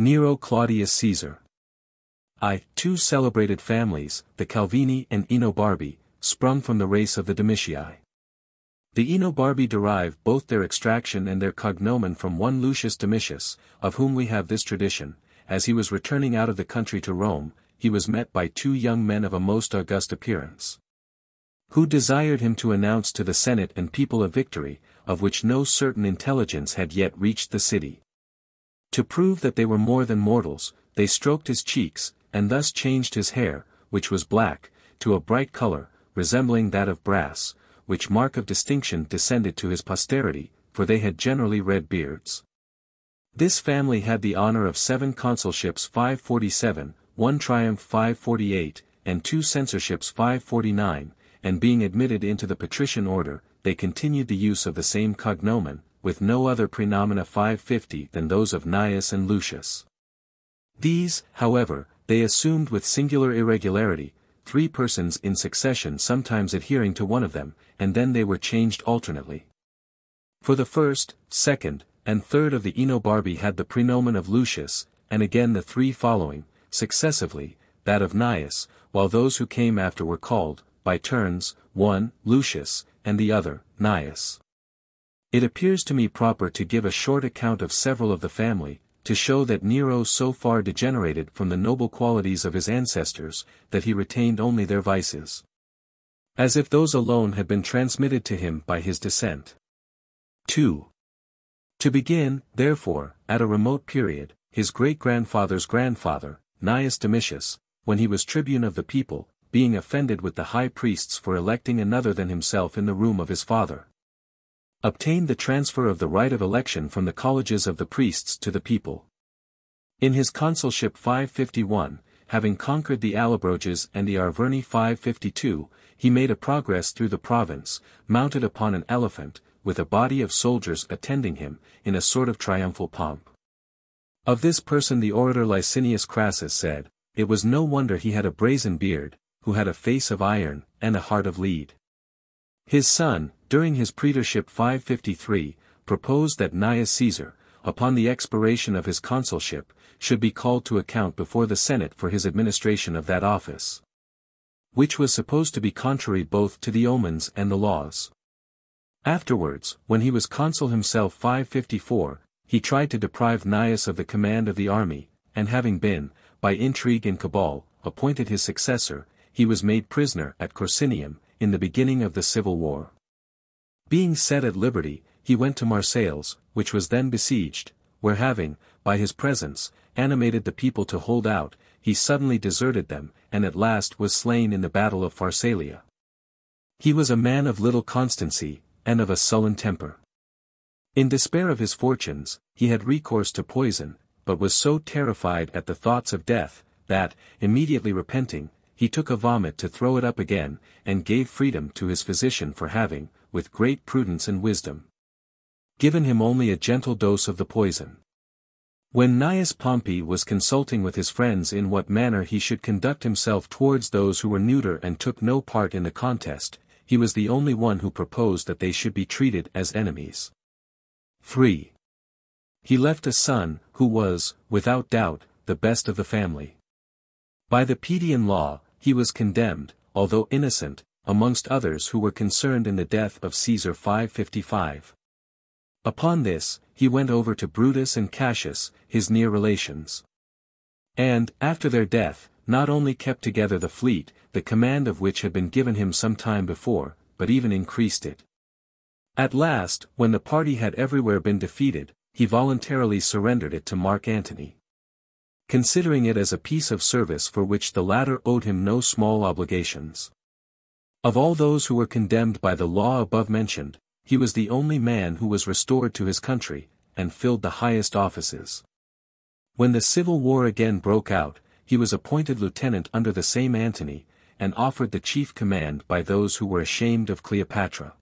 Nero Claudius Caesar. I, two celebrated families, the Calvini and Enobarbi, sprung from the race of the Domitii. The Enobarbi derive both their extraction and their cognomen from one Lucius Domitius, of whom we have this tradition, as he was returning out of the country to Rome, he was met by two young men of a most august appearance. Who desired him to announce to the Senate and people a victory, of which no certain intelligence had yet reached the city. To prove that they were more than mortals, they stroked his cheeks, and thus changed his hair, which was black, to a bright color, resembling that of brass, which mark of distinction descended to his posterity, for they had generally red beards. This family had the honor of seven consulships 547, one triumph 548, and two censorships 549, and being admitted into the patrician order, they continued the use of the same cognomen, with no other praenomina 550 than those of Gnaeus and Lucius. These, however, they assumed with singular irregularity, three persons in succession sometimes adhering to one of them, and then they were changed alternately. For the first, second, and third of the Enobarbi had the praenomen of Lucius, and again the three following, successively, that of Gnaeus, while those who came after were called, by turns, one, Lucius, and the other, Gnaeus. It appears to me proper to give a short account of several of the family, to show that Nero so far degenerated from the noble qualities of his ancestors, that he retained only their vices. As if those alone had been transmitted to him by his descent. 2. To begin, therefore, at a remote period, his great-grandfather's grandfather, Gnaeus Domitius, when he was tribune of the people, being offended with the high priests for electing another than himself in the room of his father obtained the transfer of the right of election from the colleges of the priests to the people. In his consulship 551, having conquered the Allobroges and the Arverni 552, he made a progress through the province, mounted upon an elephant, with a body of soldiers attending him, in a sort of triumphal pomp. Of this person the orator Licinius Crassus said, it was no wonder he had a brazen beard, who had a face of iron, and a heart of lead. His son, during his praetorship 553, proposed that Gnaeus Caesar, upon the expiration of his consulship, should be called to account before the Senate for his administration of that office. Which was supposed to be contrary both to the omens and the laws. Afterwards, when he was consul himself 554, he tried to deprive Gnaeus of the command of the army, and having been, by intrigue and cabal, appointed his successor, he was made prisoner at Corfinium, in the beginning of the civil war. Being set at liberty, he went to Marseilles, which was then besieged, where having, by his presence, animated the people to hold out, he suddenly deserted them, and at last was slain in the battle of Pharsalia. He was a man of little constancy, and of a sullen temper. In despair of his fortunes, he had recourse to poison, but was so terrified at the thoughts of death, that, immediately repenting, he took a vomit to throw it up again, and gave freedom to his physician for having, with great prudence and wisdom. Given him only a gentle dose of the poison. When Gnaeus Pompey was consulting with his friends in what manner he should conduct himself towards those who were neuter and took no part in the contest, he was the only one who proposed that they should be treated as enemies. 3. He left a son, who was, without doubt, the best of the family. By the Pedian law, he was condemned, although innocent, amongst others who were concerned in the death of Caesar 555. Upon this, he went over to Brutus and Cassius, his near relations. And, after their death, not only kept together the fleet, the command of which had been given him some time before, but even increased it. At last, when the party had everywhere been defeated, he voluntarily surrendered it to Mark Antony. Considering it as a piece of service for which the latter owed him no small obligations. Of all those who were condemned by the law above mentioned, he was the only man who was restored to his country, and filled the highest offices. When the civil war again broke out, he was appointed lieutenant under the same Antony, and offered the chief command by those who were ashamed of Cleopatra.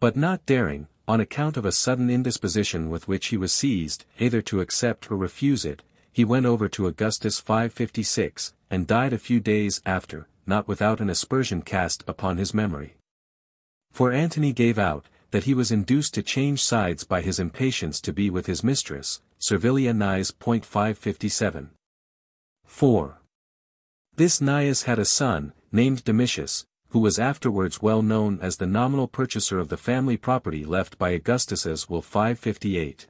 But not daring, on account of a sudden indisposition with which he was seized, either to accept or refuse it, he went over to Augustus 556, and died a few days after, not without an aspersion cast upon his memory. For Antony gave out, that he was induced to change sides by his impatience to be with his mistress, Servilia Nais. 557. 4. This Gnaeus had a son, named Domitius, who was afterwards well known as the nominal purchaser of the family property left by Augustus as will 558.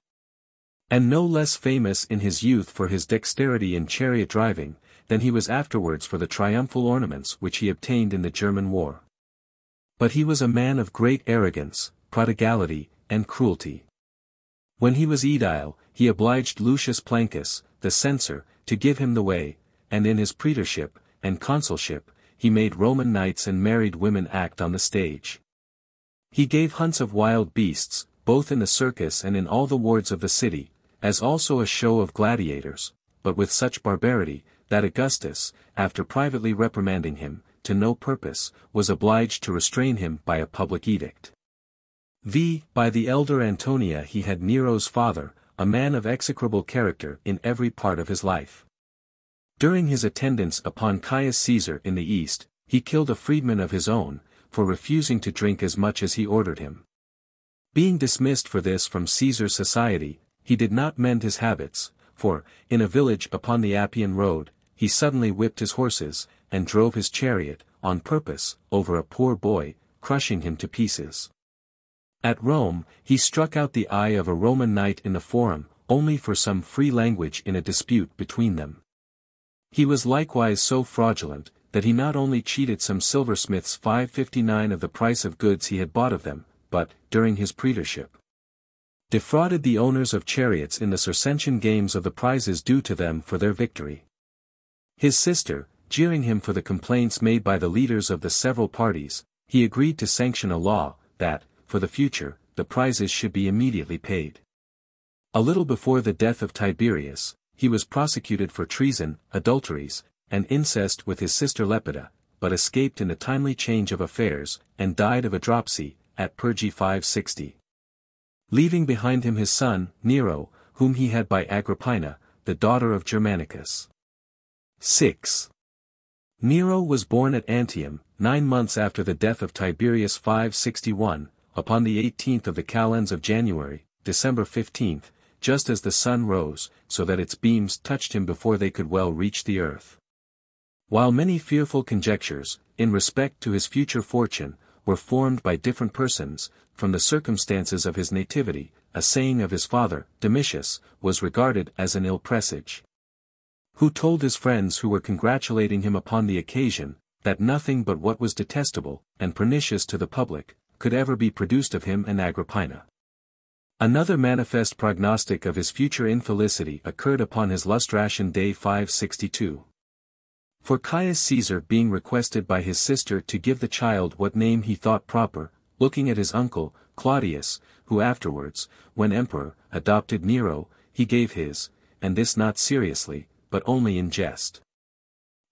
And no less famous in his youth for his dexterity in chariot driving, than he was afterwards for the triumphal ornaments which he obtained in the German war. But he was a man of great arrogance, prodigality, and cruelty. When he was edile, he obliged Lucius Plancus, the censor, to give him the way, and in his praetorship, and consulship, he made Roman knights and married women act on the stage. He gave hunts of wild beasts, both in the circus and in all the wards of the city, as also a show of gladiators, but with such barbarity, that Augustus, after privately reprimanding him, to no purpose, was obliged to restrain him by a public edict. V. By the elder Antonia he had Nero's father, a man of execrable character in every part of his life. During his attendance upon Caius Caesar in the East, he killed a freedman of his own, for refusing to drink as much as he ordered him. Being dismissed for this from Caesar's society, he did not mend his habits, for, in a village upon the Appian road, he suddenly whipped his horses, and drove his chariot, on purpose, over a poor boy, crushing him to pieces. At Rome, he struck out the eye of a Roman knight in the forum, only for some free language in a dispute between them. He was likewise so fraudulent, that he not only cheated some silversmiths 559 of the price of goods he had bought of them, but, during his praetorship, defrauded the owners of chariots in the Circensian games of the prizes due to them for their victory. His sister, jeering him for the complaints made by the leaders of the several parties, he agreed to sanction a law, that, for the future, the prizes should be immediately paid. A little before the death of Tiberius, he was prosecuted for treason, adulteries, and incest with his sister Lepida, but escaped in a timely change of affairs, and died of a dropsy, at Pergae 560. Leaving behind him his son, Nero, whom he had by Agrippina, the daughter of Germanicus. 6. Nero was born at Antium, nine months after the death of Tiberius 561, upon the 18th of the calends of January, December 15, just as the sun rose, so that its beams touched him before they could well reach the earth. While many fearful conjectures, in respect to his future fortune, were formed by different persons, from the circumstances of his nativity, a saying of his father, Domitius, was regarded as an ill presage. Who told his friends who were congratulating him upon the occasion, that nothing but what was detestable, and pernicious to the public, could ever be produced of him and Agrippina. Another manifest prognostic of his future infelicity occurred upon his lustration day 562. For Caius Caesar being requested by his sister to give the child what name he thought proper, looking at his uncle, Claudius, who afterwards, when emperor, adopted Nero, he gave his, and this not seriously, but only in jest.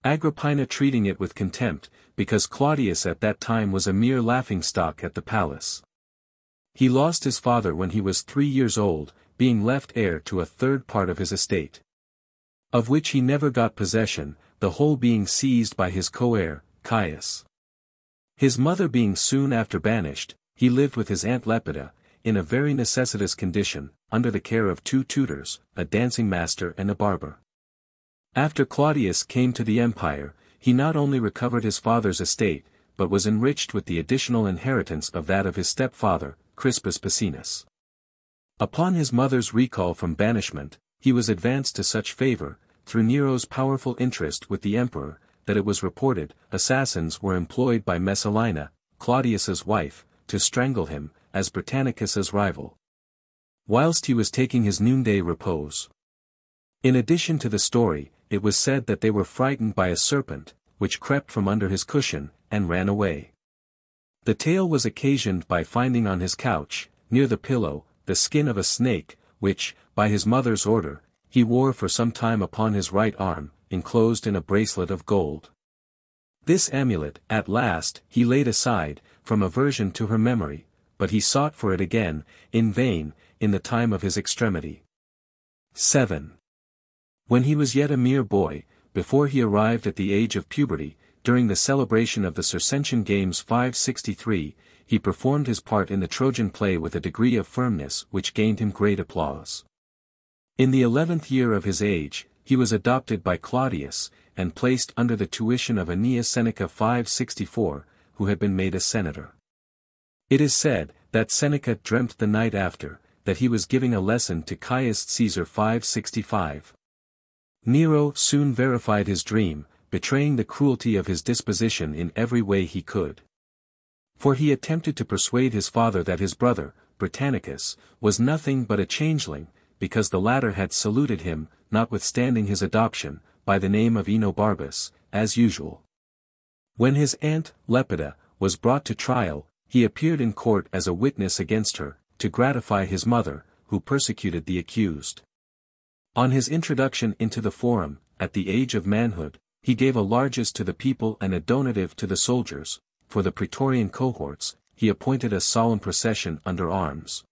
Agrippina treating it with contempt, because Claudius at that time was a mere laughing-stock at the palace. He lost his father when he was three years old, being left heir to a third part of his estate. Of which he never got possession, the whole being seized by his co-heir, Caius. His mother being soon after banished, he lived with his aunt Lepida, in a very necessitous condition, under the care of two tutors, a dancing master and a barber. After Claudius came to the empire, he not only recovered his father's estate, but was enriched with the additional inheritance of that of his stepfather, Crispus Passienus. Upon his mother's recall from banishment, he was advanced to such favor, through Nero's powerful interest with the emperor, that it was reported, assassins were employed by Messalina, Claudius's wife, to strangle him, as Britannicus's rival. Whilst he was taking his noonday repose. In addition to the story, it was said that they were frightened by a serpent, which crept from under his cushion, and ran away. The tale was occasioned by finding on his couch, near the pillow, the skin of a snake, which, by his mother's order, he wore for some time upon his right arm, enclosed in a bracelet of gold. This amulet, at last, he laid aside, from aversion to her memory, but he sought for it again, in vain, in the time of his extremity. 7. When he was yet a mere boy, before he arrived at the age of puberty, during the celebration of the Circensian Games 563, he performed his part in the Trojan play with a degree of firmness which gained him great applause. In the eleventh year of his age, he was adopted by Claudius, and placed under the tuition of Annaeus Seneca 564, who had been made a senator. It is said, that Seneca dreamt the night after, that he was giving a lesson to Caius Caesar 565. Nero soon verified his dream, betraying the cruelty of his disposition in every way he could. For he attempted to persuade his father that his brother, Britannicus, was nothing but a changeling, because the latter had saluted him, notwithstanding his adoption, by the name of Enobarbus, as usual. When his aunt, Lepida, was brought to trial, he appeared in court as a witness against her, to gratify his mother, who persecuted the accused. On his introduction into the forum, at the age of manhood, he gave a largess to the people and a donative to the soldiers, for the praetorian cohorts, he appointed a solemn procession under arms.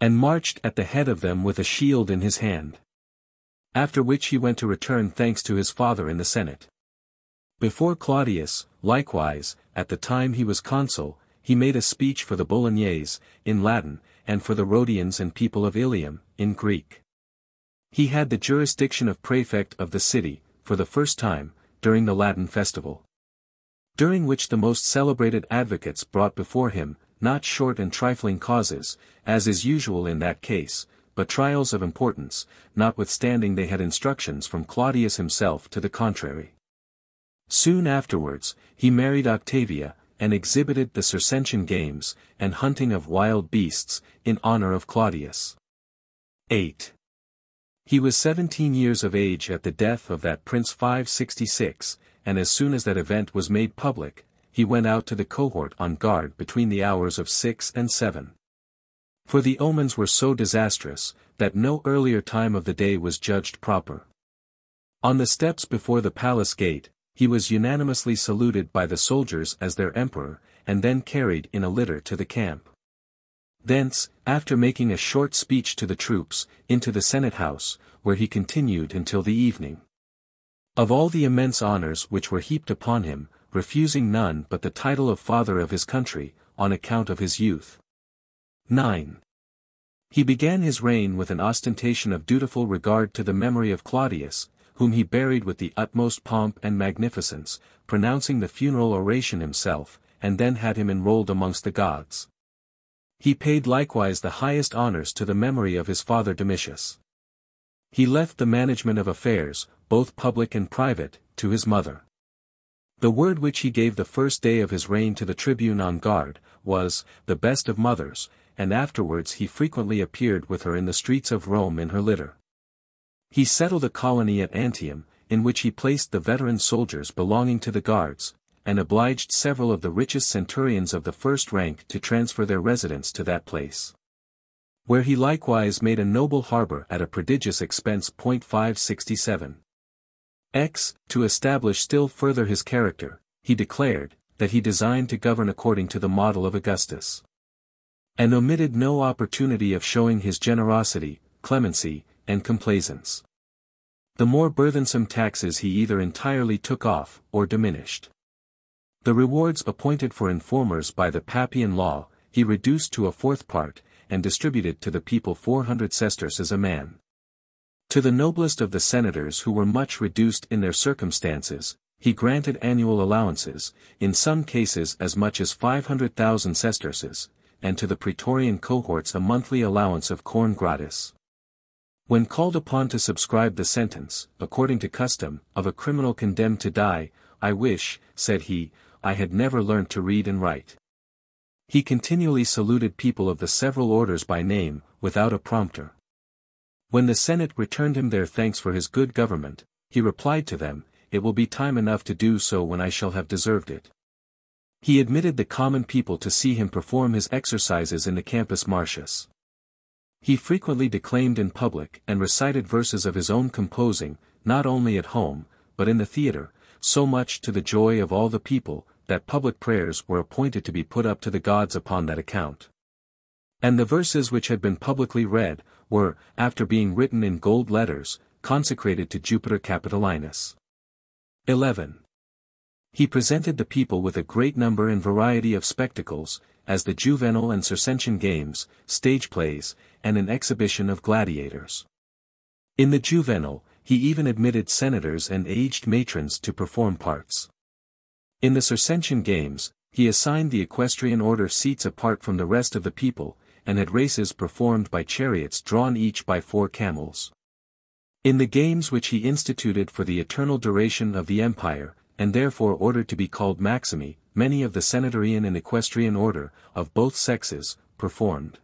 And marched at the head of them with a shield in his hand. After which he went to return thanks to his father in the Senate. Before Claudius, likewise, at the time he was consul, he made a speech for the Bolognese, in Latin, and for the Rhodians and people of Ilium, in Greek. He had the jurisdiction of prefect of the city, for the first time, during the Latin festival during which the most celebrated advocates brought before him, not short and trifling causes, as is usual in that case, but trials of importance, notwithstanding they had instructions from Claudius himself to the contrary. Soon afterwards, he married Octavia, and exhibited the Circensian games, and hunting of wild beasts, in honor of Claudius. 8. He was seventeen years of age at the death of that prince 566, and as soon as that event was made public, he went out to the cohort on guard between the hours of six and seven. For the omens were so disastrous, that no earlier time of the day was judged proper. On the steps before the palace gate, he was unanimously saluted by the soldiers as their emperor, and then carried in a litter to the camp. Thence, after making a short speech to the troops, into the Senate house, where he continued until the evening. Of all the immense honors which were heaped upon him, refusing none but the title of father of his country, on account of his youth. 9. He began his reign with an ostentation of dutiful regard to the memory of Claudius, whom he buried with the utmost pomp and magnificence, pronouncing the funeral oration himself, and then had him enrolled amongst the gods. He paid likewise the highest honors to the memory of his father Domitius. He left the management of affairs, both public and private, to his mother. The word which he gave the first day of his reign to the tribune on guard, was, the best of mothers, and afterwards he frequently appeared with her in the streets of Rome in her litter. He settled a colony at Antium, in which he placed the veteran soldiers belonging to the guards, and obliged several of the richest centurions of the first rank to transfer their residence to that place. Where he likewise made a noble harbour at a prodigious expense. 567. X, to establish still further his character, he declared, that he designed to govern according to the model of Augustus. And omitted no opportunity of showing his generosity, clemency, and complaisance. The more burthensome taxes he either entirely took off, or diminished. The rewards appointed for informers by the Papian law, he reduced to a fourth part, and distributed to the people 400 sesterces a man. To the noblest of the senators who were much reduced in their circumstances, he granted annual allowances, in some cases as much as 500,000 sesterces, and to the praetorian cohorts a monthly allowance of corn gratis. When called upon to subscribe the sentence, according to custom, of a criminal condemned to die, I wish, said he, I had never learned to read and write. He continually saluted people of the several orders by name, without a prompter. When the Senate returned him their thanks for his good government, he replied to them, It will be time enough to do so when I shall have deserved it. He admitted the common people to see him perform his exercises in the Campus Martius. He frequently declaimed in public and recited verses of his own composing, not only at home, but in the theatre, so much to the joy of all the people, that public prayers were appointed to be put up to the gods upon that account. And the verses which had been publicly read, were, after being written in gold letters, consecrated to Jupiter Capitolinus. 11. He presented the people with a great number and variety of spectacles, as the juvenile and Circensian games, stage plays, and an exhibition of gladiators. In the juvenile, he even admitted senators and aged matrons to perform parts. In the Circensian games, he assigned the equestrian order seats apart from the rest of the people, and had races performed by chariots drawn each by four camels. In the games which he instituted for the eternal duration of the empire, and therefore ordered to be called Maximi, many of the senatorian and equestrian order, of both sexes, performed.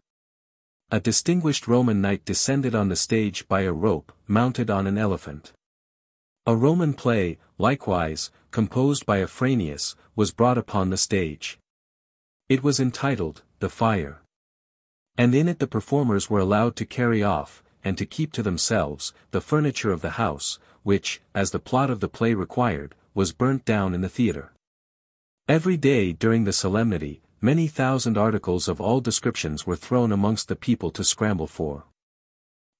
A distinguished Roman knight descended on the stage by a rope, mounted on an elephant. A Roman play, likewise, composed by Afranius, was brought upon the stage. It was entitled, The Fire. And in it the performers were allowed to carry off, and to keep to themselves, the furniture of the house, which, as the plot of the play required, was burnt down in the theatre. Every day during the solemnity, many thousand articles of all descriptions were thrown amongst the people to scramble for.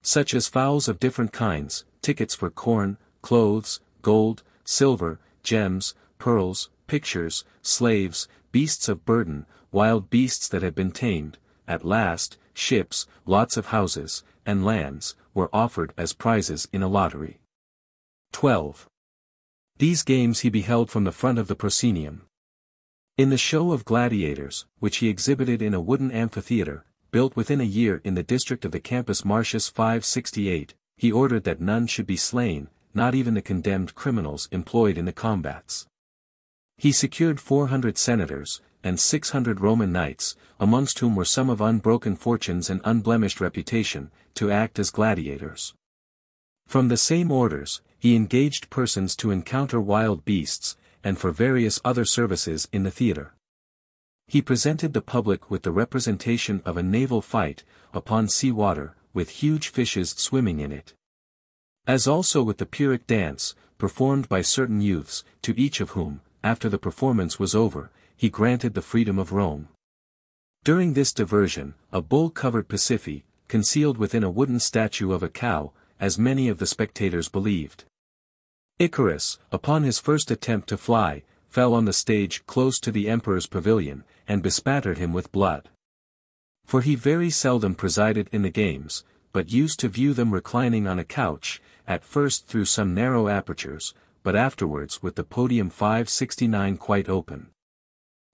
Such as fowls of different kinds, tickets for corn, clothes, gold, silver, gems, pearls, pictures, slaves, beasts of burden, wild beasts that had been tamed, at last, ships, lots of houses, and lands, were offered as prizes in a lottery. 12. These games he beheld from the front of the proscenium. In the show of gladiators, which he exhibited in a wooden amphitheatre, built within a year in the district of the Campus Martius 568, he ordered that none should be slain, not even the condemned criminals employed in the combats. He secured 400 senators, and 600 Roman knights, amongst whom were some of unbroken fortunes and unblemished reputation, to act as gladiators. From the same orders, he engaged persons to encounter wild beasts, and for various other services in the theatre. He presented the public with the representation of a naval fight, upon sea water, with huge fishes swimming in it. As also with the Pyrrhic dance, performed by certain youths, to each of whom, after the performance was over, he granted the freedom of Rome. During this diversion, a bull covered Pasiphae, concealed within a wooden statue of a cow, as many of the spectators believed. Icarus, upon his first attempt to fly, fell on the stage close to the emperor's pavilion, and bespattered him with blood. For he very seldom presided in the games, but used to view them reclining on a couch, at first through some narrow apertures, but afterwards with the podium 569 quite open.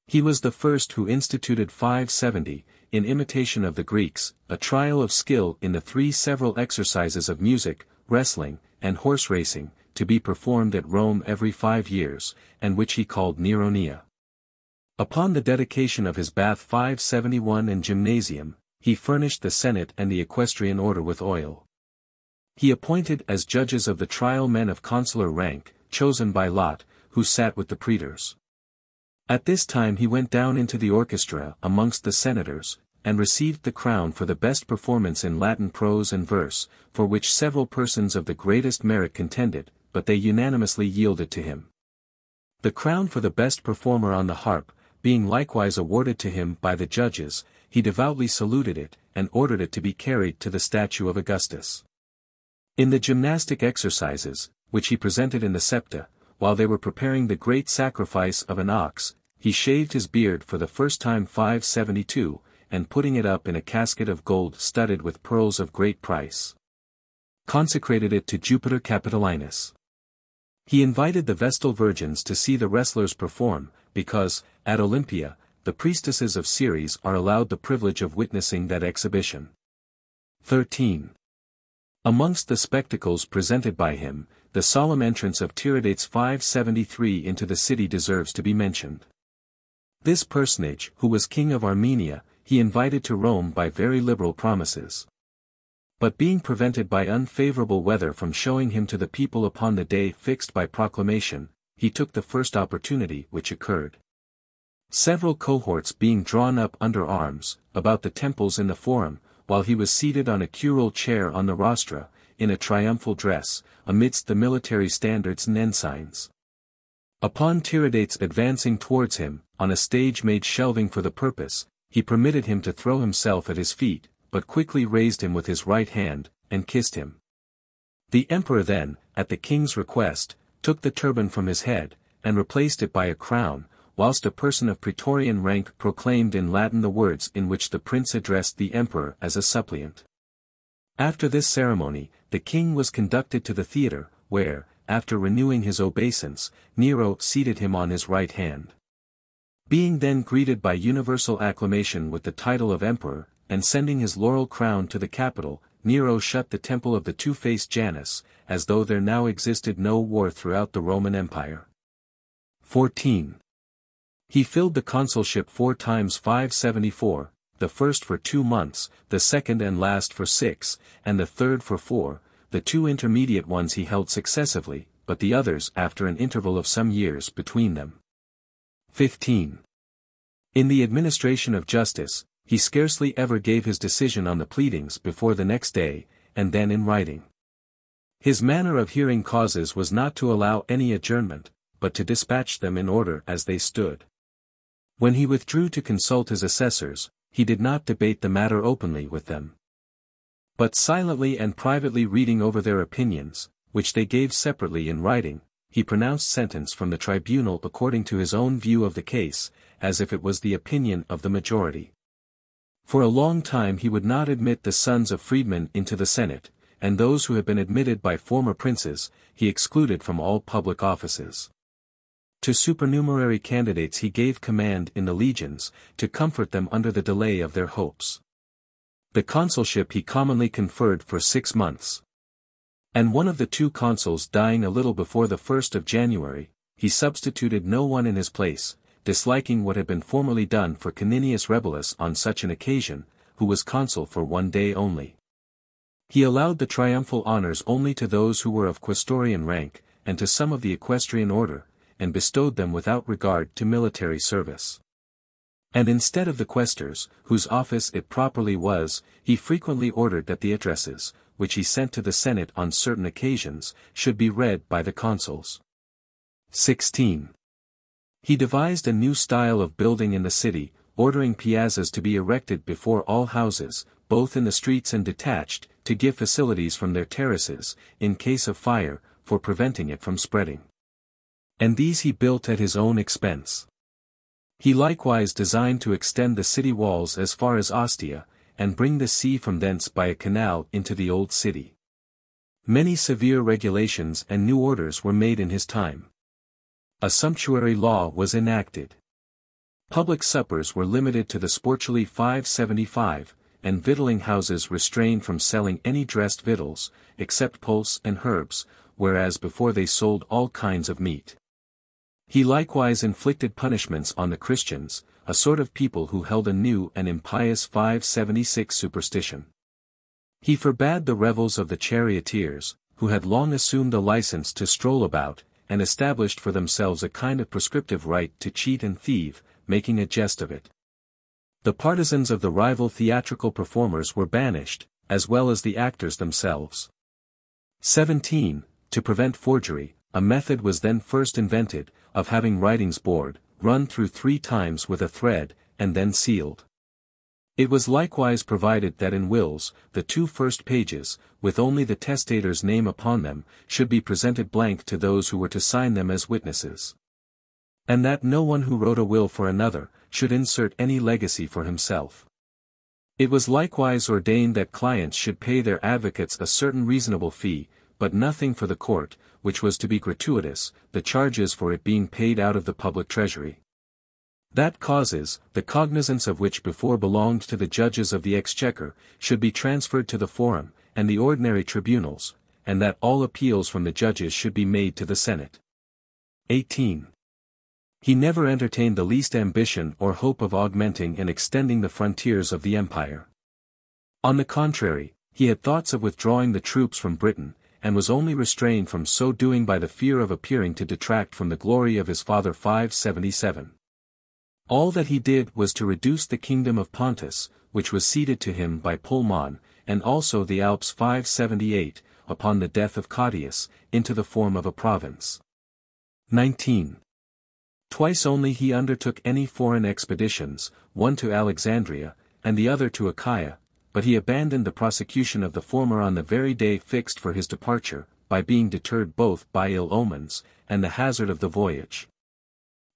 He was the first who instituted 570, in imitation of the Greeks, a trial of skill in the three several exercises of music, wrestling, and horse racing, to be performed at Rome every five years, and which he called Neronia. Upon the dedication of his bath 571 and gymnasium, he furnished the Senate and the equestrian order with oil. He appointed as judges of the trial men of consular rank, chosen by lot, who sat with the praetors. At this time he went down into the orchestra amongst the senators, and received the crown for the best performance in Latin prose and verse, for which several persons of the greatest merit contended, but they unanimously yielded to him. The crown for the best performer on the harp, being likewise awarded to him by the judges, he devoutly saluted it, and ordered it to be carried to the statue of Augustus. In the gymnastic exercises, which he presented in the septa, while they were preparing the great sacrifice of an ox, he shaved his beard for the first time 572, and putting it up in a casket of gold studded with pearls of great price. Consecrated it to Jupiter Capitolinus. He invited the Vestal virgins to see the wrestlers perform, because, at Olympia, the priestesses of Ceres are allowed the privilege of witnessing that exhibition. 13. Amongst the spectacles presented by him, the solemn entrance of Tiridates 573 into the city deserves to be mentioned. This personage, who was king of Armenia, he invited to Rome by very liberal promises but being prevented by unfavorable weather from showing him to the people upon the day fixed by proclamation, he took the first opportunity which occurred. Several cohorts being drawn up under arms, about the temples in the forum, while he was seated on a curule chair on the rostra, in a triumphal dress, amidst the military standards and ensigns. Upon Tiridates advancing towards him, on a stage made shelving for the purpose, he permitted him to throw himself at his feet, but quickly raised him with his right hand, and kissed him. The emperor then, at the king's request, took the turban from his head, and replaced it by a crown, whilst a person of praetorian rank proclaimed in Latin the words in which the prince addressed the emperor as a suppliant. After this ceremony, the king was conducted to the theatre, where, after renewing his obeisance, Nero seated him on his right hand. Being then greeted by universal acclamation with the title of emperor, and sending his laurel crown to the Capitol, Nero shut the temple of the two-faced Janus, as though there now existed no war throughout the Roman Empire. 14. He filled the consulship four times 574, the first for two months, the second and last for six, and the third for four, the two intermediate ones he held successively, but the others after an interval of some years between them. 15. In the administration of justice, he scarcely ever gave his decision on the pleadings before the next day, and then in writing. His manner of hearing causes was not to allow any adjournment, but to dispatch them in order as they stood. When he withdrew to consult his assessors, he did not debate the matter openly with them. But silently and privately reading over their opinions, which they gave separately in writing, he pronounced sentence from the tribunal according to his own view of the case, as if it was the opinion of the majority. For a long time he would not admit the sons of freedmen into the Senate, and those who had been admitted by former princes, he excluded from all public offices. To supernumerary candidates he gave command in the legions, to comfort them under the delay of their hopes. The consulship he commonly conferred for six months. And one of the two consuls dying a little before the 1st of January, he substituted no one in his place, disliking what had been formerly done for Caninius Rebilus on such an occasion, who was consul for one day only. He allowed the triumphal honors only to those who were of quaestorian rank, and to some of the equestrian order, and bestowed them without regard to military service. And instead of the quaestors, whose office it properly was, he frequently ordered that the addresses, which he sent to the Senate on certain occasions, should be read by the consuls. 16. He devised a new style of building in the city, ordering piazzas to be erected before all houses, both in the streets and detached, to give facilities from their terraces, in case of fire, for preventing it from spreading. And these he built at his own expense. He likewise designed to extend the city walls as far as Ostia, and bring the sea from thence by a canal into the old city. Many severe regulations and new orders were made in his time. A sumptuary law was enacted. Public suppers were limited to the Sportuli 575, and victualling houses restrained from selling any dressed victuals, except pulse and herbs, whereas before they sold all kinds of meat. He likewise inflicted punishments on the Christians, a sort of people who held a new and impious 576 superstition. He forbade the revels of the charioteers, who had long assumed a license to stroll about, and established for themselves a kind of prescriptive right to cheat and thieve, making a jest of it. The partisans of the rival theatrical performers were banished, as well as the actors themselves. 17. To prevent forgery, a method was then first invented, of having writings bored, run through three times with a thread, and then sealed. It was likewise provided that in wills, the two first pages, with only the testator's name upon them, should be presented blank to those who were to sign them as witnesses. And that no one who wrote a will for another, should insert any legacy for himself. It was likewise ordained that clients should pay their advocates a certain reasonable fee, but nothing for the court, which was to be gratuitous, the charges for it being paid out of the public treasury. That causes, the cognizance of which before belonged to the judges of the exchequer, should be transferred to the forum, and the ordinary tribunals, and that all appeals from the judges should be made to the Senate. 18. He never entertained the least ambition or hope of augmenting and extending the frontiers of the empire. On the contrary, he had thoughts of withdrawing the troops from Britain, and was only restrained from so doing by the fear of appearing to detract from the glory of his father 577. All that he did was to reduce the kingdom of Pontus, which was ceded to him by Polemon, and also the Alps 578, upon the death of Claudius, into the form of a province. 19. Twice only he undertook any foreign expeditions, one to Alexandria, and the other to Achaia, but he abandoned the prosecution of the former on the very day fixed for his departure, by being deterred both by ill omens, and the hazard of the voyage.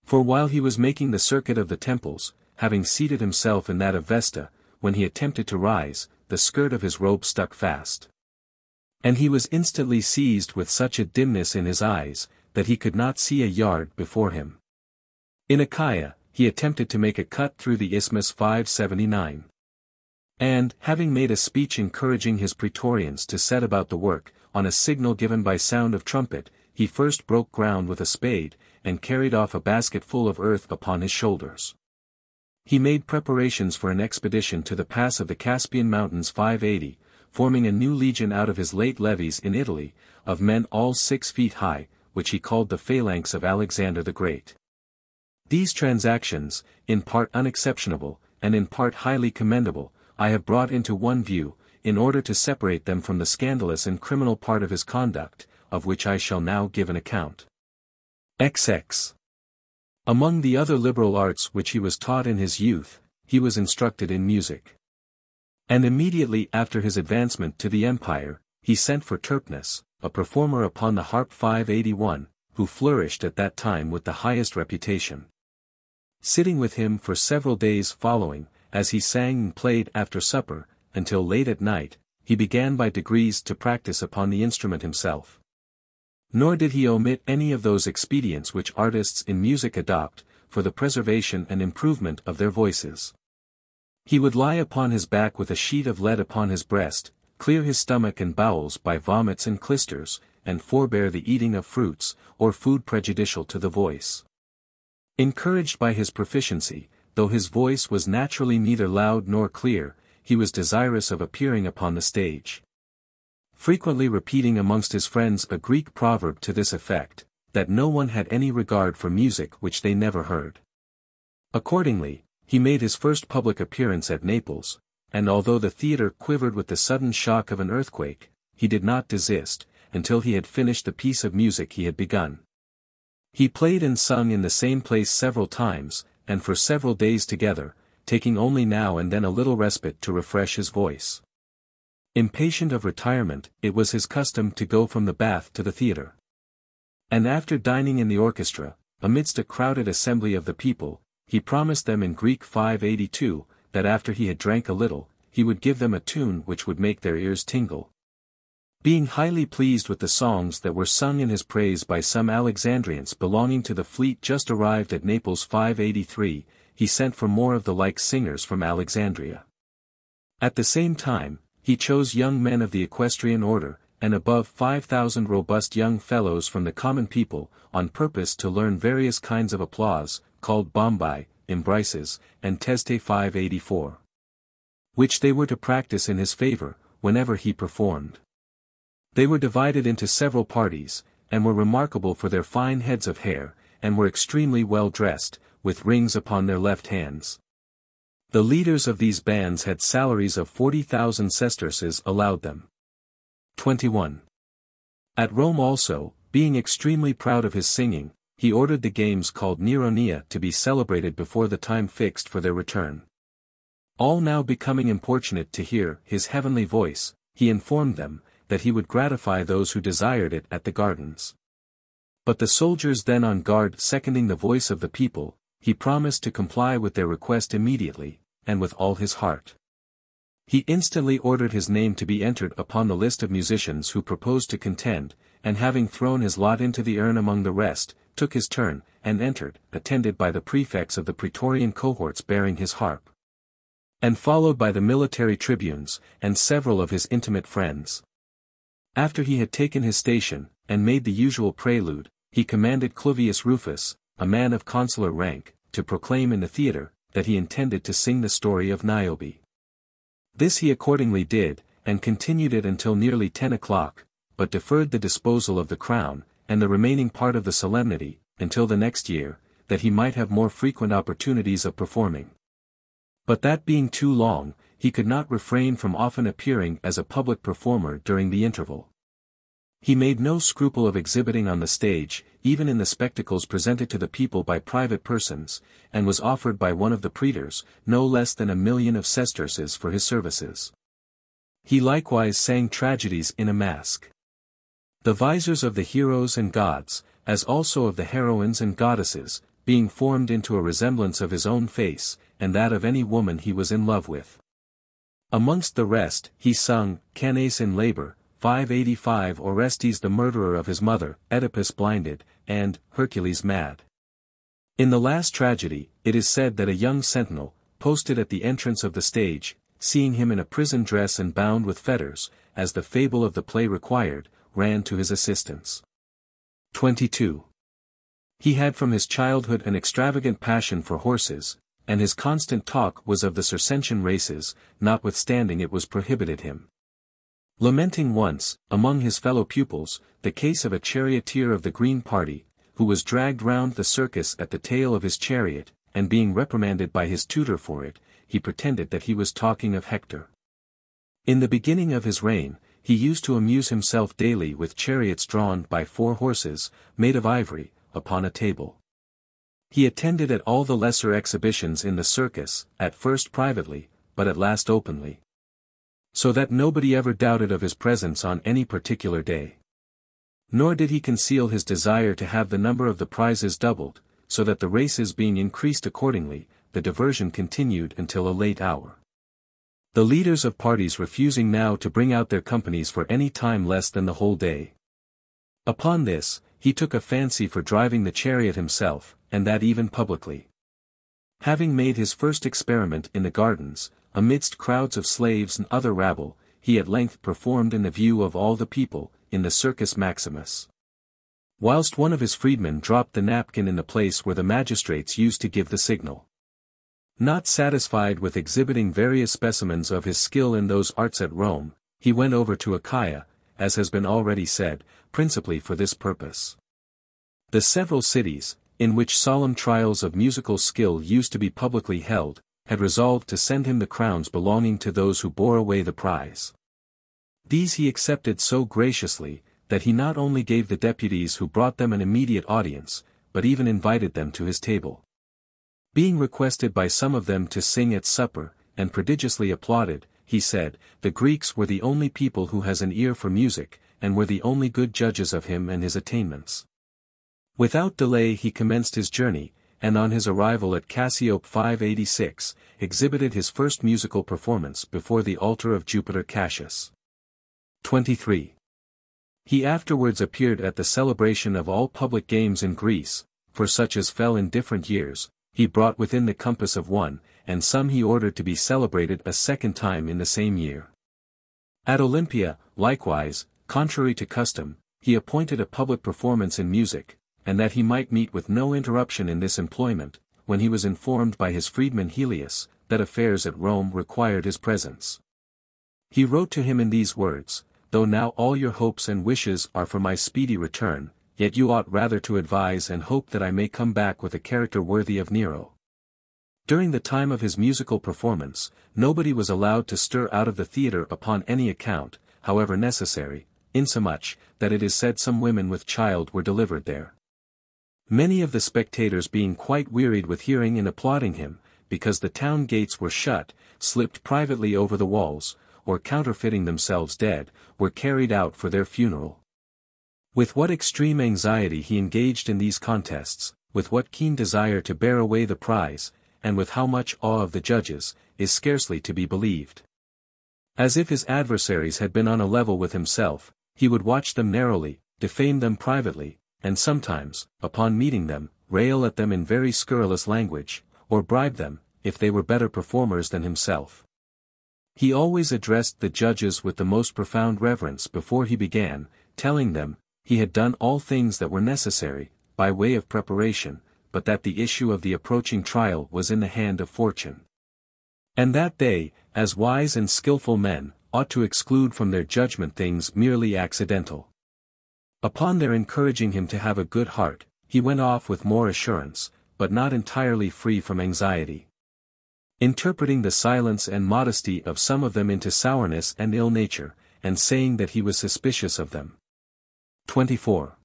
For while he was making the circuit of the temples, having seated himself in that of Vesta, when he attempted to rise, the skirt of his robe stuck fast. And he was instantly seized with such a dimness in his eyes, that he could not see a yard before him. In Achaia, he attempted to make a cut through the Isthmus 579. And, having made a speech encouraging his praetorians to set about the work, on a signal given by sound of trumpet, he first broke ground with a spade, and carried off a basket full of earth upon his shoulders. He made preparations for an expedition to the pass of the Caspian Mountains 580, forming a new legion out of his late levies in Italy, of men all six feet high, which he called the phalanx of Alexander the Great. These transactions, in part unexceptionable, and in part highly commendable, I have brought into one view, in order to separate them from the scandalous and criminal part of his conduct, of which I shall now give an account. XX. Among the other liberal arts which he was taught in his youth, he was instructed in music. And immediately after his advancement to the empire, he sent for Terpnus, a performer upon the harp 581, who flourished at that time with the highest reputation. Sitting with him for several days following, as he sang and played after supper, until late at night, he began by degrees to practice upon the instrument himself. Nor did he omit any of those expedients which artists in music adopt, for the preservation and improvement of their voices. He would lie upon his back with a sheet of lead upon his breast, clear his stomach and bowels by vomits and clysters, and forbear the eating of fruits, or food prejudicial to the voice. Encouraged by his proficiency, though his voice was naturally neither loud nor clear, he was desirous of appearing upon the stage. Frequently repeating amongst his friends a Greek proverb to this effect, that no one had any regard for music which they never heard. Accordingly, he made his first public appearance at Naples, and although the theatre quivered with the sudden shock of an earthquake, he did not desist, until he had finished the piece of music he had begun. He played and sung in the same place several times, and for several days together, taking only now and then a little respite to refresh his voice. Impatient of retirement, it was his custom to go from the bath to the theatre. And after dining in the orchestra, amidst a crowded assembly of the people, he promised them in Greek 582, that after he had drank a little, he would give them a tune which would make their ears tingle. Being highly pleased with the songs that were sung in his praise by some Alexandrians belonging to the fleet just arrived at Naples 583, he sent for more of the like singers from Alexandria. At the same time, he chose young men of the equestrian order, and above 5,000 robust young fellows from the common people, on purpose to learn various kinds of applause, called bombai, imbrices, and teste 584. Which they were to practice in his favor, whenever he performed. They were divided into several parties, and were remarkable for their fine heads of hair, and were extremely well dressed, with rings upon their left hands. The leaders of these bands had salaries of 40,000 sesterces allowed them. 21. At Rome also, being extremely proud of his singing, he ordered the games called Neronia to be celebrated before the time fixed for their return. All now becoming importunate to hear his heavenly voice, he informed them, that he would gratify those who desired it at the gardens. But the soldiers then on guard seconding the voice of the people, he promised to comply with their request immediately, and with all his heart. He instantly ordered his name to be entered upon the list of musicians who proposed to contend, and having thrown his lot into the urn among the rest, took his turn, and entered, attended by the prefects of the praetorian cohorts bearing his harp. And followed by the military tribunes, and several of his intimate friends. After he had taken his station, and made the usual prelude, he commanded Cluvius Rufus, a man of consular rank, to proclaim in the theatre, that he intended to sing the story of Niobe. This he accordingly did, and continued it until nearly ten o'clock, but deferred the disposal of the crown, and the remaining part of the solemnity, until the next year, that he might have more frequent opportunities of performing. But that being too long, he could not refrain from often appearing as a public performer during the interval. He made no scruple of exhibiting on the stage, even in the spectacles presented to the people by private persons, and was offered by one of the praetors, no less than a million of sesterces for his services. He likewise sang tragedies in a mask. The visors of the heroes and gods, as also of the heroines and goddesses, being formed into a resemblance of his own face, and that of any woman he was in love with. Amongst the rest, he sung, Canace in Labor, 585 Orestes the murderer of his mother, Oedipus blinded, and, Hercules mad. In the last tragedy, it is said that a young sentinel, posted at the entrance of the stage, seeing him in a prison dress and bound with fetters, as the fable of the play required, ran to his assistance. 22. He had from his childhood an extravagant passion for horses, and his constant talk was of the Circensian races, notwithstanding it was prohibited him. Lamenting once, among his fellow pupils, the case of a charioteer of the Green Party, who was dragged round the circus at the tail of his chariot, and being reprimanded by his tutor for it, he pretended that he was talking of Hector. In the beginning of his reign, he used to amuse himself daily with chariots drawn by four horses, made of ivory, upon a table. He attended at all the lesser exhibitions in the circus, at first privately, but at last openly. So that nobody ever doubted of his presence on any particular day. Nor did he conceal his desire to have the number of the prizes doubled, so that the races being increased accordingly, the diversion continued until a late hour. The leaders of parties refusing now to bring out their companies for any time less than the whole day. Upon this, he took a fancy for driving the chariot himself, and that even publicly. Having made his first experiment in the gardens, amidst crowds of slaves and other rabble, he at length performed in the view of all the people, in the Circus Maximus. Whilst one of his freedmen dropped the napkin in the place where the magistrates used to give the signal. Not satisfied with exhibiting various specimens of his skill in those arts at Rome, he went over to Achaia, as has been already said, principally for this purpose. The several cities, in which solemn trials of musical skill used to be publicly held, had resolved to send him the crowns belonging to those who bore away the prize. These he accepted so graciously, that he not only gave the deputies who brought them an immediate audience, but even invited them to his table. Being requested by some of them to sing at supper, and prodigiously applauded, he said, the Greeks were the only people who has an ear for music, and were the only good judges of him and his attainments. Without delay he commenced his journey, and on his arrival at Cassiope 586, exhibited his first musical performance before the altar of Jupiter Cassius. 23. He afterwards appeared at the celebration of all public games in Greece, for such as fell in different years, he brought within the compass of one, and some he ordered to be celebrated a second time in the same year. At Olympia, likewise, contrary to custom, he appointed a public performance in music, and that he might meet with no interruption in this employment, when he was informed by his freedman Helius, that affairs at Rome required his presence. He wrote to him in these words, Though now all your hopes and wishes are for my speedy return, yet you ought rather to advise and hope that I may come back with a character worthy of Nero. During the time of his musical performance, nobody was allowed to stir out of the theatre upon any account, however necessary, insomuch, that it is said some women with child were delivered there. Many of the spectators being quite wearied with hearing and applauding him, because the town gates were shut, slipped privately over the walls, or counterfeiting themselves dead, were carried out for their funeral. With what extreme anxiety he engaged in these contests, with what keen desire to bear away the prize, and with how much awe of the judges, is scarcely to be believed. As if his adversaries had been on a level with himself, he would watch them narrowly, defame them privately, and sometimes, upon meeting them, rail at them in very scurrilous language, or bribe them, if they were better performers than himself. He always addressed the judges with the most profound reverence before he began, telling them, he had done all things that were necessary, by way of preparation, but that the issue of the approaching trial was in the hand of fortune. And that they, as wise and skilful men, ought to exclude from their judgment things merely accidental. Upon their encouraging him to have a good heart, he went off with more assurance, but not entirely free from anxiety. Interpreting the silence and modesty of some of them into sourness and ill nature, and saying that he was suspicious of them. 24.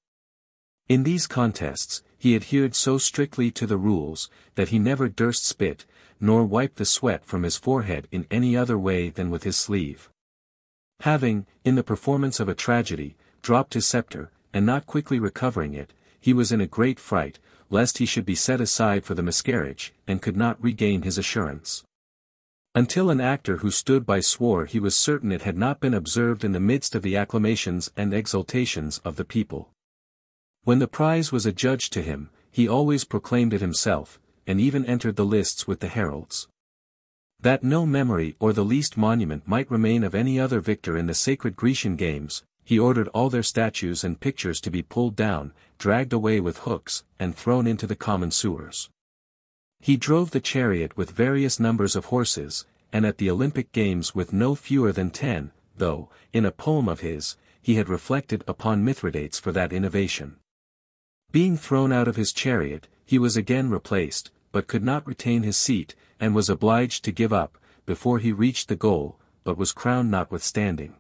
In these contests, he adhered so strictly to the rules, that he never durst spit, nor wipe the sweat from his forehead in any other way than with his sleeve. Having, in the performance of a tragedy, dropped his scepter, and not quickly recovering it, he was in a great fright, lest he should be set aside for the miscarriage, and could not regain his assurance. Until an actor who stood by swore he was certain it had not been observed in the midst of the acclamations and exultations of the people. When the prize was adjudged to him, he always proclaimed it himself, and even entered the lists with the heralds. That no memory or the least monument might remain of any other victor in the sacred Grecian games, he ordered all their statues and pictures to be pulled down, dragged away with hooks, and thrown into the common sewers. He drove the chariot with various numbers of horses, and at the Olympic Games with no fewer than ten, though, in a poem of his, he had reflected upon Mithridates for that innovation. Being thrown out of his chariot, he was again replaced, but could not retain his seat, and was obliged to give up, before he reached the goal, but was crowned notwithstanding.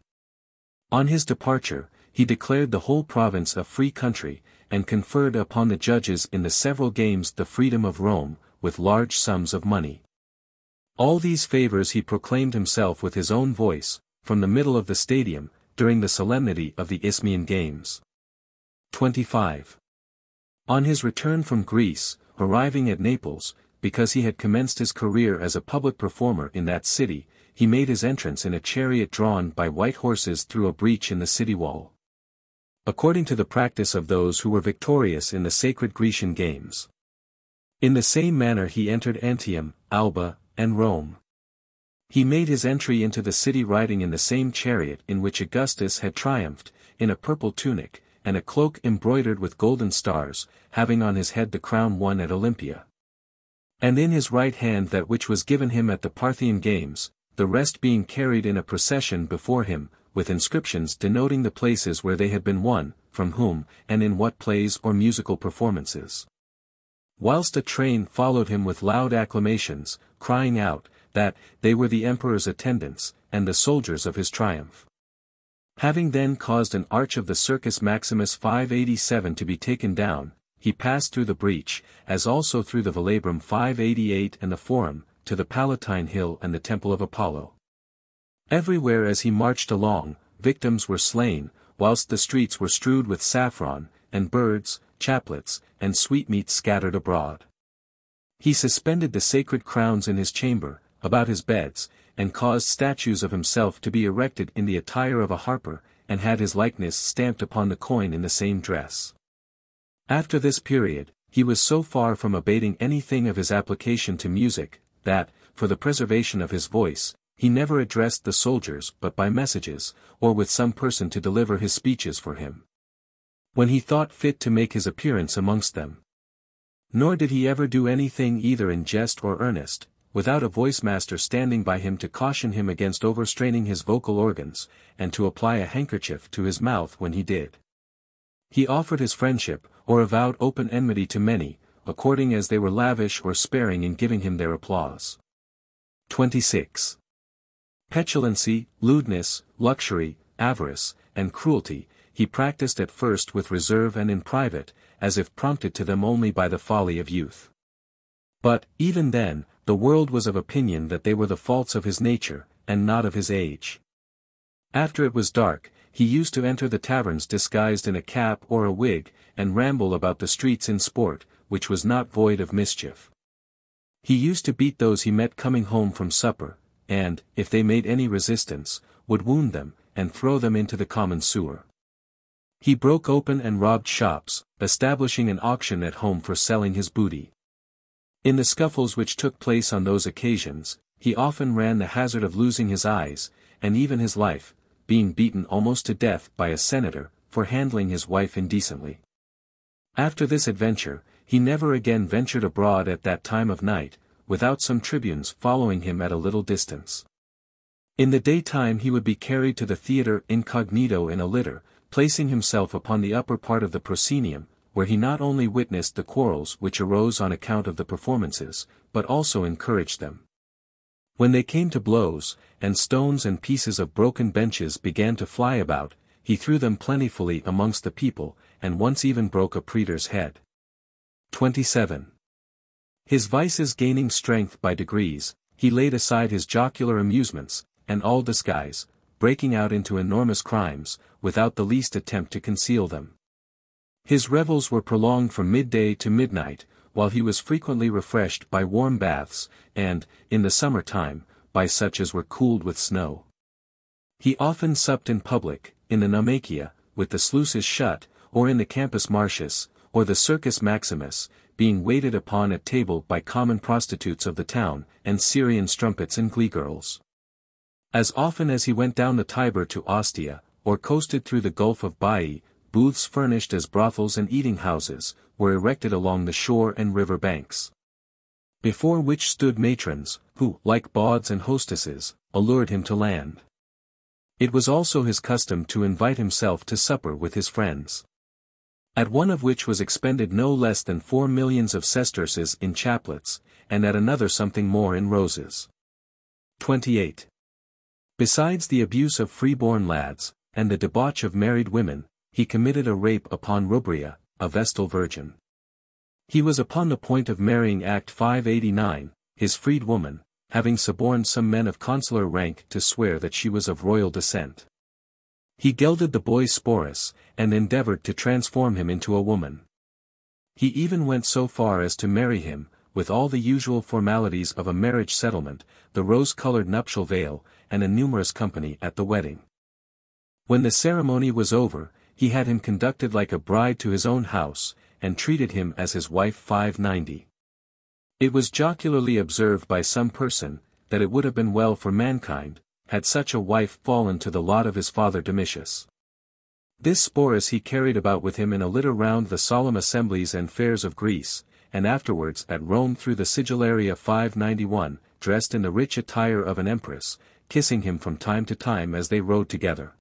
On his departure, he declared the whole province a free country, and conferred upon the judges in the several games the freedom of Rome, with large sums of money. All these favors he proclaimed himself with his own voice, from the middle of the stadium, during the solemnity of the Isthmian Games. 25. On his return from Greece, arriving at Naples, because he had commenced his career as a public performer in that city, he made his entrance in a chariot drawn by white horses through a breach in the city wall. According to the practice of those who were victorious in the sacred Grecian games. In the same manner he entered Antium, Alba, and Rome. He made his entry into the city riding in the same chariot in which Augustus had triumphed, in a purple tunic, and a cloak embroidered with golden stars, having on his head the crown won at Olympia. And in his right hand that which was given him at the Pythian games, the rest being carried in a procession before him, with inscriptions denoting the places where they had been won, from whom, and in what plays or musical performances. Whilst a train followed him with loud acclamations, crying out, that, they were the emperor's attendants, and the soldiers of his triumph. Having then caused an arch of the Circus Maximus 587 to be taken down, he passed through the breach, as also through the Velabrum 588 and the Forum, to the Palatine Hill and the Temple of Apollo. Everywhere as he marched along, victims were slain, whilst the streets were strewed with saffron, and birds, chaplets, and sweetmeats scattered abroad. He suspended the sacred crowns in his chamber, about his beds, and caused statues of himself to be erected in the attire of a harper, and had his likeness stamped upon the coin in the same dress. After this period, he was so far from abating anything of his application to music, that, for the preservation of his voice, he never addressed the soldiers but by messages, or with some person to deliver his speeches for him. When he thought fit to make his appearance amongst them. Nor did he ever do anything either in jest or earnest, without a voice master standing by him to caution him against overstraining his vocal organs, and to apply a handkerchief to his mouth when he did. He offered his friendship, or avowed open enmity to many, according as they were lavish or sparing in giving him their applause. 26. Petulancy, lewdness, luxury, avarice, and cruelty, he practiced at first with reserve and in private, as if prompted to them only by the folly of youth. But, even then, the world was of opinion that they were the faults of his nature, and not of his age. After it was dark, he used to enter the taverns disguised in a cap or a wig, and ramble about the streets in sport, which was not void of mischief. He used to beat those he met coming home from supper, and, if they made any resistance, would wound them, and throw them into the common sewer. He broke open and robbed shops, establishing an auction at home for selling his booty. In the scuffles which took place on those occasions, he often ran the hazard of losing his eyes, and even his life, being beaten almost to death by a senator, for handling his wife indecently. After this adventure, he never again ventured abroad at that time of night, without some tribunes following him at a little distance. In the daytime he would be carried to the theatre incognito in a litter, placing himself upon the upper part of the proscenium, where he not only witnessed the quarrels which arose on account of the performances, but also encouraged them. When they came to blows, and stones and pieces of broken benches began to fly about, he threw them plentifully amongst the people, and once even broke a praetor's head. 27. His vices gaining strength by degrees, he laid aside his jocular amusements, and all disguise, breaking out into enormous crimes, without the least attempt to conceal them. His revels were prolonged from midday to midnight, while he was frequently refreshed by warm baths, and, in the summer time, by such as were cooled with snow. He often supped in public, in the Naumachia, with the sluices shut, or in the Campus Martius, or the Circus Maximus, being waited upon at table by common prostitutes of the town, and Syrian strumpets and glee girls. As often as he went down the Tiber to Ostia, or coasted through the Gulf of Baiae, booths furnished as brothels and eating houses, were erected along the shore and river banks. Before which stood matrons, who, like bawds and hostesses, allured him to land. It was also his custom to invite himself to supper with his friends. At one of which was expended no less than four millions of sesterces in chaplets, and at another something more in roses. 28. Besides the abuse of freeborn lads, and the debauch of married women, he committed a rape upon Rubria, a Vestal virgin. He was upon the point of marrying Acte 589, his freed woman, having suborned some men of consular rank to swear that she was of royal descent. He gelded the boy Sporus, and endeavored to transform him into a woman. He even went so far as to marry him, with all the usual formalities of a marriage settlement, the rose-colored nuptial veil, and a numerous company at the wedding. When the ceremony was over, he had him conducted like a bride to his own house, and treated him as his wife 590. It was jocularly observed by some person, that it would have been well for mankind, had such a wife fallen to the lot of his father Domitius. This Sporus he carried about with him in a litter round the solemn assemblies and fairs of Greece, and afterwards at Rome through the Sigillaria 591, dressed in the rich attire of an empress, kissing him from time to time as they rode together.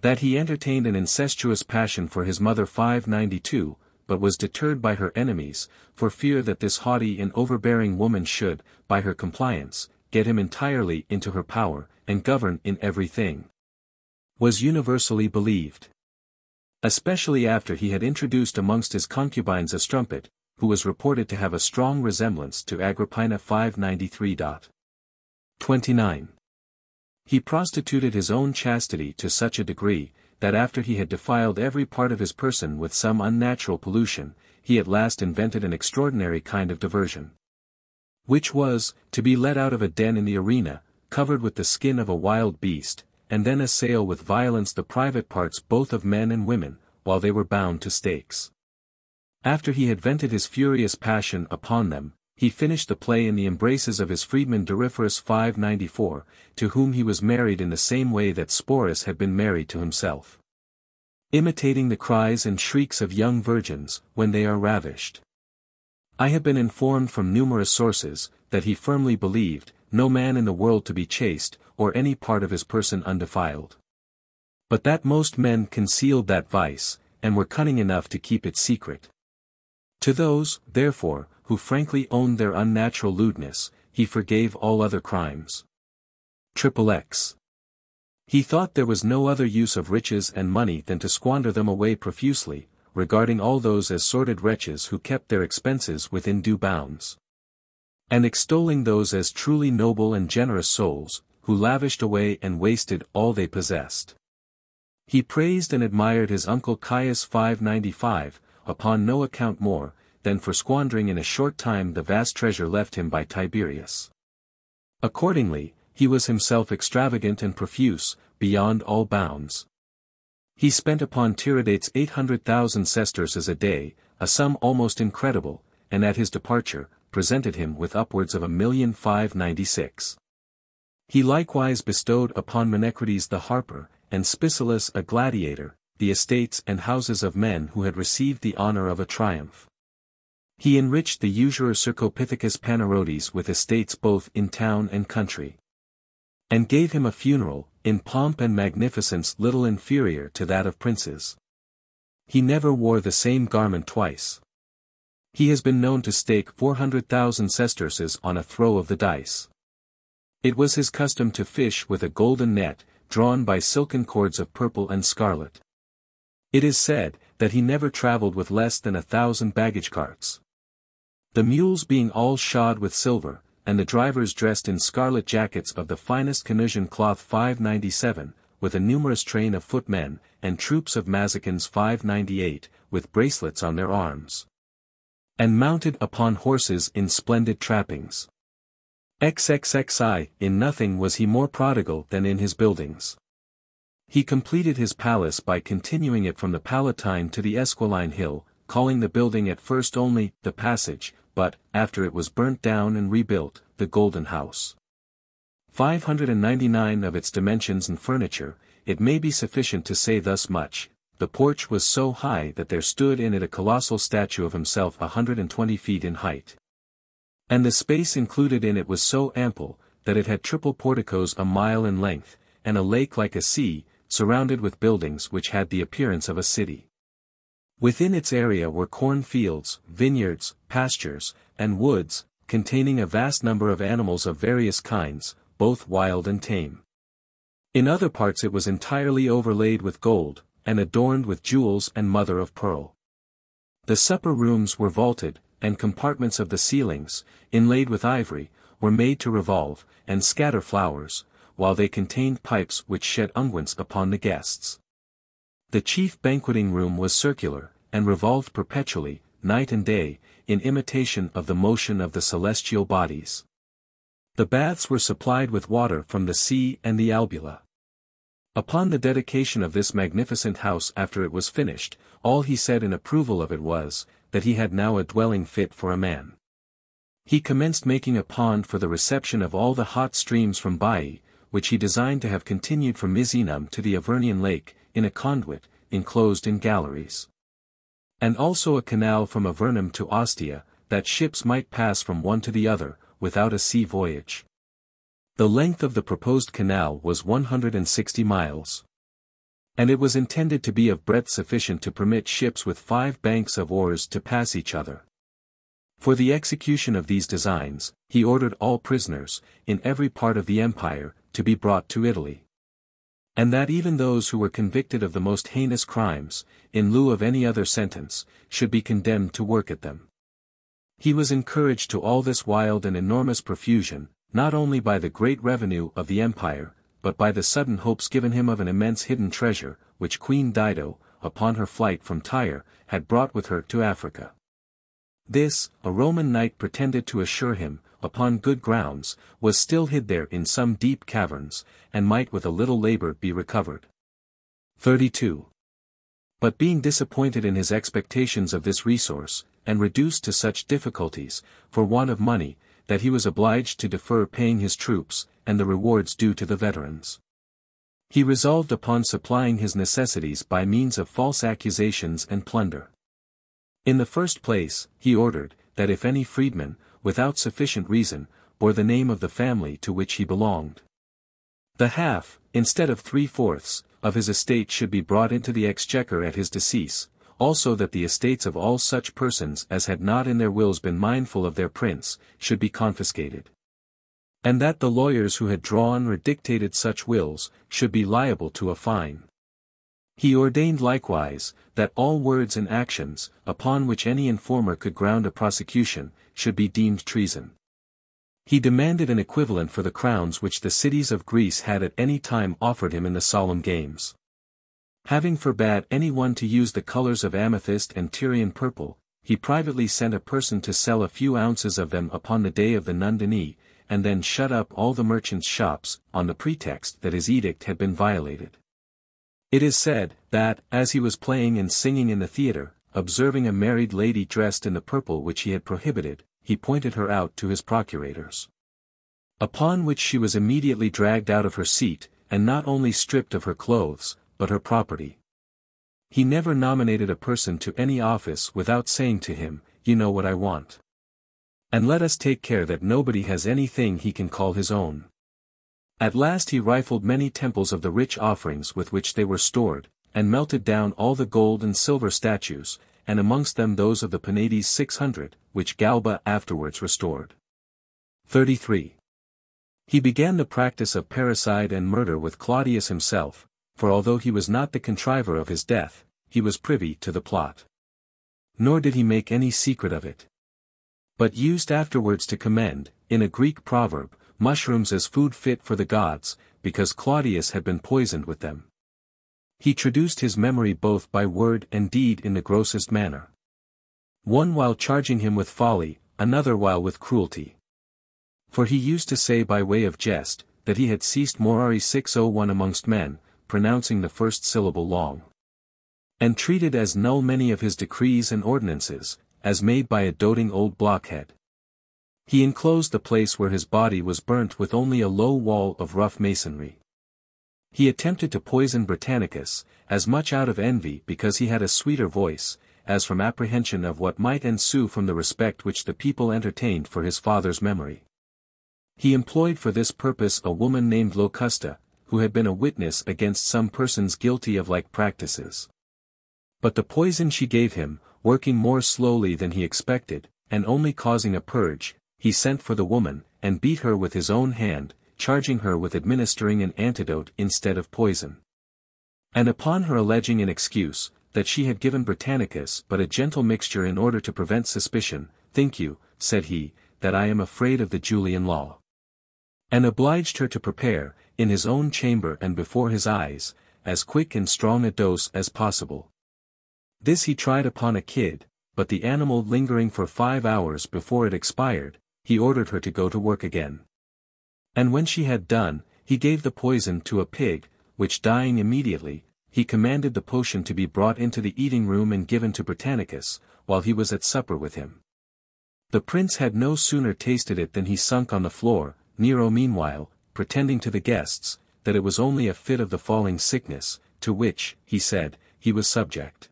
That he entertained an incestuous passion for his mother 592, but was deterred by her enemies, for fear that this haughty and overbearing woman should, by her compliance, get him entirely into her power, and govern in everything. Was universally believed. Especially after he had introduced amongst his concubines a strumpet, who was reported to have a strong resemblance to Agrippina 593. 29. He prostituted his own chastity to such a degree, that after he had defiled every part of his person with some unnatural pollution, he at last invented an extraordinary kind of diversion. Which was, to be let out of a den in the arena, covered with the skin of a wild beast, and then assail with violence the private parts both of men and women, while they were bound to stakes. After he had vented his furious passion upon them, he finished the play in the embraces of his freedman Doryphorus 594, to whom he was married in the same way that Sporus had been married to himself. Imitating the cries and shrieks of young virgins, when they are ravished. I have been informed from numerous sources, that he firmly believed, no man in the world to be chaste, or any part of his person undefiled. But that most men concealed that vice, and were cunning enough to keep it secret. To those, therefore, who frankly owned their unnatural lewdness, he forgave all other crimes. Triple X. He thought there was no other use of riches and money than to squander them away profusely, regarding all those as sordid wretches who kept their expenses within due bounds. And extolling those as truly noble and generous souls, who lavished away and wasted all they possessed. He praised and admired his uncle Caius 595, upon no account more, than for squandering in a short time the vast treasure left him by Tiberius. Accordingly, he was himself extravagant and profuse, beyond all bounds. He spent upon Tiridates 800,000 sesterces a day, a sum almost incredible, and at his departure, presented him with upwards of a million five ninety-six. He likewise bestowed upon Menecrates the harper, and Spicillus a gladiator, the estates and houses of men who had received the honor of a triumph. He enriched the usurer Cercopithecus Panerotes with estates both in town and country. And gave him a funeral, in pomp and magnificence little inferior to that of princes. He never wore the same garment twice. He has been known to stake 400,000 sesterces on a throw of the dice. It was his custom to fish with a golden net, drawn by silken cords of purple and scarlet. It is said, that he never travelled with less than a thousand baggage carts. The mules being all shod with silver, and the drivers dressed in scarlet jackets of the finest Canusian cloth 597, with a numerous train of footmen, and troops of Mazacans 598, with bracelets on their arms. And mounted upon horses in splendid trappings. XXXI, in nothing was he more prodigal than in his buildings. He completed his palace by continuing it from the Palatine to the Esquiline Hill, calling the building at first only, the Passage, but, after it was burnt down and rebuilt, the Golden House. 599 of its dimensions and furniture, it may be sufficient to say thus much, the porch was so high that there stood in it a colossal statue of himself hundred and twenty feet in height. And the space included in it was so ample, that it had triple porticos a mile in length, and a lake like a sea, surrounded with buildings which had the appearance of a city. Within its area were corn fields, vineyards, pastures, and woods, containing a vast number of animals of various kinds, both wild and tame. In other parts it was entirely overlaid with gold, and adorned with jewels and mother of pearl. The supper rooms were vaulted, and compartments of the ceilings, inlaid with ivory, were made to revolve, and scatter flowers, while they contained pipes which shed unguents upon the guests. The chief banqueting room was circular, and revolved perpetually, night and day, in imitation of the motion of the celestial bodies. The baths were supplied with water from the sea and the Albula. Upon the dedication of this magnificent house after it was finished, all he said in approval of it was, that he had now a dwelling fit for a man. He commenced making a pond for the reception of all the hot streams from Baiae, which he designed to have continued from Misenum to the Avernian lake, in a conduit, enclosed in galleries. And also a canal from Avernum to Ostia, that ships might pass from one to the other, without a sea voyage. The length of the proposed canal was 160 miles. And it was intended to be of breadth sufficient to permit ships with five banks of oars to pass each other. For the execution of these designs, he ordered all prisoners, in every part of the empire, to be brought to Italy and that even those who were convicted of the most heinous crimes, in lieu of any other sentence, should be condemned to work at them. He was encouraged to all this wild and enormous profusion, not only by the great revenue of the empire, but by the sudden hopes given him of an immense hidden treasure, which Queen Dido, upon her flight from Tyre, had brought with her to Africa. This, a Roman knight pretended to assure him, upon good grounds, was still hid there in some deep caverns, and might with a little labor be recovered. 32. But being disappointed in his expectations of this resource, and reduced to such difficulties, for want of money, that he was obliged to defer paying his troops, and the rewards due to the veterans. He resolved upon supplying his necessities by means of false accusations and plunder. In the first place, he ordered, that if any freedman, without sufficient reason, bore the name of the family to which he belonged. The half, instead of three-fourths, of his estate should be brought into the exchequer at his decease, also that the estates of all such persons as had not in their wills been mindful of their prince, should be confiscated. And that the lawyers who had drawn or dictated such wills, should be liable to a fine. He ordained likewise, that all words and actions, upon which any informer could ground a prosecution, should be deemed treason. He demanded an equivalent for the crowns which the cities of Greece had at any time offered him in the solemn games. Having forbade any one to use the colors of amethyst and Tyrian purple, he privately sent a person to sell a few ounces of them upon the day of the Nundini, and then shut up all the merchants' shops, on the pretext that his edict had been violated. It is said, that, as he was playing and singing in the theatre, observing a married lady dressed in the purple which he had prohibited, he pointed her out to his procurators. Upon which she was immediately dragged out of her seat, and not only stripped of her clothes, but her property. He never nominated a person to any office without saying to him, you know what I want. And let us take care that nobody has anything he can call his own. At last he rifled many temples of the rich offerings with which they were stored, and melted down all the gold and silver statues, and amongst them those of the Penates 600, which Galba afterwards restored. 33. He began the practice of parricide and murder with Claudius himself, for although he was not the contriver of his death, he was privy to the plot. Nor did he make any secret of it. But used afterwards to commend, in a Greek proverb, mushrooms as food fit for the gods, because Claudius had been poisoned with them. He traduced his memory both by word and deed in the grossest manner. One while charging him with folly, another while with cruelty. For he used to say by way of jest, that he had ceased morari 601 amongst men, pronouncing the first syllable long. And treated as null many of his decrees and ordinances, as made by a doting old blockhead. He enclosed the place where his body was burnt with only a low wall of rough masonry. He attempted to poison Britannicus, as much out of envy because he had a sweeter voice, as from apprehension of what might ensue from the respect which the people entertained for his father's memory. He employed for this purpose a woman named Locusta, who had been a witness against some persons guilty of like practices. But the poison she gave him, working more slowly than he expected, and only causing a purge, he sent for the woman, and beat her with his own hand, charging her with administering an antidote instead of poison. And upon her alleging an excuse, that she had given Britannicus but a gentle mixture in order to prevent suspicion, think you, said he, that I am afraid of the Julian law. And obliged her to prepare, in his own chamber and before his eyes, as quick and strong a dose as possible. This he tried upon a kid, but the animal lingering for five hours before it expired, he ordered her to go to work again. And when she had done, he gave the poison to a pig, which dying immediately, he commanded the potion to be brought into the eating room and given to Britannicus, while he was at supper with him. The prince had no sooner tasted it than he sunk on the floor, Nero meanwhile, pretending to the guests, that it was only a fit of the falling sickness, to which, he said, he was subject.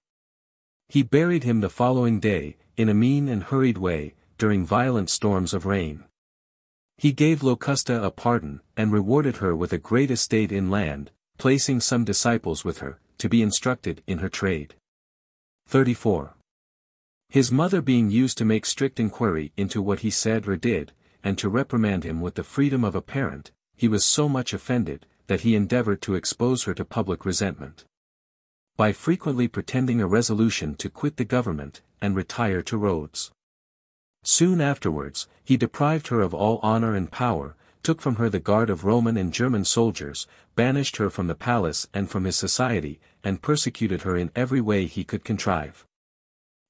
He buried him the following day, in a mean and hurried way, during violent storms of rain. He gave Locusta a pardon, and rewarded her with a great estate in land, placing some disciples with her, to be instructed in her trade. 34. His mother being used to make strict inquiry into what he said or did, and to reprimand him with the freedom of a parent, he was so much offended, that he endeavored to expose her to public resentment. By frequently pretending a resolution to quit the government, and retire to Rhodes. Soon afterwards, he deprived her of all honor and power, took from her the guard of Roman and German soldiers, banished her from the palace and from his society, and persecuted her in every way he could contrive.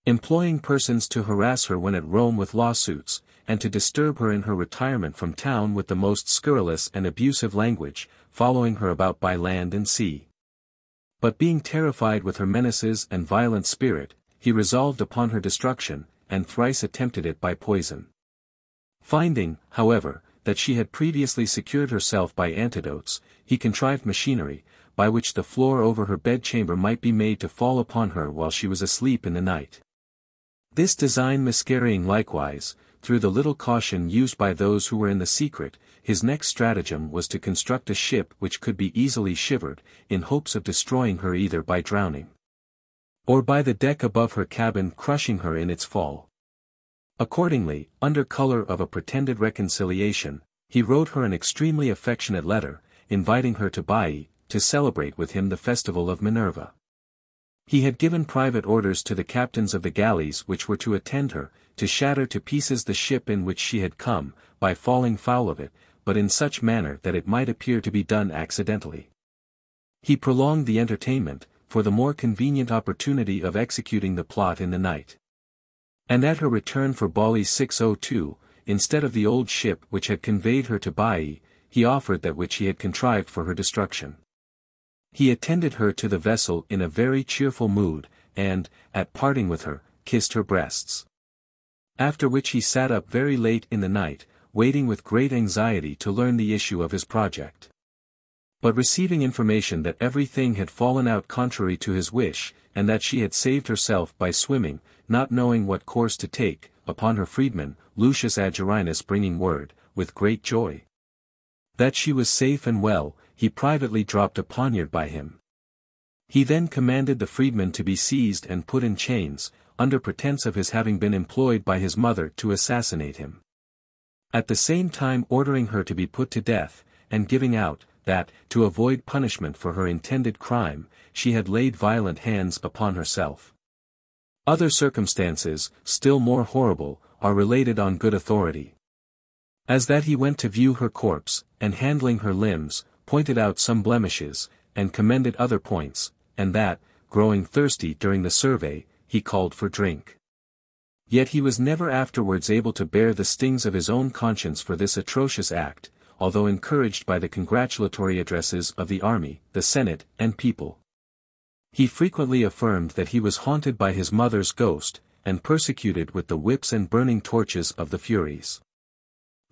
Employing persons to harass her when at Rome with lawsuits, and to disturb her in her retirement from town with the most scurrilous and abusive language, following her about by land and sea. But being terrified with her menaces and violent spirit, he resolved upon her destruction, and thrice attempted it by poison. Finding, however, that she had previously secured herself by antidotes, he contrived machinery, by which the floor over her bedchamber might be made to fall upon her while she was asleep in the night. This design miscarrying likewise, through the little caution used by those who were in the secret, his next stratagem was to construct a ship which could be easily shivered, in hopes of destroying her either by drowning or by the deck above her cabin crushing her in its fall. Accordingly, under color of a pretended reconciliation, he wrote her an extremely affectionate letter, inviting her to Baiae, to celebrate with him the festival of Minerva. He had given private orders to the captains of the galleys which were to attend her, to shatter to pieces the ship in which she had come, by falling foul of it, but in such manner that it might appear to be done accidentally. He prolonged the entertainment, for the more convenient opportunity of executing the plot in the night. And at her return for Bauli 602, instead of the old ship which had conveyed her to Baiae, he offered that which he had contrived for her destruction. He attended her to the vessel in a very cheerful mood, and, at parting with her, kissed her breasts. After which he sat up very late in the night, waiting with great anxiety to learn the issue of his project. But receiving information that everything had fallen out contrary to his wish, and that she had saved herself by swimming, not knowing what course to take, upon her freedman, Lucius Agerinus bringing word, with great joy. That she was safe and well, he privately dropped a poniard by him. He then commanded the freedman to be seized and put in chains, under pretence of his having been employed by his mother to assassinate him. At the same time ordering her to be put to death, and giving out, that, to avoid punishment for her intended crime, she had laid violent hands upon herself. Other circumstances, still more horrible, are related on good authority. As that he went to view her corpse, and handling her limbs, pointed out some blemishes, and commended other points, and that, growing thirsty during the survey, he called for drink. Yet he was never afterwards able to bear the stings of his own conscience for this atrocious act, although encouraged by the congratulatory addresses of the army, the senate, and people. He frequently affirmed that he was haunted by his mother's ghost, and persecuted with the whips and burning torches of the Furies.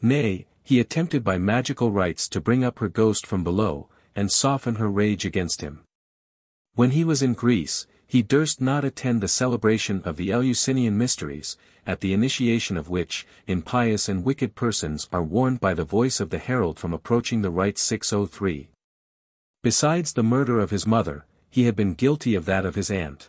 Nay, he attempted by magical rites to bring up her ghost from below, and soften her rage against him. When he was in Greece, he durst not attend the celebration of the Eleusinian mysteries, at the initiation of which, impious and wicked persons are warned by the voice of the herald from approaching the rite 603. Besides the murder of his mother, he had been guilty of that of his aunt.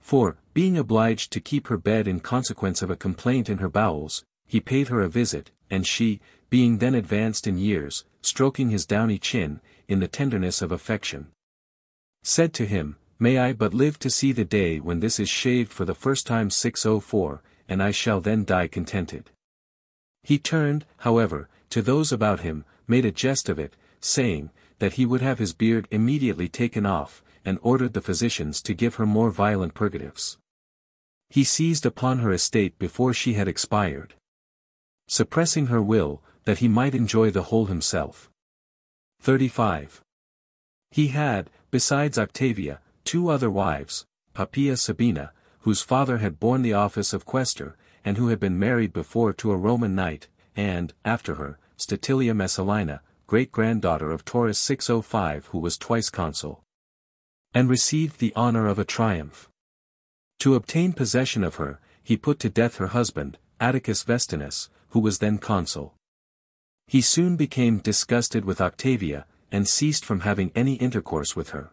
For, being obliged to keep her bed in consequence of a complaint in her bowels, he paid her a visit, and she, being then advanced in years, stroking his downy chin, in the tenderness of affection, said to him, May I but live to see the day when this is shaved for the first time 604, and I shall then die contented. He turned, however, to those about him, made a jest of it, saying, that he would have his beard immediately taken off, and ordered the physicians to give her more violent purgatives. He seized upon her estate before she had expired. Suppressing her will, that he might enjoy the whole himself. 35. He had, besides Octavia, two other wives, Poppaea Sabina, whose father had borne the office of quaestor, and who had been married before to a Roman knight, and, after her, Statilia Messalina, great-granddaughter of Taurus 605 who was twice consul. And received the honor of a triumph. To obtain possession of her, he put to death her husband, Atticus Vestinus, who was then consul. He soon became disgusted with Octavia, and ceased from having any intercourse with her.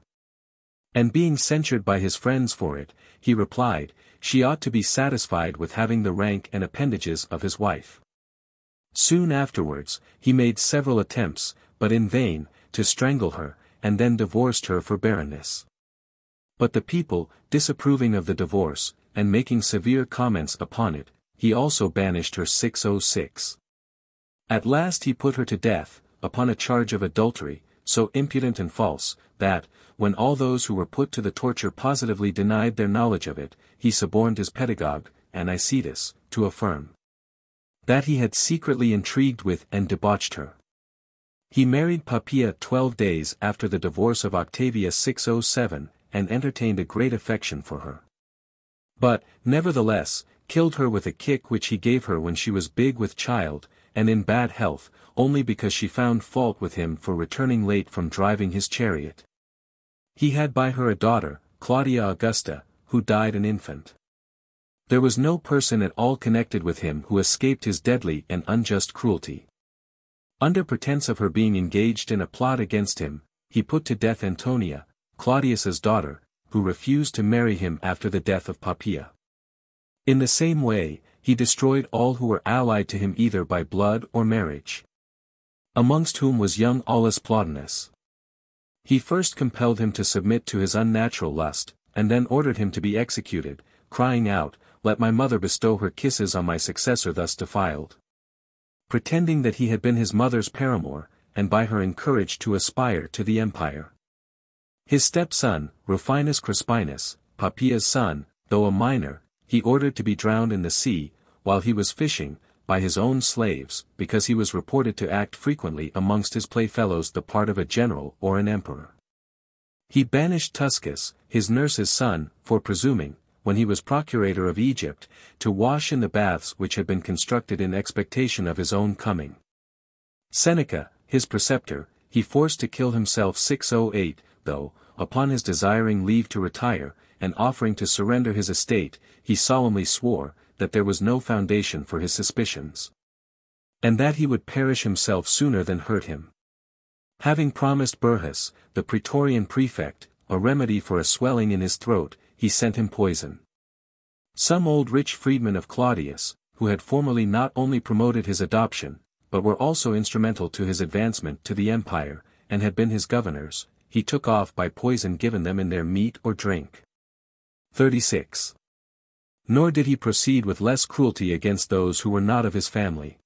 And being censured by his friends for it, he replied, she ought to be satisfied with having the rank and appendages of his wife. Soon afterwards, he made several attempts, but in vain, to strangle her, and then divorced her for barrenness. But the people, disapproving of the divorce, and making severe comments upon it, he also banished her 606. At last he put her to death, upon a charge of adultery, so impudent and false, that, when all those who were put to the torture positively denied their knowledge of it, he suborned his pedagogue, Anicetus, to affirm that he had secretly intrigued with and debauched her. He married Poppaea twelve days after the divorce of Octavia 607, and entertained a great affection for her. But, nevertheless, killed her with a kick which he gave her when she was big with child, and in bad health, only because she found fault with him for returning late from driving his chariot. He had by her a daughter, Claudia Augusta, who died an infant. There was no person at all connected with him who escaped his deadly and unjust cruelty. Under pretense of her being engaged in a plot against him, he put to death Antonia, Claudius's daughter, who refused to marry him after the death of Poppaea. In the same way, he destroyed all who were allied to him either by blood or marriage. Amongst whom was young Aulus Plautius. He first compelled him to submit to his unnatural lust, and then ordered him to be executed, crying out, let my mother bestow her kisses on my successor thus defiled. Pretending that he had been his mother's paramour, and by her encouraged to aspire to the empire. His stepson, Rufinus Crispinus, Poppaea's son, though a minor, he ordered to be drowned in the sea, while he was fishing, by his own slaves, because he was reported to act frequently amongst his playfellows the part of a general or an emperor. He banished Tuscus, his nurse's son, for presuming, when he was procurator of Egypt, to wash in the baths which had been constructed in expectation of his own coming. Seneca, his preceptor, he forced to kill himself 608, though, upon his desiring leave to retire, and offering to surrender his estate, he solemnly swore, that there was no foundation for his suspicions. And that he would perish himself sooner than hurt him. Having promised Burrhus, the praetorian prefect, a remedy for a swelling in his throat, he sent him poison. Some old rich freedmen of Claudius, who had formerly not only promoted his adoption, but were also instrumental to his advancement to the empire, and had been his governors, he took off by poison given them in their meat or drink. 36. Nor did he proceed with less cruelty against those who were not of his family.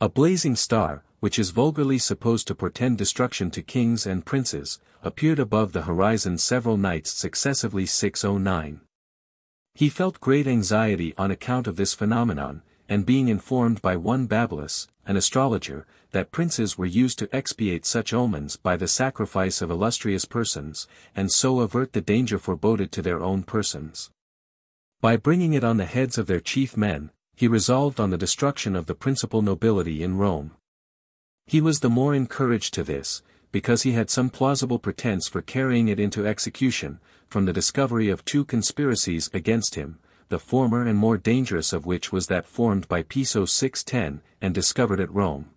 A blazing star, which is vulgarly supposed to portend destruction to kings and princes, appeared above the horizon several nights successively 609. He felt great anxiety on account of this phenomenon, and being informed by one Babylas, an astrologer, that princes were used to expiate such omens by the sacrifice of illustrious persons, and so avert the danger foreboded to their own persons. By bringing it on the heads of their chief men, he resolved on the destruction of the principal nobility in Rome. He was the more encouraged to this, because he had some plausible pretence for carrying it into execution, from the discovery of two conspiracies against him, the former and more dangerous of which was that formed by Piso 610, and discovered at Rome.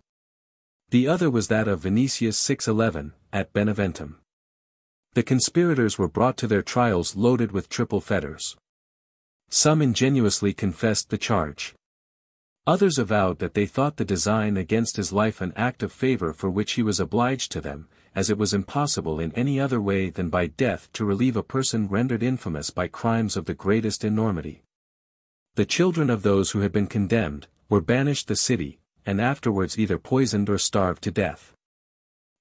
The other was that of Vinicius 611, at Beneventum. The conspirators were brought to their trials loaded with triple fetters. Some ingenuously confessed the charge. Others avowed that they thought the design against his life an act of favor for which he was obliged to them, as it was impossible in any other way than by death to relieve a person rendered infamous by crimes of the greatest enormity. The children of those who had been condemned, were banished the city, and afterwards either poisoned or starved to death.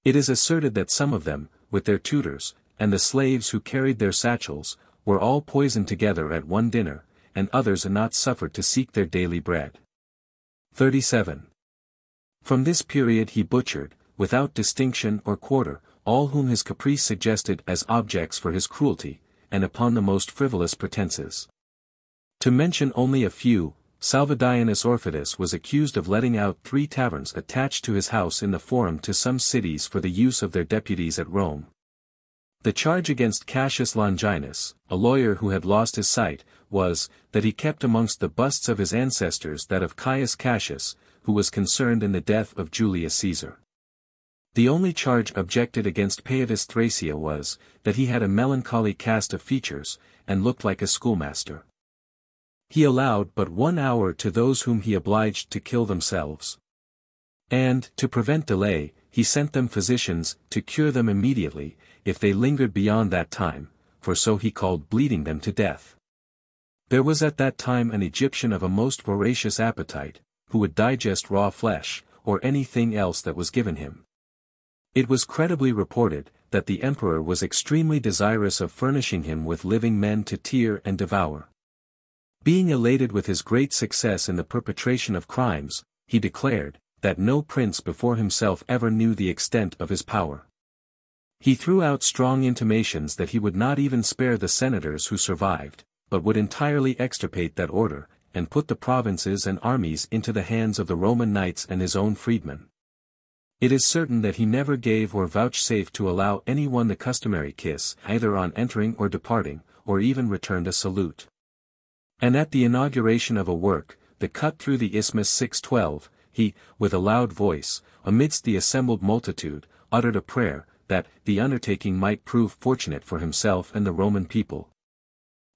It is asserted that some of them, with their tutors, and the slaves who carried their satchels, were all poisoned together at one dinner, and others are not suffered to seek their daily bread. 37. From this period he butchered, without distinction or quarter, all whom his caprice suggested as objects for his cruelty, and upon the most frivolous pretenses. To mention only a few, Salvidienus Orfitus was accused of letting out three taverns attached to his house in the Forum to some cities for the use of their deputies at Rome. The charge against Cassius Longinus, a lawyer who had lost his sight, was, that he kept amongst the busts of his ancestors that of Caius Cassius, who was concerned in the death of Julius Caesar. The only charge objected against Paetus Thrasea was, that he had a melancholy cast of features, and looked like a schoolmaster. He allowed but one hour to those whom he obliged to kill themselves. And, to prevent delay, he sent them physicians, to cure them immediately, if they lingered beyond that time, for so he called bleeding them to death. There was at that time an Egyptian of a most voracious appetite, who would digest raw flesh, or anything else that was given him. It was credibly reported, that the emperor was extremely desirous of furnishing him with living men to tear and devour. Being elated with his great success in the perpetration of crimes, he declared, that no prince before himself ever knew the extent of his power. He threw out strong intimations that he would not even spare the senators who survived, but would entirely extirpate that order, and put the provinces and armies into the hands of the Roman knights and his own freedmen. It is certain that he never gave or vouchsafed to allow anyone the customary kiss either on entering or departing, or even returned a salute. And at the inauguration of a work, the cut through the Isthmus 612, he, with a loud voice, amidst the assembled multitude, uttered a prayer, that the undertaking might prove fortunate for himself and the Roman people.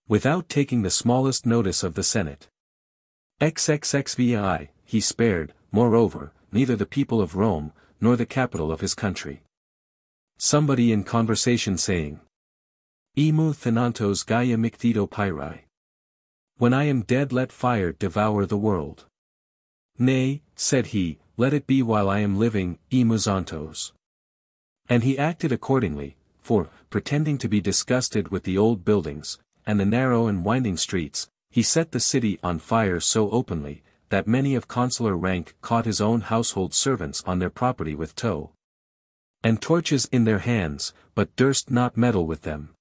Without taking the smallest notice of the Senate. XXXVI, he spared, moreover, neither the people of Rome, nor the capital of his country. Somebody in conversation saying, Emu thanantos Gaia mictheto pyri. When I am dead let fire devour the world. Nay, said he, let it be while I am living, emuzantos. And he acted accordingly, for, pretending to be disgusted with the old buildings, and the narrow and winding streets, he set the city on fire so openly, that many of consular rank caught his own household servants on their property with tow. And torches in their hands, but durst not meddle with them.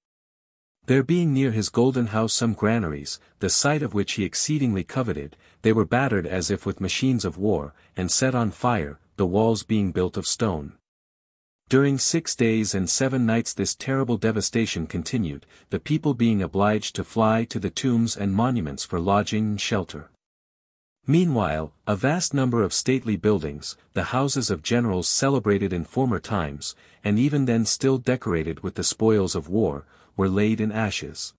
There being near his golden house some granaries, the sight of which he exceedingly coveted, they were battered as if with machines of war, and set on fire, the walls being built of stone. During six days and seven nights this terrible devastation continued, the people being obliged to fly to the tombs and monuments for lodging and shelter. Meanwhile, a vast number of stately buildings, the houses of generals celebrated in former times, and even then still decorated with the spoils of war, were laid in ashes.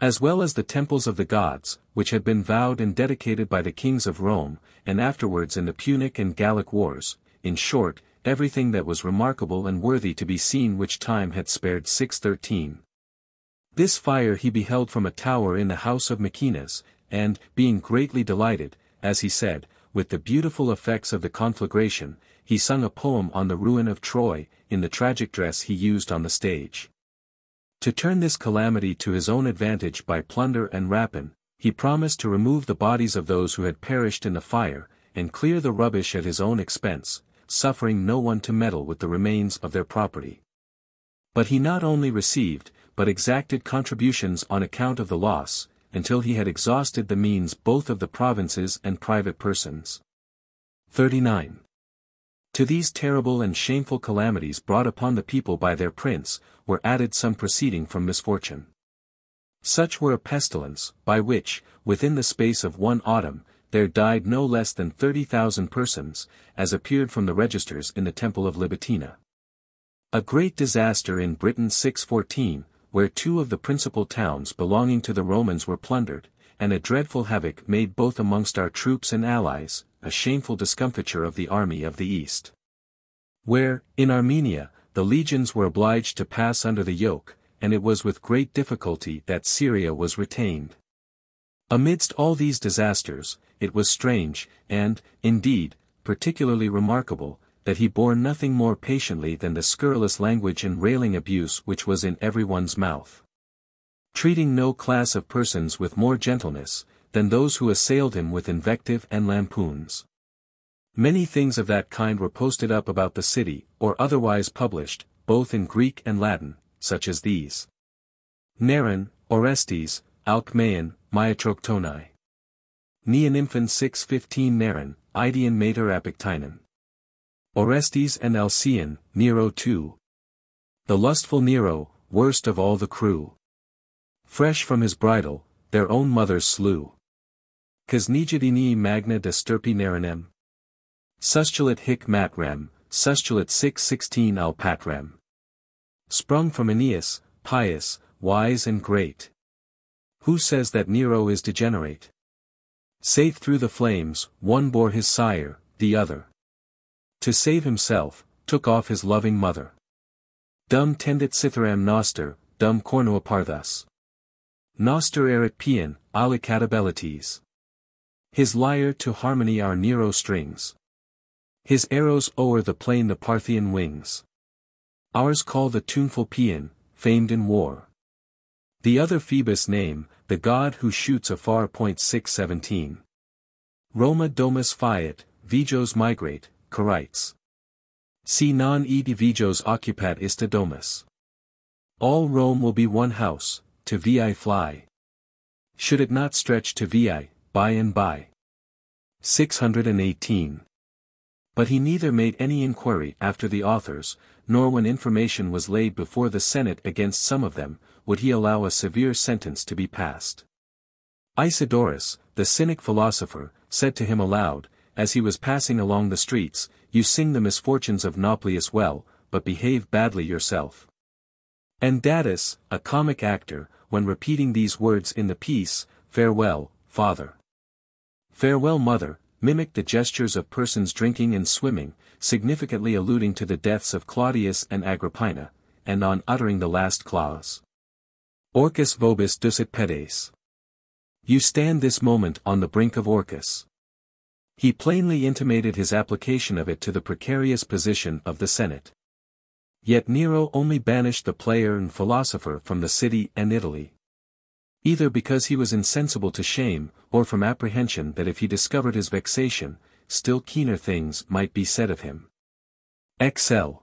As well as the temples of the gods, which had been vowed and dedicated by the kings of Rome, and afterwards in the Punic and Gallic wars, in short, everything that was remarkable and worthy to be seen which time had spared 613. This fire he beheld from a tower in the house of Maecenas, and, being greatly delighted, as he said, with the beautiful effects of the conflagration, he sung a poem on the ruin of Troy, in the tragic dress he used on the stage. To turn this calamity to his own advantage by plunder and rapine, he promised to remove the bodies of those who had perished in the fire, and clear the rubbish at his own expense, suffering no one to meddle with the remains of their property. But he not only received, but exacted contributions on account of the loss, until he had exhausted the means both of the provinces and private persons. 39. To these terrible and shameful calamities brought upon the people by their prince, were added some proceeding from misfortune. Such were a pestilence, by which, within the space of one autumn, there died no less than thirty thousand persons, as appeared from the registers in the temple of Libitina. A great disaster in Britain 614, where two of the principal towns belonging to the Romans were plundered, and a dreadful havoc made both amongst our troops and allies, a shameful discomfiture of the army of the East. Where, in Armenia, the legions were obliged to pass under the yoke, and it was with great difficulty that Syria was retained. Amidst all these disasters, it was strange, and, indeed, particularly remarkable, that he bore nothing more patiently than the scurrilous language and railing abuse which was in everyone's mouth. Treating no class of persons with more gentleness, than those who assailed him with invective and lampoons. Many things of that kind were posted up about the city, or otherwise published, both in Greek and Latin, such as these. Neron, Orestes, Alcmaeon, Myotroctoni. Neonymphan 615 Neron, Idian Mater Apictinon. Orestes and Alcmaeon, Nero too. The lustful Nero, worst of all the crew. Fresh from his bridal, their own mothers slew. Casnegidini magna de stirpi neronem. Sustulat hic matrem, sustulat 616 al patrem sprung from Aeneas, pious, wise and great. Who says that Nero is degenerate? Safe through the flames, one bore his sire, the other. To save himself, took off his loving mother. Dum tendit citharam noster, dum cornua parthus. Noster erit pian, alicatabelites. His lyre to harmony our Nero strings. His arrows o'er the plain the Parthian wings. Ours call the tuneful Paean, famed in war. The other Phoebus name, the god who shoots afar. Point 617. Roma domus fiat, vijos migrate, Carites. Si non edi vijos occupat ista domus. All Rome will be one house, to Veii fly. Should it not stretch to Veii, by and by. 618. But he neither made any inquiry after the authors, nor when information was laid before the Senate against some of them, would he allow a severe sentence to be passed. Isidorus, the Cynic philosopher, said to him aloud, as he was passing along the streets, You sing the misfortunes of Nauplius well, but behave badly yourself. And Datus, a comic actor, when repeating these words in the piece, Farewell, father. Farewell mother, mimicked the gestures of persons drinking and swimming, significantly alluding to the deaths of Claudius and Agrippina, and on uttering the last clause. Orcus vobis ducit pedes. You stand this moment on the brink of Orcus. He plainly intimated his application of it to the precarious position of the Senate. Yet Nero only banished the player and philosopher from the city and Italy. Either because he was insensible to shame, or from apprehension that if he discovered his vexation, still keener things might be said of him. XL.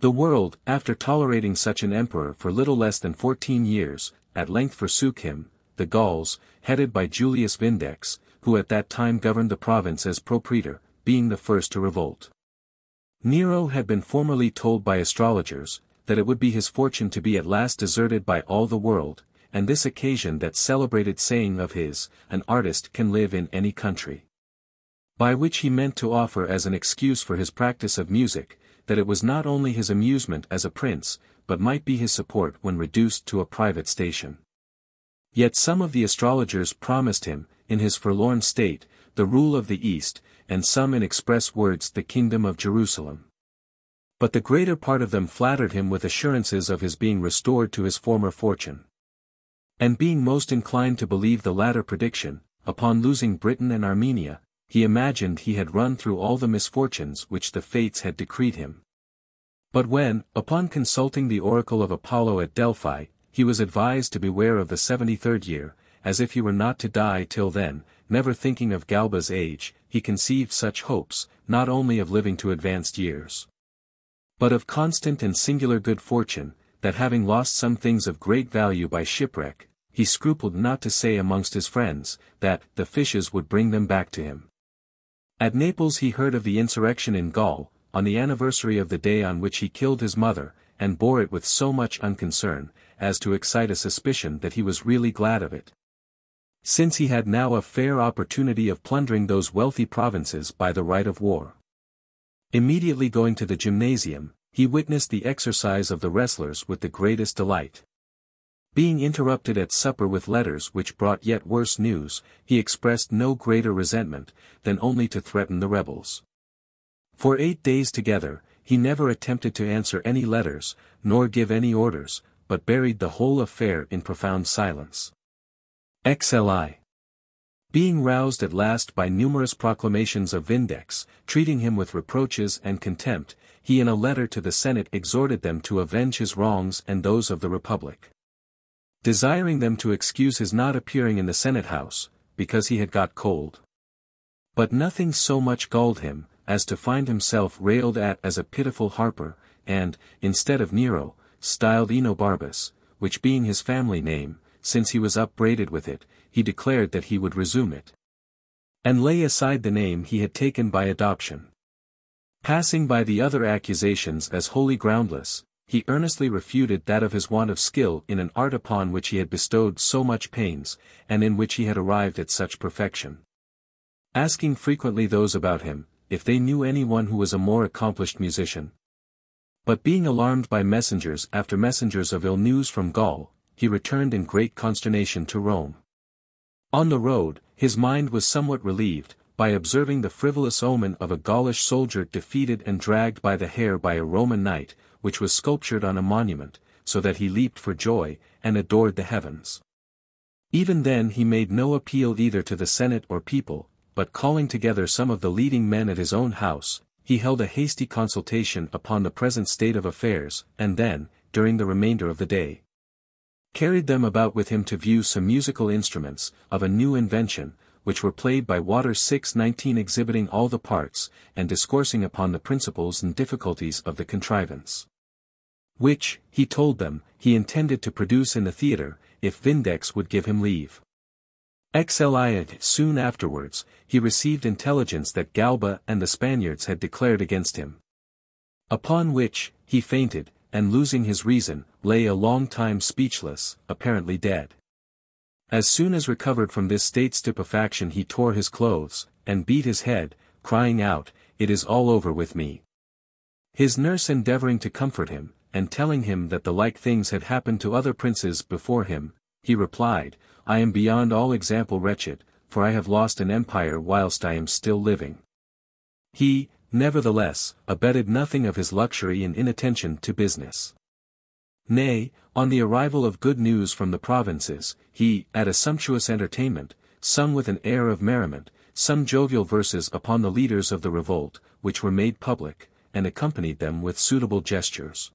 The world, after tolerating such an emperor for little less than fourteen years, at length forsook him, the Gauls, headed by Julius Vindex, who at that time governed the province as propraetor, being the first to revolt. Nero had been formerly told by astrologers, that it would be his fortune to be at last deserted by all the world, and this occasioned that celebrated saying of his, an artist can live in any country. By which he meant to offer as an excuse for his practice of music, that it was not only his amusement as a prince, but might be his support when reduced to a private station. Yet some of the astrologers promised him, in his forlorn state, the rule of the East, and some in express words the kingdom of Jerusalem. But the greater part of them flattered him with assurances of his being restored to his former fortune. And being most inclined to believe the latter prediction, upon losing Britain and Armenia, he imagined he had run through all the misfortunes which the fates had decreed him. But when, upon consulting the oracle of Apollo at Delphi, he was advised to beware of the seventy-third year, as if he were not to die till then, never thinking of Galba's age, he conceived such hopes, not only of living to advanced years, but of constant and singular good fortune, that having lost some things of great value by shipwreck, he scrupled not to say amongst his friends, that the fishes would bring them back to him. At Naples he heard of the insurrection in Gaul, on the anniversary of the day on which he killed his mother, and bore it with so much unconcern, as to excite a suspicion that he was really glad of it. Since he had now a fair opportunity of plundering those wealthy provinces by the right of war. Immediately going to the gymnasium, he witnessed the exercise of the wrestlers with the greatest delight. Being interrupted at supper with letters which brought yet worse news, he expressed no greater resentment, than only to threaten the rebels. For eight days together, he never attempted to answer any letters, nor give any orders, but buried the whole affair in profound silence. XLI. Being roused at last by numerous proclamations of Vindex, treating him with reproaches and contempt, he in a letter to the Senate exhorted them to avenge his wrongs and those of the Republic desiring them to excuse his not appearing in the Senate House, because he had got cold. But nothing so much galled him, as to find himself railed at as a pitiful harper, and, instead of Nero, styled Enobarbus, which being his family name, since he was upbraided with it, he declared that he would resume it. And lay aside the name he had taken by adoption. Passing by the other accusations as wholly groundless, he earnestly refuted that of his want of skill in an art upon which he had bestowed so much pains, and in which he had arrived at such perfection. Asking frequently those about him, if they knew any one who was a more accomplished musician. But being alarmed by messengers after messengers of ill news from Gaul, he returned in great consternation to Rome. On the road, his mind was somewhat relieved, by observing the frivolous omen of a Gaulish soldier defeated and dragged by the hair by a Roman knight, which was sculptured on a monument, so that he leaped for joy, and adored the heavens. Even then he made no appeal either to the Senate or people, but calling together some of the leading men at his own house, he held a hasty consultation upon the present state of affairs, and then, during the remainder of the day, carried them about with him to view some musical instruments, of a new invention, which were played by Waters 619 exhibiting all the parts, and discoursing upon the principles and difficulties of the contrivance which, he told them, he intended to produce in the theatre, if Vindex would give him leave. Xliad soon afterwards, he received intelligence that Galba and the Spaniards had declared against him. Upon which, he fainted, and losing his reason, lay a long time speechless, apparently dead. As soon as recovered from this state stupefaction he tore his clothes, and beat his head, crying out, It is all over with me. His nurse endeavoring to comfort him, and telling him that the like things had happened to other princes before him, he replied, I am beyond all example wretched, for I have lost an empire whilst I am still living. He, nevertheless, abetted nothing of his luxury and inattention to business. Nay, on the arrival of good news from the provinces, he, at a sumptuous entertainment, sung with an air of merriment, some jovial verses upon the leaders of the revolt, which were made public, and accompanied them with suitable gestures.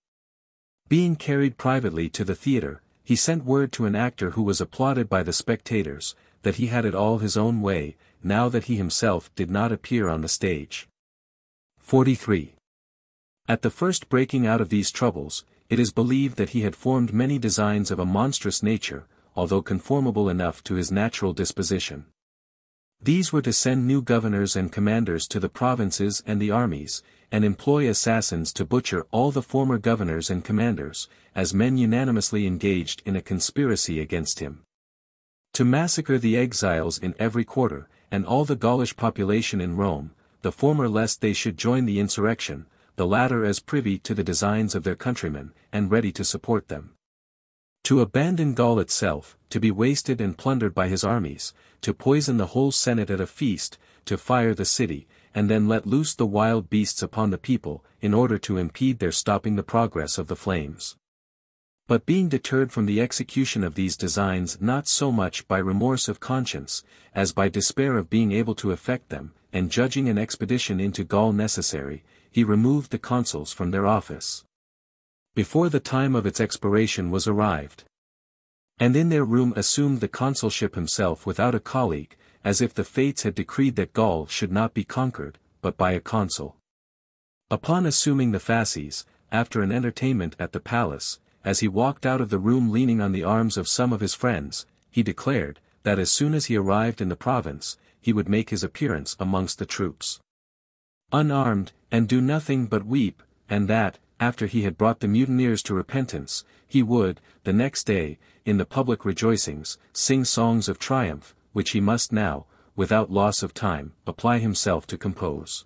Being carried privately to the theatre, he sent word to an actor who was applauded by the spectators, that he had it all his own way, now that he himself did not appear on the stage. 43. At the first breaking out of these troubles, it is believed that he had formed many designs of a monstrous nature, although conformable enough to his natural disposition. These were to send new governors and commanders to the provinces and the armies, and employ assassins to butcher all the former governors and commanders, as men unanimously engaged in a conspiracy against him. To massacre the exiles in every quarter, and all the Gaulish population in Rome, the former lest they should join the insurrection, the latter as privy to the designs of their countrymen, and ready to support them. To abandon Gaul itself, to be wasted and plundered by his armies, to poison the whole Senate at a feast, to fire the city, and then let loose the wild beasts upon the people, in order to impede their stopping the progress of the flames. But being deterred from the execution of these designs not so much by remorse of conscience, as by despair of being able to effect them, and judging an expedition into Gaul necessary, he removed the consuls from their office. Before the time of its expiration was arrived. And in their room assumed the consulship himself without a colleague, as if the fates had decreed that Gaul should not be conquered, but by a consul. Upon assuming the fasces, after an entertainment at the palace, as he walked out of the room leaning on the arms of some of his friends, he declared, that as soon as he arrived in the province, he would make his appearance amongst the troops. Unarmed, and do nothing but weep, and that, after he had brought the mutineers to repentance, he would, the next day, in the public rejoicings, sing songs of triumph, which he must now, without loss of time, apply himself to compose.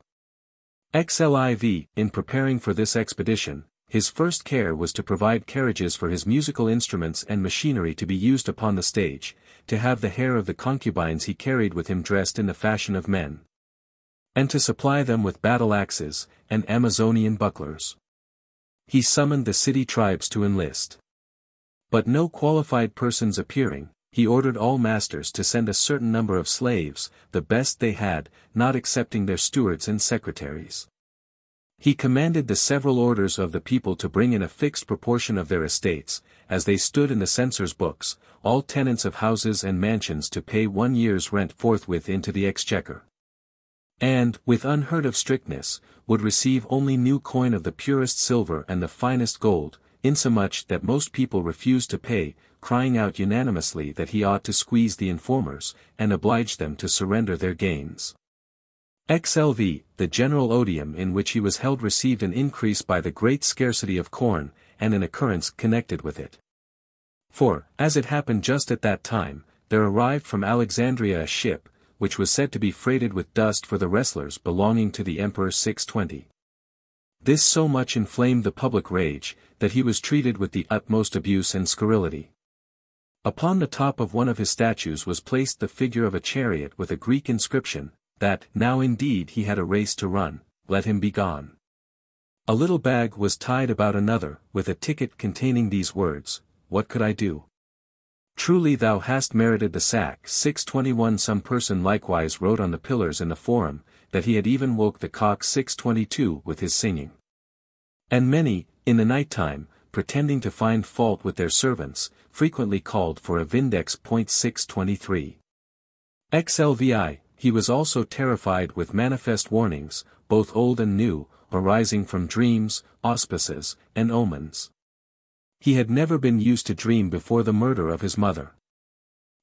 XLIV, in preparing for this expedition, his first care was to provide carriages for his musical instruments and machinery to be used upon the stage, to have the hair of the concubines he carried with him dressed in the fashion of men. And to supply them with battle axes, and Amazonian bucklers. He summoned the city tribes to enlist. But no qualified persons appearing, he ordered all masters to send a certain number of slaves, the best they had, not excepting their stewards and secretaries. He commanded the several orders of the people to bring in a fixed proportion of their estates, as they stood in the censor's books, all tenants of houses and mansions to pay one year's rent forthwith into the exchequer. And, with unheard of strictness, would receive only new coin of the purest silver and the finest gold, insomuch that most people refused to pay, crying out unanimously that he ought to squeeze the informers, and oblige them to surrender their gains. XLV, the general odium in which he was held received an increase by the great scarcity of corn, and an occurrence connected with it. For, as it happened just at that time, there arrived from Alexandria a ship, which was said to be freighted with dust for the wrestlers belonging to the Emperor 620. This so much inflamed the public rage, that he was treated with the utmost abuse and scurrility. Upon the top of one of his statues was placed the figure of a chariot with a Greek inscription, that, now indeed he had a race to run, let him be gone. A little bag was tied about another, with a ticket containing these words, What could I do? Truly thou hast merited the sack. 621 Some person likewise wrote on the pillars in the forum, that he had even woke the cock 622 with his singing. And many, in the night time, pretending to find fault with their servants, frequently called for a vindex. 623. XLVI, he was also terrified with manifest warnings, both old and new, arising from dreams, auspices, and omens. He had never been used to dream before the murder of his mother.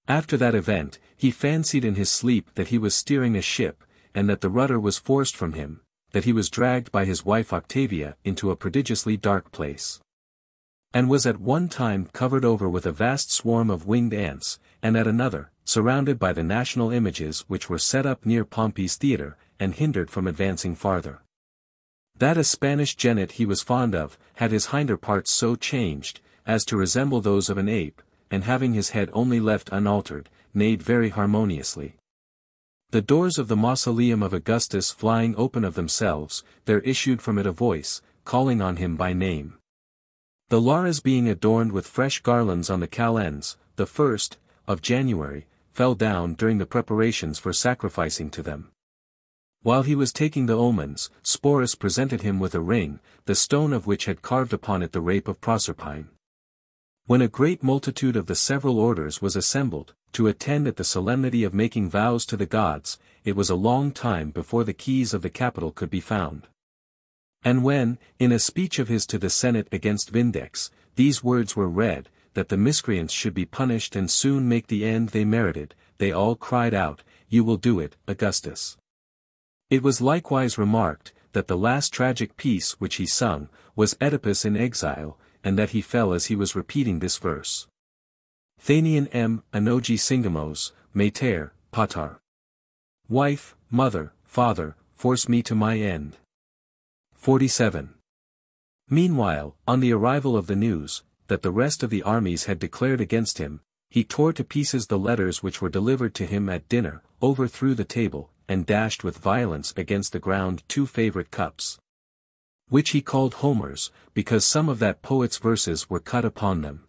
After that event, he fancied in his sleep that he was steering a ship, and that the rudder was forced from him, that he was dragged by his wife Octavia into a prodigiously dark place. And was at one time covered over with a vast swarm of winged ants, and at another, surrounded by the national images which were set up near Pompey's theatre, and hindered from advancing farther. That a Spanish jennet he was fond of, had his hinder parts so changed, as to resemble those of an ape, and having his head only left unaltered, neighed very harmoniously. The doors of the mausoleum of Augustus flying open of themselves, there issued from it a voice, calling on him by name. The lares being adorned with fresh garlands on the calends, the first, of January, fell down during the preparations for sacrificing to them. While he was taking the omens, Sporus presented him with a ring, the stone of which had carved upon it the rape of Proserpine. When a great multitude of the several orders was assembled, to attend at the solemnity of making vows to the gods, it was a long time before the keys of the Capitol could be found. And when, in a speech of his to the Senate against Vindex, these words were read, that the miscreants should be punished and soon make the end they merited, they all cried out, You will do it, Augustus. It was likewise remarked, that the last tragic piece which he sung, was Oedipus in exile, and that he fell as he was repeating this verse. Thanian m. Anogi singamos, mater, patar. Wife, mother, father, force me to my end. 47. Meanwhile, on the arrival of the news, that the rest of the armies had declared against him, he tore to pieces the letters which were delivered to him at dinner, overthrew the table, and dashed with violence against the ground two favorite cups. Which he called Homer's, because some of that poet's verses were cut upon them.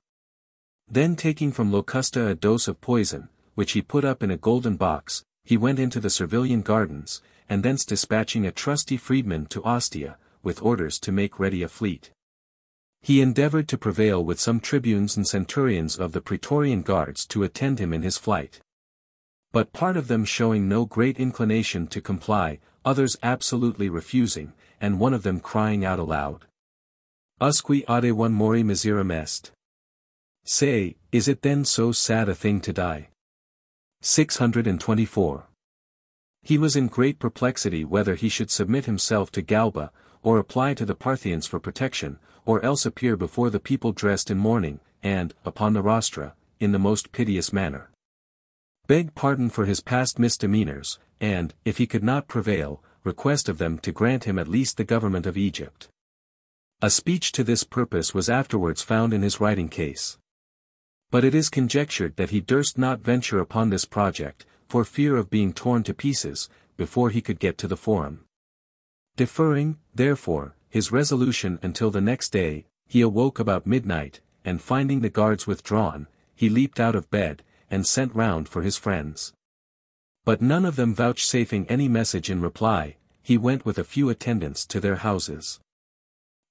Then taking from Locusta a dose of poison, which he put up in a golden box, he went into the Servilian gardens, and thence dispatching a trusty freedman to Ostia, with orders to make ready a fleet. He endeavored to prevail with some tribunes and centurions of the Praetorian guards to attend him in his flight. But part of them showing no great inclination to comply, others absolutely refusing, and one of them crying out aloud. Usque ade one mori miserum est. Say, is it then so sad a thing to die? 624. He was in great perplexity whether he should submit himself to Galba, or apply to the Parthians for protection, or else appear before the people dressed in mourning, and, upon the rostra, in the most piteous manner. Beg pardon for his past misdemeanors, and, if he could not prevail, request of them to grant him at least the government of Egypt. A speech to this purpose was afterwards found in his writing case. But it is conjectured that he durst not venture upon this project, for fear of being torn to pieces, before he could get to the forum. Deferring, therefore, his resolution until the next day, he awoke about midnight, and finding the guards withdrawn, he leaped out of bed, and sent round for his friends. But none of them vouchsafing any message in reply, he went with a few attendants to their houses.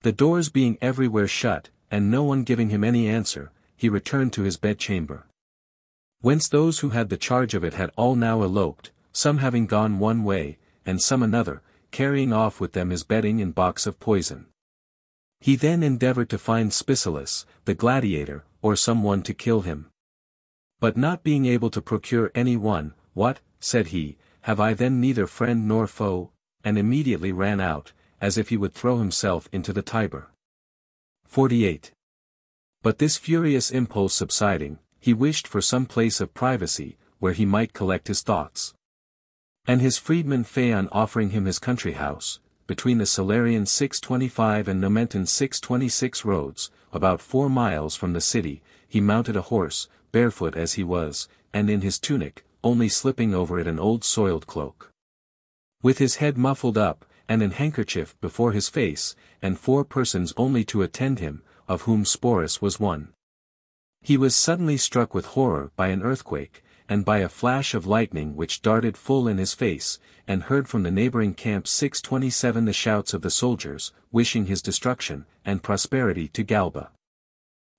The doors being everywhere shut, and no one giving him any answer, he returned to his bedchamber. Whence those who had the charge of it had all now eloped, some having gone one way, and some another, carrying off with them his bedding and box of poison. He then endeavored to find Spiculus, the gladiator, or some one to kill him. But not being able to procure any one, what, said he, have I then neither friend nor foe, and immediately ran out, as if he would throw himself into the Tiber. 48. But this furious impulse subsiding, he wished for some place of privacy, where he might collect his thoughts. And his freedman Phaon offering him his country house, between the Salarian 625 and Nomentan 626 roads, about four miles from the city, he mounted a horse, barefoot as he was, and in his tunic, only slipping over it an old soiled cloak. With his head muffled up, and an handkerchief before his face, and four persons only to attend him, of whom Sporus was one. He was suddenly struck with horror by an earthquake, and by a flash of lightning which darted full in his face, and heard from the neighboring camp 627 the shouts of the soldiers, wishing his destruction, and prosperity to Galba.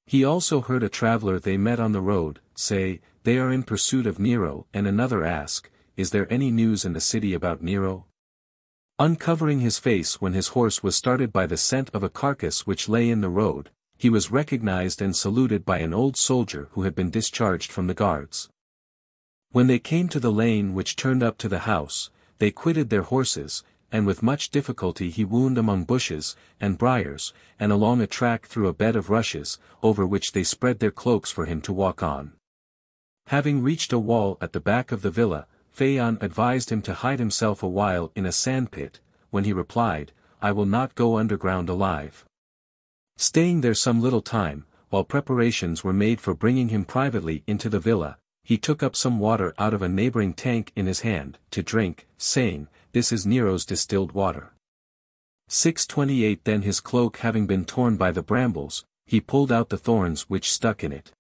He also heard a traveller they met on the road, say, They are in pursuit of Nero, and another ask, Is there any news in the city about Nero? Uncovering his face when his horse was started by the scent of a carcass which lay in the road, he was recognized and saluted by an old soldier who had been discharged from the guards. When they came to the lane which turned up to the house, they quitted their horses, and with much difficulty he wound among bushes, and briars, and along a track through a bed of rushes, over which they spread their cloaks for him to walk on. Having reached a wall at the back of the villa, Phaon advised him to hide himself a while in a sandpit, when he replied, I will not go underground alive. Staying there some little time, while preparations were made for bringing him privately into the villa, he took up some water out of a neighboring tank in his hand, to drink, saying, This is Nero's distilled water. 628 Then his cloak having been torn by the brambles, he pulled out the thorns which stuck in it.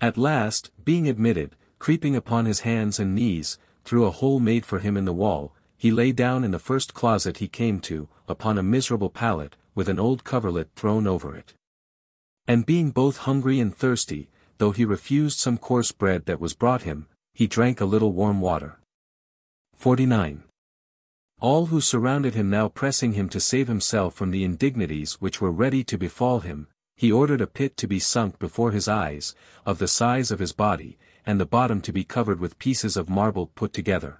At last, being admitted, creeping upon his hands and knees, through a hole made for him in the wall, he lay down in the first closet he came to, upon a miserable pallet, with an old coverlet thrown over it. And being both hungry and thirsty, though he refused some coarse bread that was brought him, he drank a little warm water. 49. All who surrounded him now pressing him to save himself from the indignities which were ready to befall him, he ordered a pit to be sunk before his eyes, of the size of his body, and the bottom to be covered with pieces of marble put together.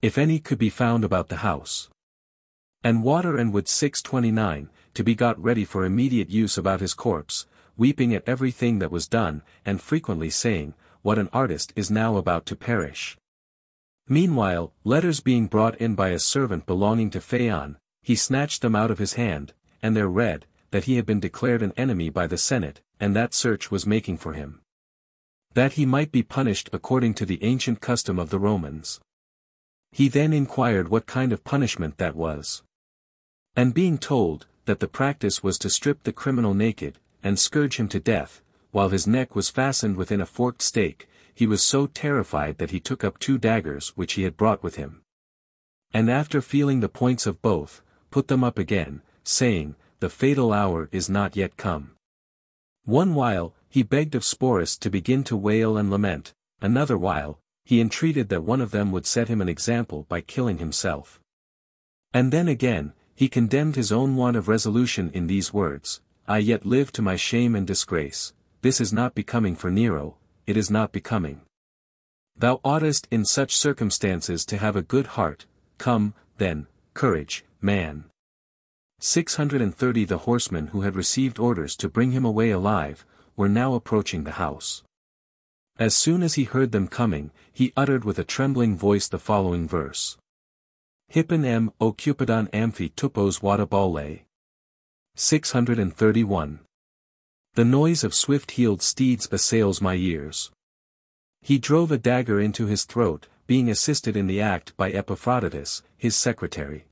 If any could be found about the house. And water and wood 629, to be got ready for immediate use about his corpse, weeping at everything that was done, and frequently saying, What an artist is now about to perish. Meanwhile, letters being brought in by a servant belonging to Phaon, he snatched them out of his hand, and there read, that he had been declared an enemy by the Senate, and that search was making for him that he might be punished according to the ancient custom of the Romans. He then inquired what kind of punishment that was. And being told, that the practice was to strip the criminal naked, and scourge him to death, while his neck was fastened within a forked stake, he was so terrified that he took up two daggers which he had brought with him. And after feeling the points of both, put them up again, saying, the fatal hour is not yet come. One while, he begged of Sporus to begin to wail and lament, another while, he entreated that one of them would set him an example by killing himself. And then again, he condemned his own want of resolution in these words, I yet live to my shame and disgrace, this is not becoming for Nero, it is not becoming. Thou oughtest in such circumstances to have a good heart, come, then, courage, man. 630 The horsemen who had received orders to bring him away alive, were now approaching the house. As soon as he heard them coming, he uttered with a trembling voice the following verse. Hippon m o Cupidon amphi tupos wata 631. The noise of swift-heeled steeds assails my ears. He drove a dagger into his throat, being assisted in the act by Epaphroditus, his secretary.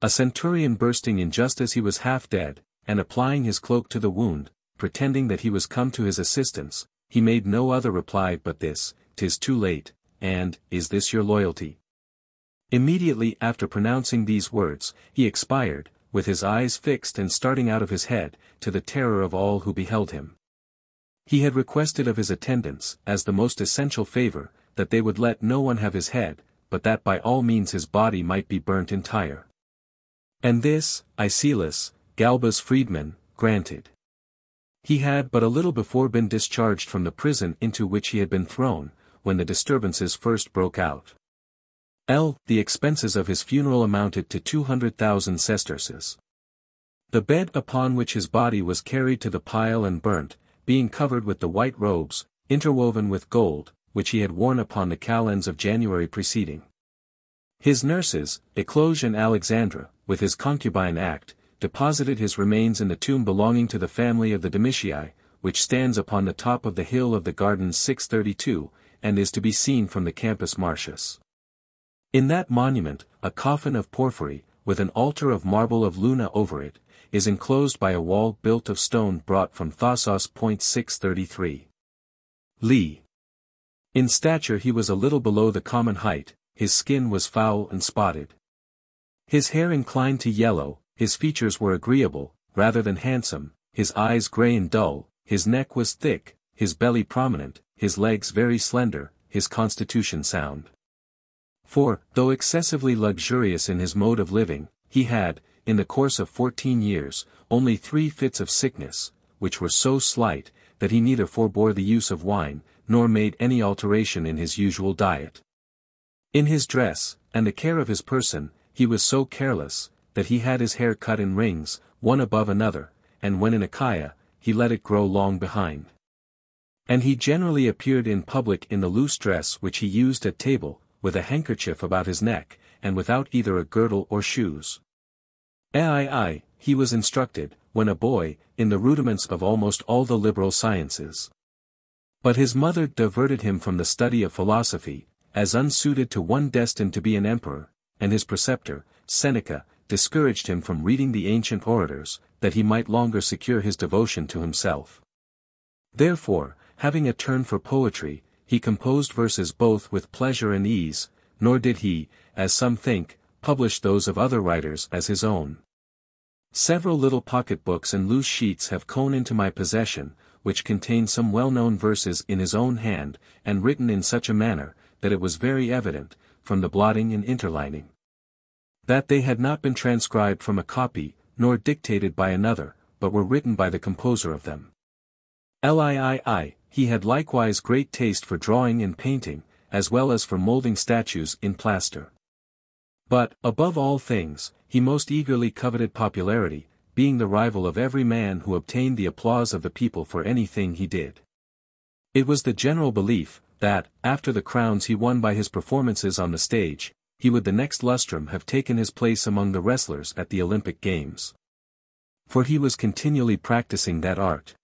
A centurion bursting in just as he was half dead, and applying his cloak to the wound, pretending that he was come to his assistance, he made no other reply but this, tis too late, and, is this your loyalty? Immediately after pronouncing these words, he expired, with his eyes fixed and starting out of his head, to the terror of all who beheld him. He had requested of his attendants, as the most essential favor, that they would let no one have his head, but that by all means his body might be burnt entire. And this, Icelus, Galba's freedman, granted. He had but a little before been discharged from the prison into which he had been thrown, when the disturbances first broke out. L. The expenses of his funeral amounted to 200,000 sesterces. The bed upon which his body was carried to the pile and burnt, being covered with the white robes, interwoven with gold, which he had worn upon the calends of January preceding. His nurses, Ecloge and Alexandra, with his concubine Acte, deposited his remains in the tomb belonging to the family of the Domitii, which stands upon the top of the hill of the Gardens 632, and is to be seen from the Campus Martius. In that monument, a coffin of porphyry, with an altar of marble of Luna over it, is enclosed by a wall built of stone brought from Thassos. 633. Lee. In stature he was a little below the common height, his skin was foul and spotted. His hair inclined to yellow, his features were agreeable, rather than handsome, his eyes grey and dull, his neck was thick, his belly prominent, his legs very slender, his constitution sound. For, though excessively luxurious in his mode of living, he had, in the course of fourteen years, only three fits of sickness, which were so slight, that he neither forbore the use of wine, nor made any alteration in his usual diet. In his dress, and the care of his person, he was so careless, that he had his hair cut in rings, one above another, and when in Achaia, he let it grow long behind. And he generally appeared in public in the loose dress which he used at table, with a handkerchief about his neck, and without either a girdle or shoes. Ai, ai, he was instructed, when a boy, in the rudiments of almost all the liberal sciences. But his mother diverted him from the study of philosophy, as unsuited to one destined to be an emperor, and his preceptor, Seneca, discouraged him from reading the ancient orators, that he might longer secure his devotion to himself. Therefore, having a turn for poetry, he composed verses both with pleasure and ease, nor did he, as some think, publish those of other writers as his own. Several little pocket-books and loose sheets have come into my possession, which contain some well-known verses in his own hand, and written in such a manner, that it was very evident, from the blotting and interlining, that they had not been transcribed from a copy, nor dictated by another, but were written by the composer of them. Lii, he had likewise great taste for drawing and painting, as well as for molding statues in plaster. But, above all things, he most eagerly coveted popularity, being the rival of every man who obtained the applause of the people for anything he did. It was the general belief, that, after the crowns he won by his performances on the stage, he would the next lustrum have taken his place among the wrestlers at the Olympic Games. For he was continually practicing that art.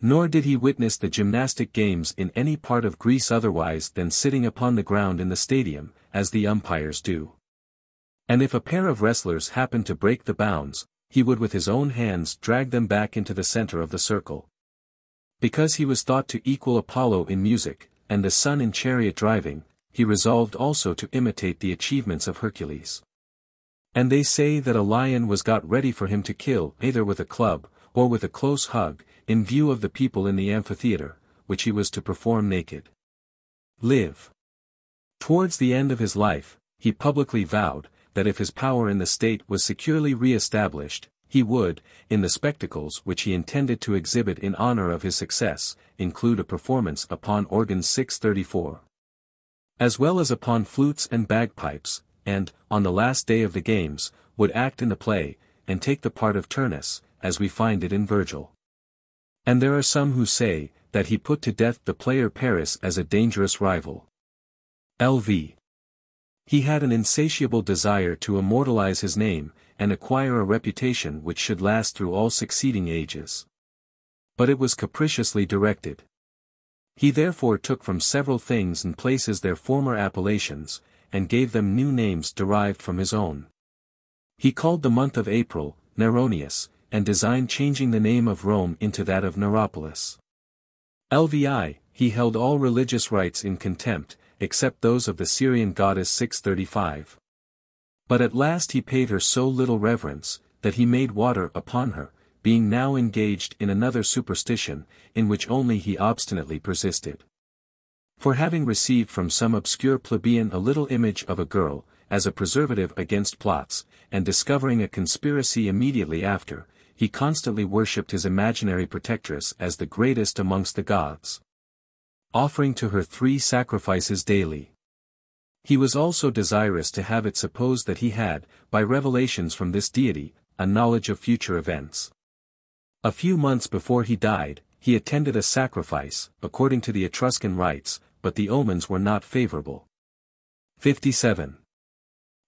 Nor did he witness the gymnastic games in any part of Greece otherwise than sitting upon the ground in the stadium, as the umpires do. And if a pair of wrestlers happened to break the bounds, he would with his own hands drag them back into the center of the circle. Because he was thought to equal Apollo in music, and the sun in chariot driving, he resolved also to imitate the achievements of Hercules. And they say that a lion was got ready for him to kill either with a club, or with a close hug, in view of the people in the amphitheatre, which he was to perform naked. Live. Towards the end of his life, he publicly vowed, that if his power in the state was securely re-established, he would, in the spectacles which he intended to exhibit in honor of his success, include a performance upon organs 634. As well as upon flutes and bagpipes, and, on the last day of the games, would act in the play, and take the part of Turnus, as we find it in Virgil. And there are some who say, that he put to death the player Paris as a dangerous rival. L.V. He had an insatiable desire to immortalize his name, and acquire a reputation which should last through all succeeding ages. But it was capriciously directed. He therefore took from several things and places their former appellations, and gave them new names derived from his own. He called the month of April, Neronius, and designed changing the name of Rome into that of Neropolis. LVI, he held all religious rites in contempt, except those of the Syrian goddess 635. But at last he paid her so little reverence, that he made water upon her, being now engaged in another superstition, in which only he obstinately persisted. For having received from some obscure plebeian a little image of a girl, as a preservative against plots, and discovering a conspiracy immediately after, he constantly worshipped his imaginary protectress as the greatest amongst the gods. Offering to her three sacrifices daily. He was also desirous to have it supposed that he had, by revelations from this deity, a knowledge of future events. A few months before he died, he attended a sacrifice, according to the Etruscan rites, but the omens were not favorable. 57.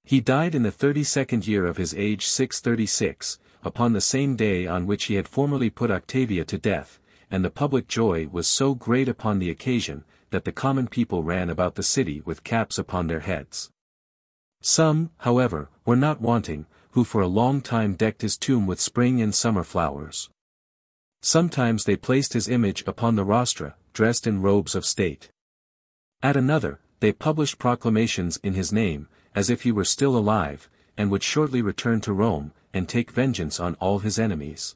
He died in the thirty-second year of his age 636, upon the same day on which he had formerly put Octavia to death, and the public joy was so great upon the occasion, that the common people ran about the city with caps upon their heads. Some, however, were not wanting, who for a long time decked his tomb with spring and summer flowers. Sometimes they placed his image upon the rostra, dressed in robes of state. At another, they published proclamations in his name, as if he were still alive, and would shortly return to Rome, and take vengeance on all his enemies.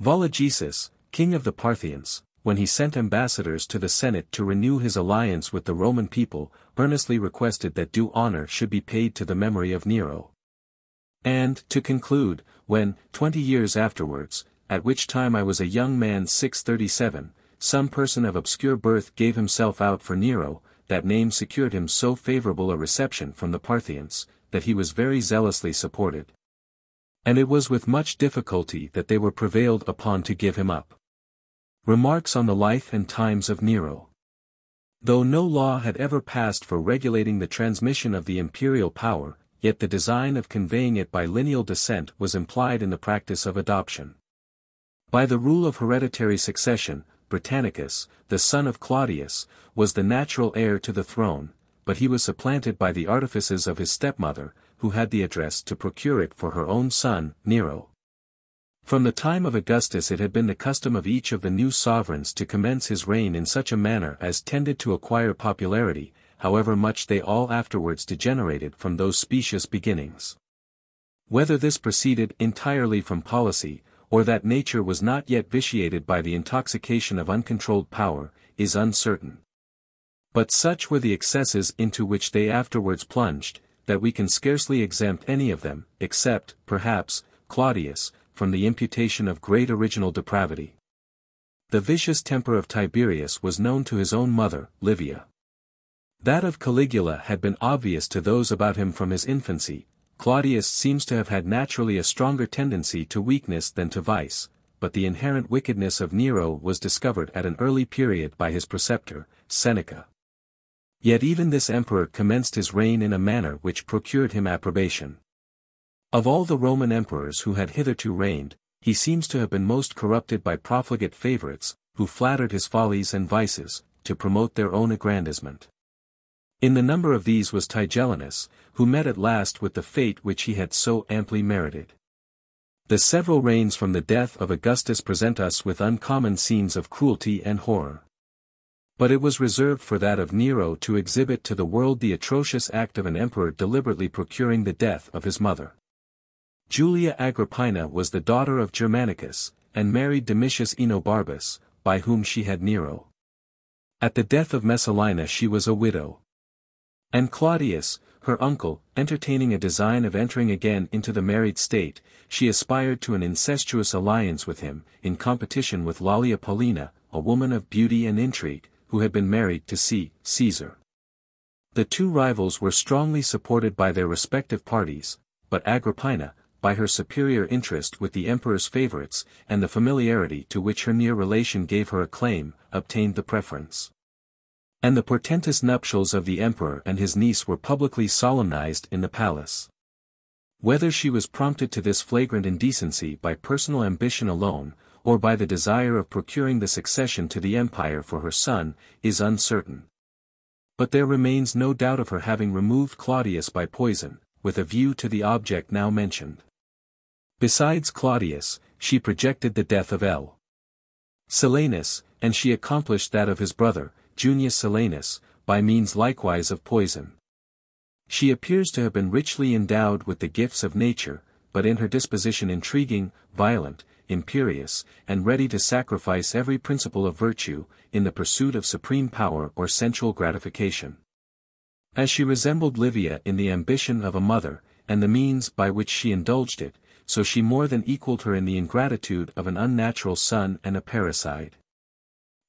Vologesus, king of the Parthians, when he sent ambassadors to the Senate to renew his alliance with the Roman people, earnestly requested that due honor should be paid to the memory of Nero. And, to conclude, when, twenty years afterwards, at which time I was a young man 637, some person of obscure birth gave himself out for Nero, that name secured him so favorable a reception from the Parthians, that he was very zealously supported. And it was with much difficulty that they were prevailed upon to give him up. Remarks on the Life and Times of Nero Though no law had ever passed for regulating the transmission of the imperial power, yet the design of conveying it by lineal descent was implied in the practice of adoption. By the rule of hereditary succession, Britannicus, the son of Claudius, was the natural heir to the throne, but he was supplanted by the artifices of his stepmother, who had the address to procure it for her own son, Nero. From the time of Augustus it had been the custom of each of the new sovereigns to commence his reign in such a manner as tended to acquire popularity, however much they all afterwards degenerated from those specious beginnings. Whether this proceeded entirely from policy, or that nature was not yet vitiated by the intoxication of uncontrolled power, is uncertain. But such were the excesses into which they afterwards plunged, that we can scarcely exempt any of them, except, perhaps, Claudius, from the imputation of great original depravity. The vicious temper of Tiberius was known to his own mother, Livia. That of Caligula had been obvious to those about him from his infancy, Claudius seems to have had naturally a stronger tendency to weakness than to vice, but the inherent wickedness of Nero was discovered at an early period by his preceptor, Seneca. Yet even this emperor commenced his reign in a manner which procured him approbation. Of all the Roman emperors who had hitherto reigned, he seems to have been most corrupted by profligate favorites, who flattered his follies and vices, to promote their own aggrandizement. In the number of these was Tigellinus, who met at last with the fate which he had so amply merited. The several reigns from the death of Augustus present us with uncommon scenes of cruelty and horror. But it was reserved for that of Nero to exhibit to the world the atrocious act of an emperor deliberately procuring the death of his mother. Julia Agrippina was the daughter of Germanicus, and married Domitius Enobarbus, by whom she had Nero. At the death of Messalina she was a widow. And Claudius, her uncle, entertaining a design of entering again into the married state, she aspired to an incestuous alliance with him, in competition with Lollia Paulina, a woman of beauty and intrigue, who had been married to C. Caesar. The two rivals were strongly supported by their respective parties, but Agrippina, by her superior interest with the emperor's favorites, and the familiarity to which her near relation gave her a claim, obtained the preference. And the portentous nuptials of the emperor and his niece were publicly solemnized in the palace. Whether she was prompted to this flagrant indecency by personal ambition alone, or by the desire of procuring the succession to the empire for her son, is uncertain. But there remains no doubt of her having removed Claudius by poison, with a view to the object now mentioned. Besides Claudius, she projected the death of L. Silanus, and she accomplished that of his brother, Junius Silanus, by means likewise of poison. She appears to have been richly endowed with the gifts of nature, but in her disposition intriguing, violent, imperious, and ready to sacrifice every principle of virtue, in the pursuit of supreme power or sensual gratification. As she resembled Livia in the ambition of a mother, and the means by which she indulged it, so she more than equalled her in the ingratitude of an unnatural son and a parricide.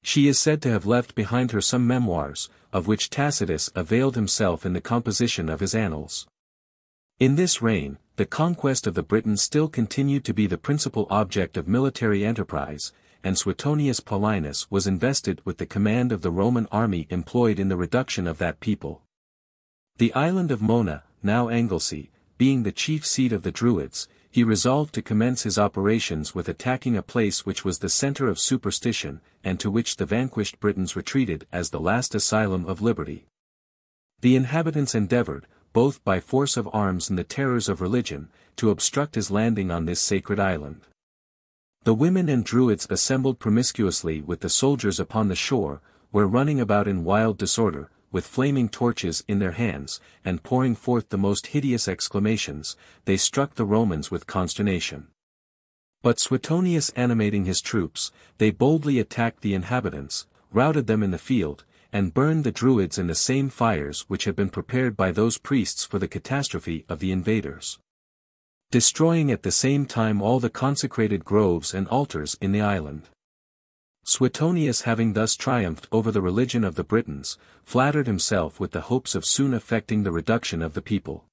She is said to have left behind her some memoirs, of which Tacitus availed himself in the composition of his annals. In this reign, the conquest of the Britons still continued to be the principal object of military enterprise, and Suetonius Paulinus was invested with the command of the Roman army employed in the reduction of that people. The island of Mona, now Anglesey, being the chief seat of the Druids, he resolved to commence his operations with attacking a place which was the center of superstition, and to which the vanquished Britons retreated as the last asylum of liberty. The inhabitants endeavored, both by force of arms and the terrors of religion, to obstruct his landing on this sacred island. The women and druids assembled promiscuously with the soldiers upon the shore, were running about in wild disorder, with flaming torches in their hands, and pouring forth the most hideous exclamations, they struck the Romans with consternation. But Suetonius animating his troops, they boldly attacked the inhabitants, routed them in the field, and burned the Druids in the same fires which had been prepared by those priests for the catastrophe of the invaders. Destroying at the same time all the consecrated groves and altars in the island. Suetonius having thus triumphed over the religion of the Britons, flattered himself with the hopes of soon effecting the reduction of the people.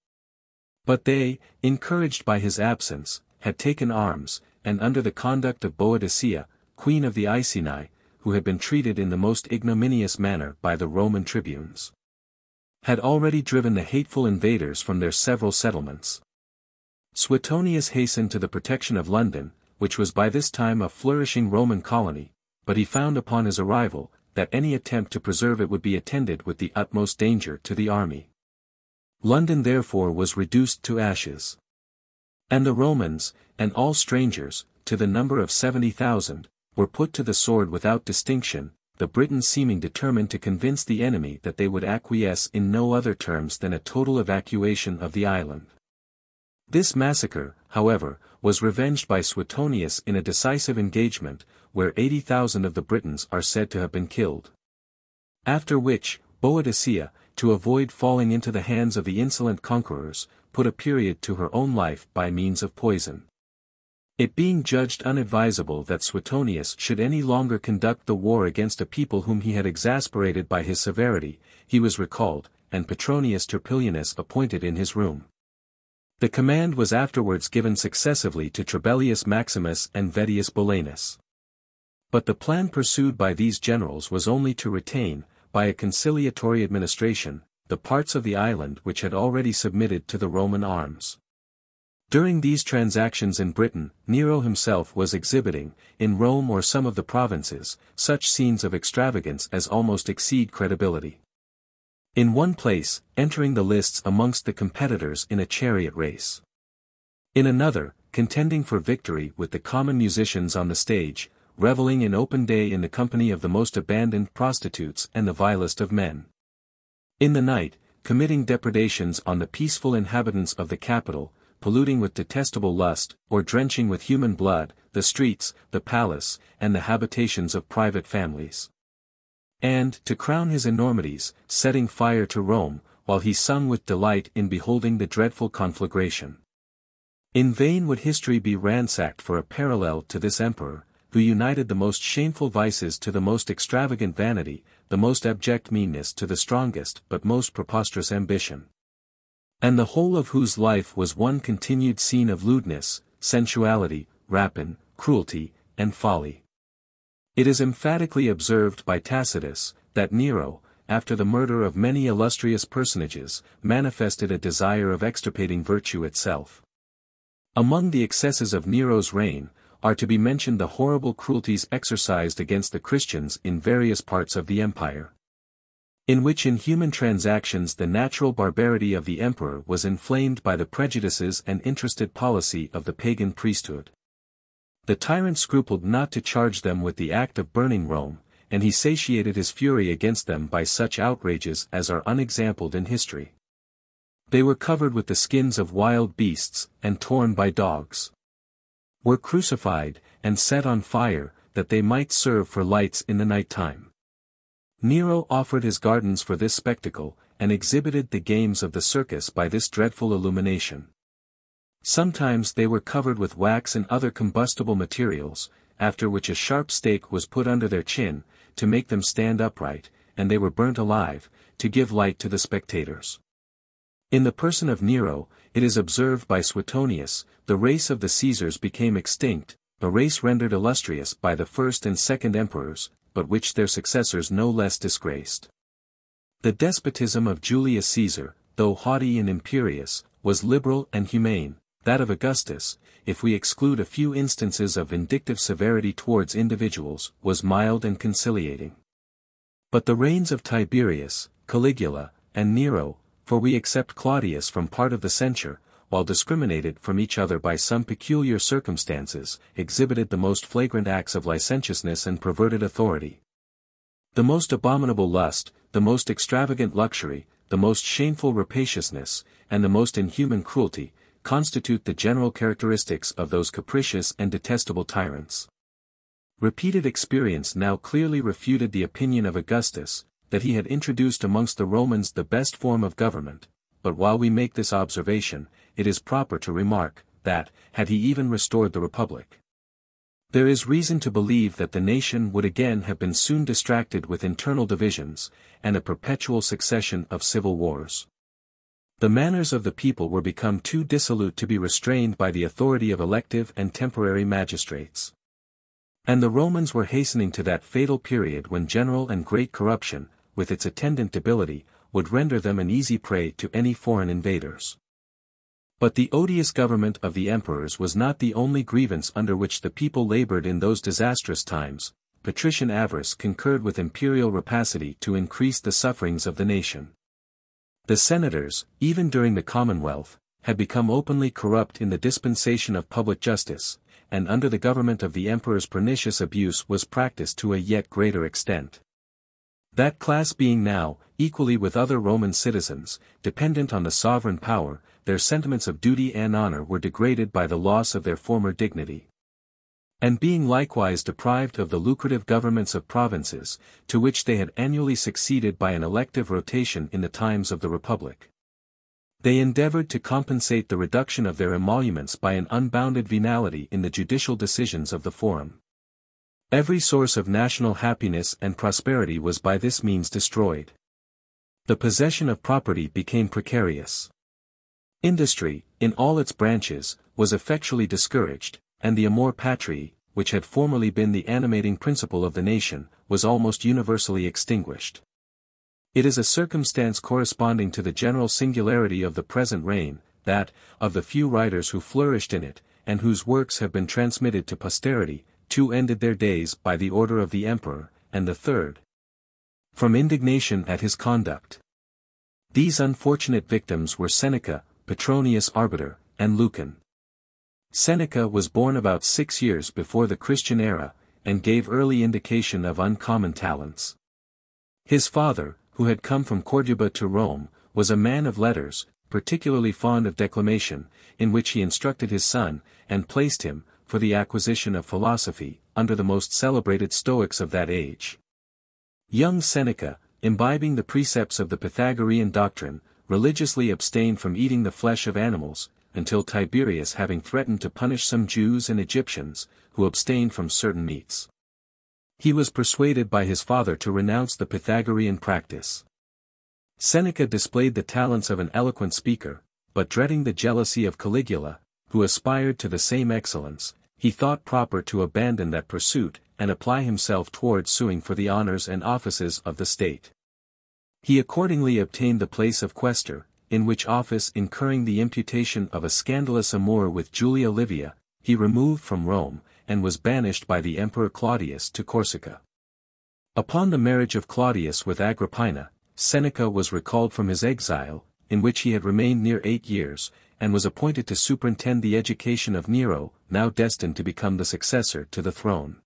But they, encouraged by his absence, had taken arms, and under the conduct of Boadicea, queen of the Iceni, who had been treated in the most ignominious manner by the Roman tribunes, had already driven the hateful invaders from their several settlements. Suetonius hastened to the protection of London, which was by this time a flourishing Roman colony, but he found upon his arrival, that any attempt to preserve it would be attended with the utmost danger to the army. London therefore was reduced to ashes. And the Romans, and all strangers, to the number of seventy thousand, were put to the sword without distinction, the Britons seeming determined to convince the enemy that they would acquiesce in no other terms than a total evacuation of the island. This massacre, however, was revenged by Suetonius in a decisive engagement, where 80,000 of the Britons are said to have been killed. After which, Boadicea, to avoid falling into the hands of the insolent conquerors, put a period to her own life by means of poison. It being judged unadvisable that Suetonius should any longer conduct the war against a people whom he had exasperated by his severity, he was recalled, and Petronius Turpilianus appointed in his room. The command was afterwards given successively to Trebellius Maximus and Vettius Bolanus. But the plan pursued by these generals was only to retain, by a conciliatory administration, the parts of the island which had already submitted to the Roman arms. During these transactions in Britain, Nero himself was exhibiting, in Rome or some of the provinces, such scenes of extravagance as almost exceed credibility. In one place, entering the lists amongst the competitors in a chariot race. In another, contending for victory with the common musicians on the stage, reveling in open day in the company of the most abandoned prostitutes and the vilest of men. In the night, committing depredations on the peaceful inhabitants of the capital, polluting with detestable lust, or drenching with human blood, the streets, the palace, and the habitations of private families. And, to crown his enormities, setting fire to Rome, while he sung with delight in beholding the dreadful conflagration. In vain would history be ransacked for a parallel to this emperor, who united the most shameful vices to the most extravagant vanity, the most abject meanness to the strongest but most preposterous ambition. And the whole of whose life was one continued scene of lewdness, sensuality, rapine, cruelty, and folly. It is emphatically observed by Tacitus, that Nero, after the murder of many illustrious personages, manifested a desire of extirpating virtue itself. Among the excesses of Nero's reign, are to be mentioned the horrible cruelties exercised against the Christians in various parts of the empire. In which in human transactions the natural barbarity of the emperor was inflamed by the prejudices and interested policy of the pagan priesthood. The tyrant scrupled not to charge them with the act of burning Rome, and he satiated his fury against them by such outrages as are unexampled in history. They were covered with the skins of wild beasts, and torn by dogs were crucified, and set on fire, that they might serve for lights in the night time. Nero offered his gardens for this spectacle, and exhibited the games of the circus by this dreadful illumination. Sometimes they were covered with wax and other combustible materials, after which a sharp stake was put under their chin, to make them stand upright, and they were burnt alive, to give light to the spectators. In the person of Nero, it is observed by Suetonius, the race of the Caesars became extinct, a race rendered illustrious by the first and second emperors, but which their successors no less disgraced. The despotism of Julius Caesar, though haughty and imperious, was liberal and humane, that of Augustus, if we exclude a few instances of vindictive severity towards individuals, was mild and conciliating. But the reigns of Tiberius, Caligula, and Nero, for we accept Claudius from part of the censure, while discriminated from each other by some peculiar circumstances, exhibited the most flagrant acts of licentiousness and perverted authority. The most abominable lust, the most extravagant luxury, the most shameful rapaciousness, and the most inhuman cruelty, constitute the general characteristics of those capricious and detestable tyrants. Repeated experience now clearly refuted the opinion of Augustus, that he had introduced amongst the Romans the best form of government, but while we make this observation, it is proper to remark, that, had he even restored the Republic, there is reason to believe that the nation would again have been soon distracted with internal divisions, and a perpetual succession of civil wars. The manners of the people were become too dissolute to be restrained by the authority of elective and temporary magistrates. And the Romans were hastening to that fatal period when general and great corruption, with its attendant debility, would render them an easy prey to any foreign invaders. But the odious government of the emperors was not the only grievance under which the people labored in those disastrous times, patrician avarice concurred with imperial rapacity to increase the sufferings of the nation. The senators, even during the Commonwealth, had become openly corrupt in the dispensation of public justice, and under the government of the emperor's pernicious abuse was practiced to a yet greater extent. That class being now, equally with other Roman citizens, dependent on the sovereign power, their sentiments of duty and honor were degraded by the loss of their former dignity. And being likewise deprived of the lucrative governments of provinces, to which they had annually succeeded by an elective rotation in the times of the Republic. They endeavored to compensate the reduction of their emoluments by an unbounded venality in the judicial decisions of the forum. Every source of national happiness and prosperity was by this means destroyed. The possession of property became precarious. Industry, in all its branches, was effectually discouraged, and the amor patriae, which had formerly been the animating principle of the nation, was almost universally extinguished. It is a circumstance corresponding to the general singularity of the present reign, that, of the few writers who flourished in it, and whose works have been transmitted to posterity, two ended their days by the order of the emperor, and the third, from indignation at his conduct. These unfortunate victims were Seneca, Petronius Arbiter, and Lucan. Seneca was born about six years before the Christian era, and gave early indication of uncommon talents. His father, who had come from Corduba to Rome, was a man of letters, particularly fond of declamation, in which he instructed his son, and placed him, for the acquisition of philosophy, under the most celebrated Stoics of that age. Young Seneca, imbibing the precepts of the Pythagorean doctrine, religiously abstained from eating the flesh of animals, until Tiberius having threatened to punish some Jews and Egyptians, who abstained from certain meats. He was persuaded by his father to renounce the Pythagorean practice. Seneca displayed the talents of an eloquent speaker, but dreading the jealousy of Caligula, who aspired to the same excellence, he thought proper to abandon that pursuit, and apply himself towards suing for the honors and offices of the state. He accordingly obtained the place of quaestor, in which office incurring the imputation of a scandalous amour with Julia Livia, he removed from Rome, and was banished by the Emperor Claudius to Corsica. Upon the marriage of Claudius with Agrippina, Seneca was recalled from his exile, in which he had remained near eight years, and was appointed to superintend the education of Nero, now destined to become the successor to the throne.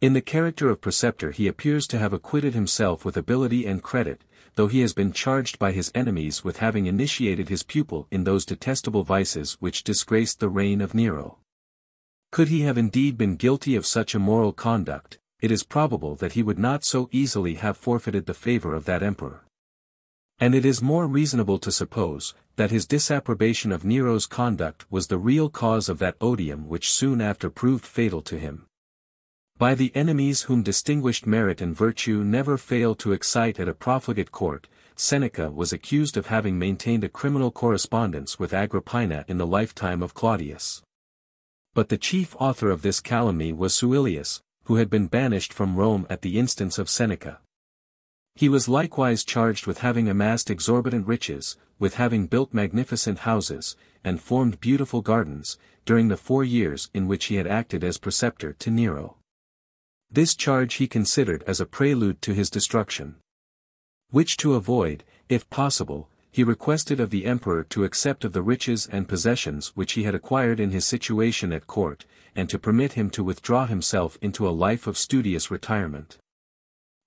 In the character of preceptor he appears to have acquitted himself with ability and credit, though he has been charged by his enemies with having initiated his pupil in those detestable vices which disgraced the reign of Nero. Could he have indeed been guilty of such immoral conduct, it is probable that he would not so easily have forfeited the favor of that emperor. And it is more reasonable to suppose, that his disapprobation of Nero's conduct was the real cause of that odium which soon after proved fatal to him. By the enemies whom distinguished merit and virtue never fail to excite at a profligate court, Seneca was accused of having maintained a criminal correspondence with Agrippina in the lifetime of Claudius. But the chief author of this calumny was Suilius, who had been banished from Rome at the instance of Seneca. He was likewise charged with having amassed exorbitant riches, with having built magnificent houses, and formed beautiful gardens, during the four years in which he had acted as preceptor to Nero. This charge he considered as a prelude to his destruction. Which to avoid, if possible, he requested of the emperor to accept of the riches and possessions which he had acquired in his situation at court, and to permit him to withdraw himself into a life of studious retirement.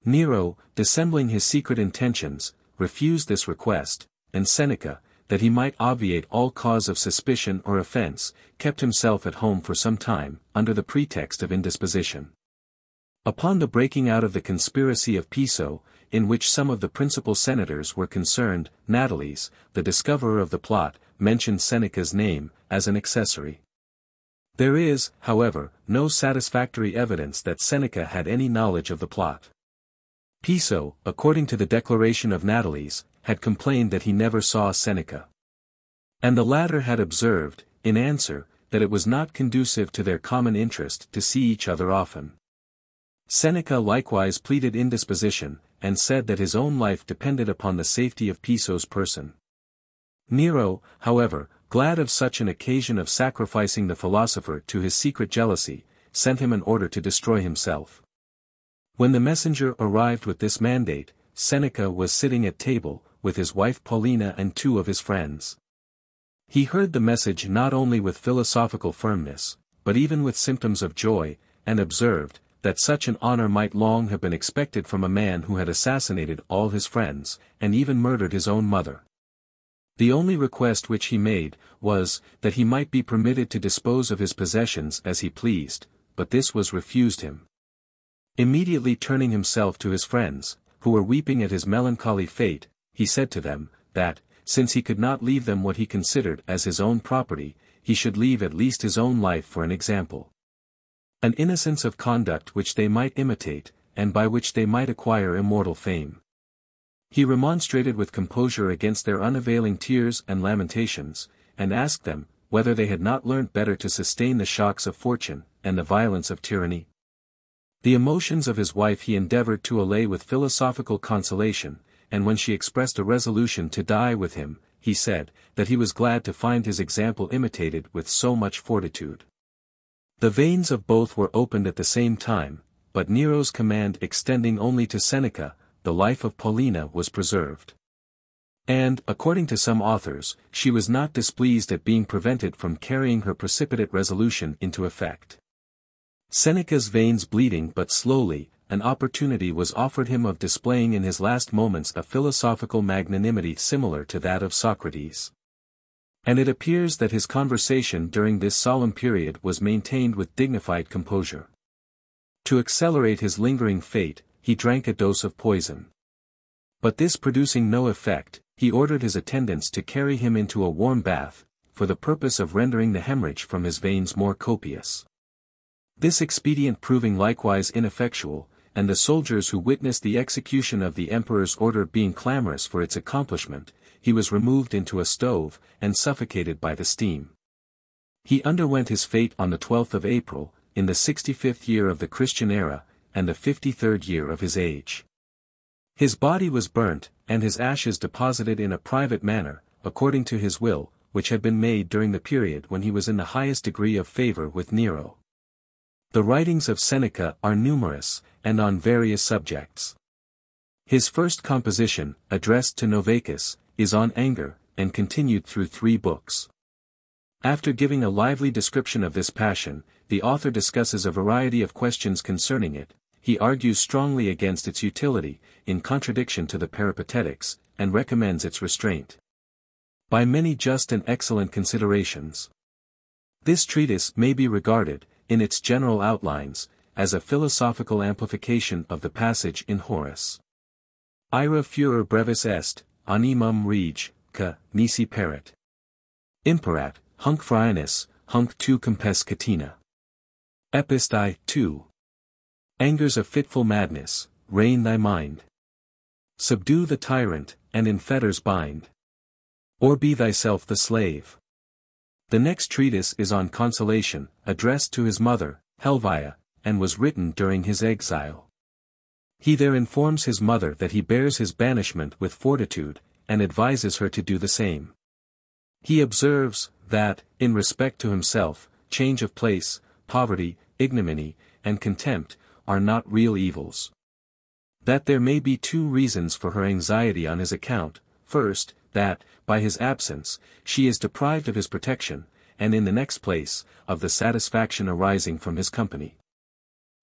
Nero, dissembling his secret intentions, refused this request, and Seneca, that he might obviate all cause of suspicion or offense, kept himself at home for some time, under the pretext of indisposition. Upon the breaking out of the conspiracy of Piso, in which some of the principal senators were concerned, Natalis, the discoverer of the plot, mentioned Seneca's name, as an accessory. There is, however, no satisfactory evidence that Seneca had any knowledge of the plot. Piso, according to the declaration of Natalis, had complained that he never saw Seneca. And the latter had observed, in answer, that it was not conducive to their common interest to see each other often. Seneca likewise pleaded indisposition, and said that his own life depended upon the safety of Piso's person. Nero, however, glad of such an occasion of sacrificing the philosopher to his secret jealousy, sent him an order to destroy himself. When the messenger arrived with this mandate, Seneca was sitting at table, with his wife Paulina and two of his friends. He heard the message not only with philosophical firmness, but even with symptoms of joy, and observed, that such an honor might long have been expected from a man who had assassinated all his friends, and even murdered his own mother. The only request which he made, was, that he might be permitted to dispose of his possessions as he pleased, but this was refused him. Immediately turning himself to his friends, who were weeping at his melancholy fate, he said to them, that, since he could not leave them what he considered as his own property, he should leave at least his own life for an example. An innocence of conduct which they might imitate, and by which they might acquire immortal fame. He remonstrated with composure against their unavailing tears and lamentations, and asked them, whether they had not learnt better to sustain the shocks of fortune, and the violence of tyranny. The emotions of his wife he endeavoured to allay with philosophical consolation, and when she expressed a resolution to die with him, he said, that he was glad to find his example imitated with so much fortitude. The veins of both were opened at the same time, but Nero's command extending only to Seneca, the life of Paulina was preserved. And, according to some authors, she was not displeased at being prevented from carrying her precipitate resolution into effect. Seneca's veins bleeding but slowly, an opportunity was offered him of displaying in his last moments a philosophical magnanimity similar to that of Socrates. And it appears that his conversation during this solemn period was maintained with dignified composure. To accelerate his lingering fate, he drank a dose of poison. But this producing no effect, he ordered his attendants to carry him into a warm bath, for the purpose of rendering the hemorrhage from his veins more copious. This expedient proving likewise ineffectual, and the soldiers who witnessed the execution of the emperor's order being clamorous for its accomplishment, he was removed into a stove, and suffocated by the steam. He underwent his fate on the 12th of April, in the 65th year of the Christian era, and the 53rd year of his age. His body was burnt, and his ashes deposited in a private manner, according to his will, which had been made during the period when he was in the highest degree of favor with Nero. The writings of Seneca are numerous, and on various subjects. His first composition, addressed to Novatus, is on anger, and continued through three books. After giving a lively description of this passion, the author discusses a variety of questions concerning it, he argues strongly against its utility, in contradiction to the peripatetics, and recommends its restraint. By many just and excellent considerations. This treatise may be regarded, in its general outlines, as a philosophical amplification of the passage in Horace. Ira furor brevis est, animum rege, ca, nisi perit. Imperat, hunc frainis, hunc tu compes catina. Epistai 2. Angers of fitful madness, rein thy mind. Subdue the tyrant, and in fetters bind. Or be thyself the slave. The next treatise is on consolation, addressed to his mother, Helvia, and was written during his exile. He there informs his mother that he bears his banishment with fortitude, and advises her to do the same. He observes, that, in respect to himself, change of place, poverty, ignominy, and contempt, are not real evils. That there may be two reasons for her anxiety on his account, first, that, by his absence, she is deprived of his protection, and in the next place, of the satisfaction arising from his company.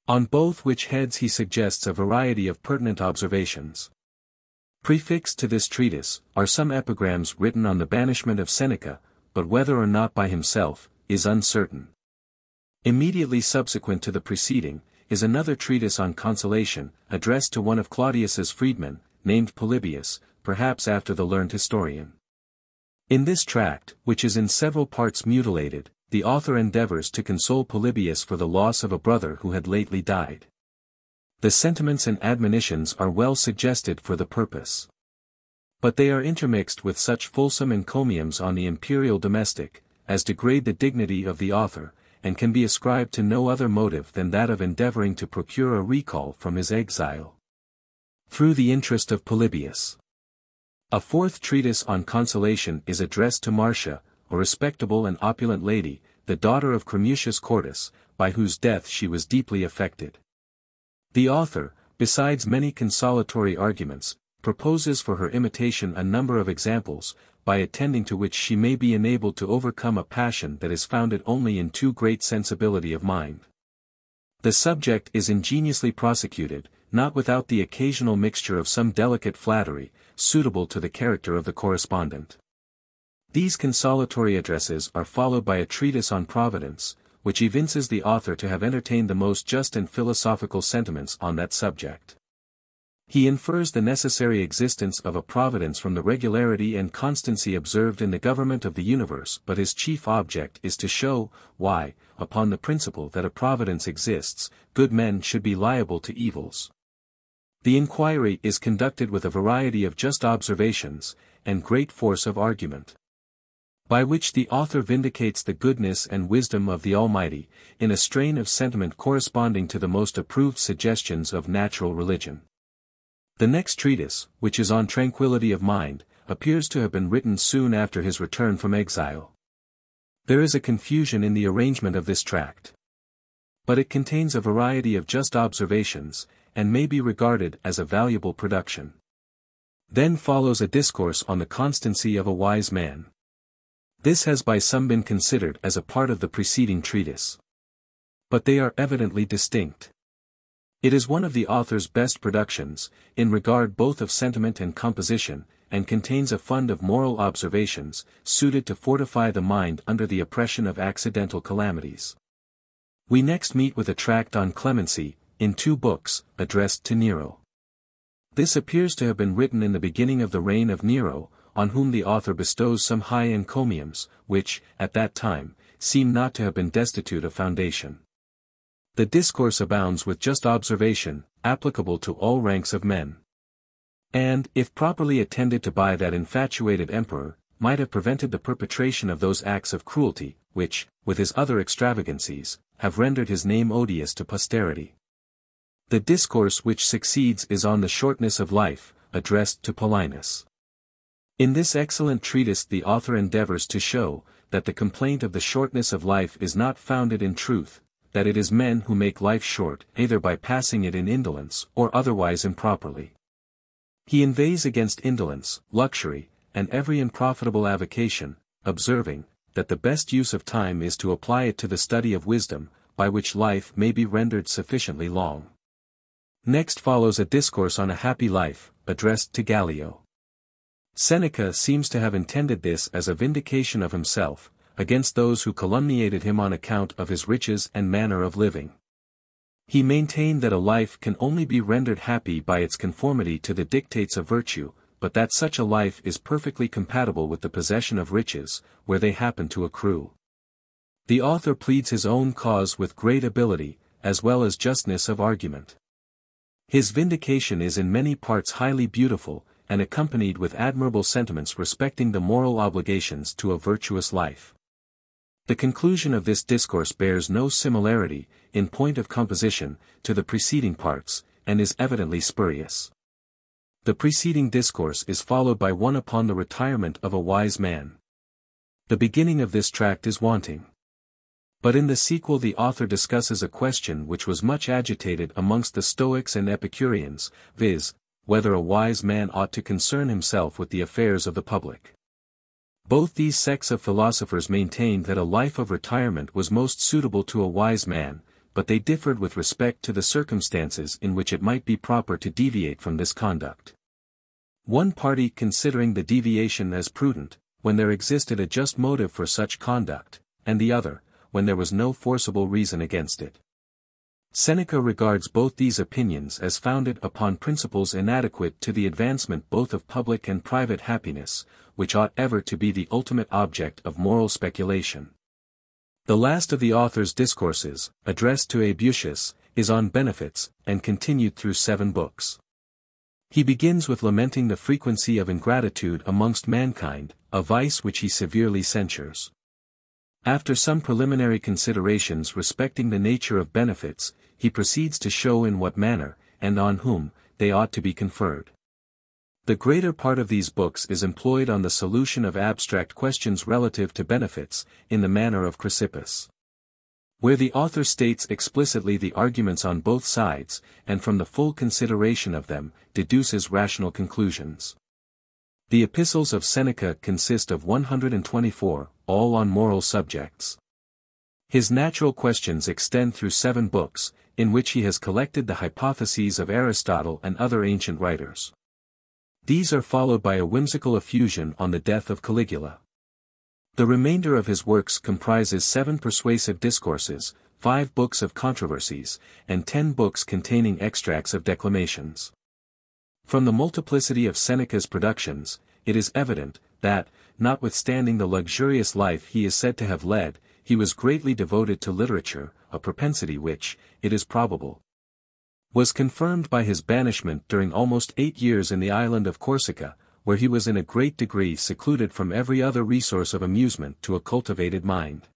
On both which heads he suggests a variety of pertinent observations. Prefixed to this treatise, are some epigrams written on the banishment of Seneca, but whether or not by himself, is uncertain. Immediately subsequent to the preceding, is another treatise on consolation, addressed to one of Claudius's freedmen, named Polybius, perhaps after the learned historian. In this tract, which is in several parts mutilated, the author endeavors to console Polybius for the loss of a brother who had lately died. The sentiments and admonitions are well suggested for the purpose. But they are intermixed with such fulsome encomiums on the imperial domestic, as degrade the dignity of the author, and can be ascribed to no other motive than that of endeavoring to procure a recall from his exile. Through the interest of Polybius. A fourth treatise on consolation is addressed to Marcia, a respectable and opulent lady, the daughter of Cremutius Cordus, by whose death she was deeply affected. The author, besides many consolatory arguments, proposes for her imitation a number of examples, by attending to which she may be enabled to overcome a passion that is founded only in too great sensibility of mind. The subject is ingeniously prosecuted, not without the occasional mixture of some delicate flattery, suitable to the character of the correspondent. These consolatory addresses are followed by a treatise on Providence, which evinces the author to have entertained the most just and philosophical sentiments on that subject. He infers the necessary existence of a providence from the regularity and constancy observed in the government of the universe but his chief object is to show, why, upon the principle that a providence exists, good men should be liable to evils. The inquiry is conducted with a variety of just observations, and great force of argument. By which the author vindicates the goodness and wisdom of the Almighty, in a strain of sentiment corresponding to the most approved suggestions of natural religion. The next treatise, which is on tranquility of mind, appears to have been written soon after his return from exile. There is a confusion in the arrangement of this tract. But it contains a variety of just observations, and may be regarded as a valuable production. Then follows a discourse on the constancy of a wise man. This has by some been considered as a part of the preceding treatise. But they are evidently distinct. It is one of the author's best productions, in regard both of sentiment and composition, and contains a fund of moral observations, suited to fortify the mind under the oppression of accidental calamities. We next meet with a tract on clemency, in two books, addressed to Nero. This appears to have been written in the beginning of the reign of Nero, on whom the author bestows some high encomiums, which, at that time, seem not to have been destitute of foundation. The discourse abounds with just observation, applicable to all ranks of men. And, if properly attended to by that infatuated emperor, might have prevented the perpetration of those acts of cruelty, which, with his other extravagancies, have rendered his name odious to posterity. The discourse which succeeds is on the shortness of life, addressed to Paulinus. In this excellent treatise the author endeavors to show, that the complaint of the shortness of life is not founded in truth, that it is men who make life short either by passing it in indolence or otherwise improperly. He inveighs against indolence, luxury, and every unprofitable avocation, observing, that the best use of time is to apply it to the study of wisdom, by which life may be rendered sufficiently long. Next follows a discourse on a happy life, addressed to Gallio. Seneca seems to have intended this as a vindication of himself, against those who calumniated him on account of his riches and manner of living. He maintained that a life can only be rendered happy by its conformity to the dictates of virtue, but that such a life is perfectly compatible with the possession of riches, where they happen to accrue. The author pleads his own cause with great ability, as well as justness of argument. His vindication is in many parts highly beautiful, and accompanied with admirable sentiments respecting the moral obligations to a virtuous life. The conclusion of this discourse bears no similarity, in point of composition, to the preceding parts, and is evidently spurious. The preceding discourse is followed by one upon the retirement of a wise man. The beginning of this tract is wanting. But in the sequel the author discusses a question which was much agitated amongst the Stoics and Epicureans, viz., whether a wise man ought to concern himself with the affairs of the public. Both these sects of philosophers maintained that a life of retirement was most suitable to a wise man, but they differed with respect to the circumstances in which it might be proper to deviate from this conduct. One party considering the deviation as prudent, when there existed a just motive for such conduct, and the other, when there was no forcible reason against it. Seneca regards both these opinions as founded upon principles inadequate to the advancement both of public and private happiness, which ought ever to be the ultimate object of moral speculation. The last of the author's discourses, addressed to Aebutius, is on benefits, and continued through seven books. He begins with lamenting the frequency of ingratitude amongst mankind, a vice which he severely censures. After some preliminary considerations respecting the nature of benefits, he proceeds to show in what manner, and on whom, they ought to be conferred. The greater part of these books is employed on the solution of abstract questions relative to benefits, in the manner of Chrysippus. Where the author states explicitly the arguments on both sides, and from the full consideration of them, deduces rational conclusions. The epistles of Seneca consist of 124, all on moral subjects. His natural questions extend through seven books, in which he has collected the hypotheses of Aristotle and other ancient writers. These are followed by a whimsical effusion on the death of Caligula. The remainder of his works comprises seven persuasive discourses, five books of controversies, and ten books containing extracts of declamations. From the multiplicity of Seneca's productions, it is evident, that, notwithstanding the luxurious life he is said to have led, he was greatly devoted to literature, a propensity which, it is probable, was confirmed by his banishment during almost eight years in the island of Corsica, where he was in a great degree secluded from every other resource of amusement to a cultivated mind.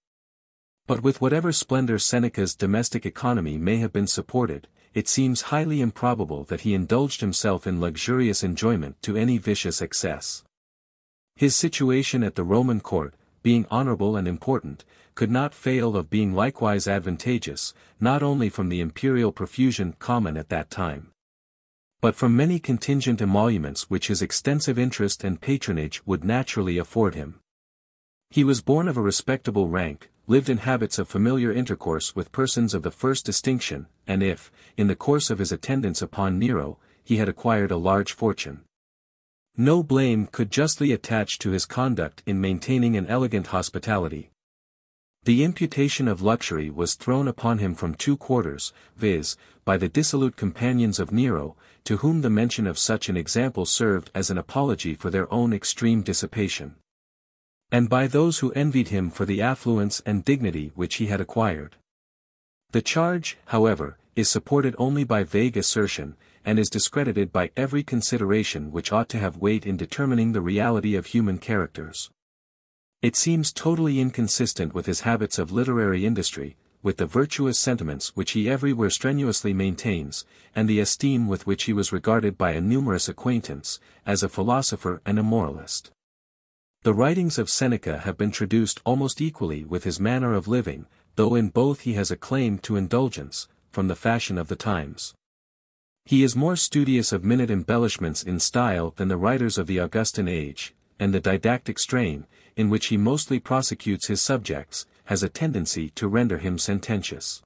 But with whatever splendor Seneca's domestic economy may have been supported, it seems highly improbable that he indulged himself in luxurious enjoyment to any vicious excess. His situation at the Roman court, being honorable and important, could not fail of being likewise advantageous, not only from the imperial profusion common at that time, but from many contingent emoluments which his extensive interest and patronage would naturally afford him. He was born of a respectable rank, lived in habits of familiar intercourse with persons of the first distinction, and if, in the course of his attendance upon Nero, he had acquired a large fortune. No blame could justly attach to his conduct in maintaining an elegant hospitality. The imputation of luxury was thrown upon him from two quarters, viz., by the dissolute companions of Nero, to whom the mention of such an example served as an apology for their own extreme dissipation. And by those who envied him for the affluence and dignity which he had acquired. The charge, however, is supported only by vague assertion, and is discredited by every consideration which ought to have weight in determining the reality of human characters. It seems totally inconsistent with his habits of literary industry, with the virtuous sentiments which he everywhere strenuously maintains, and the esteem with which he was regarded by a numerous acquaintance, as a philosopher and a moralist. The writings of Seneca have been traduced almost equally with his manner of living, though in both he has a claim to indulgence, from the fashion of the times. He is more studious of minute embellishments in style than the writers of the Augustan age, and the didactic strain, in which he mostly prosecutes his subjects, has a tendency to render him sententious.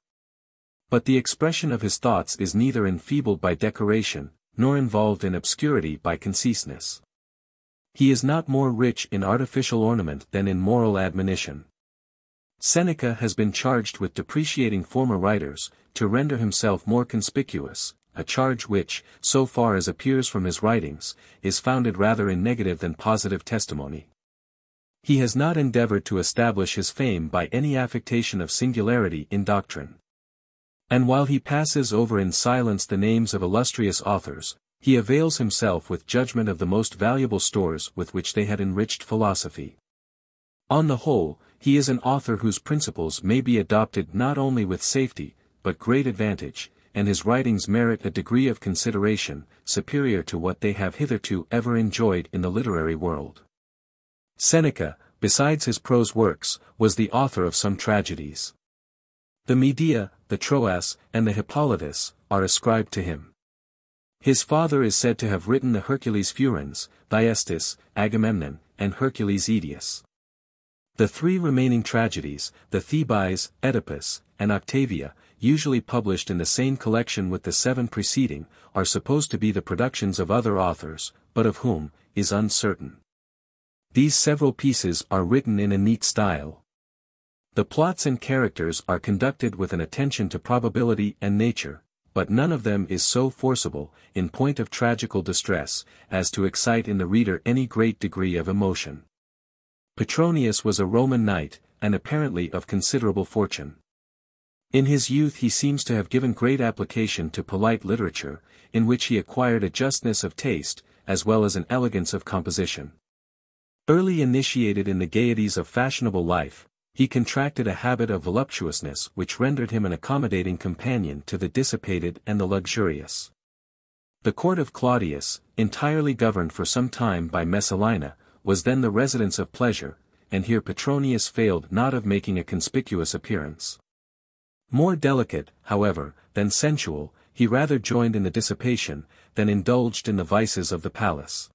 But the expression of his thoughts is neither enfeebled by decoration, nor involved in obscurity by conciseness. He is not more rich in artificial ornament than in moral admonition. Seneca has been charged with depreciating former writers, to render himself more conspicuous, a charge which, so far as appears from his writings, is founded rather in negative than positive testimony. He has not endeavored to establish his fame by any affectation of singularity in doctrine. And while he passes over in silence the names of illustrious authors, he avails himself with judgment of the most valuable stores with which they had enriched philosophy. On the whole, he is an author whose principles may be adopted not only with safety, but great advantage, and his writings merit a degree of consideration, superior to what they have hitherto ever enjoyed in the literary world. Seneca, besides his prose works, was the author of some tragedies. The Medea, the Troas, and the Hippolytus, are ascribed to him. His father is said to have written the Hercules Furens, Thyestes, Agamemnon, and Hercules Oetaeus. The three remaining tragedies, the Thebais, Oedipus, and Octavia, usually published in the same collection with the seven preceding, are supposed to be the productions of other authors, but of whom, is uncertain. These several pieces are written in a neat style. The plots and characters are conducted with an attention to probability and nature, but none of them is so forcible, in point of tragical distress, as to excite in the reader any great degree of emotion. Petronius was a Roman knight, and apparently of considerable fortune. In his youth he seems to have given great application to polite literature, in which he acquired a justness of taste, as well as an elegance of composition. Early initiated in the gaieties of fashionable life, he contracted a habit of voluptuousness which rendered him an accommodating companion to the dissipated and the luxurious. The court of Claudius, entirely governed for some time by Messalina, was then the residence of pleasure, and here Petronius failed not of making a conspicuous appearance. More delicate, however, than sensual, he rather joined in the dissipation, than indulged in the vices of the palace.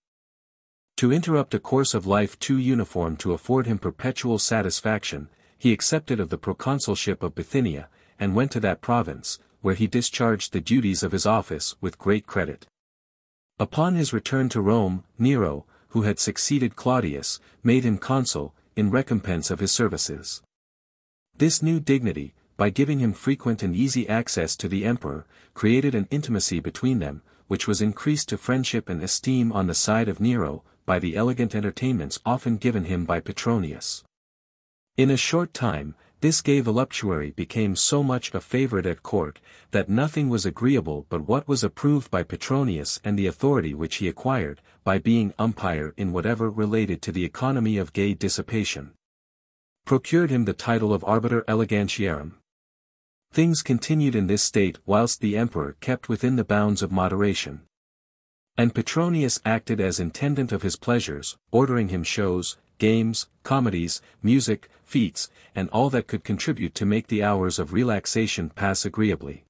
To interrupt a course of life too uniform to afford him perpetual satisfaction, he accepted of the proconsulship of Bithynia, and went to that province, where he discharged the duties of his office with great credit. Upon his return to Rome, Nero, who had succeeded Claudius, made him consul, in recompense of his services. This new dignity, by giving him frequent and easy access to the emperor, created an intimacy between them, which was increased to friendship and esteem on the side of Nero, by the elegant entertainments often given him by Petronius. In a short time, this gay voluptuary became so much a favorite at court, that nothing was agreeable but what was approved by Petronius and the authority which he acquired, by being umpire in whatever related to the economy of gay dissipation. Procured him the title of Arbiter Elegantiarum. Things continued in this state whilst the emperor kept within the bounds of moderation. And Petronius acted as intendant of his pleasures, ordering him shows, games, comedies, music, feats, and all that could contribute to make the hours of relaxation pass agreeably.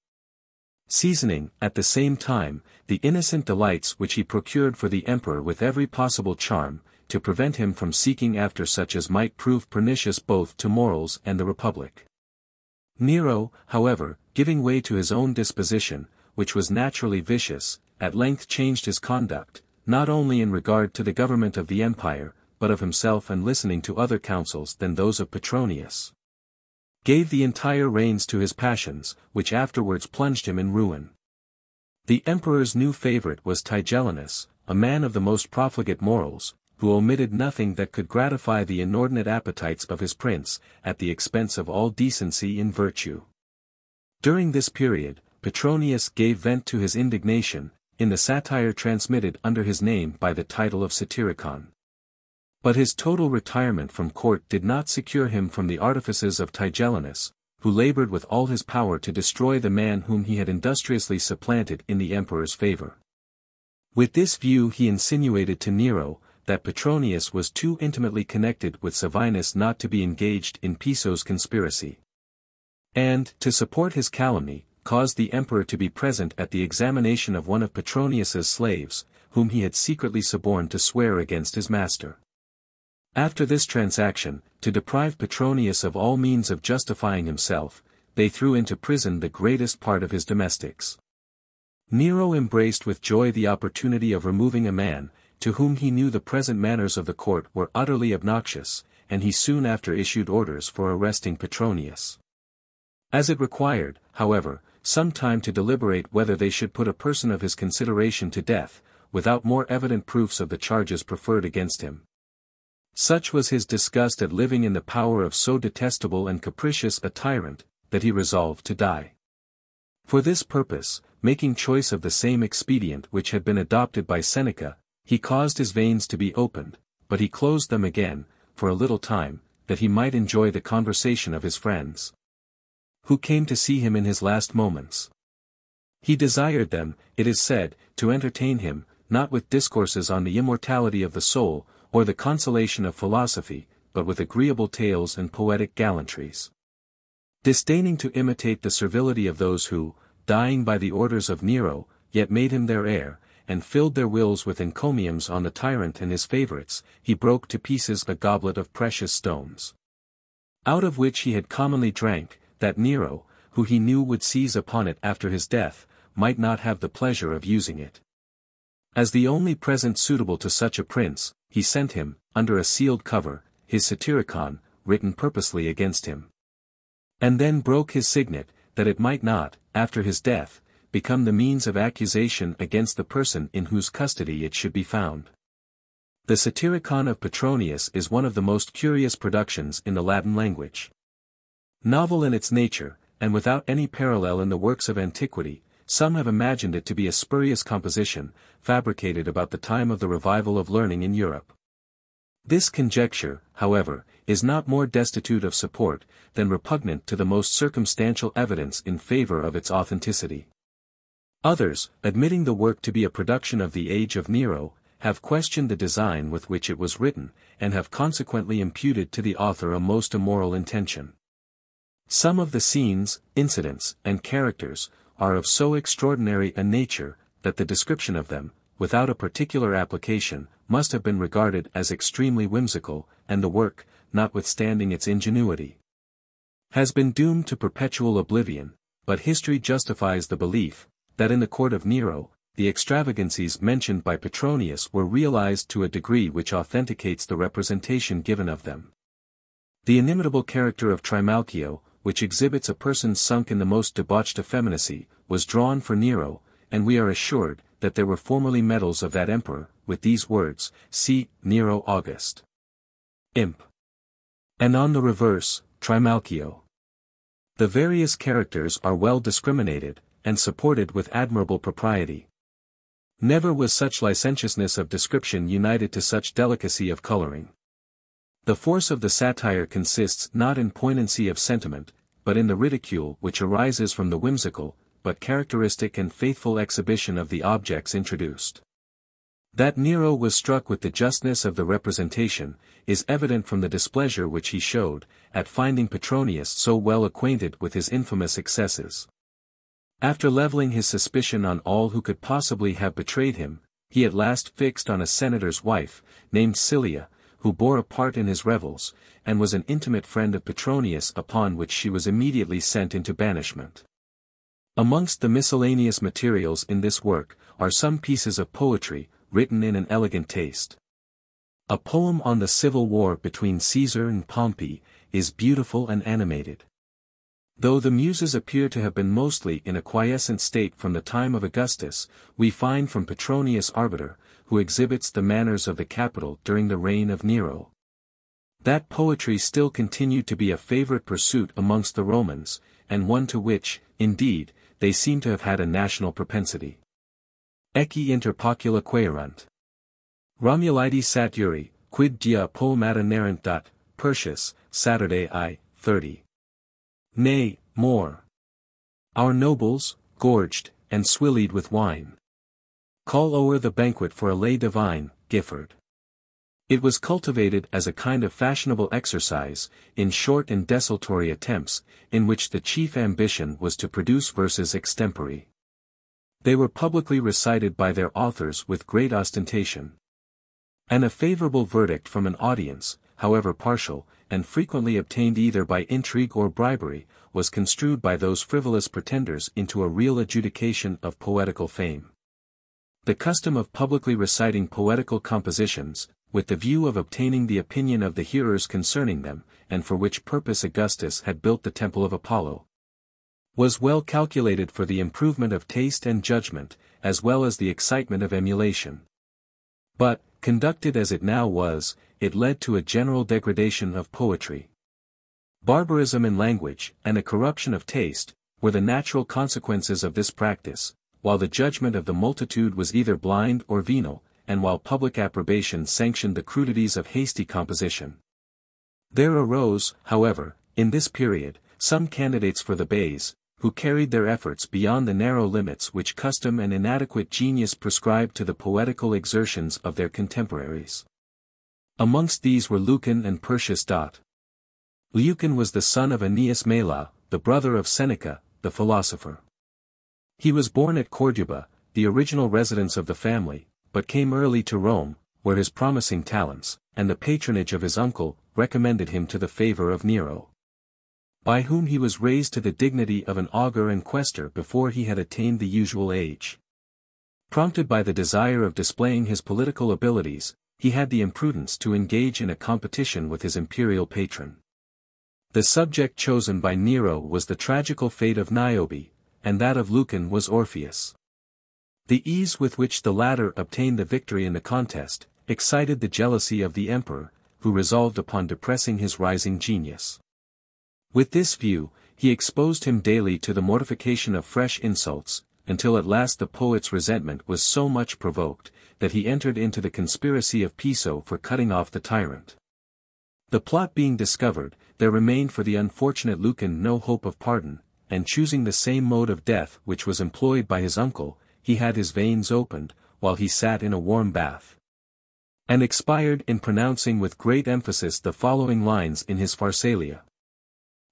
Seasoning, at the same time, the innocent delights which he procured for the emperor with every possible charm, to prevent him from seeking after such as might prove pernicious both to morals and the republic. Nero, however, giving way to his own disposition, which was naturally vicious, at length changed his conduct, not only in regard to the government of the empire, but of himself and listening to other counsels than those of Petronius. Gave the entire reins to his passions, which afterwards plunged him in ruin. The emperor's new favorite was Tigellinus, a man of the most profligate morals, who omitted nothing that could gratify the inordinate appetites of his prince, at the expense of all decency and virtue. During this period, Petronius gave vent to his indignation, in the satire transmitted under his name by the title of Satyricon. But his total retirement from court did not secure him from the artifices of Tigellinus, who labored with all his power to destroy the man whom he had industriously supplanted in the emperor's favor. With this view he insinuated to Nero, that Petronius was too intimately connected with Sabinus not to be engaged in Piso's conspiracy. And, to support his calumny, caused the emperor to be present at the examination of one of Petronius's slaves, whom he had secretly suborned to swear against his master. After this transaction, to deprive Petronius of all means of justifying himself, they threw into prison the greatest part of his domestics. Nero embraced with joy the opportunity of removing a man, to whom he knew the present manners of the court were utterly obnoxious, and he soon after issued orders for arresting Petronius. As it required, however, some time to deliberate whether they should put a person of his consideration to death, without more evident proofs of the charges preferred against him. Such was his disgust at living in the power of so detestable and capricious a tyrant, that he resolved to die. For this purpose, making choice of the same expedient which had been adopted by Seneca, he caused his veins to be opened, but he closed them again, for a little time, that he might enjoy the conversation of his friends. Who came to see him in his last moments. He desired them, it is said, to entertain him, not with discourses on the immortality of the soul, or the consolation of philosophy, but with agreeable tales and poetic gallantries. Disdaining to imitate the servility of those who, dying by the orders of Nero, yet made him their heir, and filled their wills with encomiums on the tyrant and his favorites, he broke to pieces a goblet of precious stones. Out of which he had commonly drank, that Nero, who he knew would seize upon it after his death, might not have the pleasure of using it. As the only present suitable to such a prince, he sent him, under a sealed cover, his Satyricon, written purposely against him. And then broke his signet, that it might not, after his death, become the means of accusation against the person in whose custody it should be found. The Satyricon of Petronius is one of the most curious productions in the Latin language. Novel in its nature, and without any parallel in the works of antiquity, some have imagined it to be a spurious composition, fabricated about the time of the revival of learning in Europe. This conjecture, however, is not more destitute of support, than repugnant to the most circumstantial evidence in favor of its authenticity. Others, admitting the work to be a production of the age of Nero, have questioned the design with which it was written, and have consequently imputed to the author a most immoral intention. Some of the scenes, incidents, and characters, are of so extraordinary a nature, that the description of them, without a particular application, must have been regarded as extremely whimsical, and the work, notwithstanding its ingenuity, has been doomed to perpetual oblivion, but history justifies the belief, that in the court of Nero, the extravagancies mentioned by Petronius were realized to a degree which authenticates the representation given of them. The inimitable character of Trimalchio, which exhibits a person sunk in the most debauched effeminacy, was drawn for Nero, and we are assured, that there were formerly medals of that emperor, with these words, see, Nero August. Imp. And on the reverse, Trimalchio. The various characters are well discriminated, and supported with admirable propriety. Never was such licentiousness of description united to such delicacy of coloring. The force of the satire consists not in poignancy of sentiment, but in the ridicule which arises from the whimsical, but characteristic and faithful exhibition of the objects introduced. That Nero was struck with the justness of the representation, is evident from the displeasure which he showed, at finding Petronius so well acquainted with his infamous excesses. After leveling his suspicion on all who could possibly have betrayed him, he at last fixed on a senator's wife, named Silia, who bore a part in his revels, and was an intimate friend of Petronius upon which she was immediately sent into banishment. Amongst the miscellaneous materials in this work, are some pieces of poetry, written in an elegant taste. A poem on the civil war between Caesar and Pompey, is beautiful and animated. Though the Muses appear to have been mostly in a quiescent state from the time of Augustus, we find from Petronius Arbiter, who exhibits the manners of the capital during the reign of Nero. That poetry still continued to be a favorite pursuit amongst the Romans, and one to which, indeed, they seem to have had a national propensity. Ecce inter pocula quaerunt. Romulidi Saturi, quid dia poemata narrant. Persius, Saturday I, 30. Nay, more. Our nobles, gorged, and swillied with wine. Call o'er the banquet for a lay divine, Gifford. It was cultivated as a kind of fashionable exercise, in short and desultory attempts, in which the chief ambition was to produce verses extempore. They were publicly recited by their authors with great ostentation. And a favorable verdict from an audience, however partial, and frequently obtained either by intrigue or bribery, was construed by those frivolous pretenders into a real adjudication of poetical fame. The custom of publicly reciting poetical compositions, with the view of obtaining the opinion of the hearers concerning them, and for which purpose Augustus had built the Temple of Apollo, was well calculated for the improvement of taste and judgment, as well as the excitement of emulation. But, conducted as it now was, it led to a general degradation of poetry. Barbarism in language, and a corruption of taste, were the natural consequences of this practice, while the judgment of the multitude was either blind or venal, and while public approbation sanctioned the crudities of hasty composition. There arose, however, in this period, some candidates for the bays, who carried their efforts beyond the narrow limits which custom and inadequate genius prescribed to the poetical exertions of their contemporaries. Amongst these were Lucan and Persius. Lucan was the son of Annaeus Mela, the brother of Seneca, the philosopher. He was born at Corduba, the original residence of the family, but came early to Rome, where his promising talents, and the patronage of his uncle, recommended him to the favor of Nero. By whom he was raised to the dignity of an augur and quaestor before he had attained the usual age. Prompted by the desire of displaying his political abilities, he had the imprudence to engage in a competition with his imperial patron. The subject chosen by Nero was the tragical fate of Niobe, and that of Lucan was Orpheus. The ease with which the latter obtained the victory in the contest, excited the jealousy of the emperor, who resolved upon depressing his rising genius. With this view, he exposed him daily to the mortification of fresh insults, until at last the poet's resentment was so much provoked, that he entered into the conspiracy of Piso for cutting off the tyrant. The plot being discovered, there remained for the unfortunate Lucan no hope of pardon, and choosing the same mode of death which was employed by his uncle, he had his veins opened, while he sat in a warm bath. And expired in pronouncing with great emphasis the following lines in his Pharsalia.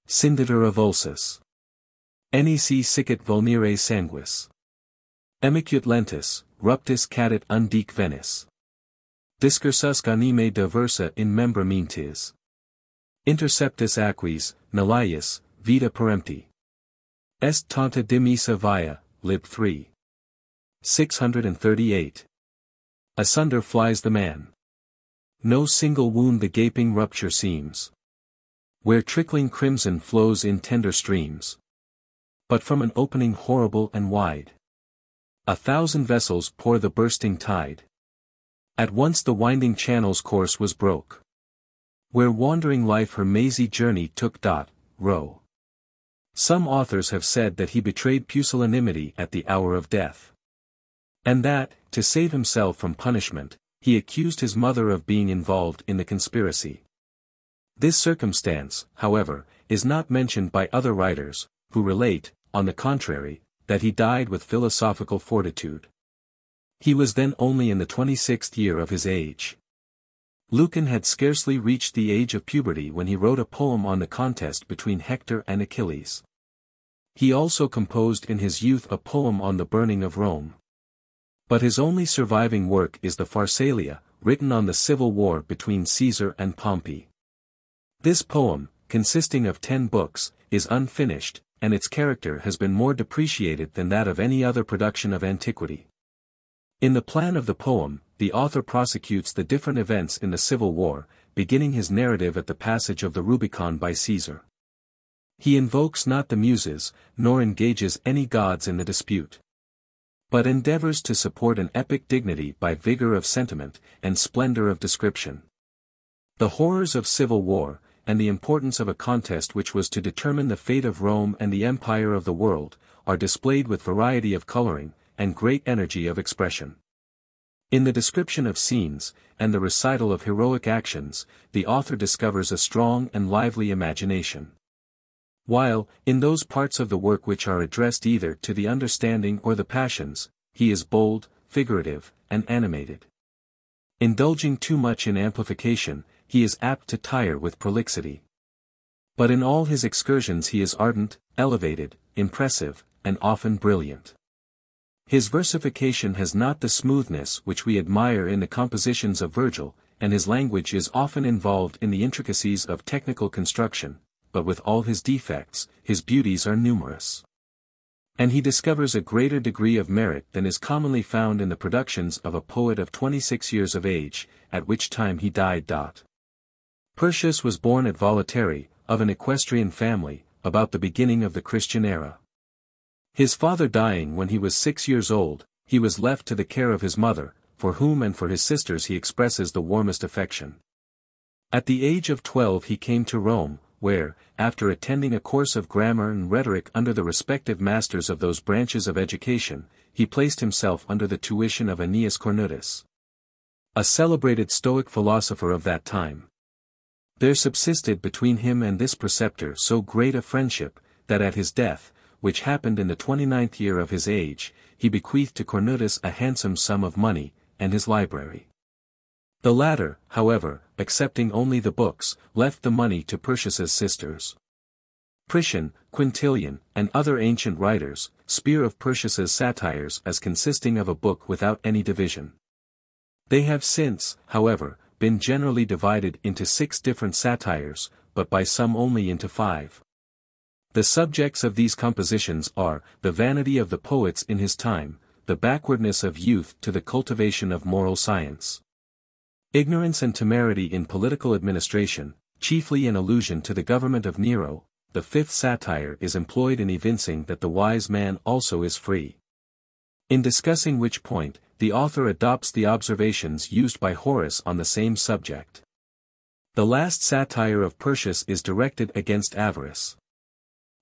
Sinditer avulsus. Nec sicit vulnere sanguis. Emicut lentis, ruptis cadit undique venis. Discursus anime diversa in membra mentis. Interceptus aquis, nullius, vita perempti. Est tanta dimisa via, lib 3. 638. Asunder flies the man. No single wound the gaping rupture seems. Where trickling crimson flows in tender streams. But from an opening horrible and wide. A thousand vessels pour the bursting tide. At once the winding channel's course was broke. Where wandering life her mazy journey took. Dot, Rowe. Some authors have said that he betrayed pusillanimity at the hour of death. And that, to save himself from punishment, he accused his mother of being involved in the conspiracy. This circumstance, however, is not mentioned by other writers, who relate, on the contrary, that he died with philosophical fortitude. He was then only in the twenty-sixth year of his age. Lucan had scarcely reached the age of puberty when he wrote a poem on the contest between Hector and Achilles. He also composed in his youth a poem on the burning of Rome. But his only surviving work is the Pharsalia, written on the civil war between Caesar and Pompey. This poem, consisting of ten books, is unfinished, and its character has been more depreciated than that of any other production of antiquity. In the plan of the poem, the author prosecutes the different events in the Civil War, beginning his narrative at the passage of the Rubicon by Caesar. He invokes not the Muses, nor engages any gods in the dispute but endeavors to support an epic dignity by vigor of sentiment and splendor of description. The horrors of civil war, and the importance of a contest which was to determine the fate of Rome and the empire of the world, are displayed with variety of coloring, and great energy of expression. In the description of scenes, and the recital of heroic actions, the author discovers a strong and lively imagination. While, in those parts of the work which are addressed either to the understanding or the passions, he is bold, figurative, and animated. Indulging too much in amplification, he is apt to tire with prolixity. But in all his excursions he is ardent, elevated, impressive, and often brilliant. His versification has not the smoothness which we admire in the compositions of Virgil, and his language is often involved in the intricacies of technical construction, but with all his defects, his beauties are numerous. And he discovers a greater degree of merit than is commonly found in the productions of a poet of 26 years of age, at which time he died. Persius was born at Volaterrae, of an equestrian family, about the beginning of the Christian era. His father dying when he was six years old, he was left to the care of his mother, for whom and for his sisters he expresses the warmest affection. At the age of twelve he came to Rome, where, after attending a course of grammar and rhetoric under the respective masters of those branches of education, he placed himself under the tuition of Annaeus Cornutus. A celebrated Stoic philosopher of that time. There subsisted between him and this preceptor so great a friendship, that at his death, which happened in the twenty-ninth year of his age, he bequeathed to Cornutus a handsome sum of money, and his library. The latter, however, accepting only the books, left the money to Persius's sisters. Priscian, Quintilian, and other ancient writers, spear of Persius's satires as consisting of a book without any division. They have since, however, been generally divided into six different satires, but by some only into five. The subjects of these compositions are, the vanity of the poets in his time, the backwardness of youth to the cultivation of moral science. Ignorance and temerity in political administration, chiefly in allusion to the government of Nero, the fifth satire is employed in evincing that the wise man also is free. In discussing which point, the author adopts the observations used by Horace on the same subject. The last satire of Persius is directed against avarice.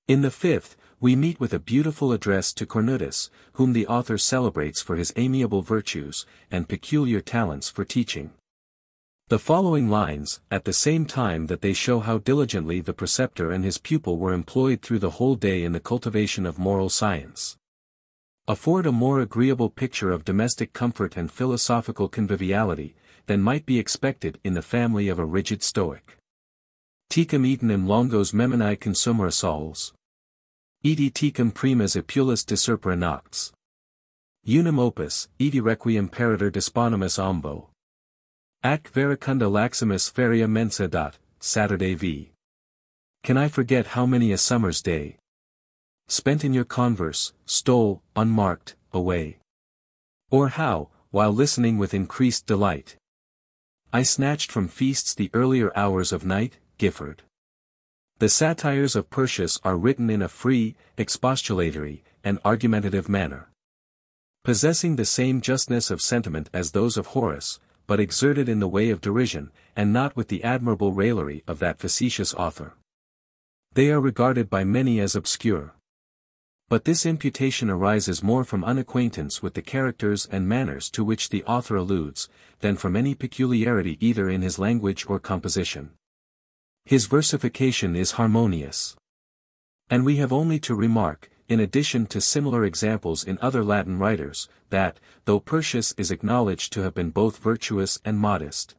In the fifth, we meet with a beautiful address to Cornutus, whom the author celebrates for his amiable virtues, and peculiar talents for teaching. The following lines, at the same time that they show how diligently the preceptor and his pupil were employed through the whole day in the cultivation of moral science, afford a more agreeable picture of domestic comfort and philosophical conviviality, than might be expected in the family of a rigid Stoic. Tecum etenim longos meminae consumere sols. Edi tecum primas epulis discerpere nocts. Unum opus, edi requiem peritor disponimus ambo. Ac vericunda laximus feria mensa. Dot, Saturday v. Can I forget how many a summer's day? Spent in your converse, stole, unmarked, away. Or how, while listening with increased delight. I snatched from feasts the earlier hours of night, Gifford. The satires of Persius are written in a free, expostulatory, and argumentative manner. Possessing the same justness of sentiment as those of Horace, but exerted in the way of derision, and not with the admirable raillery of that facetious author. They are regarded by many as obscure. But this imputation arises more from unacquaintance with the characters and manners to which the author alludes, than from any peculiarity either in his language or composition. His versification is harmonious. And we have only to remark, in addition to similar examples in other Latin writers, that, though Persius is acknowledged to have been both virtuous and modest.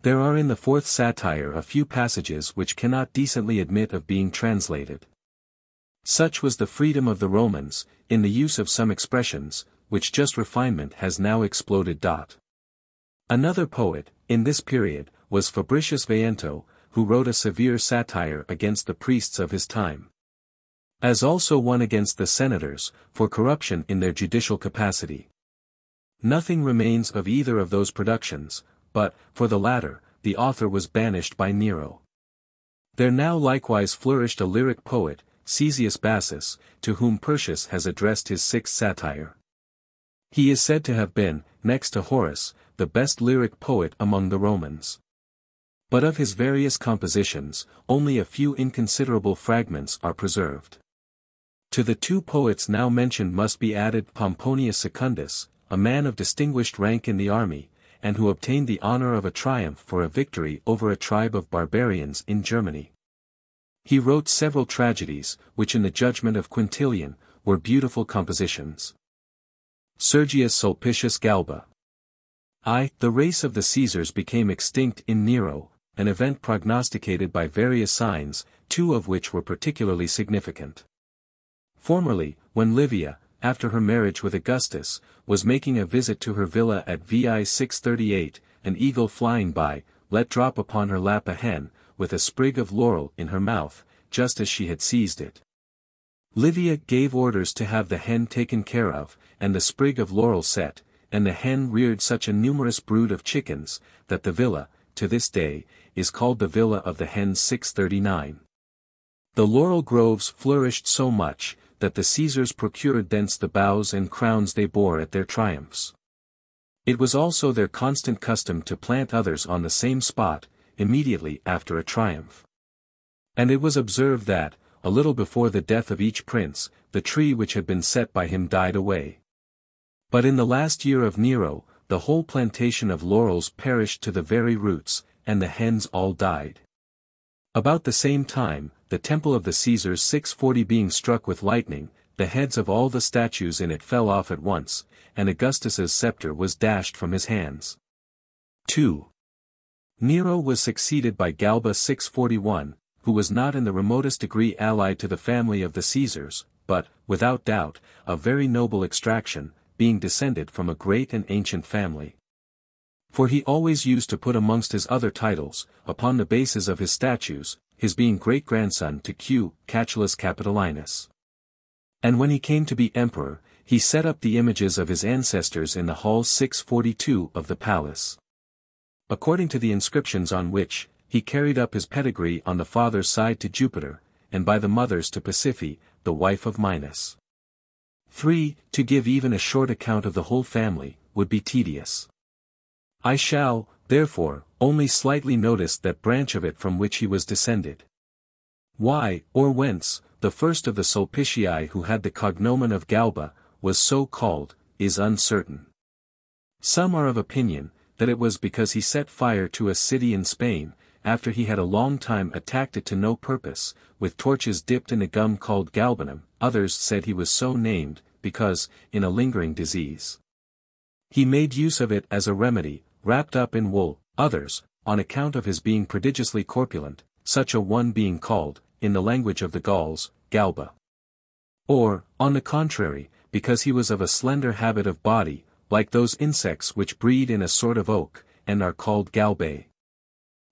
There are in the fourth satire a few passages which cannot decently admit of being translated. Such was the freedom of the Romans, in the use of some expressions, which just refinement has now exploded. Another poet, in this period, was Fabricius Veiento, who wrote a severe satire against the priests of his time. As also one against the senators, for corruption in their judicial capacity. Nothing remains of either of those productions, but, for the latter, the author was banished by Nero. There now likewise flourished a lyric poet, Caesius Bassus, to whom Persius has addressed his sixth satire. He is said to have been, next to Horace, the best lyric poet among the Romans. But of his various compositions, only a few inconsiderable fragments are preserved. To the two poets now mentioned must be added Pomponius Secundus, a man of distinguished rank in the army, and who obtained the honor of a triumph for a victory over a tribe of barbarians in Germany. He wrote several tragedies, which in the judgment of Quintilian, were beautiful compositions. Sergius Sulpicius Galba I. The race of the Caesars became extinct in Nero, an event prognosticated by various signs, two of which were particularly significant. Formerly, when Livia, after her marriage with Augustus, was making a visit to her villa at Veii 638, an eagle flying by, let drop upon her lap a hen, with a sprig of laurel in her mouth, just as she had seized it. Livia gave orders to have the hen taken care of, and the sprig of laurel set, and the hen reared such a numerous brood of chickens, that the villa, to this day, is called the Villa of the Hens 639. The laurel groves flourished so much, that the Caesars procured thence the boughs and crowns they bore at their triumphs. It was also their constant custom to plant others on the same spot, immediately after a triumph. And it was observed that, a little before the death of each prince, the tree which had been set by him died away. But in the last year of Nero, the whole plantation of laurels perished to the very roots, and the hens all died. About the same time, the temple of the Caesars 640 being struck with lightning, the heads of all the statues in it fell off at once, and Augustus's scepter was dashed from his hands. 2. Nero was succeeded by Galba 641, who was not in the remotest degree allied to the family of the Caesars, but, without doubt, of very noble extraction, being descended from a great and ancient family. For he always used to put amongst his other titles, upon the basis of his statues, his being great-grandson to Q. Catulus Capitolinus. And when he came to be emperor, he set up the images of his ancestors in the hall 642 of the palace. According to the inscriptions on which, he carried up his pedigree on the father's side to Jupiter, and by the mother's to Pasiphae, the wife of Minos. 3. To give even a short account of the whole family, would be tedious. I shall, therefore, only slightly notice that branch of it from which he was descended. Why, or whence, the first of the Sulpicii who had the cognomen of Galba, was so called, is uncertain. Some are of opinion, that it was because he set fire to a city in Spain, after he had a long time attacked it to no purpose, with torches dipped in a gum called galbanum, others said he was so named, because, in a lingering disease. He made use of it as a remedy, wrapped up in wool, others, on account of his being prodigiously corpulent, such a one being called, in the language of the Gauls, Galba. Or, on the contrary, because he was of a slender habit of body, like those insects which breed in a sort of oak, and are called galbae.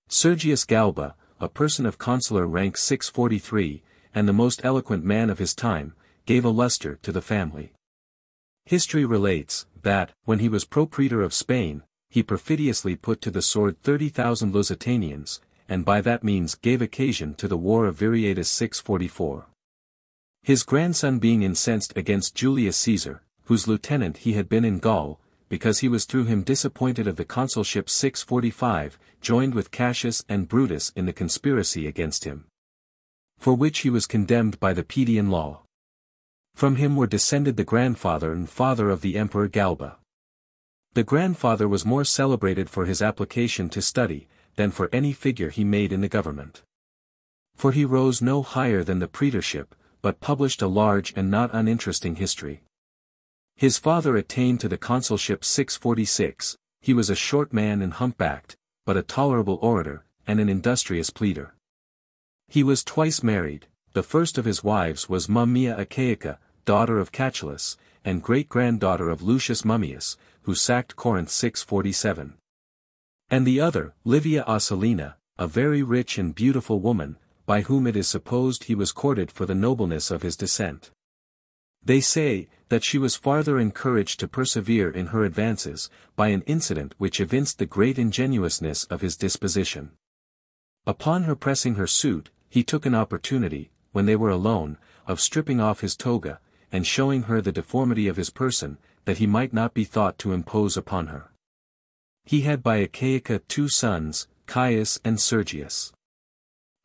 Sergius Galba, a person of consular rank 643, and the most eloquent man of his time, gave a luster to the family. History relates, that, when he was propraetor of Spain, he perfidiously put to the sword 30,000 Lusitanians, and by that means gave occasion to the war of Viriatus 644. His grandson being incensed against Julius Caesar, whose lieutenant he had been in Gaul, because he was through him disappointed of the consulship 645, joined with Cassius and Brutus in the conspiracy against him. For which he was condemned by the Pedian law. From him were descended the grandfather and father of the emperor Galba. The grandfather was more celebrated for his application to study, than for any figure he made in the government. For he rose no higher than the praetorship, but published a large and not uninteresting history. His father attained to the consulship 646, he was a short man and humpbacked, but a tolerable orator, and an industrious pleader. He was twice married, the first of his wives was Mummia Achaica, daughter of Catulus, and great-granddaughter of Lucius Mummius, who sacked Corinth 647. And the other, Livia Ocellina, a very rich and beautiful woman, by whom it is supposed he was courted for the nobleness of his descent. They say, that she was farther encouraged to persevere in her advances, by an incident which evinced the great ingenuousness of his disposition. Upon her pressing her suit, he took an opportunity, when they were alone, of stripping off his toga, and showing her the deformity of his person, that he might not be thought to impose upon her. He had by Achaica two sons, Caius and Sergius.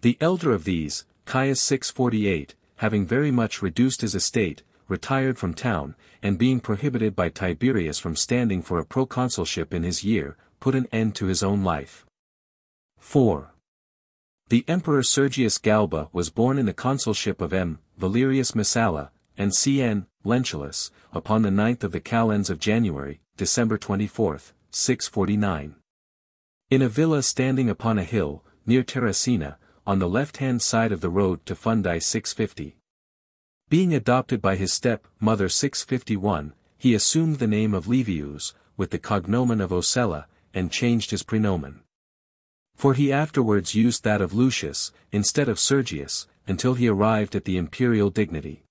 The elder of these, Caius 648, having very much reduced his estate, retired from town, and being prohibited by Tiberius from standing for a proconsulship in his year, put an end to his own life. 4. The Emperor Sergius Galba was born in the consulship of M. Valerius Messala, and C.N. Lentulus, upon the 9th of the calends of January, December 24, 649. In a villa standing upon a hill, near Terracina, on the left-hand side of the road to Fundi 650. Being adopted by his step-mother 651, he assumed the name of Livius, with the cognomen of Ocella, and changed his prenomen. For he afterwards used that of Lucius, instead of Sergius, until he arrived at the imperial dignity.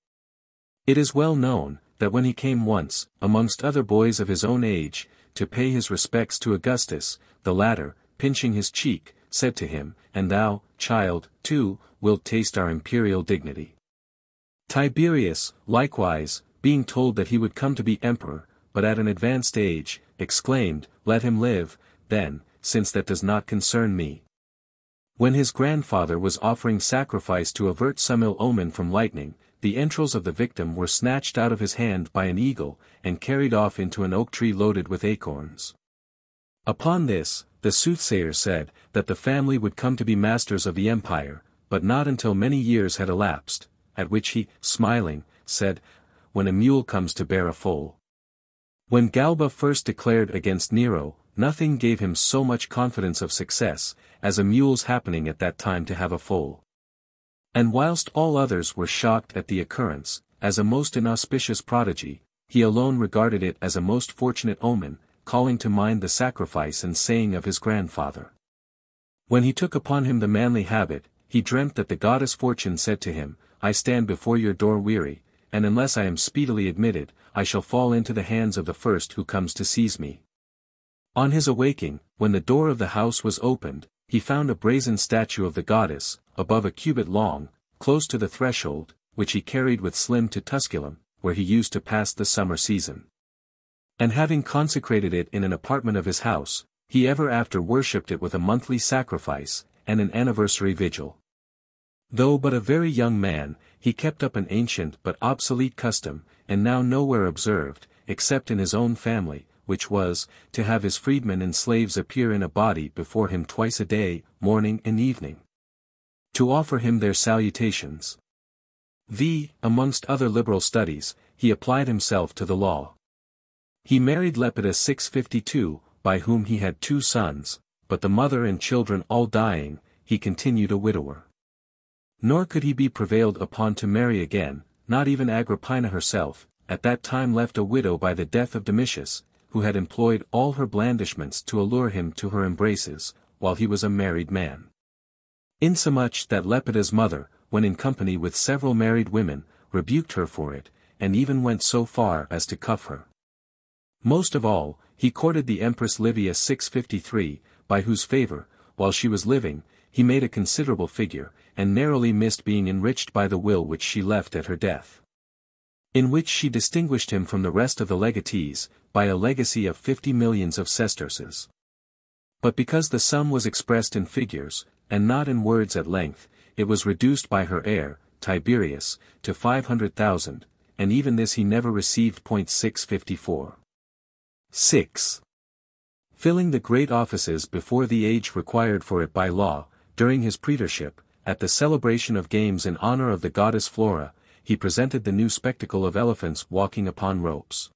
It is well known, that when he came once, amongst other boys of his own age, to pay his respects to Augustus, the latter, pinching his cheek, said to him, And thou, child, too, wilt taste our imperial dignity. Tiberius, likewise, being told that he would come to be emperor, but at an advanced age, exclaimed, Let him live, then, since that does not concern me. When his grandfather was offering sacrifice to avert some ill omen from lightning, the entrails of the victim were snatched out of his hand by an eagle, and carried off into an oak tree loaded with acorns. Upon this, the soothsayer said, that the family would come to be masters of the empire, but not until many years had elapsed, at which he, smiling, said, When a mule comes to bear a foal. When Galba first declared against Nero, nothing gave him so much confidence of success, as a mule's happening at that time to have a foal. And whilst all others were shocked at the occurrence, as a most inauspicious prodigy, he alone regarded it as a most fortunate omen, calling to mind the sacrifice and saying of his grandfather. When he took upon him the manly habit, he dreamt that the goddess Fortune said to him, I stand before your door weary, and unless I am speedily admitted, I shall fall into the hands of the first who comes to seize me. On his awaking, when the door of the house was opened, he found a brazen statue of the goddess, above a cubit long, close to the threshold, which he carried with Slim to Tusculum, where he used to pass the summer season. And having consecrated it in an apartment of his house, he ever after worshipped it with a monthly sacrifice, and an anniversary vigil. Though but a very young man, he kept up an ancient but obsolete custom, and now nowhere observed, except in his own family, which was, to have his freedmen and slaves appear in a body before him twice a day, morning and evening. To offer him their salutations. V. Amongst other liberal studies, he applied himself to the law. He married Lepida 652, by whom he had two sons, but the mother and children all dying, he continued a widower. Nor could he be prevailed upon to marry again, not even Agrippina herself, at that time left a widow by the death of Domitius, who had employed all her blandishments to allure him to her embraces, while he was a married man. Insomuch that Lepida's mother, when in company with several married women, rebuked her for it, and even went so far as to cuff her. Most of all, he courted the Empress Livia 653, by whose favor, while she was living, he made a considerable figure, and narrowly missed being enriched by the will which she left at her death. In which she distinguished him from the rest of the legatees, by a legacy of fifty millions of sesterces. But because the sum was expressed in figures, and not in words at length, it was reduced by her heir, Tiberius, to five hundred thousand, and even this he never received. 654. 6. Filling the great offices before the age required for it by law, during his praetorship, at the celebration of games in honor of the goddess Flora, he presented the new spectacle of elephants walking upon ropes.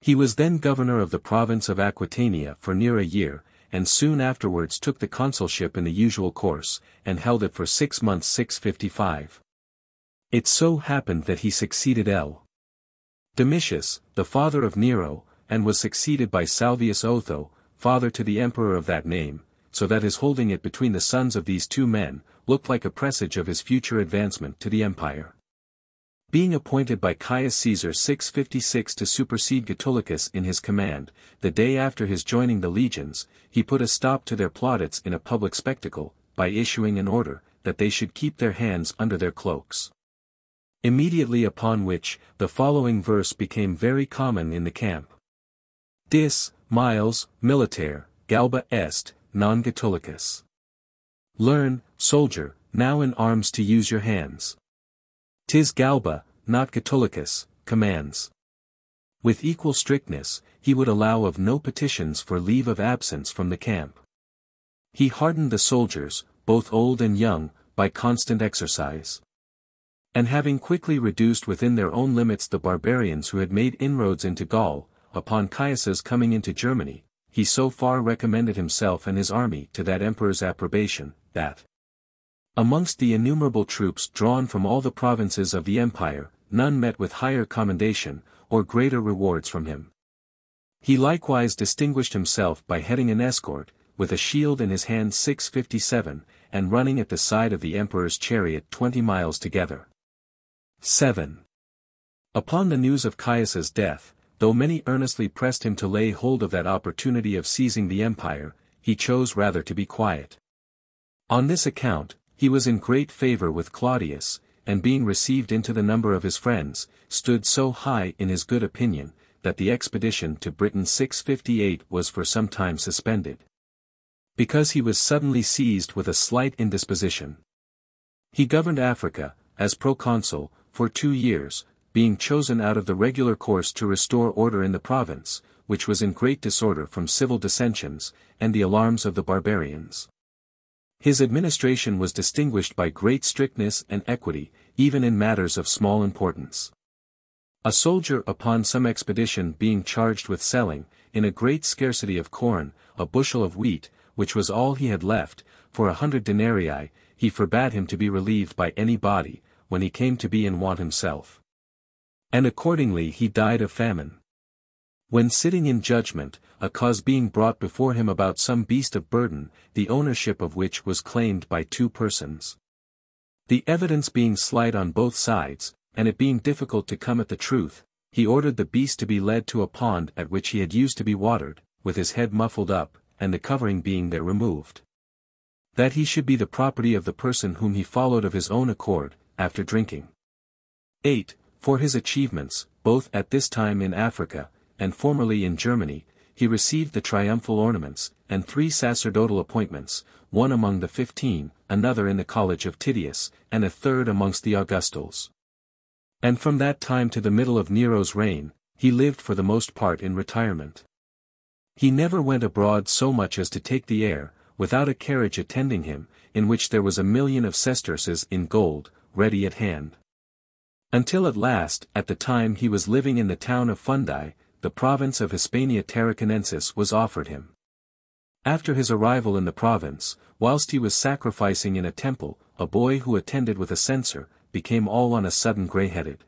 He was then governor of the province of Aquitania for near a year, and soon afterwards took the consulship in the usual course, and held it for six months 655. It so happened that he succeeded L. Domitius, the father of Nero, and was succeeded by Salvius Otho, father to the emperor of that name, so that his holding it between the sons of these two men, looked like a presage of his future advancement to the empire. Being appointed by Caius Caesar 656 to supersede Gaetulicus in his command, the day after his joining the legions, he put a stop to their plaudits in a public spectacle, by issuing an order, that they should keep their hands under their cloaks. Immediately upon which, the following verse became very common in the camp. Dis, miles, militaire, galba est, non Gaetulicus. Learn, soldier, now in arms to use your hands. Tis Galba, not Gaetulicus, commands. With equal strictness, he would allow of no petitions for leave of absence from the camp. He hardened the soldiers, both old and young, by constant exercise. And having quickly reduced within their own limits the barbarians who had made inroads into Gaul, upon Caius's coming into Germany, he so far recommended himself and his army to that emperor's approbation, that amongst the innumerable troops drawn from all the provinces of the empire, none met with higher commendation, or greater rewards from him. He likewise distinguished himself by heading an escort, with a shield in his hand 657, and running at the side of the emperor's chariot twenty miles together. 7. Upon the news of Caius's death, though many earnestly pressed him to lay hold of that opportunity of seizing the empire, he chose rather to be quiet. On this account, he was in great favor with Claudius, and being received into the number of his friends, stood so high in his good opinion, that the expedition to Britain 658 was for some time suspended. Because he was suddenly seized with a slight indisposition. He governed Africa, as proconsul, for two years, being chosen out of the regular course to restore order in the province, which was in great disorder from civil dissensions, and the alarms of the barbarians. His administration was distinguished by great strictness and equity, even in matters of small importance. A soldier upon some expedition being charged with selling, in a great scarcity of corn, a bushel of wheat, which was all he had left, for a hundred denarii, he forbade him to be relieved by any body, when he came to be in want himself. And accordingly he died of famine. When sitting in judgment, a cause being brought before him about some beast of burden, the ownership of which was claimed by two persons. The evidence being slight on both sides, and it being difficult to come at the truth, he ordered the beast to be led to a pond at which he had used to be watered, with his head muffled up, and the covering being there removed. That he should be the property of the person whom he followed of his own accord, after drinking. 8. For his achievements, both at this time in Africa, and formerly in Germany, he received the triumphal ornaments, and three sacerdotal appointments, one among the fifteen, another in the college of Titius, and a third amongst the Augustals. And from that time to the middle of Nero's reign, he lived for the most part in retirement. He never went abroad so much as to take the air, without a carriage attending him, in which there was a million of sesterces in gold, ready at hand. Until at last, at the time he was living in the town of Fundi, the province of Hispania Tarraconensis was offered him. After his arrival in the province, whilst he was sacrificing in a temple, a boy who attended with a censer, became all on a sudden grey-headed.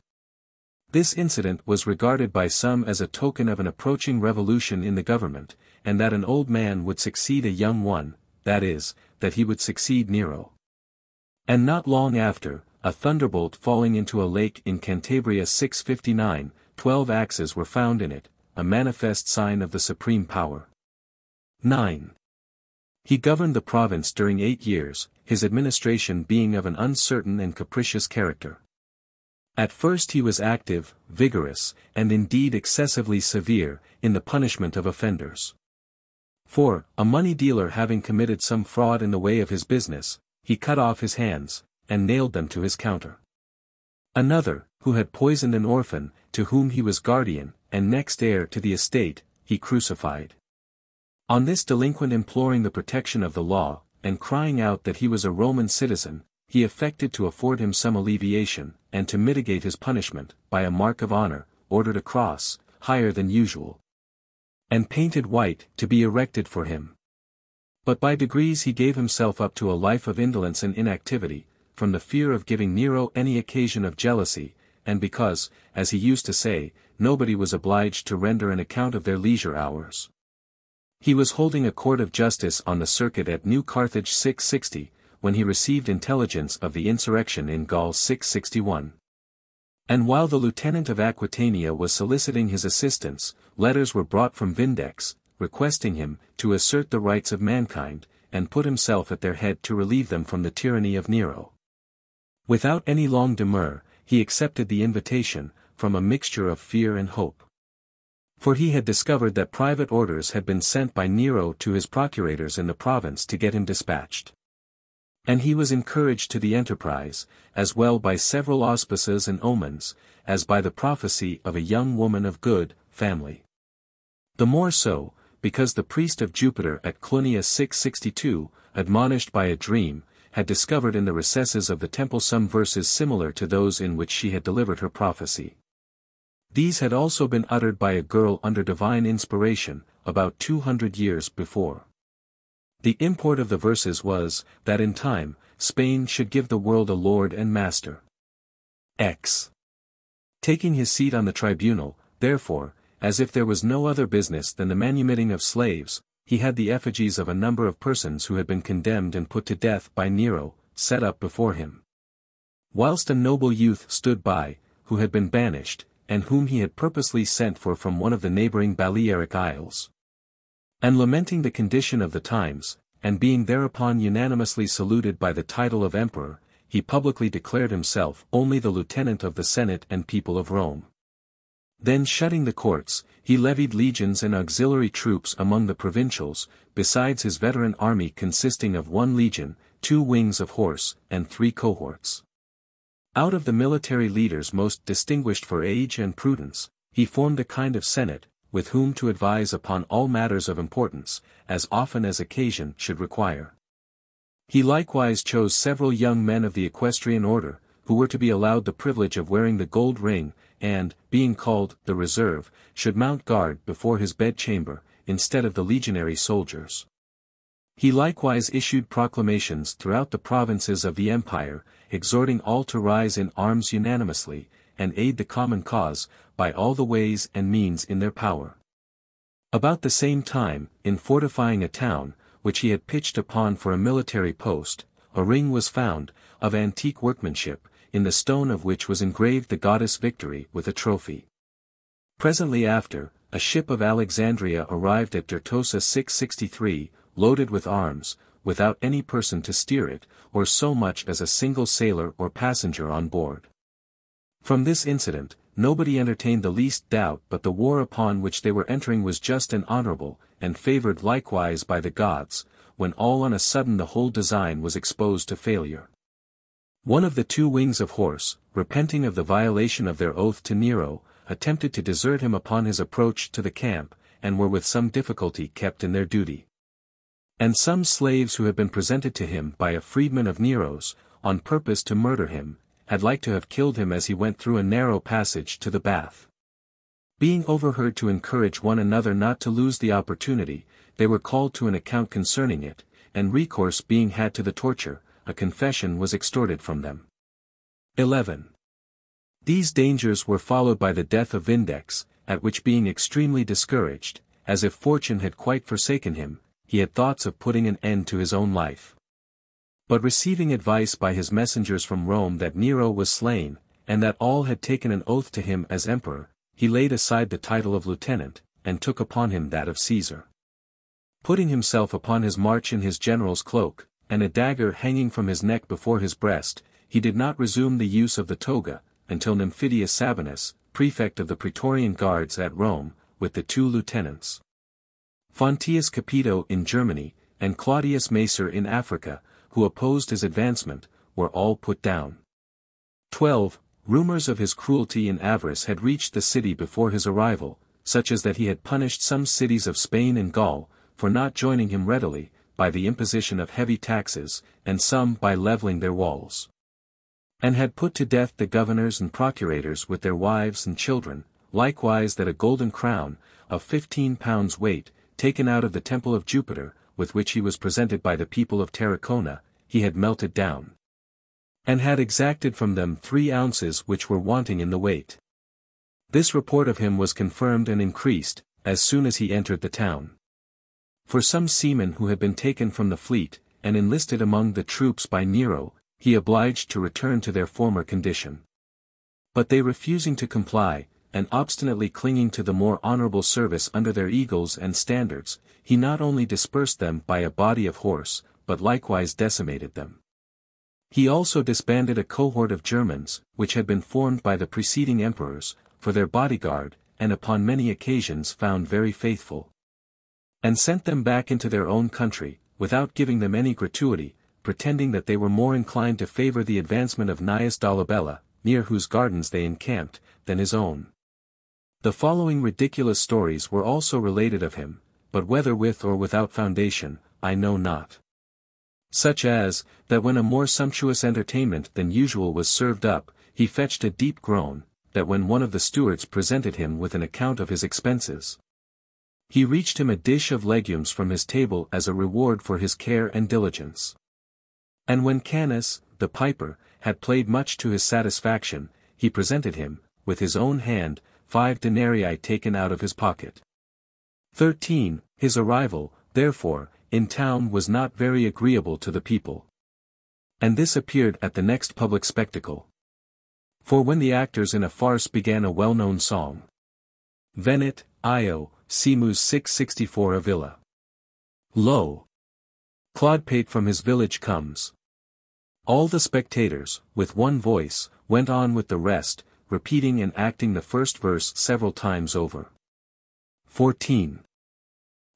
This incident was regarded by some as a token of an approaching revolution in the government, and that an old man would succeed a young one, that is, that he would succeed Nero. And not long after, a thunderbolt falling into a lake in Cantabria 659, twelve axes were found in it, a manifest sign of the supreme power. 9. He governed the province during eight years, his administration being of an uncertain and capricious character. At first he was active, vigorous, and indeed excessively severe, in the punishment of offenders. For, a money dealer having committed some fraud in the way of his business, he cut off his hands, and nailed them to his counter. Another, who had poisoned an orphan, to whom he was guardian, and next heir to the estate, he crucified. On this delinquent imploring the protection of the law, and crying out that he was a Roman citizen, he affected to afford him some alleviation, and to mitigate his punishment, by a mark of honor, ordered a cross, higher than usual. And painted white, to be erected for him. But by degrees he gave himself up to a life of indolence and inactivity, from the fear of giving Nero any occasion of jealousy, and because, as he used to say, nobody was obliged to render an account of their leisure hours. He was holding a court of justice on the circuit at New Carthage 660, when he received intelligence of the insurrection in Gaul 661. And while the lieutenant of Aquitania was soliciting his assistance, letters were brought from Vindex, requesting him to assert the rights of mankind, and put himself at their head to relieve them from the tyranny of Nero. Without any long demur, he accepted the invitation, from a mixture of fear and hope. For he had discovered that private orders had been sent by Nero to his procurators in the province to get him dispatched. And he was encouraged to the enterprise, as well by several auspices and omens, as by the prophecy of a young woman of good family. The more so, because the priest of Jupiter at Clunia 662, admonished by a dream, had discovered in the recesses of the temple some verses similar to those in which she had delivered her prophecy. These had also been uttered by a girl under divine inspiration, about two hundred years before. The import of the verses was, that in time, Spain should give the world a lord and master. X. Taking his seat on the tribunal, therefore, as if there was no other business than the manumitting of slaves, he had the effigies of a number of persons who had been condemned and put to death by Nero, set up before him. Whilst a noble youth stood by, who had been banished, and whom he had purposely sent for from one of the neighboring Balearic Isles. And lamenting the condition of the times, and being thereupon unanimously saluted by the title of emperor, he publicly declared himself only the lieutenant of the Senate and people of Rome. Then shutting the courts, he levied legions and auxiliary troops among the provincials, besides his veteran army consisting of one legion, two wings of horse, and three cohorts. Out of the military leaders most distinguished for age and prudence, he formed a kind of senate, with whom to advise upon all matters of importance, as often as occasion should require. He likewise chose several young men of the equestrian order, who were to be allowed the privilege of wearing the gold ring, and, being called the reserve, should mount guard before his bedchamber, instead of the legionary soldiers. He likewise issued proclamations throughout the provinces of the empire, exhorting all to rise in arms unanimously, and aid the common cause, by all the ways and means in their power. About the same time, in fortifying a town, which he had pitched upon for a military post, a ring was found, of antique workmanship, in the stone of which was engraved the goddess Victory with a trophy. Presently after, a ship of Alexandria arrived at Dertosa 663, loaded with arms, without any person to steer it, or so much as a single sailor or passenger on board. From this incident, nobody entertained the least doubt but the war upon which they were entering was just and honorable, and favored likewise by the gods, when all on a sudden the whole design was exposed to failure. One of the two wings of horse, repenting of the violation of their oath to Nero, attempted to desert him upon his approach to the camp, and were with some difficulty kept in their duty. And some slaves who had been presented to him by a freedman of Nero's, on purpose to murder him, had like to have killed him as he went through a narrow passage to the bath. Being overheard to encourage one another not to lose the opportunity, they were called to an account concerning it, and recourse being had to the torture, a confession was extorted from them. 11. These dangers were followed by the death of Vindex, at which being extremely discouraged, as if fortune had quite forsaken him, he had thoughts of putting an end to his own life. But receiving advice by his messengers from Rome that Nero was slain, and that all had taken an oath to him as emperor, he laid aside the title of lieutenant, and took upon him that of Caesar. Putting himself upon his march in his general's cloak, and a dagger hanging from his neck before his breast, he did not resume the use of the toga, until Nymphidius Sabinus, prefect of the Praetorian Guards at Rome, with the two lieutenants. Fonteius Capito in Germany, and Claudius Macer in Africa, who opposed his advancement, were all put down. 12. Rumors of his cruelty and avarice had reached the city before his arrival, such as that he had punished some cities of Spain and Gaul, for not joining him readily, by the imposition of heavy taxes, and some by levelling their walls. And had put to death the governors and procurators with their wives and children, likewise that a golden crown, of fifteen pounds weight, taken out of the temple of Jupiter, with which he was presented by the people of Terracona, he had melted down. And had exacted from them three ounces which were wanting in the weight. This report of him was confirmed and increased, as soon as he entered the town. For some seamen who had been taken from the fleet, and enlisted among the troops by Nero, he obliged to return to their former condition. But they refusing to comply, and obstinately clinging to the more honorable service under their eagles and standards, he not only dispersed them by a body of horse, but likewise decimated them. He also disbanded a cohort of Germans, which had been formed by the preceding emperors, for their bodyguard, and upon many occasions found very faithful. And sent them back into their own country, without giving them any gratuity, pretending that they were more inclined to favor the advancement of Gnaeus Dolabella, near whose gardens they encamped, than his own. The following ridiculous stories were also related of him, but whether with or without foundation, I know not. Such as, that when a more sumptuous entertainment than usual was served up, he fetched a deep groan, that when one of the stewards presented him with an account of his expenses. He reached him a dish of legumes from his table as a reward for his care and diligence. And when Canus, the piper, had played much to his satisfaction, he presented him, with his own hand, five denarii taken out of his pocket. 13. His arrival, therefore, in town was not very agreeable to the people. And this appeared at the next public spectacle. For when the actors in a farce began a well-known song. Venit, Io, Simus 664 a villa. Lo! Clodpate from his village comes. All the spectators, with one voice, went on with the rest, repeating and acting the first verse several times over. 14.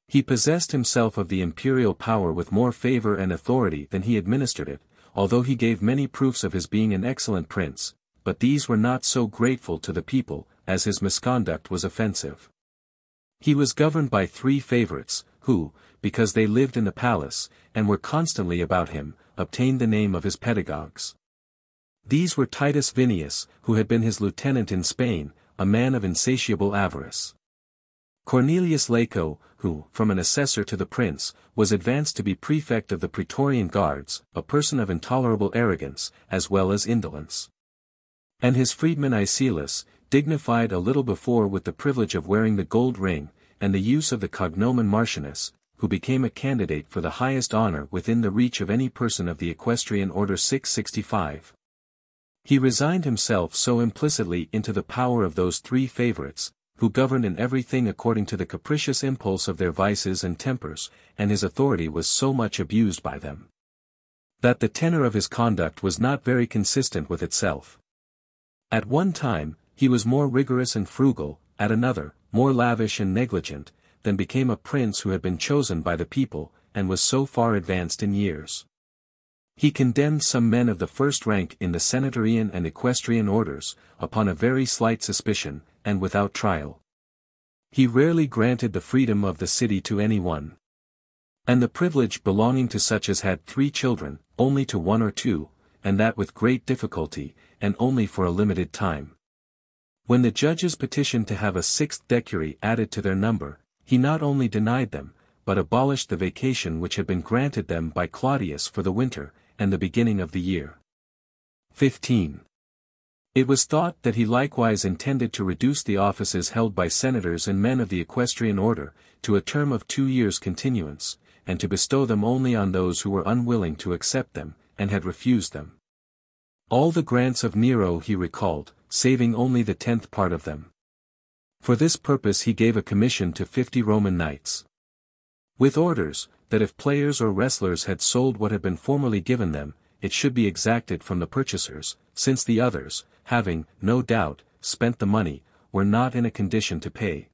He possessed himself of the imperial power with more favor and authority than he administered it, although he gave many proofs of his being an excellent prince, but these were not so grateful to the people, as his misconduct was offensive. He was governed by three favorites, who, because they lived in the palace, and were constantly about him, obtained the name of his pedagogues. These were Titus Vinius, who had been his lieutenant in Spain, a man of insatiable avarice. Cornelius Laco, who, from an assessor to the prince, was advanced to be prefect of the Praetorian Guards, a person of intolerable arrogance, as well as indolence. And his freedman Icelus, dignified a little before with the privilege of wearing the gold ring, and the use of the cognomen Martianus, who became a candidate for the highest honor within the reach of any person of the equestrian order 665. He resigned himself so implicitly into the power of those three favorites, who governed in everything according to the capricious impulse of their vices and tempers, and his authority was so much abused by them. That the tenor of his conduct was not very consistent with itself. At one time, he was more rigorous and frugal, at another, more lavish and negligent, than became a prince who had been chosen by the people, and was so far advanced in years. He condemned some men of the first rank in the senatorian and equestrian orders, upon a very slight suspicion, and without trial. He rarely granted the freedom of the city to any one. And the privilege belonging to such as had three children, only to one or two, and that with great difficulty, and only for a limited time. When the judges petitioned to have a sixth decury added to their number, he not only denied them, but abolished the vacation which had been granted them by Claudius for the winter, and the beginning of the year. 15. It was thought that he likewise intended to reduce the offices held by senators and men of the equestrian order, to a term of two years' continuance, and to bestow them only on those who were unwilling to accept them, and had refused them. All the grants of Nero he recalled, saving only the tenth part of them. For this purpose he gave a commission to fifty Roman knights. With orders, that if players or wrestlers had sold what had been formerly given them, it should be exacted from the purchasers, since the others, having, no doubt, spent the money, were not in a condition to pay.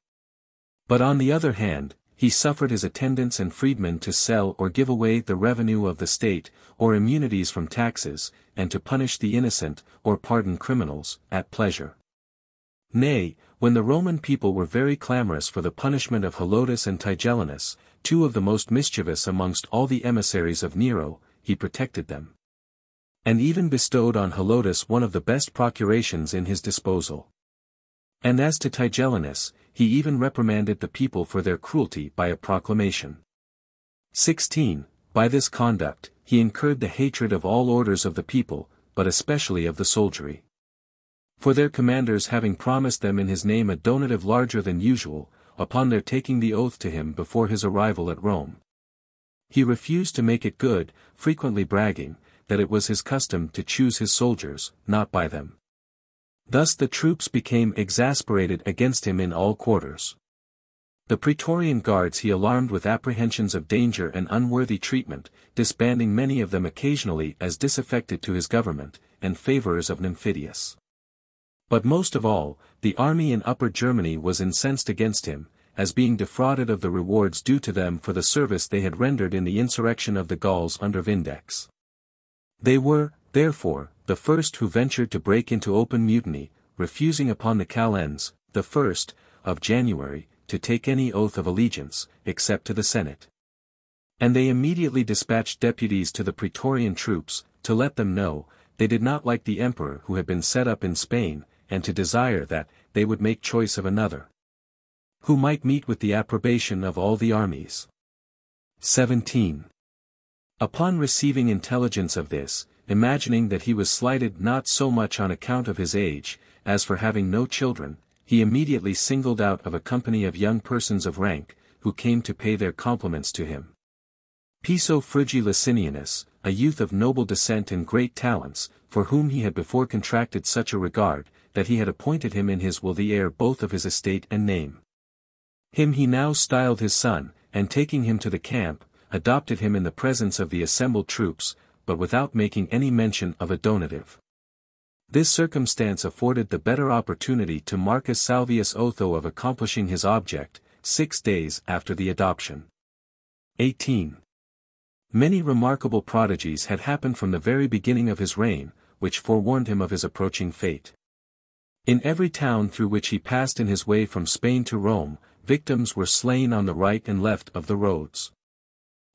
But on the other hand, he suffered his attendants and freedmen to sell or give away the revenue of the state, or immunities from taxes, and to punish the innocent, or pardon criminals, at pleasure. Nay, when the Roman people were very clamorous for the punishment of Halotus and Tigellinus, two of the most mischievous amongst all the emissaries of Nero, he protected them and even bestowed on Halotus one of the best procurations in his disposal. And as to Tigellinus, he even reprimanded the people for their cruelty by a proclamation. 16. By this conduct, he incurred the hatred of all orders of the people, but especially of the soldiery. For their commanders having promised them in his name a donative larger than usual, upon their taking the oath to him before his arrival at Rome. He refused to make it good, frequently bragging, that it was his custom to choose his soldiers, not by them. Thus the troops became exasperated against him in all quarters. The Praetorian guards he alarmed with apprehensions of danger and unworthy treatment, disbanding many of them occasionally as disaffected to his government, and favourers of Nymphidius. But most of all, the army in Upper Germany was incensed against him, as being defrauded of the rewards due to them for the service they had rendered in the insurrection of the Gauls under Vindex. They were, therefore, the first who ventured to break into open mutiny, refusing upon the calends, the first, of January, to take any oath of allegiance, except to the Senate. And they immediately dispatched deputies to the Praetorian troops, to let them know, they did not like the emperor who had been set up in Spain, and to desire that, they would make choice of another who might meet with the approbation of all the armies. 17. Upon receiving intelligence of this, imagining that he was slighted not so much on account of his age, as for having no children, he immediately singled out of a company of young persons of rank, who came to pay their compliments to him. Piso Frugi Licinianus, a youth of noble descent and great talents, for whom he had before contracted such a regard, that he had appointed him in his will the heir both of his estate and name. Him he now styled his son, and taking him to the camp, adopted him in the presence of the assembled troops, but without making any mention of a donative. This circumstance afforded the better opportunity to Marcus Salvius Otho of accomplishing his object, six days after the adoption. 18. Many remarkable prodigies had happened from the very beginning of his reign, which forewarned him of his approaching fate. In every town through which he passed in his way from Spain to Rome, victims were slain on the right and left of the roads.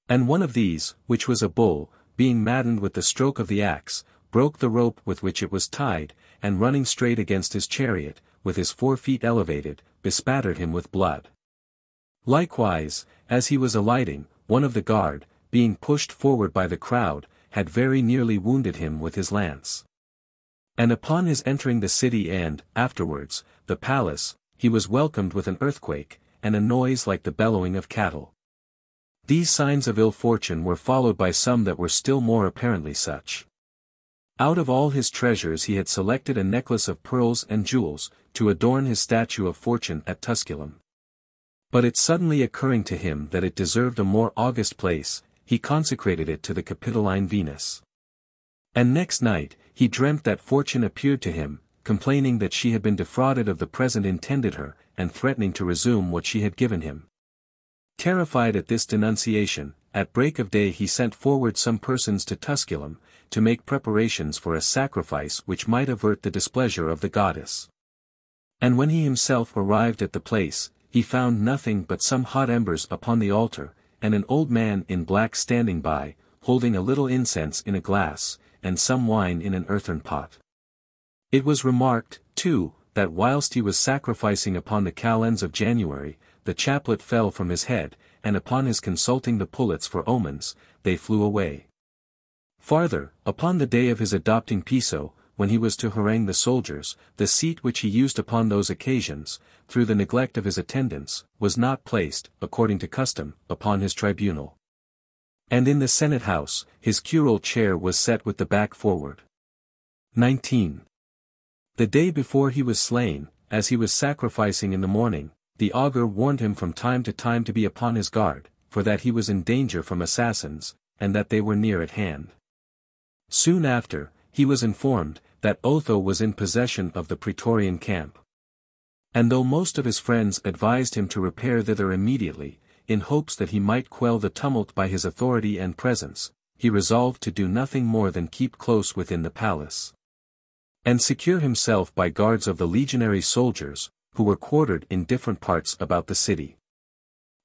And one of these, which was a bull, being maddened with the stroke of the axe, broke the rope with which it was tied, and running straight against his chariot, with his four feet elevated, bespattered him with blood. Likewise, as he was alighting, one of the guard, being pushed forward by the crowd, had very nearly wounded him with his lance. And upon his entering the city and, afterwards, the palace, he was welcomed with an earthquake, and a noise like the bellowing of cattle. These signs of ill fortune were followed by some that were still more apparently such. Out of all his treasures he had selected a necklace of pearls and jewels, to adorn his statue of fortune at Tusculum. But it suddenly occurring to him that it deserved a more august place, he consecrated it to the Capitoline Venus. And next night, he dreamt that fortune appeared to him, complaining that she had been defrauded of the present intended her, and threatening to resume what she had given him. Terrified at this denunciation, at break of day he sent forward some persons to Tusculum, to make preparations for a sacrifice which might avert the displeasure of the goddess. And when he himself arrived at the place, he found nothing but some hot embers upon the altar, and an old man in black standing by, holding a little incense in a glass, and some wine in an earthen pot. It was remarked, too, that whilst he was sacrificing upon the calends of January, the chaplet fell from his head, and upon his consulting the pullets for omens, they flew away. Farther, upon the day of his adopting Piso, when he was to harangue the soldiers, the seat which he used upon those occasions, through the neglect of his attendants, was not placed, according to custom, upon his tribunal. And in the Senate house, his curule chair was set with the back forward. 19. The day before he was slain, as he was sacrificing in the morning, the augur warned him from time to time to be upon his guard, for that he was in danger from assassins, and that they were near at hand. Soon after, he was informed, that Otho was in possession of the Praetorian camp. And though most of his friends advised him to repair thither immediately, in hopes that he might quell the tumult by his authority and presence, he resolved to do nothing more than keep close within the palace and secure himself by guards of the legionary soldiers, who were quartered in different parts about the city.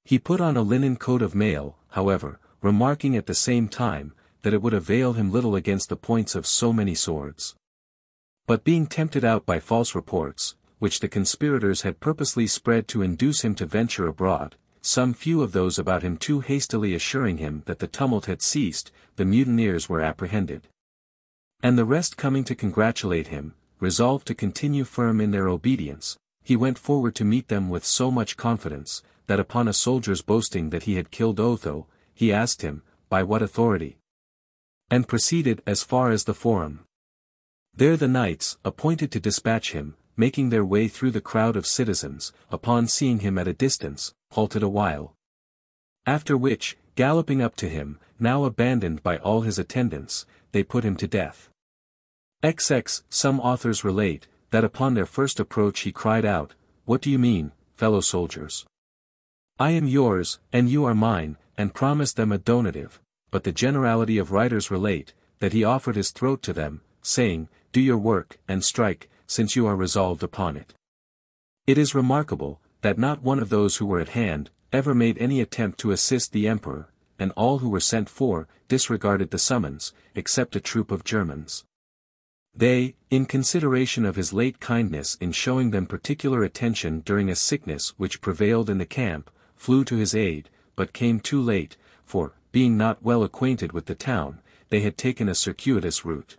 He put on a linen coat of mail, however, remarking at the same time, that it would avail him little against the points of so many swords. But being tempted out by false reports, which the conspirators had purposely spread to induce him to venture abroad, some few of those about him too hastily assuring him that the tumult had ceased, the mutineers were apprehended. And the rest coming to congratulate him, resolved to continue firm in their obedience, he went forward to meet them with so much confidence, that upon a soldier's boasting that he had killed Otho, he asked him, by what authority? And proceeded as far as the forum. There the knights, appointed to dispatch him, making their way through the crowd of citizens, upon seeing him at a distance, halted a while. After which, galloping up to him, now abandoned by all his attendants, they put him to death. XX, some authors relate, that upon their first approach he cried out, What do you mean, fellow soldiers? I am yours, and you are mine, and promised them a donative, but the generality of writers relate, that he offered his throat to them, saying, Do your work, and strike, since you are resolved upon it. It is remarkable, that not one of those who were at hand, ever made any attempt to assist the emperor, and all who were sent for, disregarded the summons, except a troop of Germans. They, in consideration of his late kindness in showing them particular attention during a sickness which prevailed in the camp, flew to his aid, but came too late, for, being not well acquainted with the town, they had taken a circuitous route.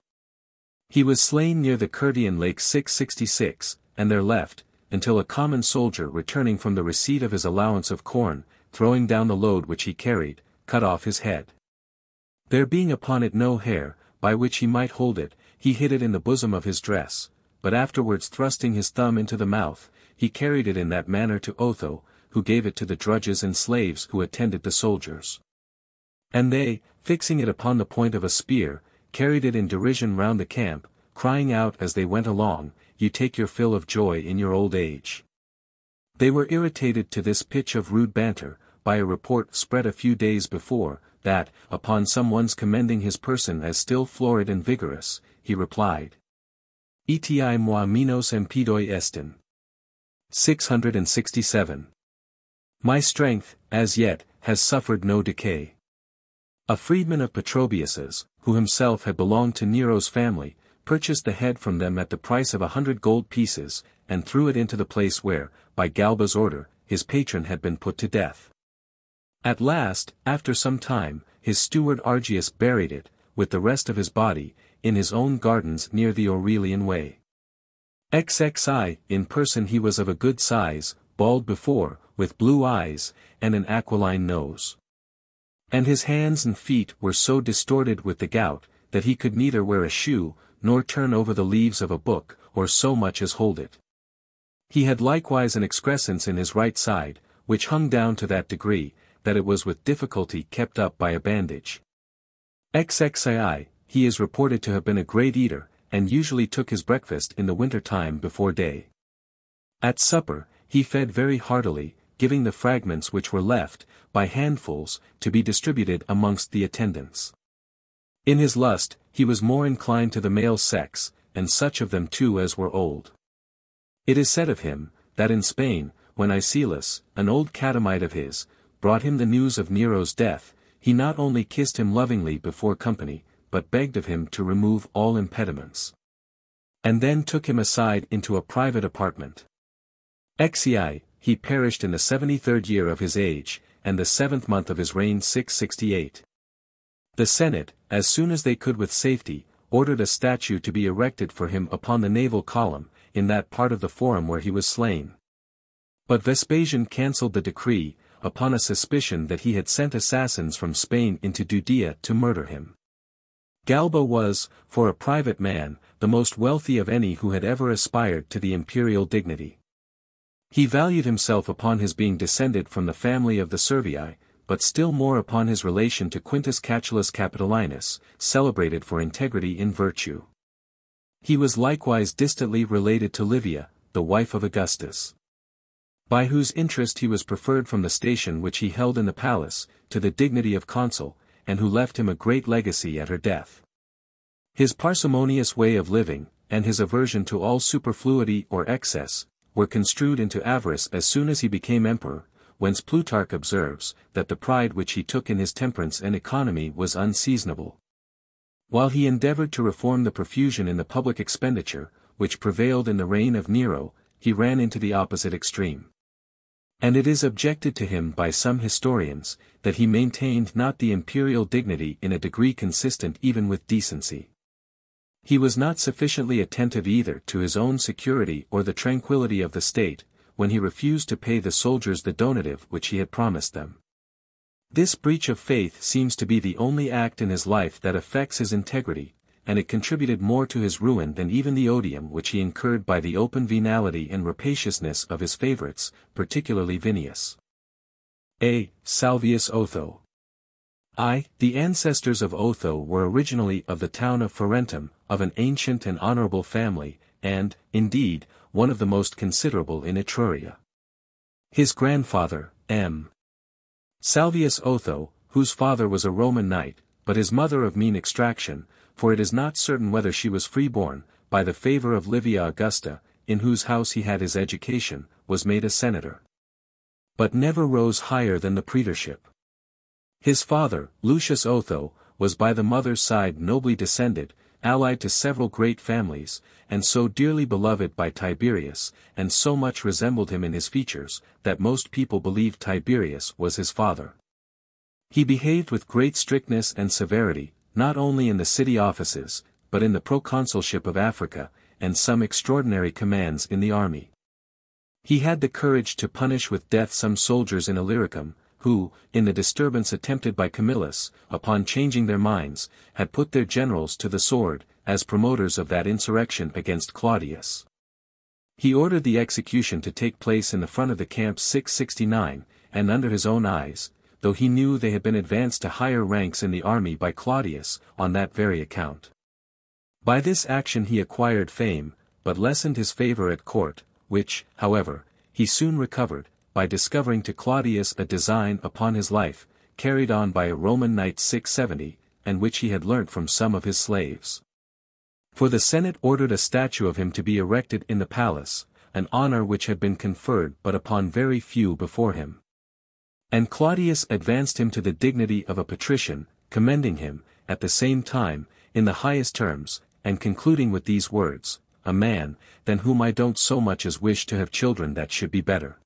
He was slain near the Curtian Lake 666, and there left, until a common soldier returning from the receipt of his allowance of corn, throwing down the load which he carried, cut off his head. There being upon it no hair, by which he might hold it, he hid it in the bosom of his dress, but afterwards thrusting his thumb into the mouth, he carried it in that manner to Otho, who gave it to the drudges and slaves who attended the soldiers. And they, fixing it upon the point of a spear, carried it in derision round the camp, crying out as they went along, You take your fill of joy in your old age. They were irritated to this pitch of rude banter, by a report spread a few days before, that, upon someone's commending his person as still florid and vigorous, he replied. Eti moi minos empidoi estin. 667. My strength, as yet, has suffered no decay. A freedman of Patrobius's, who himself had belonged to Nero's family, purchased the head from them at the price of a hundred gold pieces, and threw it into the place where, by Galba's order, his patron had been put to death. At last, after some time, his steward Argius buried it, with the rest of his body, in his own gardens near the Aurelian Way. XXI, in person he was of a good size, bald before, with blue eyes, and an aquiline nose. And his hands and feet were so distorted with the gout, that he could neither wear a shoe, nor turn over the leaves of a book, or so much as hold it. He had likewise an excrescence in his right side, which hung down to that degree, that it was with difficulty kept up by a bandage. XXII, he is reported to have been a great eater, and usually took his breakfast in the winter time before day. At supper, he fed very heartily, giving the fragments which were left, by handfuls, to be distributed amongst the attendants. In his lust, he was more inclined to the male sex, and such of them too as were old. It is said of him, that in Spain, when Icelus, an old catamite of his, brought him the news of Nero's death, he not only kissed him lovingly before company, but begged of him to remove all impediments. And then took him aside into a private apartment. Xi, he perished in the seventy-third year of his age, and the seventh month of his reign 668. The Senate, as soon as they could with safety, ordered a statue to be erected for him upon the naval column, in that part of the forum where he was slain. But Vespasian cancelled the decree, upon a suspicion that he had sent assassins from Spain into Judea to murder him. Galba was, for a private man, the most wealthy of any who had ever aspired to the imperial dignity. He valued himself upon his being descended from the family of the Servii, but still more upon his relation to Quintus Catulus Capitolinus, celebrated for integrity in virtue. He was likewise distantly related to Livia, the wife of Augustus. By whose interest he was preferred from the station which he held in the palace, to the dignity of consul, and who left him a great legacy at her death. His parsimonious way of living, and his aversion to all superfluity or excess, were construed into avarice as soon as he became emperor, whence Plutarch observes, that the pride which he took in his temperance and economy was unseasonable. While he endeavored to reform the profusion in the public expenditure, which prevailed in the reign of Nero, he ran into the opposite extreme. And it is objected to him by some historians, that he maintained not the imperial dignity in a degree consistent even with decency. He was not sufficiently attentive either to his own security or the tranquility of the state, when he refused to pay the soldiers the donative which he had promised them. This breach of faith seems to be the only act in his life that affects his integrity, and it contributed more to his ruin than even the odium which he incurred by the open venality and rapaciousness of his favorites, particularly Vinius. A. Salvius Otho I. The ancestors of Otho were originally of the town of Ferentum, of an ancient and honorable family, and, indeed, one of the most considerable in Etruria. His grandfather, M. Salvius Otho, whose father was a Roman knight, but his mother of mean extraction, for it is not certain whether she was freeborn, by the favor of Livia Augusta, in whose house he had his education, was made a senator. But never rose higher than the praetorship. His father, Lucius Otho, was by the mother's side nobly descended, allied to several great families, and so dearly beloved by Tiberius, and so much resembled him in his features, that most people believed Tiberius was his father. He behaved with great strictness and severity, not only in the city offices, but in the proconsulship of Africa, and some extraordinary commands in the army. He had the courage to punish with death some soldiers in Illyricum, who, in the disturbance attempted by Camillus, upon changing their minds, had put their generals to the sword, as promoters of that insurrection against Claudius. He ordered the execution to take place in the front of the camp 669, and under his own eyes, though he knew they had been advanced to higher ranks in the army by Claudius, on that very account. By this action he acquired fame, but lessened his favor at court, which, however, he soon recovered, by discovering to Claudius a design upon his life, carried on by a Roman knight 670, and which he had learnt from some of his slaves. For the Senate ordered a statue of him to be erected in the palace, an honor which had been conferred but upon very few before him. And Claudius advanced him to the dignity of a patrician, commending him, at the same time, in the highest terms, and concluding with these words, a man, than whom I don't so much as wish to have children that should be better.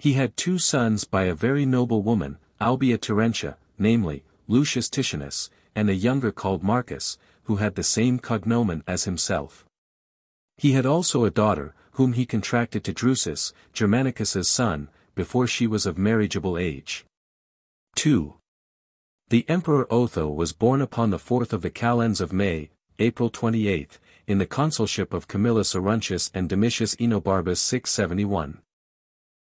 He had two sons by a very noble woman, Albia Terentia, namely, Lucius Titianus, and a younger called Marcus, who had the same cognomen as himself. He had also a daughter, whom he contracted to Drusus, Germanicus's son, before she was of marriageable age. 2. The Emperor Otho was born upon the 4th of the calends of May, April 28, in the consulship of Camillus Aruntius and Domitius Enobarbus 671.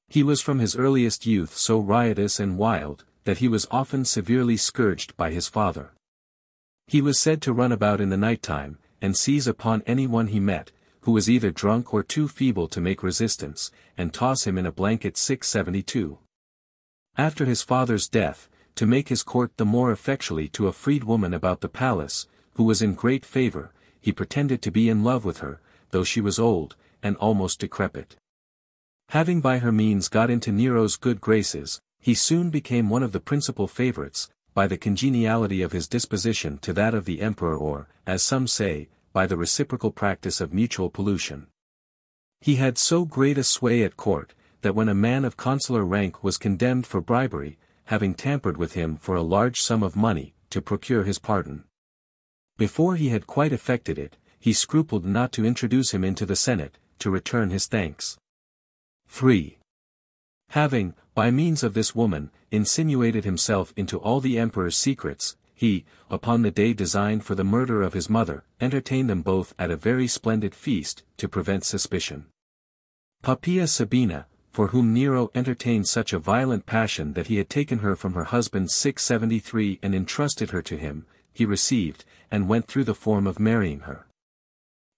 He was from his earliest youth so riotous and wild, that he was often severely scourged by his father. He was said to run about in the night time, and seize upon anyone he met, who was either drunk or too feeble to make resistance, and toss him in a blanket 672. After his father's death, to make his court the more effectually to a freedwoman about the palace, who was in great favor, he pretended to be in love with her, though she was old, and almost decrepit. Having by her means got into Nero's good graces, he soon became one of the principal favorites, by the congeniality of his disposition to that of the emperor or, as some say, by the reciprocal practice of mutual pollution. He had so great a sway at court, that when a man of consular rank was condemned for bribery, having tampered with him for a large sum of money, to procure his pardon. Before he had quite effected it, he scrupled not to introduce him into the Senate, to return his thanks. 3. Having, by means of this woman, insinuated himself into all the emperor's secrets, he, upon the day designed for the murder of his mother, entertained them both at a very splendid feast, to prevent suspicion. Poppaea Sabina, for whom Nero entertained such a violent passion that he had taken her from her husband 673 and entrusted her to him, he received, and went through the form of marrying her.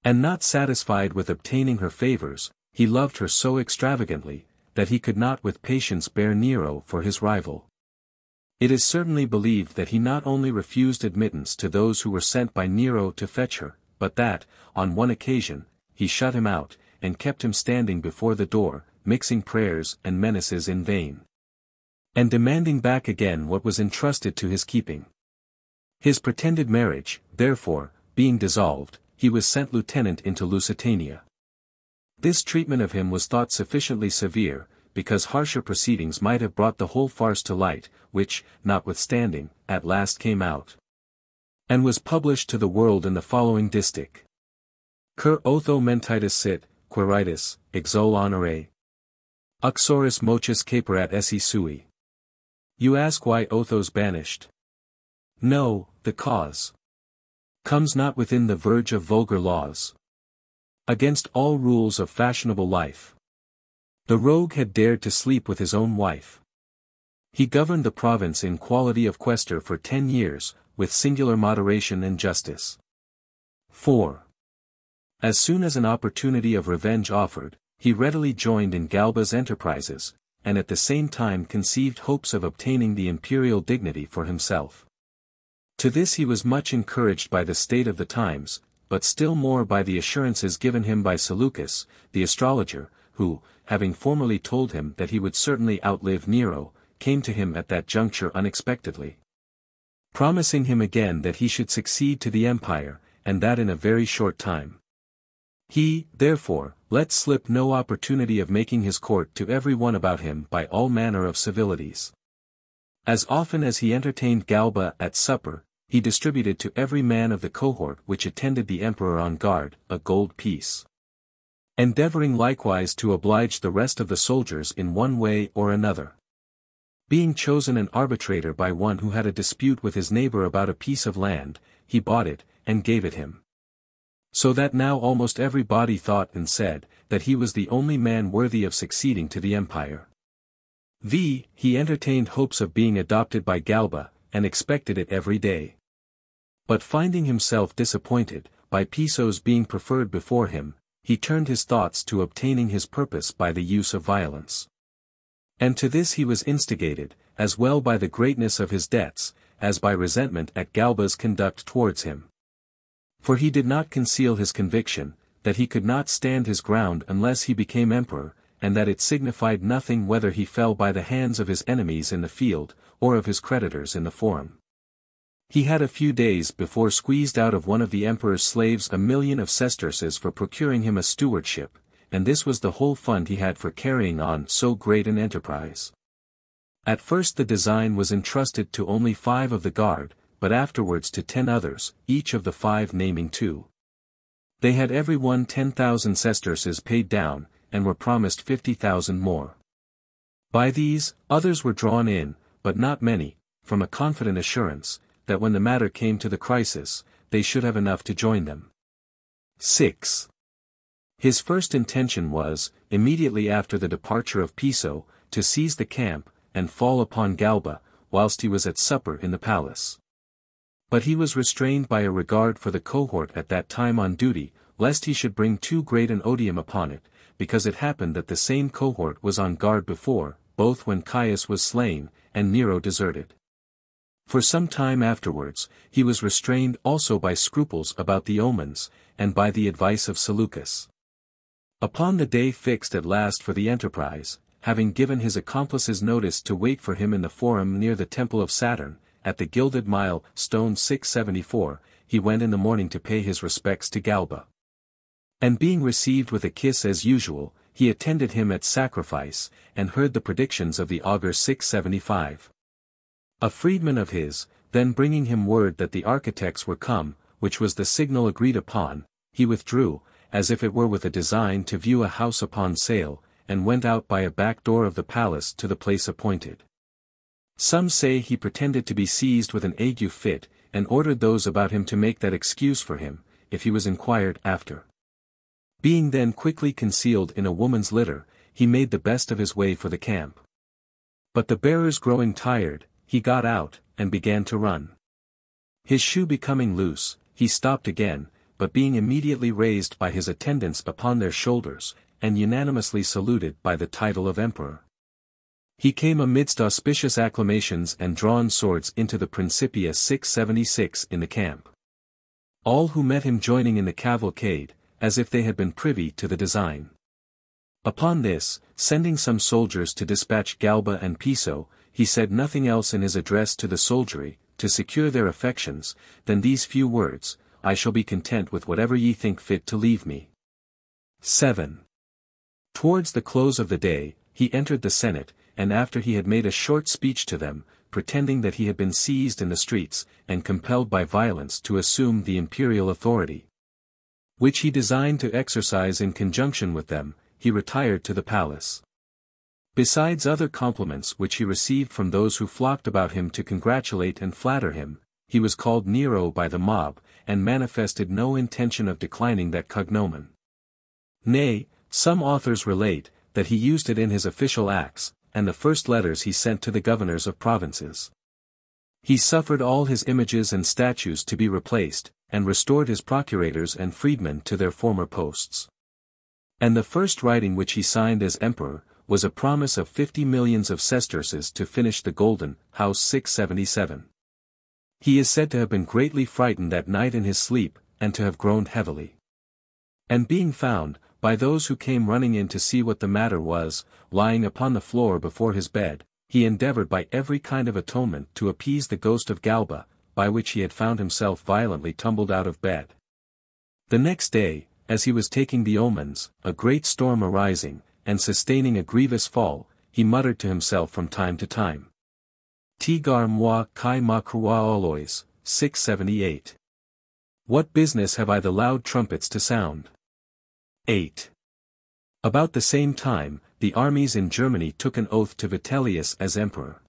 And not satisfied with obtaining her favors, he loved her so extravagantly, that he could not with patience bear Nero for his rival. It is certainly believed that he not only refused admittance to those who were sent by Nero to fetch her, but that, on one occasion, he shut him out, and kept him standing before the door, mixing prayers and menaces in vain. And demanding back again what was entrusted to his keeping. His pretended marriage, therefore, being dissolved, he was sent lieutenant into Lusitania. This treatment of him was thought sufficiently severe, because harsher proceedings might have brought the whole farce to light, which, notwithstanding, at last came out. And was published to the world in the following distich. Cur otho mentitus sit, quiritis, exol honore. Uxoris mochus caperat esse sui. You ask why Otho's banished. No, the cause comes not within the verge of vulgar laws. Against all rules of fashionable life. The rogue had dared to sleep with his own wife. He governed the province in quality of quaestor for ten years, with singular moderation and justice. 4. As soon as an opportunity of revenge offered, he readily joined in Galba's enterprises, and at the same time conceived hopes of obtaining the imperial dignity for himself. To this he was much encouraged by the state of the times, but still more by the assurances given him by Seleucus, the astrologer, who, having formerly told him that he would certainly outlive Nero, came to him at that juncture unexpectedly. Promising him again that he should succeed to the empire, and that in a very short time. He, therefore, let slip no opportunity of making his court to every one about him by all manner of civilities. As often as he entertained Galba at supper, he distributed to every man of the cohort which attended the emperor on guard, a gold piece. Endeavoring likewise to oblige the rest of the soldiers in one way or another. Being chosen an arbitrator by one who had a dispute with his neighbor about a piece of land, he bought it, and gave it him. So that now almost every body thought and said, that he was the only man worthy of succeeding to the empire. V. He entertained hopes of being adopted by Galba, and expected it every day. But finding himself disappointed, by Piso's being preferred before him, he turned his thoughts to obtaining his purpose by the use of violence. And to this he was instigated, as well by the greatness of his debts, as by resentment at Galba's conduct towards him. For he did not conceal his conviction, that he could not stand his ground unless he became emperor, and that it signified nothing whether he fell by the hands of his enemies in the field, or of his creditors in the forum. He had a few days before squeezed out of one of the emperor's slaves a million of sesterces for procuring him a stewardship, and this was the whole fund he had for carrying on so great an enterprise. At first the design was entrusted to only five of the guard, but afterwards to ten others, each of the five naming two. They had every one ten thousand sesterces paid down, and were promised fifty thousand more. By these, others were drawn in, but not many, from a confident assurance, that when the matter came to the crisis, they should have enough to join them. 6. His first intention was, immediately after the departure of Piso, to seize the camp, and fall upon Galba, whilst he was at supper in the palace. But he was restrained by a regard for the cohort at that time on duty, lest he should bring too great an odium upon it, because it happened that the same cohort was on guard before, both when Caius was slain, and Nero deserted. For some time afterwards, he was restrained also by scruples about the omens, and by the advice of Seleucus. Upon the day fixed at last for the enterprise, having given his accomplices notice to wait for him in the forum near the temple of Saturn, at the Gilded Mile, stone 674, he went in the morning to pay his respects to Galba. And being received with a kiss as usual, he attended him at sacrifice, and heard the predictions of the augur 675. A freedman of his, then bringing him word that the architects were come, which was the signal agreed upon, he withdrew, as if it were with a design to view a house upon sale, and went out by a back door of the palace to the place appointed. Some say he pretended to be seized with an ague fit, and ordered those about him to make that excuse for him, if he was inquired after. Being then quickly concealed in a woman's litter, he made the best of his way for the camp. But the bearers growing tired, he got out, and began to run. His shoe becoming loose, he stopped again, but being immediately raised by his attendants upon their shoulders, and unanimously saluted by the title of emperor. He came amidst auspicious acclamations and drawn swords into the Principia 676 in the camp. All who met him joining in the cavalcade, as if they had been privy to the design. Upon this, sending some soldiers to dispatch Galba and Piso, he said nothing else in his address to the soldiery, to secure their affections, than these few words, I shall be content with whatever ye think fit to leave me. 7. Towards the close of the day, he entered the Senate, and after he had made a short speech to them, pretending that he had been seized in the streets, and compelled by violence to assume the imperial authority. Which he designed to exercise in conjunction with them, he retired to the palace. Besides other compliments which he received from those who flocked about him to congratulate and flatter him, he was called Nero by the mob, and manifested no intention of declining that cognomen. Nay, some authors relate, that he used it in his official acts, and the first letters he sent to the governors of provinces. He suffered all his images and statues to be replaced, and restored his procurators and freedmen to their former posts. And the first writing which he signed as emperor, was a promise of fifty millions of sesterces to finish the Golden House 677. He is said to have been greatly frightened that night in his sleep, and to have groaned heavily. And being found, by those who came running in to see what the matter was, lying upon the floor before his bed, he endeavored by every kind of atonement to appease the ghost of Galba, by which he had found himself violently tumbled out of bed. The next day, as he was taking the omens, a great storm arising, and sustaining a grievous fall, he muttered to himself from time to time. Tigar moi kai makrua olois, 678. What business have I the loud trumpets to sound? 8. About the same time, the armies in Germany took an oath to Vitellius as emperor.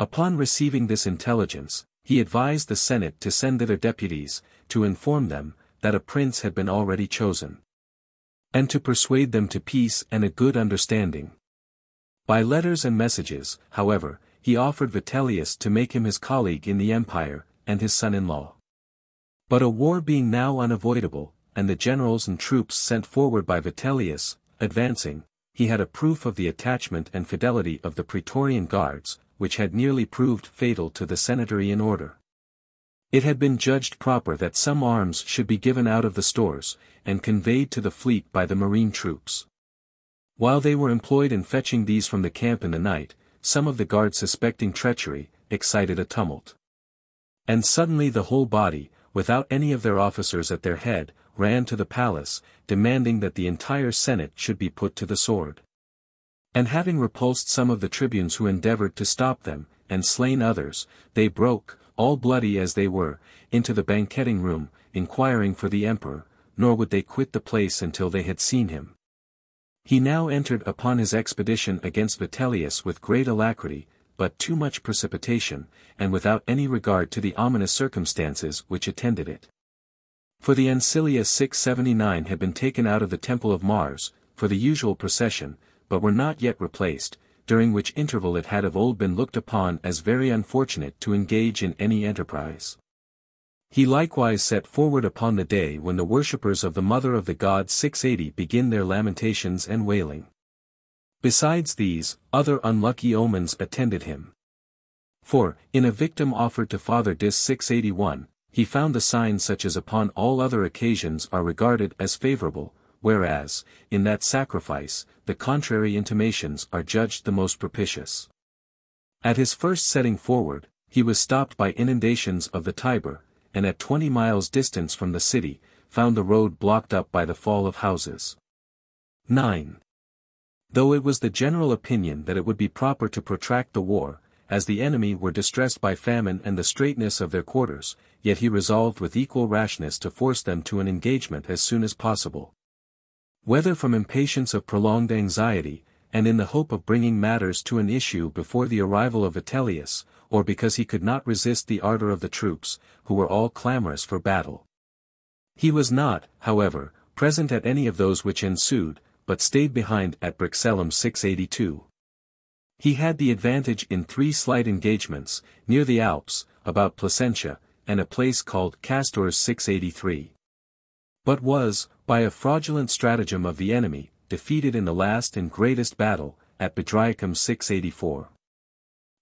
Upon receiving this intelligence, he advised the Senate to send thither deputies, to inform them, that a prince had been already chosen. And to persuade them to peace and a good understanding. By letters and messages, however, he offered Vitellius to make him his colleague in the empire, and his son-in-law. But a war being now unavoidable, and the generals and troops sent forward by Vitellius, advancing, he had a proof of the attachment and fidelity of the Praetorian Guards, which had nearly proved fatal to the Senatorian order. It had been judged proper that some arms should be given out of the stores, and conveyed to the fleet by the marine troops. While they were employed in fetching these from the camp in the night, some of the guards suspecting treachery, excited a tumult. And suddenly the whole body, without any of their officers at their head, ran to the palace, demanding that the entire Senate should be put to the sword. And having repulsed some of the tribunes who endeavored to stop them, and slain others, they broke, all bloody as they were, into the banqueting room, inquiring for the emperor, nor would they quit the place until they had seen him. He now entered upon his expedition against Vitellius with great alacrity, but too much precipitation, and without any regard to the ominous circumstances which attended it. For the Ancilia 679 had been taken out of the Temple of Mars, for the usual procession, but were not yet replaced, during which interval it had of old been looked upon as very unfortunate to engage in any enterprise. He likewise set forward upon the day when the worshippers of the Mother of the God 680 begin their lamentations and wailing. Besides these, other unlucky omens attended him. For, in a victim offered to Father Dis 681, he found the signs such as upon all other occasions are regarded as favorable, whereas, in that sacrifice, the contrary intimations are judged the most propitious. At his first setting forward, he was stopped by inundations of the Tiber, and at twenty miles distance from the city, found the road blocked up by the fall of houses. 9. Though it was the general opinion that it would be proper to protract the war, as the enemy were distressed by famine and the straitness of their quarters, yet he resolved with equal rashness to force them to an engagement as soon as possible. Whether from impatience of prolonged anxiety, and in the hope of bringing matters to an issue before the arrival of Vitellius, or because he could not resist the ardor of the troops, who were all clamorous for battle. He was not, however, present at any of those which ensued, but stayed behind at Brixellum 682. He had the advantage in three slight engagements, near the Alps, about Placentia, and a place called Castors 683. But was, by a fraudulent stratagem of the enemy, defeated in the last and greatest battle, at Bedriacum 684.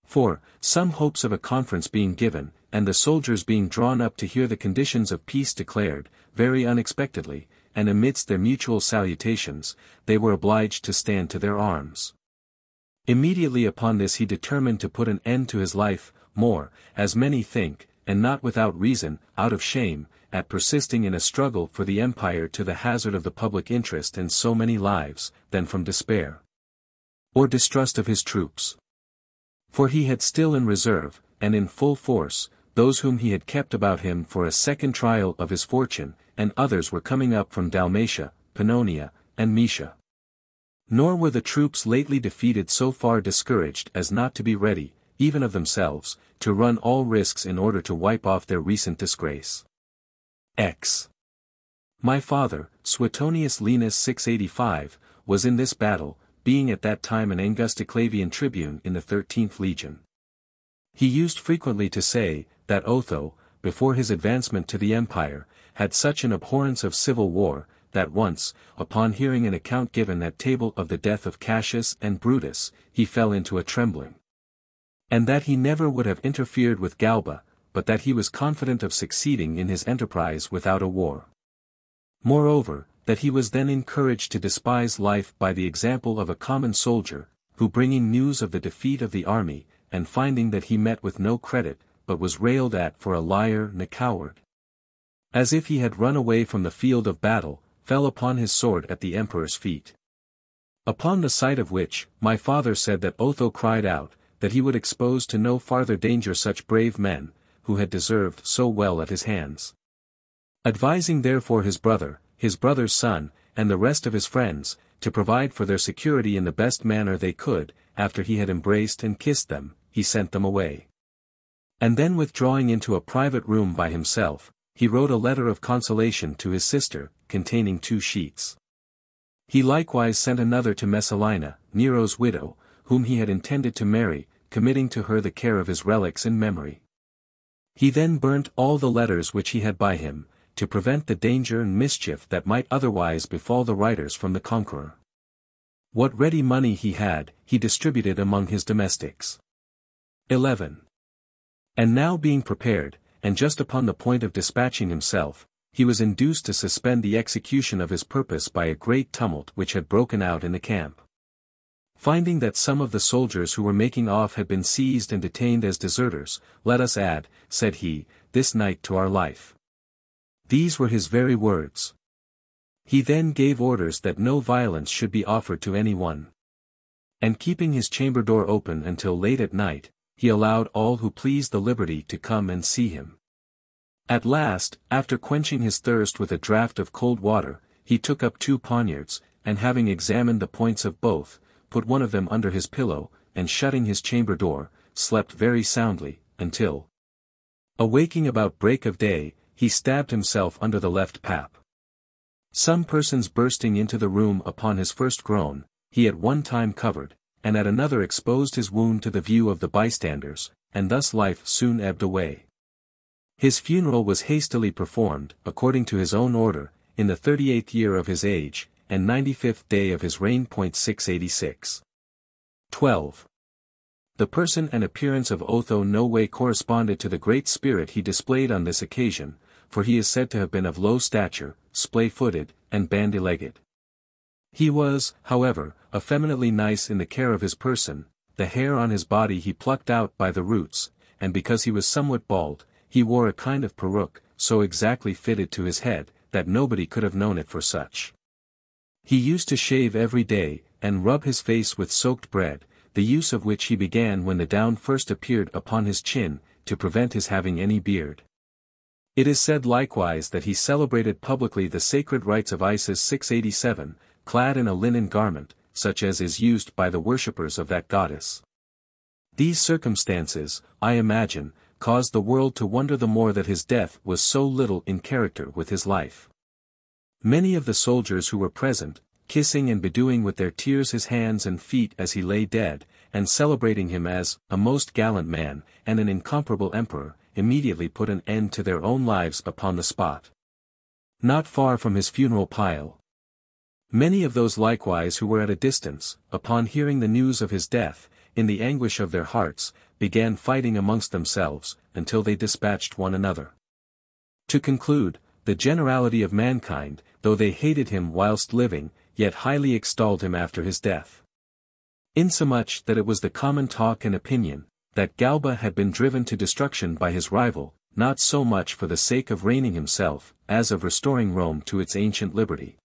For, some hopes of a conference being given, and the soldiers being drawn up to hear the conditions of peace declared, very unexpectedly, and amidst their mutual salutations, they were obliged to stand to their arms. Immediately upon this he determined to put an end to his life, more, as many think, and not without reason, out of shame, at persisting in a struggle for the empire to the hazard of the public interest and so many lives, than from despair. Or distrust of his troops. For he had still in reserve, and in full force, those whom he had kept about him for a second trial of his fortune, and others were coming up from Dalmatia, Pannonia, and Moesia. Nor were the troops lately defeated so far discouraged as not to be ready, even of themselves, to run all risks in order to wipe off their recent disgrace. X. My father, Suetonius Lenis 685, was in this battle, being at that time an Angusticlavian tribune in the 13th legion. He used frequently to say, that Otho, before his advancement to the empire, had such an abhorrence of civil war, that once, upon hearing an account given at table of the death of Cassius and Brutus, he fell into a trembling. And that he never would have interfered with Galba, but that he was confident of succeeding in his enterprise without a war. Moreover, that he was then encouraged to despise life by the example of a common soldier, who bringing news of the defeat of the army, and finding that he met with no credit, but was railed at for a liar and a coward. As if he had run away from the field of battle, fell upon his sword at the emperor's feet. Upon the sight of which, my father said that Otho cried out, that he would expose to no farther danger such brave men, who had deserved so well at his hands. Advising therefore his brother, his brother's son, and the rest of his friends, to provide for their security in the best manner they could, after he had embraced and kissed them, he sent them away. And then withdrawing into a private room by himself, he wrote a letter of consolation to his sister, containing two sheets. He likewise sent another to Messalina, Nero's widow, whom he had intended to marry, committing to her the care of his relics in memory. He then burnt all the letters which he had by him, to prevent the danger and mischief that might otherwise befall the writers from the conqueror. What ready money he had, he distributed among his domestics. 11. And now being prepared, and just upon the point of dispatching himself, he was induced to suspend the execution of his purpose by a great tumult which had broken out in the camp. Finding that some of the soldiers who were making off had been seized and detained as deserters, let us add, said he, this night to our life. These were his very words. He then gave orders that no violence should be offered to any one. And keeping his chamber door open until late at night, he allowed all who pleased the liberty to come and see him. At last, after quenching his thirst with a draught of cold water, he took up two poniards, and having examined the points of both, put one of them under his pillow, and shutting his chamber door, slept very soundly, until, awaking about break of day, he stabbed himself under the left pap. Some persons bursting into the room upon his first groan, he at one time covered, and at another exposed his wound to the view of the bystanders, and thus life soon ebbed away. His funeral was hastily performed, according to his own order, in the thirty-eighth year of his age, and ninety-fifth day of his reign. 686. 12. The person and appearance of Otho no way corresponded to the great spirit he displayed on this occasion, for he is said to have been of low stature, splay-footed, and bandy-legged. He was, however, effeminately nice in the care of his person, the hair on his body he plucked out by the roots, and because he was somewhat bald, he wore a kind of peruke, so exactly fitted to his head, that nobody could have known it for such. He used to shave every day, and rub his face with soaked bread, the use of which he began when the down first appeared upon his chin, to prevent his having any beard. It is said likewise that he celebrated publicly the sacred rites of Isis 687, clad in a linen garment, such as is used by the worshippers of that goddess. These circumstances, I imagine, caused the world to wonder the more that his death was so little in character with his life. Many of the soldiers who were present, kissing and bedewing with their tears his hands and feet as he lay dead, and celebrating him as, a most gallant man, and an incomparable emperor, immediately put an end to their own lives upon the spot. Not far from his funeral pile. Many of those likewise who were at a distance, upon hearing the news of his death, in the anguish of their hearts, began fighting amongst themselves, until they dispatched one another. To conclude, the generality of mankind, though they hated him whilst living, yet highly extolled him after his death. Insomuch that it was the common talk and opinion, that Galba had been driven to destruction by his rival, not so much for the sake of reigning himself, as of restoring Rome to its ancient liberty.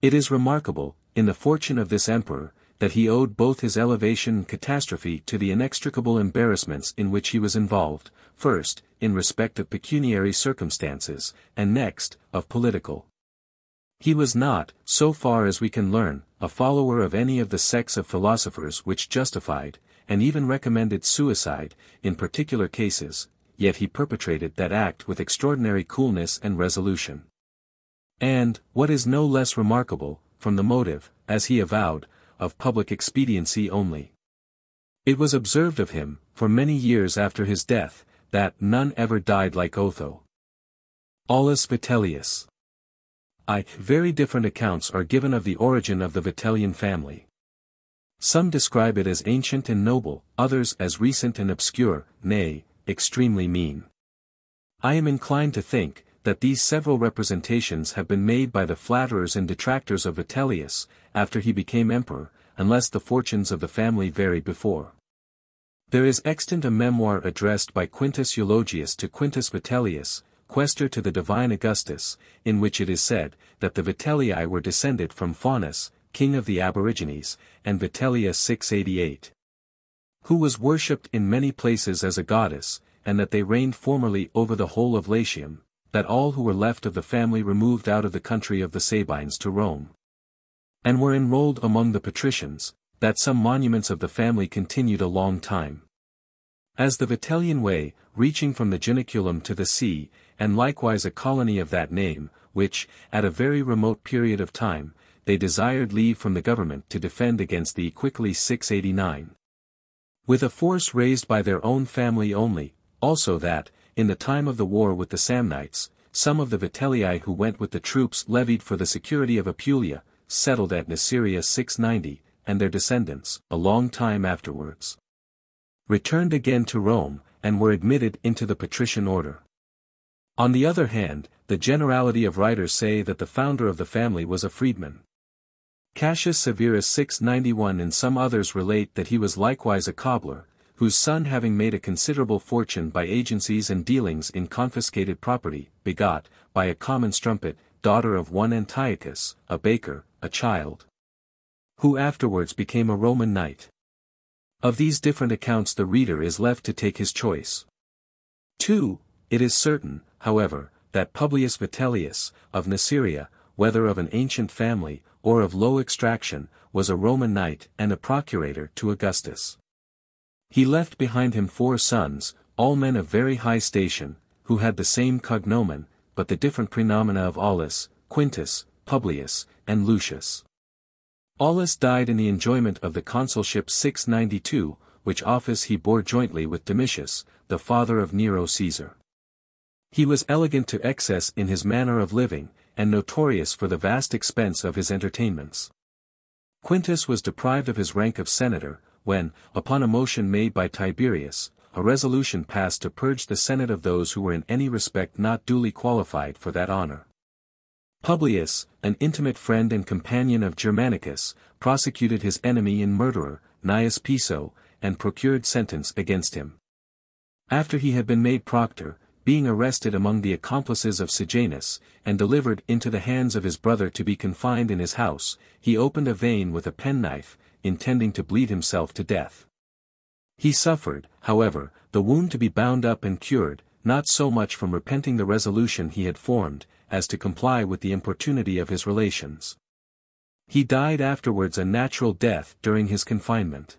It is remarkable, in the fortune of this emperor, that he owed both his elevation and catastrophe to the inextricable embarrassments in which he was involved, first, in respect of pecuniary circumstances, and next, of political. He was not, so far as we can learn, a follower of any of the sects of philosophers which justified, and even recommended suicide, in particular cases, yet he perpetrated that act with extraordinary coolness and resolution. And, what is no less remarkable, from the motive, as he avowed, of public expediency only. It was observed of him, for many years after his death, that none ever died like Otho. Aulus Vitellius. I. Very different accounts are given of the origin of the Vitellian family. Some describe it as ancient and noble, others as recent and obscure, nay, extremely mean. I am inclined to think, that these several representations have been made by the flatterers and detractors of Vitellius, after he became emperor, unless the fortunes of the family varied before. There is extant a memoir addressed by Quintus Elogius to Quintus Vitellius, quaestor to the divine Augustus, in which it is said, that the Vitellii were descended from Faunus, king of the Aborigines, and Vitellia 688. Who was worshipped in many places as a goddess, and that they reigned formerly over the whole of Latium, that all who were left of the family removed out of the country of the Sabines to Rome. And were enrolled among the patricians, that some monuments of the family continued a long time. As the Vitellian way, reaching from the Janiculum to the sea, and likewise a colony of that name, which, at a very remote period of time, they desired leave from the government to defend against the Aequicolae 689. With a force raised by their own family only, also that, in the time of the war with the Samnites, some of the Vitellii who went with the troops levied for the security of Apulia, settled at Nuceria 690, and their descendants, a long time afterwards, returned again to Rome, and were admitted into the patrician order. On the other hand, the generality of writers say that the founder of the family was a freedman. Cassius Severus 691 and some others relate that he was likewise a cobbler, whose son having made a considerable fortune by agencies and dealings in confiscated property, begot, by a common strumpet, daughter of one Antiochus, a baker, a child. Who afterwards became a Roman knight. Of these different accounts the reader is left to take his choice. 2. It is certain, however, that Publius Vitellius, of Nuceria, whether of an ancient family, or of low extraction, was a Roman knight and a procurator to Augustus. He left behind him four sons, all men of very high station, who had the same cognomen, but the different praenomina of Aulus, Quintus, Publius, and Lucius. Aulus died in the enjoyment of the consulship 692, which office he bore jointly with Domitius, the father of Nero Caesar. He was elegant to excess in his manner of living, and notorious for the vast expense of his entertainments. Quintus was deprived of his rank of senator, when, upon a motion made by Tiberius, a resolution passed to purge the Senate of those who were in any respect not duly qualified for that honor. Publius, an intimate friend and companion of Germanicus, prosecuted his enemy and murderer, Gnaeus Piso, and procured sentence against him. After he had been made proctor, being arrested among the accomplices of Sejanus, and delivered into the hands of his brother to be confined in his house, he opened a vein with a penknife, intending to bleed himself to death. He suffered, however, the wound to be bound up and cured, not so much from repenting the resolution he had formed, as to comply with the importunity of his relations. He died afterwards a natural death during his confinement.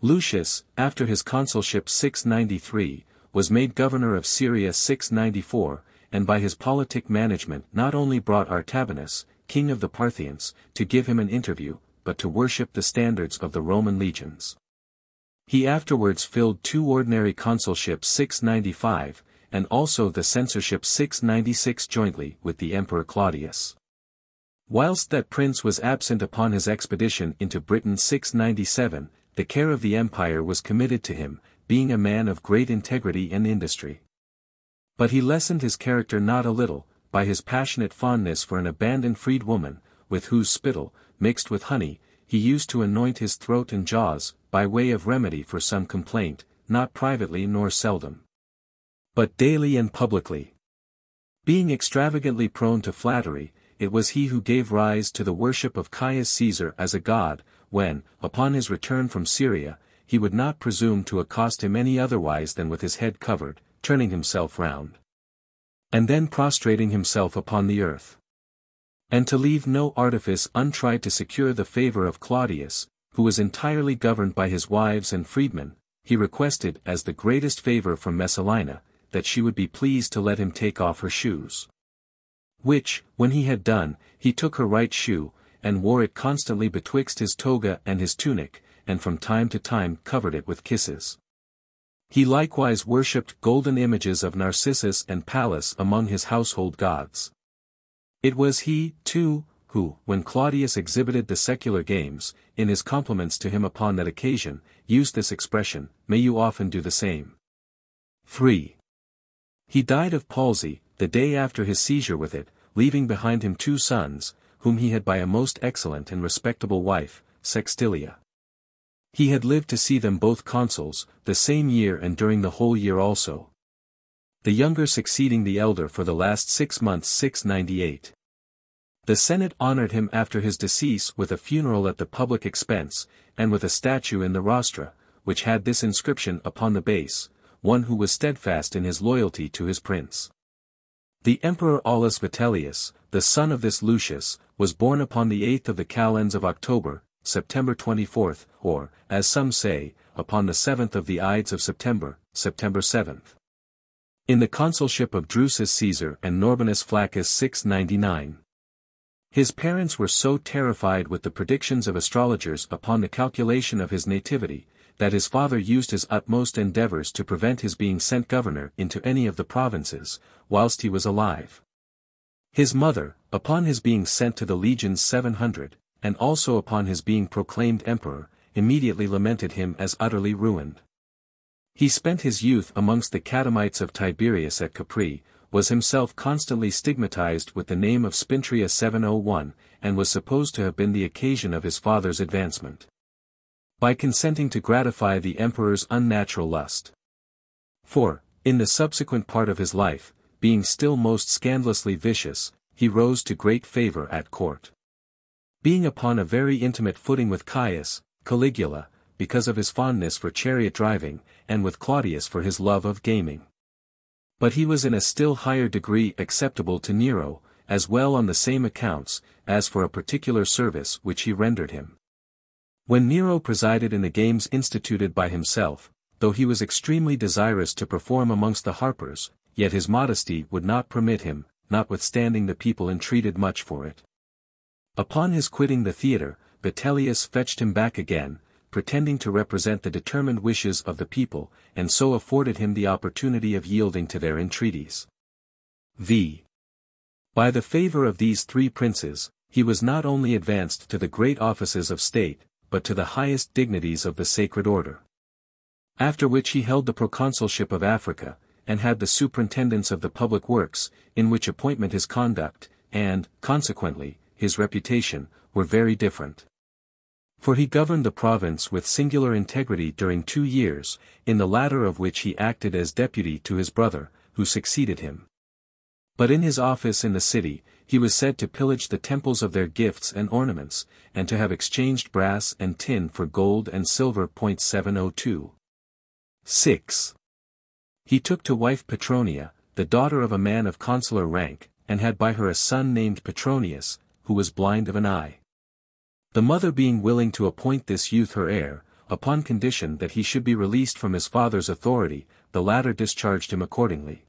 Lucius, after his consulship 693, was made governor of Syria 694, and by his politic management not only brought Artabanus, king of the Parthians, to give him an interview, but to worship the standards of the Roman legions. He afterwards filled two ordinary consulships 695, and also the censorship 696 jointly with the Emperor Claudius. Whilst that prince was absent upon his expedition into Britain 697, the care of the empire was committed to him, being a man of great integrity and industry. But he lessened his character not a little, by his passionate fondness for an abandoned freed woman, with whose spittle, mixed with honey, he used to anoint his throat and jaws, by way of remedy for some complaint, not privately nor seldom. But daily and publicly. Being extravagantly prone to flattery, it was he who gave rise to the worship of Caius Caesar as a god, when, upon his return from Syria, he would not presume to accost him any otherwise than with his head covered, turning himself round. And then prostrating himself upon the earth. And to leave no artifice untried to secure the favor of Claudius, who was entirely governed by his wives and freedmen, he requested as the greatest favor from Messalina, that she would be pleased to let him take off her shoes. Which, when he had done, he took her right shoe, and wore it constantly betwixt his toga and his tunic, and from time to time covered it with kisses. He likewise worshipped golden images of Narcissus and Pallas among his household gods. It was he, too, who, when Claudius exhibited the secular games, in his compliments to him upon that occasion, used this expression, may you often do the same. 3. He died of palsy, the day after his seizure with it, leaving behind him two sons, whom he had by a most excellent and respectable wife, Sextilia. He had lived to see them both consuls, the same year and during the whole year also. The younger succeeding the elder for the last six months 698. The Senate honored him after his decease with a funeral at the public expense, and with a statue in the rostra, which had this inscription upon the base, one who was steadfast in his loyalty to his prince. The Emperor Aulus Vitellius, the son of this Lucius, was born upon the 8th of the calends of October, September 24th, or, as some say, upon the 7th of the Ides of September, September 7th. In the consulship of Drusus Caesar and Norbanus Flaccus 699. His parents were so terrified with the predictions of astrologers upon the calculation of his nativity, that his father used his utmost endeavors to prevent his being sent governor into any of the provinces, whilst he was alive. His mother, upon his being sent to the legions 700, and also upon his being proclaimed emperor, immediately lamented him as utterly ruined. He spent his youth amongst the catamites of Tiberius at Capri, was himself constantly stigmatized with the name of Spintria 701, and was supposed to have been the occasion of his father's advancement by consenting to gratify the emperor's unnatural lust. For, in the subsequent part of his life, being still most scandalously vicious, he rose to great favor at court. Being upon a very intimate footing with Caius, Caligula, because of his fondness for chariot driving, and with Claudius for his love of gaming. But he was in a still higher degree acceptable to Nero, as well on the same accounts, as for a particular service which he rendered him. When Nero presided in the games instituted by himself, though he was extremely desirous to perform amongst the harpers, yet his modesty would not permit him, notwithstanding the people entreated much for it. Upon his quitting the theatre, Vitellius fetched him back again, pretending to represent the determined wishes of the people, and so afforded him the opportunity of yielding to their entreaties. V. By the favor of these three princes, he was not only advanced to the great offices of state, but to the highest dignities of the sacred order. After which he held the proconsulship of Africa, and had the superintendence of the public works, in which appointment his conduct, and, consequently, his reputation, were very different. For he governed the province with singular integrity during two years, in the latter of which he acted as deputy to his brother, who succeeded him. But in his office in the city, he was said to pillage the temples of their gifts and ornaments, and to have exchanged brass and tin for gold and silver. 702. 6. He took to wife Petronia, the daughter of a man of consular rank, and had by her a son named Petronius, who was blind of an eye. The mother being willing to appoint this youth her heir, upon condition that he should be released from his father's authority, the latter discharged him accordingly.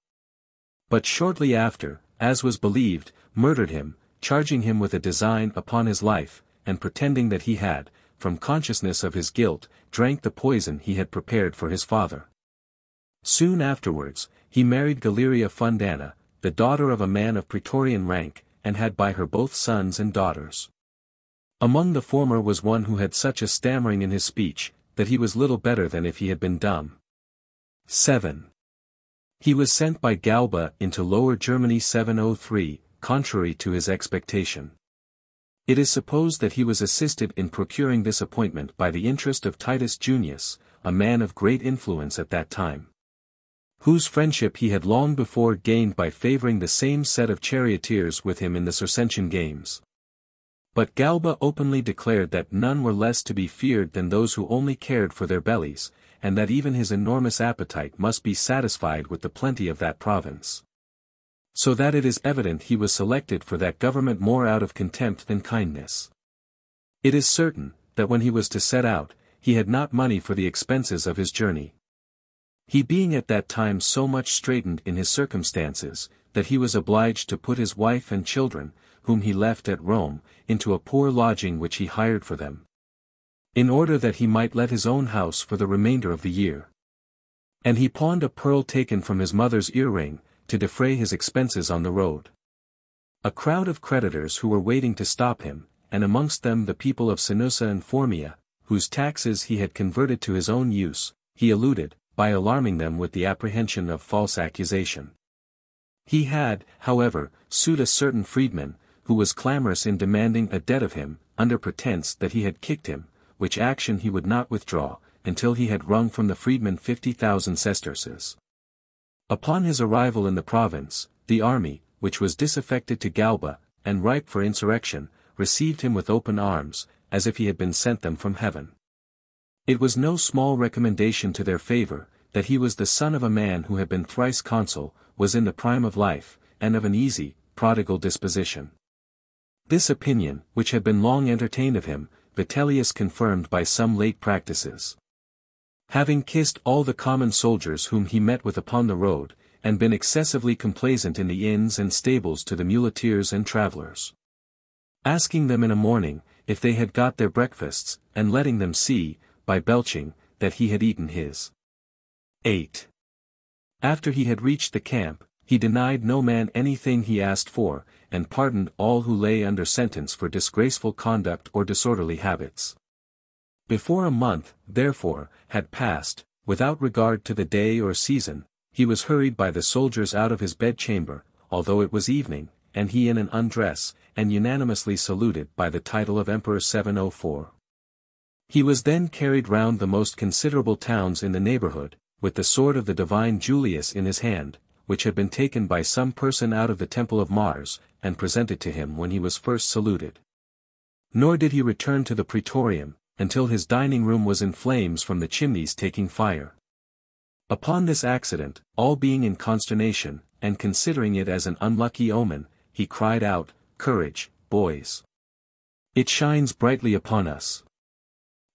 But shortly after, as was believed, murdered him, charging him with a design upon his life, and pretending that he had, from consciousness of his guilt, drank the poison he had prepared for his father. Soon afterwards, he married Galeria Fundana, the daughter of a man of Praetorian rank, and had by her both sons and daughters. Among the former was one who had such a stammering in his speech, that he was little better than if he had been dumb. 7. He was sent by Galba into Lower Germany 703, contrary to his expectation. It is supposed that he was assisted in procuring this appointment by the interest of Titus Junius, a man of great influence at that time. Whose friendship he had long before gained by favoring the same set of charioteers with him in the Circensian games. But Galba openly declared that none were less to be feared than those who only cared for their bellies, and that even his enormous appetite must be satisfied with the plenty of that province. So that it is evident he was selected for that government more out of contempt than kindness. It is certain, that when he was to set out, he had not money for the expenses of his journey. He being at that time so much straitened in his circumstances, that he was obliged to put his wife and children, whom he left at Rome, into a poor lodging which he hired for them. In order that he might let his own house for the remainder of the year. And he pawned a pearl taken from his mother's earring, to defray his expenses on the road. A crowd of creditors who were waiting to stop him, and amongst them the people of Sinuessa and Formia, whose taxes he had converted to his own use, he eluded, by alarming them with the apprehension of false accusation. He had, however, sued a certain freedman, who was clamorous in demanding a debt of him, under pretence that he had kicked him, which action he would not withdraw, until he had wrung from the freedman fifty thousand sesterces. Upon his arrival in the province, the army, which was disaffected to Galba, and ripe for insurrection, received him with open arms, as if he had been sent them from heaven. It was no small recommendation to their favor, that he was the son of a man who had been thrice consul, was in the prime of life, and of an easy, prodigal disposition. This opinion, which had been long entertained of him, Vitellius confirmed by some late practices. Having kissed all the common soldiers whom he met with upon the road, and been excessively complaisant in the inns and stables to the muleteers and travellers. Asking them in a morning, if they had got their breakfasts, and letting them see, by belching, that he had eaten his. 8. After he had reached the camp, he denied no man anything he asked for, and pardoned all who lay under sentence for disgraceful conduct or disorderly habits. Before a month, therefore, had passed, without regard to the day or season, he was hurried by the soldiers out of his bedchamber, although it was evening, and he in an undress, and unanimously saluted by the title of Emperor 704. He was then carried round the most considerable towns in the neighborhood, with the sword of the divine Julius in his hand, which had been taken by some person out of the temple of Mars, and presented to him when he was first saluted. Nor did he return to the praetorium, until his dining room was in flames from the chimneys taking fire. Upon this accident, all being in consternation, and considering it as an unlucky omen, he cried out, Courage, boys! It shines brightly upon us.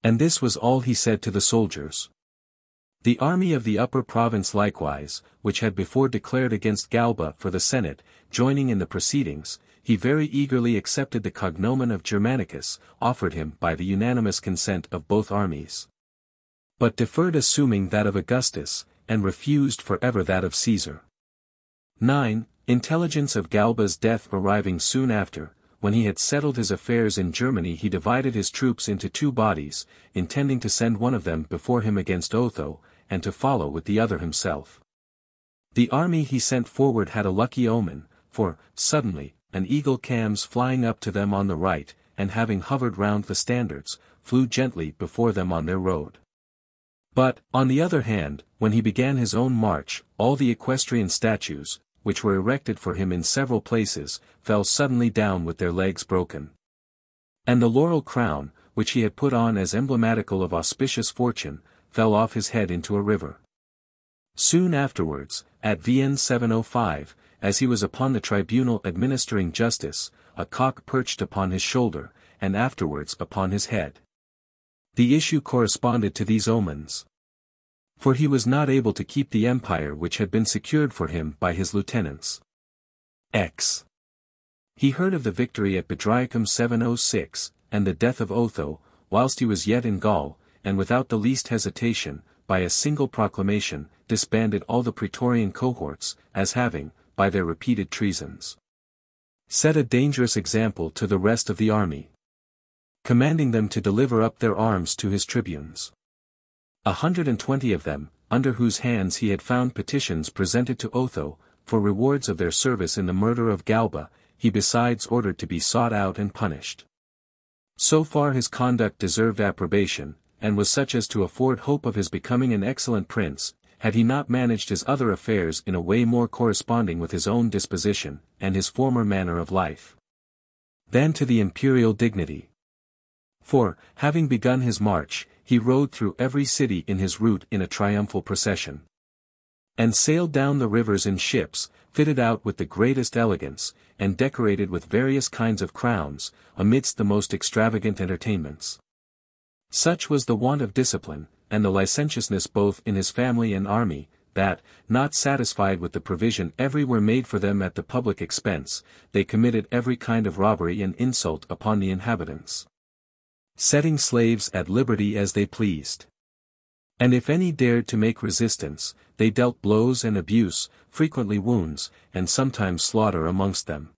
And this was all he said to the soldiers. The army of the upper province likewise, which had before declared against Galba for the Senate, joining in the proceedings, he very eagerly accepted the cognomen of Germanicus, offered him by the unanimous consent of both armies. But deferred assuming that of Augustus, and refused forever that of Caesar. 9. Intelligence of Galba's death arriving soon after, when he had settled his affairs in Germany he divided his troops into two bodies, intending to send one of them before him against Otho, and to follow with the other himself. The army he sent forward had a lucky omen, for, suddenly, an eagle cams flying up to them on the right, and having hovered round the standards, flew gently before them on their road. But, on the other hand, when he began his own march, all the equestrian statues, which were erected for him in several places, fell suddenly down with their legs broken. And the laurel crown, which he had put on as emblematical of auspicious fortune, fell off his head into a river. Soon afterwards, at Vienne 705, as he was upon the tribunal administering justice, a cock perched upon his shoulder, and afterwards upon his head. The issue corresponded to these omens. For he was not able to keep the empire which had been secured for him by his lieutenants. X. He heard of the victory at Bedriacum 706, and the death of Otho, whilst he was yet in Gaul, and without the least hesitation, by a single proclamation, disbanded all the Praetorian cohorts, as having, by their repeated treasons, set a dangerous example to the rest of the army, commanding them to deliver up their arms to his tribunes. A hundred and twenty of them, under whose hands he had found petitions presented to Otho, for rewards of their service in the murder of Galba, he besides ordered to be sought out and punished. So far his conduct deserved approbation, and was such as to afford hope of his becoming an excellent prince, had he not managed his other affairs in a way more corresponding with his own disposition, and his former manner of life. than to the imperial dignity. For, having begun his march, he rode through every city in his route in a triumphal procession. And sailed down the rivers in ships, fitted out with the greatest elegance, and decorated with various kinds of crowns, amidst the most extravagant entertainments. Such was the want of discipline, and the licentiousness both in his family and army, that, not satisfied with the provision everywhere made for them at the public expense, they committed every kind of robbery and insult upon the inhabitants. Setting slaves at liberty as they pleased. And if any dared to make resistance, they dealt blows and abuse, frequently wounds, and sometimes slaughter amongst them.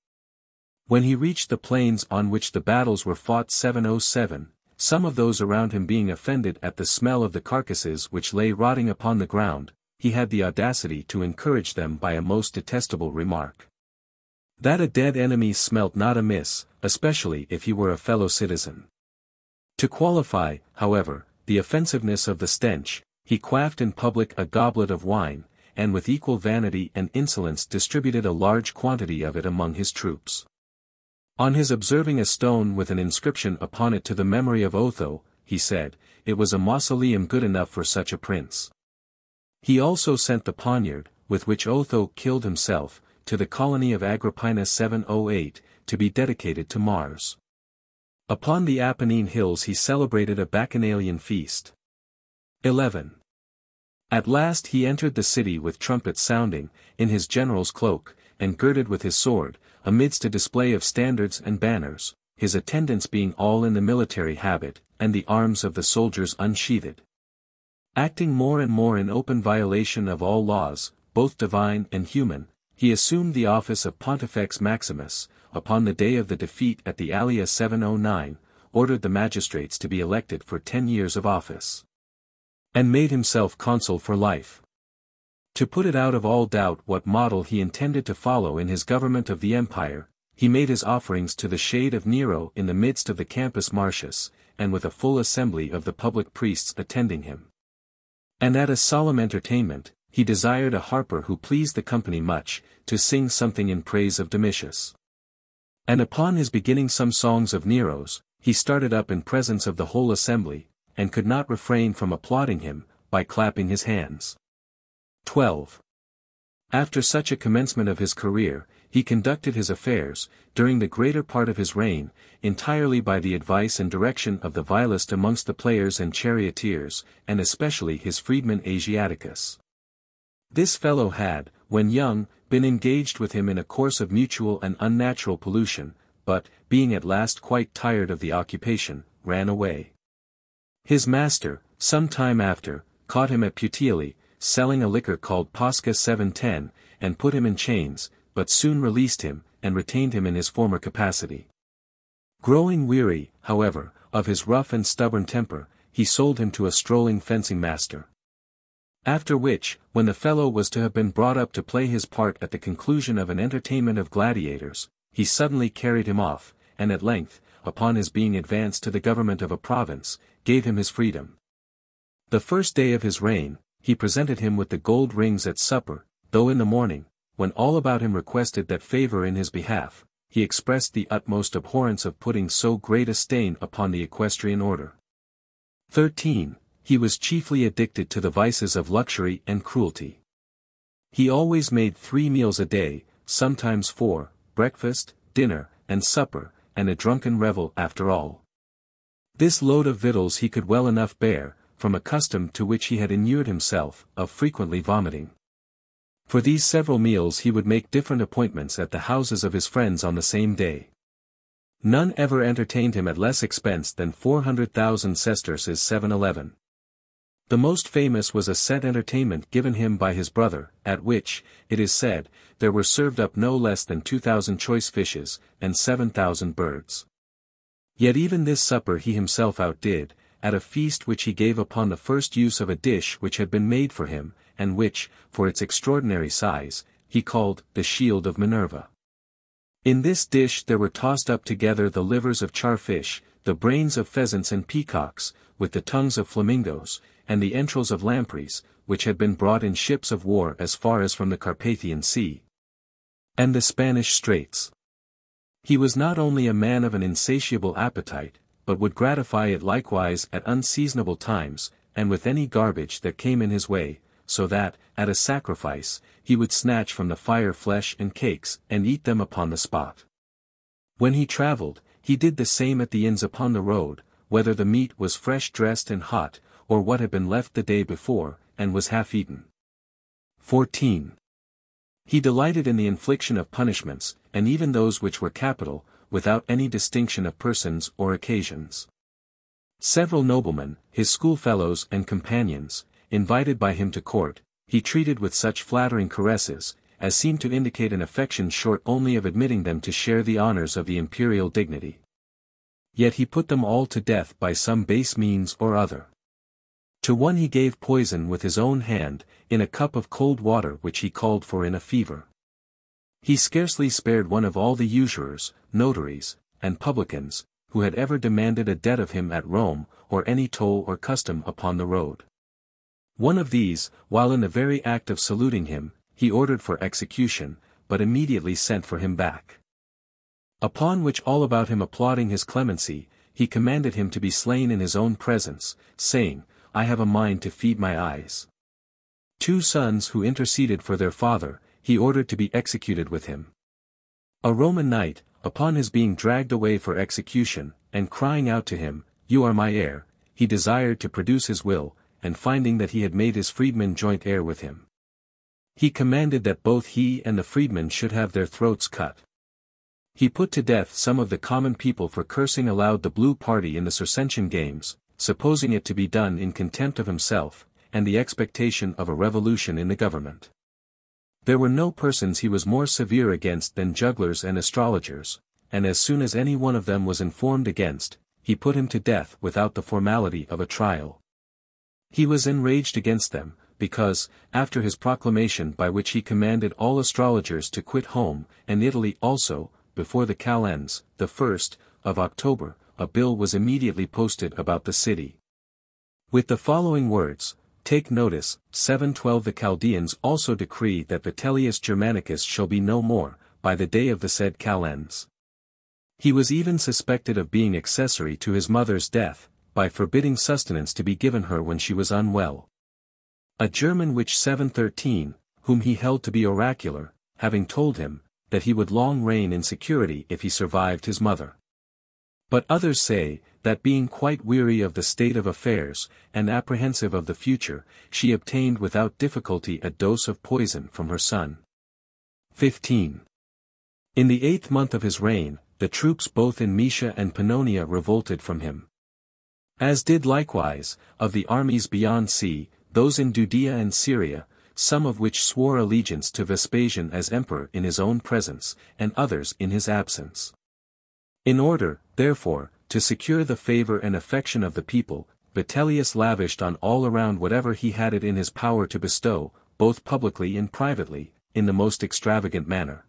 When he reached the plains on which the battles were fought 707, some of those around him being offended at the smell of the carcasses which lay rotting upon the ground, he had the audacity to encourage them by a most detestable remark. That a dead enemy smelt not amiss, especially if he were a fellow citizen. To qualify, however, the offensiveness of the stench, he quaffed in public a goblet of wine, and with equal vanity and insolence distributed a large quantity of it among his troops. On his observing a stone with an inscription upon it to the memory of Otho, he said, it was a mausoleum good enough for such a prince. He also sent the poniard, with which Otho killed himself, to the colony of Agrippina 708, to be dedicated to Mars. Upon the Apennine hills he celebrated a bacchanalian feast. 11. At last he entered the city with trumpets sounding, in his general's cloak, and girded with his sword, amidst a display of standards and banners, his attendants being all in the military habit, and the arms of the soldiers unsheathed. Acting more and more in open violation of all laws, both divine and human, he assumed the office of Pontifex Maximus, upon the day of the defeat at the Allia 709, ordered the magistrates to be elected for ten years of office. And made himself consul for life. To put it out of all doubt what model he intended to follow in his government of the empire, he made his offerings to the shade of Nero in the midst of the Campus Martius, and with a full assembly of the public priests attending him. And at a solemn entertainment, he desired a harper who pleased the company much, to sing something in praise of Domitius. And upon his beginning some songs of Nero's, he started up in presence of the whole assembly, and could not refrain from applauding him, by clapping his hands. 12. After such a commencement of his career, he conducted his affairs, during the greater part of his reign, entirely by the advice and direction of the vilest amongst the players and charioteers, and especially his freedman Asiaticus. This fellow had, when young, been engaged with him in a course of mutual and unnatural pollution, but, being at last quite tired of the occupation, ran away. His master, some time after, caught him at Puteoli, selling a liquor called Posca 710, and put him in chains, but soon released him, and retained him in his former capacity. Growing weary, however, of his rough and stubborn temper, he sold him to a strolling fencing master. After which, when the fellow was to have been brought up to play his part at the conclusion of an entertainment of gladiators, he suddenly carried him off, and at length, upon his being advanced to the government of a province, gave him his freedom. The first day of his reign, he presented him with the gold rings at supper, though in the morning, when all about him requested that favor in his behalf, he expressed the utmost abhorrence of putting so great a stain upon the equestrian order. 13. He was chiefly addicted to the vices of luxury and cruelty. He always made three meals a day, sometimes four, breakfast, dinner, and supper, and a drunken revel after all. This load of victuals he could well enough bear, from a custom to which he had inured himself, of frequently vomiting. For these several meals he would make different appointments at the houses of his friends on the same day. None ever entertained him at less expense than 400,000 sesterces 711. The most famous was a set entertainment given him by his brother, at which, it is said, there were served up no less than 2,000 choice fishes, and 7,000 birds. Yet even this supper he himself outdid, at a feast which he gave upon the first use of a dish which had been made for him, and which, for its extraordinary size, he called the Shield of Minerva. In this dish there were tossed up together the livers of charfish, the brains of pheasants and peacocks, with the tongues of flamingos, and the entrails of lampreys, which had been brought in ships of war as far as from the Carpathian Sea. And the Spanish Straits. He was not only a man of an insatiable appetite, but would gratify it likewise at unseasonable times, and with any garbage that came in his way, so that, at a sacrifice, he would snatch from the fire flesh and cakes, and eat them upon the spot. When he travelled, he did the same at the inns upon the road, whether the meat was fresh dressed and hot, or what had been left the day before, and was half eaten. 14. He delighted in the infliction of punishments, and even those which were capital, without any distinction of persons or occasions. Several noblemen, his schoolfellows and companions, invited by him to court, he treated with such flattering caresses, as seemed to indicate an affection short only of admitting them to share the honors of the imperial dignity. Yet he put them all to death by some base means or other. To one he gave poison with his own hand, in a cup of cold water which he called for in a fever. He scarcely spared one of all the usurers, notaries, and publicans, who had ever demanded a debt of him at Rome, or any toll or custom upon the road. One of these, while in the very act of saluting him, he ordered for execution, but immediately sent for him back. Upon which all about him applauding his clemency, he commanded him to be slain in his own presence, saying, I have a mind to feed my eyes. Two sons who interceded for their father, he ordered to be executed with him. A Roman knight, upon his being dragged away for execution, and crying out to him, You are my heir, he desired to produce his will, and finding that he had made his freedman joint heir with him. He commanded that both he and the freedman should have their throats cut. He put to death some of the common people for cursing aloud the blue party in the Circensian games, supposing it to be done in contempt of himself, and the expectation of a revolution in the government. There were no persons he was more severe against than jugglers and astrologers, and as soon as any one of them was informed against, he put him to death without the formality of a trial. He was enraged against them, because, after his proclamation by which he commanded all astrologers to quit Rome, and Italy also, before the calends, the first, of October, a bill was immediately posted about the city. With the following words, Take notice, 712 The Chaldeans also decree that Vitellius Germanicus shall be no more, by the day of the said calends. He was even suspected of being accessory to his mother's death, by forbidding sustenance to be given her when she was unwell. A German witch 713, whom he held to be oracular, having told him, that he would long reign in security if he survived his mother. But others say, that being quite weary of the state of affairs, and apprehensive of the future, she obtained without difficulty a dose of poison from her son. 15. In the eighth month of his reign, the troops both in Moesia and Pannonia revolted from him. As did likewise, of the armies beyond sea, those in Judea and Syria, some of which swore allegiance to Vespasian as emperor in his own presence, and others in his absence. In order, therefore, to secure the favor and affection of the people, Vitellius lavished on all around whatever he had it in his power to bestow, both publicly and privately, in the most extravagant manner.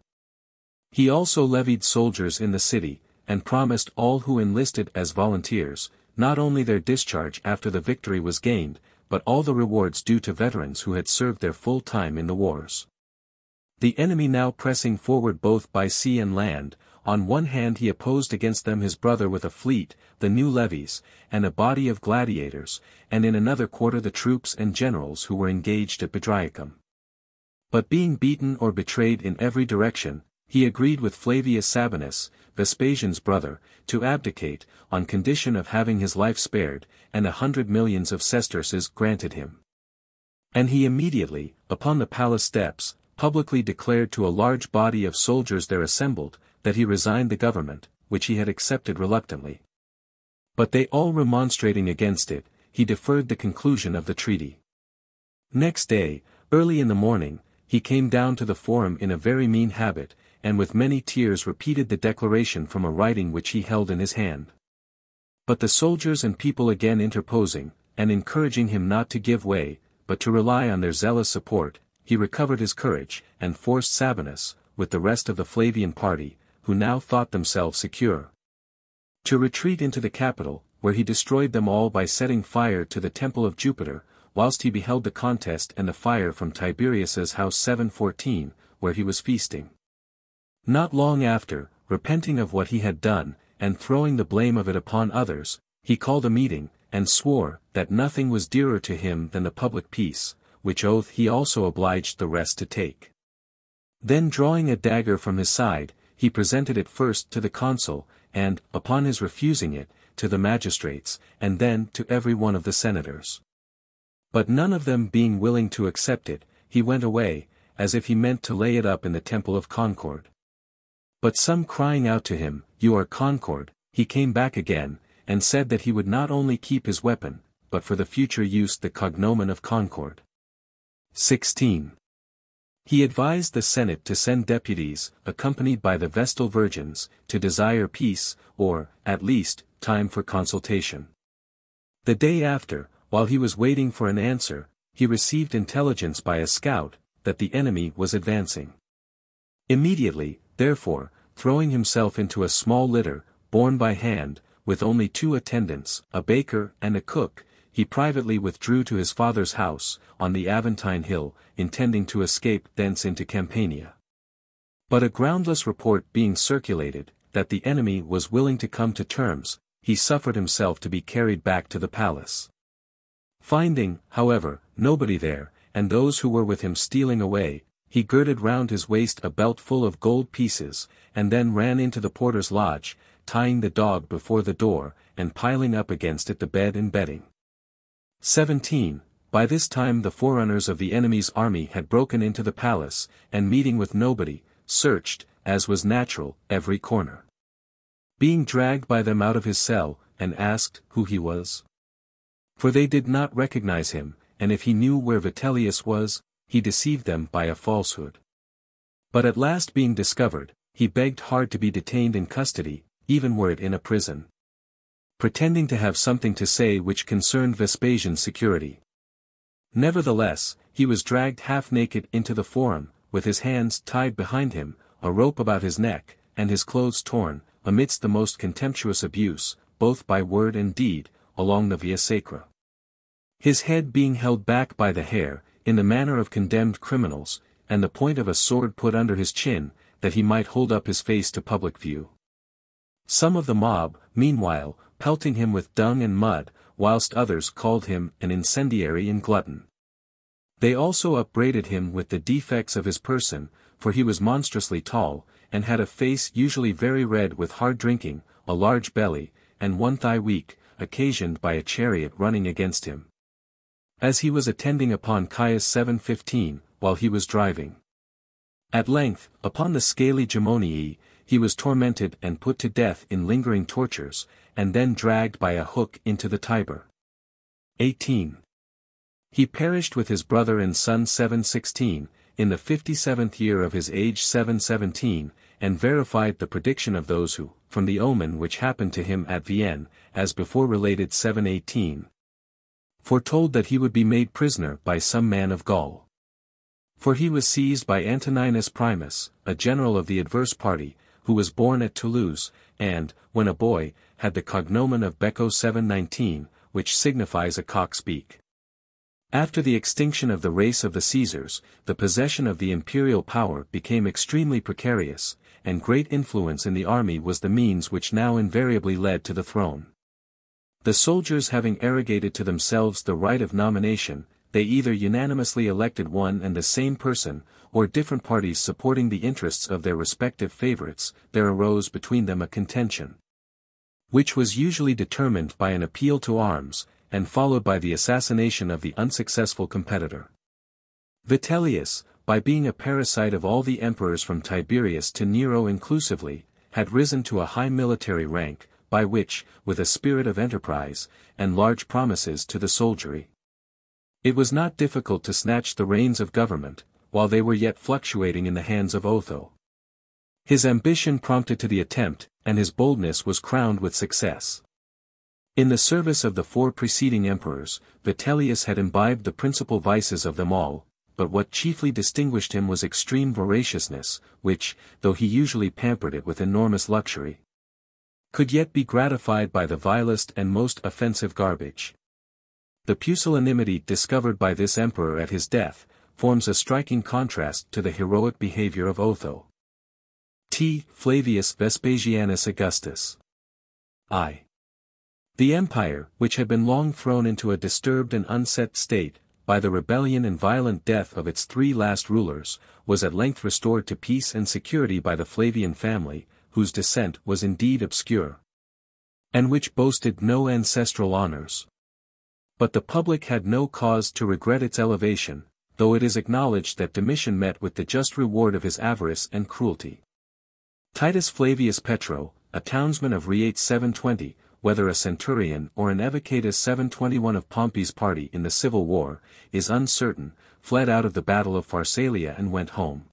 He also levied soldiers in the city, and promised all who enlisted as volunteers, not only their discharge after the victory was gained, but all the rewards due to veterans who had served their full time in the wars. The enemy now pressing forward both by sea and land, on one hand he opposed against them his brother with a fleet, the new levies, and a body of gladiators, and in another quarter the troops and generals who were engaged at Bedriacum. But being beaten or betrayed in every direction, he agreed with Flavius Sabinus, Vespasian's brother, to abdicate, on condition of having his life spared, and a hundred millions of sesterces granted him. And he immediately, upon the palace steps, publicly declared to a large body of soldiers there assembled, that he resigned the government, which he had accepted reluctantly. But they all remonstrating against it, he deferred the conclusion of the treaty. Next day, early in the morning, he came down to the forum in a very mean habit, and with many tears repeated the declaration from a writing which he held in his hand. But the soldiers and people again interposing, and encouraging him not to give way, but to rely on their zealous support, he recovered his courage, and forced Sabinus, with the rest of the Flavian party, who now thought themselves secure. To retreat into the Capitol, where he destroyed them all by setting fire to the temple of Jupiter, whilst he beheld the contest and the fire from Tiberius's house 714, where he was feasting. Not long after, repenting of what he had done, and throwing the blame of it upon others, he called a meeting, and swore, that nothing was dearer to him than the public peace, which oath he also obliged the rest to take. Then drawing a dagger from his side, he presented it first to the consul, and, upon his refusing it, to the magistrates, and then to every one of the senators. But none of them being willing to accept it, he went away, as if he meant to lay it up in the temple of Concord. But some crying out to him, You are Concord, he came back again, and said that he would not only keep his weapon, but for the future use the cognomen of Concord. 16. He advised the Senate to send deputies, accompanied by the Vestal Virgins, to desire peace, or, at least, time for consultation. The day after, while he was waiting for an answer, he received intelligence by a scout, that the enemy was advancing. Immediately, therefore, throwing himself into a small litter, borne by hand, with only two attendants, a baker and a cook, he privately withdrew to his father's house, on the Aventine Hill, intending to escape thence into Campania. But a groundless report being circulated, that the enemy was willing to come to terms, he suffered himself to be carried back to the palace. Finding, however, nobody there, and those who were with him stealing away, he girded round his waist a belt full of gold pieces, and then ran into the porter's lodge, tying the dog before the door, and piling up against it the bed and bedding. 17. By this time the forerunners of the enemy's army had broken into the palace, and meeting with nobody, searched, as was natural, every corner. Being dragged by them out of his cell, and asked who he was. For they did not recognize him, and if he knew where Vitellius was, he deceived them by a falsehood. But at last being discovered, he begged hard to be detained in custody, even were it in a prison pretending to have something to say which concerned Vespasian's security. Nevertheless, he was dragged half-naked into the forum, with his hands tied behind him, a rope about his neck, and his clothes torn, amidst the most contemptuous abuse, both by word and deed, along the Via Sacra. His head being held back by the hair, in the manner of condemned criminals, and the point of a sword put under his chin, that he might hold up his face to public view. Some of the mob, meanwhile, pelting him with dung and mud, whilst others called him an incendiary and glutton. They also upbraided him with the defects of his person, for he was monstrously tall, and had a face usually very red with hard drinking, a large belly, and one thigh weak, occasioned by a chariot running against him. As he was attending upon Caius 7.15, while he was driving. At length, upon the Scalae Gemoniae, he was tormented and put to death in lingering tortures, and then dragged by a hook into the Tiber. 18. He perished with his brother and son 716, in the 57th year of his age 717, and verified the prediction of those who, from the omen which happened to him at Vienne, as before related 718, foretold that he would be made prisoner by some man of Gaul. For he was seized by Antonius Primus, a general of the adverse party, who was born at Toulouse, and, when a boy, had the cognomen of Becco 719, which signifies a cock's beak. After the extinction of the race of the Caesars, the possession of the imperial power became extremely precarious, and great influence in the army was the means which now invariably led to the throne. The soldiers having arrogated to themselves the right of nomination, they either unanimously elected one and the same person, or different parties supporting the interests of their respective favorites, there arose between them a contention which was usually determined by an appeal to arms, and followed by the assassination of the unsuccessful competitor. Vitellius, by being a parasite of all the emperors from Tiberius to Nero inclusively, had risen to a high military rank, by which, with a spirit of enterprise, and large promises to the soldiery. It was not difficult to snatch the reins of government, while they were yet fluctuating in the hands of Otho. His ambition prompted to the attempt, and his boldness was crowned with success. In the service of the four preceding emperors, Vitellius had imbibed the principal vices of them all, but what chiefly distinguished him was extreme voraciousness, which, though he usually pampered it with enormous luxury, could yet be gratified by the vilest and most offensive garbage. The pusillanimity discovered by this emperor at his death, forms a striking contrast to the heroic behavior of Otho. T. Flavius Vespasianus Augustus. I. The empire, which had been long thrown into a disturbed and unset state, by the rebellion and violent death of its three last rulers, was at length restored to peace and security by the Flavian family, whose descent was indeed obscure. And which boasted no ancestral honors. But the public had no cause to regret its elevation, though it is acknowledged that Domitian met with the just reward of his avarice and cruelty. Titus Flavius Petro, a townsman of Reate 720, whether a centurion or an evocatus 721 of Pompey's party in the civil war, is uncertain, fled out of the battle of Pharsalia and went home.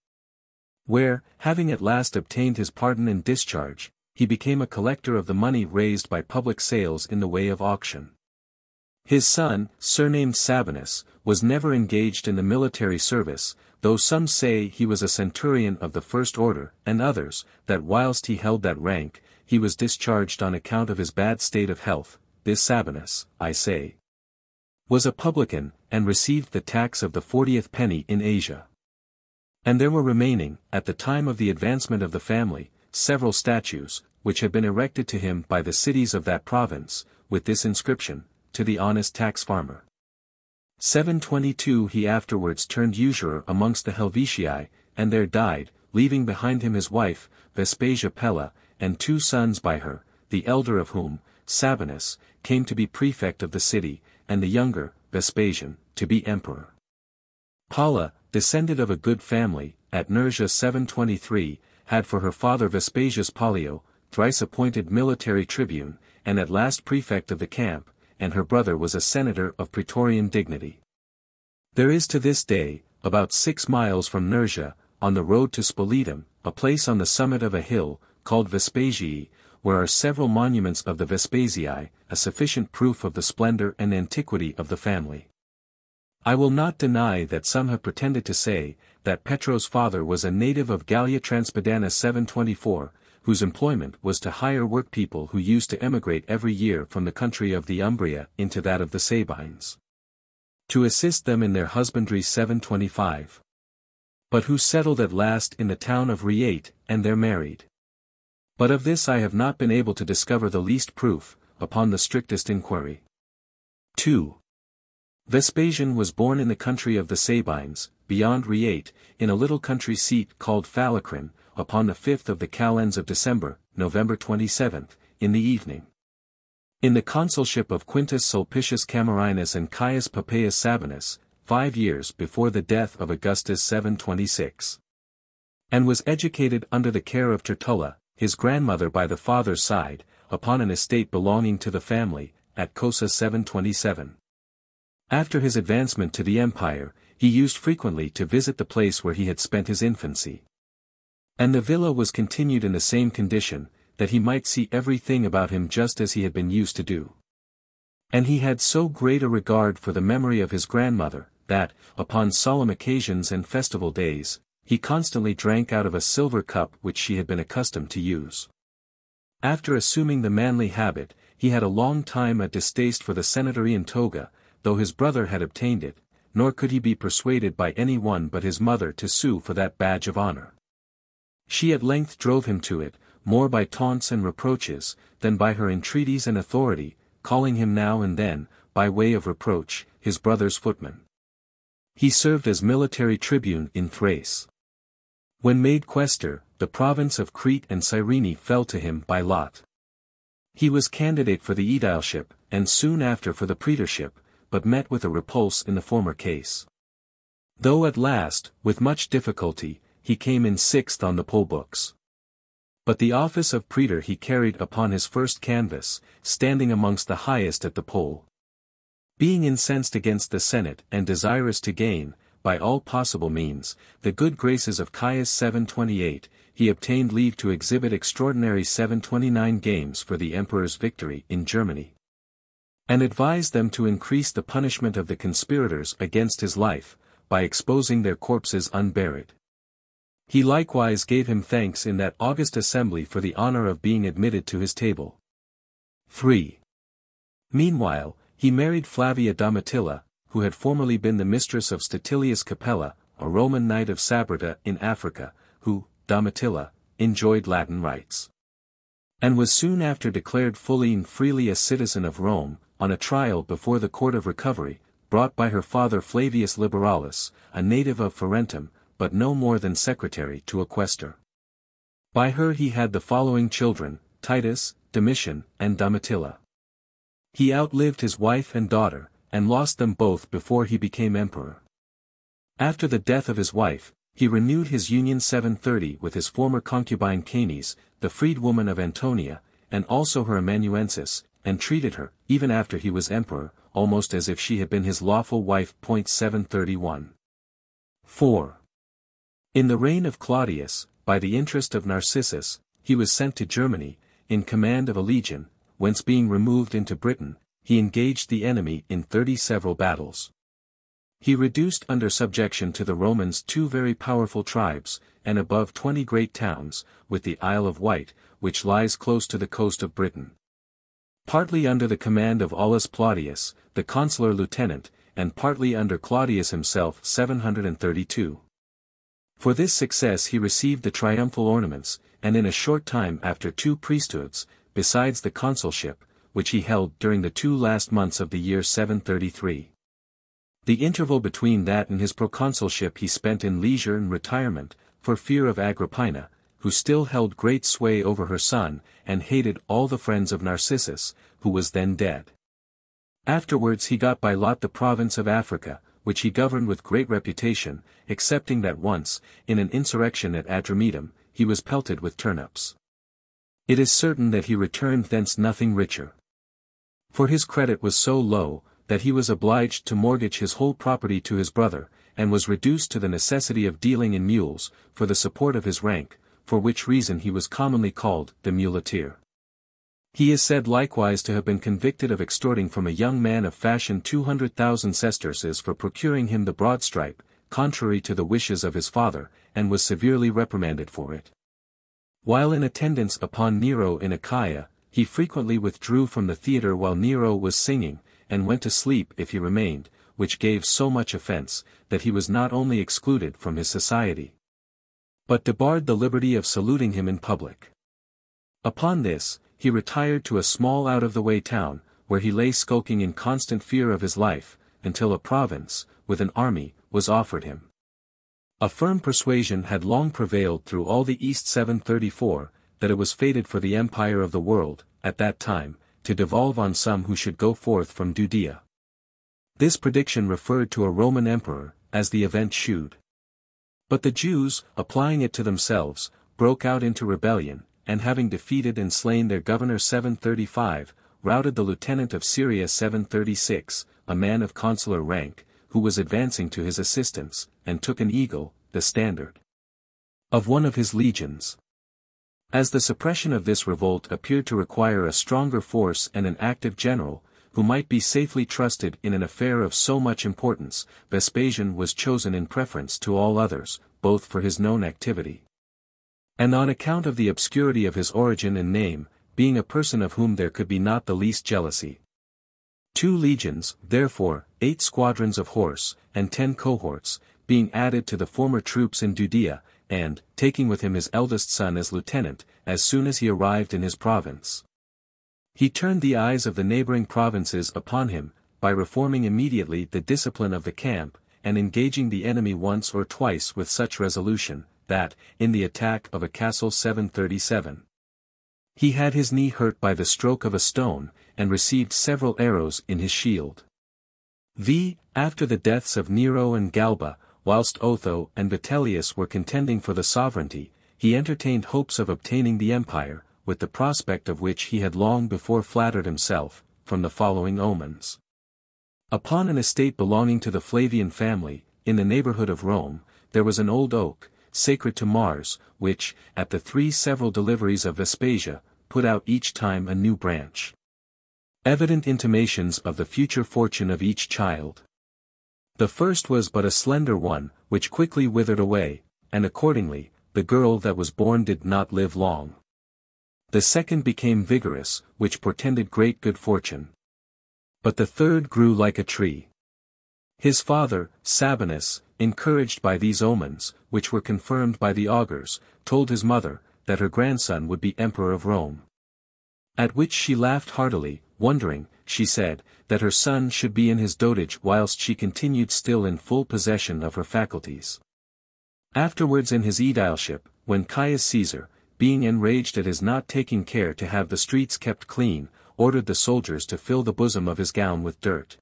Where, having at last obtained his pardon and discharge, he became a collector of the money raised by public sales in the way of auction. His son, surnamed Sabinus, was never engaged in the military service, though some say he was a centurion of the first order, and others, that whilst he held that rank, he was discharged on account of his bad state of health, this Sabinus, I say, was a publican, and received the tax of the fortieth penny in Asia. And there were remaining, at the time of the advancement of the family, several statues, which had been erected to him by the cities of that province, with this inscription, to the honest tax farmer. 722 He afterwards turned usurer amongst the Helvetii, and there died, leaving behind him his wife, Vespasia Polla, and two sons by her, the elder of whom, Sabinus, came to be prefect of the city, and the younger, Vespasian, to be emperor. Polla, descended of a good family, at Nursia 723, had for her father Vespasius Pollio, thrice appointed military tribune, and at last prefect of the camp, and her brother was a senator of praetorian dignity. There is to this day, about six miles from Nursia, on the road to Spoletum, a place on the summit of a hill, called Vespasii, where are several monuments of the Vespasii, a sufficient proof of the splendor and antiquity of the family. I will not deny that some have pretended to say, that Petro's father was a native of Gallia Transpadana 724, whose employment was to hire workpeople who used to emigrate every year from the country of the Umbria into that of the Sabines. To assist them in their husbandry 725. But who settled at last in the town of Reate, and there married. But of this I have not been able to discover the least proof, upon the strictest inquiry. 2. Vespasian was born in the country of the Sabines, beyond Reate, in a little country seat called Phalacrine, upon the 5th of the calends of December, November 27, in the evening. In the consulship of Quintus Sulpicius Camerinus and Caius Poppaeus Sabinus, five years before the death of Augustus 726. And was educated under the care of Tertulla, his grandmother by the father's side, upon an estate belonging to the family, at Cosa 727. After his advancement to the empire, he used frequently to visit the place where he had spent his infancy. And the villa was continued in the same condition, that he might see everything about him just as he had been used to do. And he had so great a regard for the memory of his grandmother, that, upon solemn occasions and festival days, he constantly drank out of a silver cup which she had been accustomed to use. After assuming the manly habit, he had a long time a distaste for the senatorian toga, though his brother had obtained it, nor could he be persuaded by any one but his mother to sue for that badge of honor. She at length drove him to it, more by taunts and reproaches, than by her entreaties and authority, calling him now and then, by way of reproach, his brother's footman. He served as military tribune in Thrace. When made quaestor, the province of Crete and Cyrene fell to him by lot. He was candidate for the aedileship, and soon after for the praetorship, but met with a repulse in the former case. Though at last, with much difficulty, he came in sixth on the poll books. But the office of praetor he carried upon his first canvass, standing amongst the highest at the poll. Being incensed against the Senate and desirous to gain, by all possible means, the good graces of Caius 728, he obtained leave to exhibit extraordinary 729 games for the emperor's victory in Germany. And advised them to increase the punishment of the conspirators against his life, by exposing their corpses unburied. He likewise gave him thanks in that august assembly for the honor of being admitted to his table. 3. Meanwhile, he married Flavia Domitilla, who had formerly been the mistress of Statilius Capella, a Roman knight of Sabrata in Africa, who, Domitilla, enjoyed Latin rights. And was soon after declared fully and freely a citizen of Rome, on a trial before the Court of Recovery, brought by her father Flavius Liberalis, a native of Ferentum, but no more than secretary to a quaestor. By her he had the following children, Titus, Domitian, and Domitilla. He outlived his wife and daughter, and lost them both before he became emperor. After the death of his wife, he renewed his union 730 with his former concubine Caenis, the freedwoman of Antonia, and also her amanuensis, and treated her, even after he was emperor, almost as if she had been his lawful wife. 731. 4. In the reign of Claudius, by the interest of Narcissus, he was sent to Germany, in command of a legion, whence being removed into Britain, he engaged the enemy in thirty several battles. He reduced under subjection to the Romans two very powerful tribes, and above twenty great towns, with the Isle of Wight, which lies close to the coast of Britain. Partly under the command of Aulus Plautius, the consular lieutenant, and partly under Claudius himself 732. For this success he received the triumphal ornaments, and in a short time after two priesthoods, besides the consulship, which he held during the two last months of the year 733. The interval between that and his proconsulship he spent in leisure and retirement, for fear of Agrippina, who still held great sway over her son, and hated all the friends of Narcissus, who was then dead. Afterwards he got by lot the province of Africa, which he governed with great reputation, excepting that once, in an insurrection at Adrumetum, he was pelted with turnips. It is certain that he returned thence nothing richer. For his credit was so low, that he was obliged to mortgage his whole property to his brother, and was reduced to the necessity of dealing in mules, for the support of his rank, for which reason he was commonly called the muleteer. He is said likewise to have been convicted of extorting from a young man of fashion 200,000 sesterces for procuring him the broad stripe, contrary to the wishes of his father, and was severely reprimanded for it. While in attendance upon Nero in Achaia, he frequently withdrew from the theatre while Nero was singing, and went to sleep if he remained, which gave so much offence, that he was not only excluded from his society, but debarred the liberty of saluting him in public. Upon this, he retired to a small out-of-the-way town, where he lay skulking in constant fear of his life, until a province, with an army, was offered him. A firm persuasion had long prevailed through all the East 734, that it was fated for the empire of the world, at that time, to devolve on some who should go forth from Judea. This prediction referred to a Roman emperor, as the event shewed. But the Jews, applying it to themselves, broke out into rebellion, and having defeated and slain their governor 735, routed the lieutenant of Syria 736, a man of consular rank, who was advancing to his assistance, and took an eagle, the standard of one of his legions. As the suppression of this revolt appeared to require a stronger force and an active general, who might be safely trusted in an affair of so much importance, Vespasian was chosen in preference to all others, both for his known activity. And on account of the obscurity of his origin and name, being a person of whom there could be not the least jealousy. Two legions, therefore, eight squadrons of horse, and ten cohorts, being added to the former troops in Judea, and, taking with him his eldest son as lieutenant, as soon as he arrived in his province. He turned the eyes of the neighboring provinces upon him, by reforming immediately the discipline of the camp, and engaging the enemy once or twice with such resolution, that, in the attack of a castle 737, he had his knee hurt by the stroke of a stone, and received several arrows in his shield. V. After the deaths of Nero and Galba, whilst Otho and Vitellius were contending for the sovereignty, he entertained hopes of obtaining the empire, with the prospect of which he had long before flattered himself, from the following omens. Upon an estate belonging to the Flavian family, in the neighborhood of Rome, there was an old oak, sacred to Mars, which, at the three several deliveries of Vespasia, put out each time a new branch. Evident intimations of the future fortune of each child. The first was but a slender one, which quickly withered away, and accordingly, the girl that was born did not live long. The second became vigorous, which portended great good fortune. But the third grew like a tree. His father, Sabinus, encouraged by these omens, which were confirmed by the augurs, told his mother, that her grandson would be Emperor of Rome. At which she laughed heartily, wondering, she said, that her son should be in his dotage whilst she continued still in full possession of her faculties. Afterwards in his aedileship, when Caius Caesar, being enraged at his not taking care to have the streets kept clean, ordered the soldiers to fill the bosom of his gown with dirt.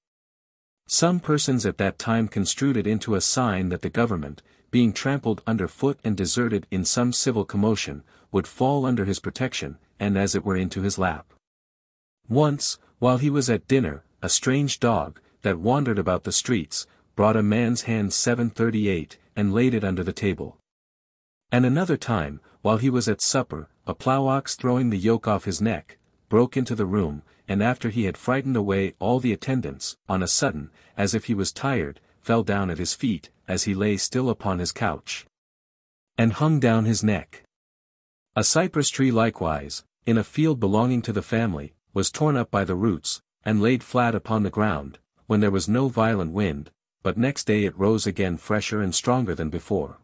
Some persons at that time construed it into a sign that the government, being trampled under foot and deserted in some civil commotion, would fall under his protection, and as it were into his lap. Once, while he was at dinner, a strange dog, that wandered about the streets, brought a man's hand 738, and laid it under the table. And another time, while he was at supper, a plough ox throwing the yoke off his neck, broke into the room, and after he had frightened away all the attendants, on a sudden, as if he was tired, fell down at his feet, as he lay still upon his couch. And hung down his neck. A cypress tree likewise, in a field belonging to the family, was torn up by the roots, and laid flat upon the ground, when there was no violent wind, but next day it rose again fresher and stronger than before.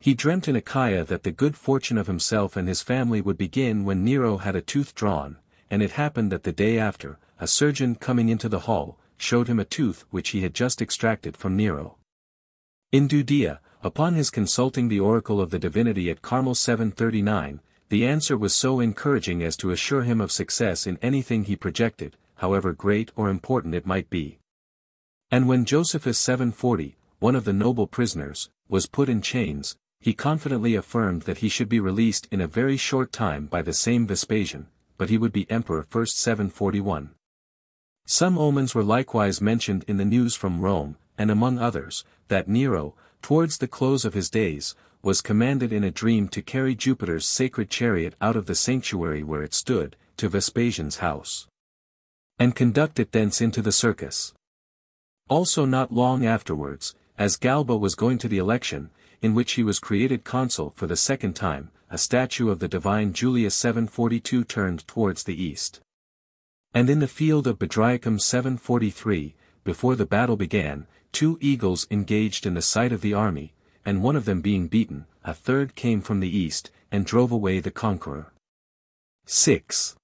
He dreamt in Achaia that the good fortune of himself and his family would begin when Nero had a tooth drawn, and it happened that the day after, a surgeon coming into the hall, showed him a tooth which he had just extracted from Nero. In Judea, upon his consulting the oracle of the divinity at Carmel 739, the answer was so encouraging as to assure him of success in anything he projected, however great or important it might be. And when Josephus 740, one of the noble prisoners, was put in chains, he confidently affirmed that he should be released in a very short time by the same Vespasian, but he would be emperor first 741. Some omens were likewise mentioned in the news from Rome, and among others, that Nero, towards the close of his days, was commanded in a dream to carry Jupiter's sacred chariot out of the sanctuary where it stood, to Vespasian's house. And conduct it thence into the circus. Also not long afterwards, as Galba was going to the election, in which he was created consul for the second time, a statue of the divine Julius 742 turned towards the east. And in the field of Bedriacum 743, before the battle began, two eagles engaged in the sight of the army, and one of them being beaten, a third came from the east, and drove away the conqueror. 6.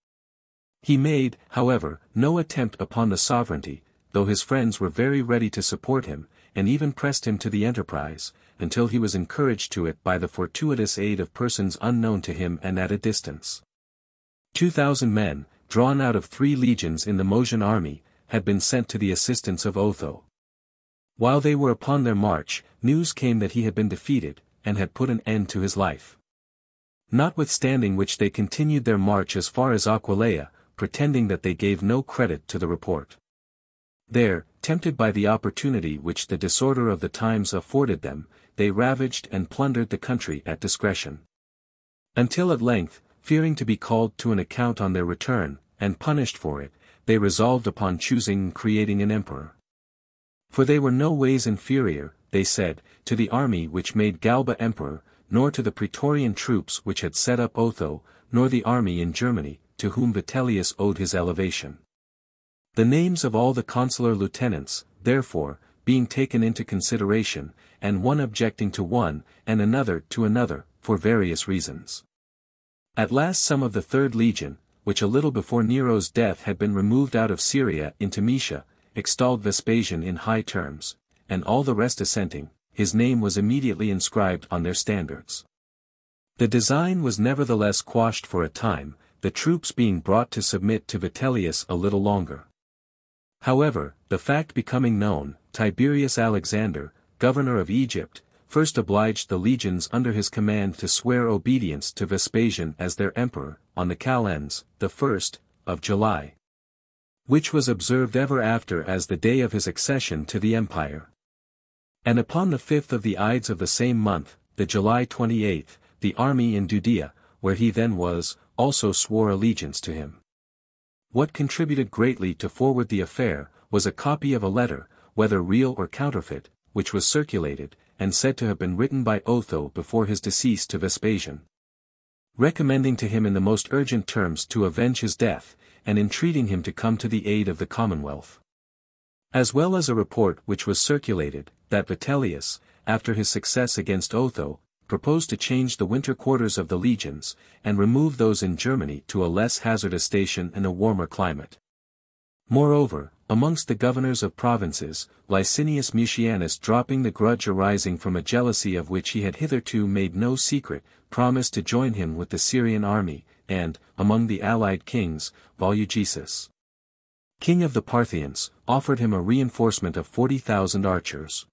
He made, however, no attempt upon the sovereignty, though his friends were very ready to support him, and even pressed him to the enterprise, until he was encouraged to it by the fortuitous aid of persons unknown to him and at a distance. Two thousand men, drawn out of three legions in the Moesian army, had been sent to the assistance of Otho. While they were upon their march, news came that he had been defeated, and had put an end to his life. Notwithstanding which they continued their march as far as Aquileia, pretending that they gave no credit to the report. There, tempted by the opportunity which the disorder of the times afforded them, they ravaged and plundered the country at discretion. Until at length, fearing to be called to an account on their return, and punished for it, they resolved upon choosing and creating an emperor. For they were no ways inferior, they said, to the army which made Galba emperor, nor to the praetorian troops which had set up Otho, nor the army in Germany, to whom Vitellius owed his elevation. The names of all the consular lieutenants, therefore, being taken into consideration, and one objecting to one, and another to another, for various reasons. At last some of the third legion, which a little before Nero's death had been removed out of Syria into Moesia, extolled Vespasian in high terms, and all the rest assenting, his name was immediately inscribed on their standards. The design was nevertheless quashed for a time, the troops being brought to submit to Vitellius a little longer. However, the fact becoming known, Tiberius Alexander, governor of Egypt, first obliged the legions under his command to swear obedience to Vespasian as their emperor, on the calends, the first, of July. Which was observed ever after as the day of his accession to the empire. And upon the fifth of the Ides of the same month, the July 28th, the army in Judea, where he then was, also swore allegiance to him. What contributed greatly to forward the affair, was a copy of a letter, whether real or counterfeit, which was circulated, and said to have been written by Otho before his decease to Vespasian. Recommending to him in the most urgent terms to avenge his death, and entreating him to come to the aid of the Commonwealth. As well as a report which was circulated, that Vitellius, after his success against Otho, proposed to change the winter quarters of the legions, and remove those in Germany to a less hazardous station in a warmer climate. Moreover, amongst the governors of provinces, Licinius Mucianus dropping the grudge arising from a jealousy of which he had hitherto made no secret, promised to join him with the Syrian army, and, among the allied kings, Vologesus, king of the Parthians, offered him a reinforcement of 40,000 archers.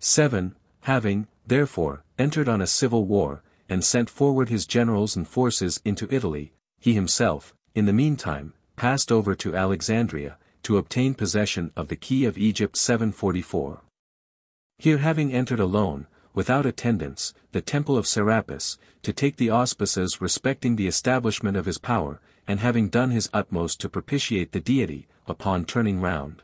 7. Having, therefore, entered on a civil war, and sent forward his generals and forces into Italy, he himself, in the meantime, passed over to Alexandria, to obtain possession of the key of Egypt 744. Here having entered alone, without attendance, the temple of Serapis, to take the auspices respecting the establishment of his power, and having done his utmost to propitiate the deity, upon turning round.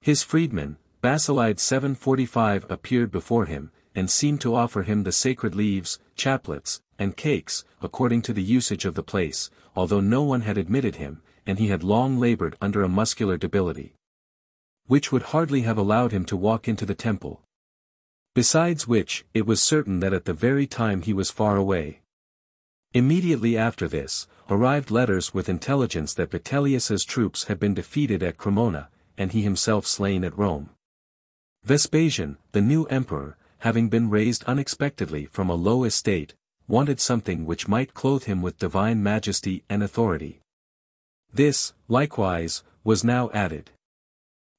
His freedman, Basilide 745 appeared before him, and seemed to offer him the sacred leaves, chaplets, and cakes, according to the usage of the place, although no one had admitted him, and he had long labored under a muscular debility. Which would hardly have allowed him to walk into the temple. Besides which, it was certain that at the very time he was far away. Immediately after this, arrived letters with intelligence that Vitellius's troops had been defeated at Cremona, and he himself slain at Rome. Vespasian, the new emperor, having been raised unexpectedly from a low estate, wanted something which might clothe him with divine majesty and authority. This, likewise, was now added.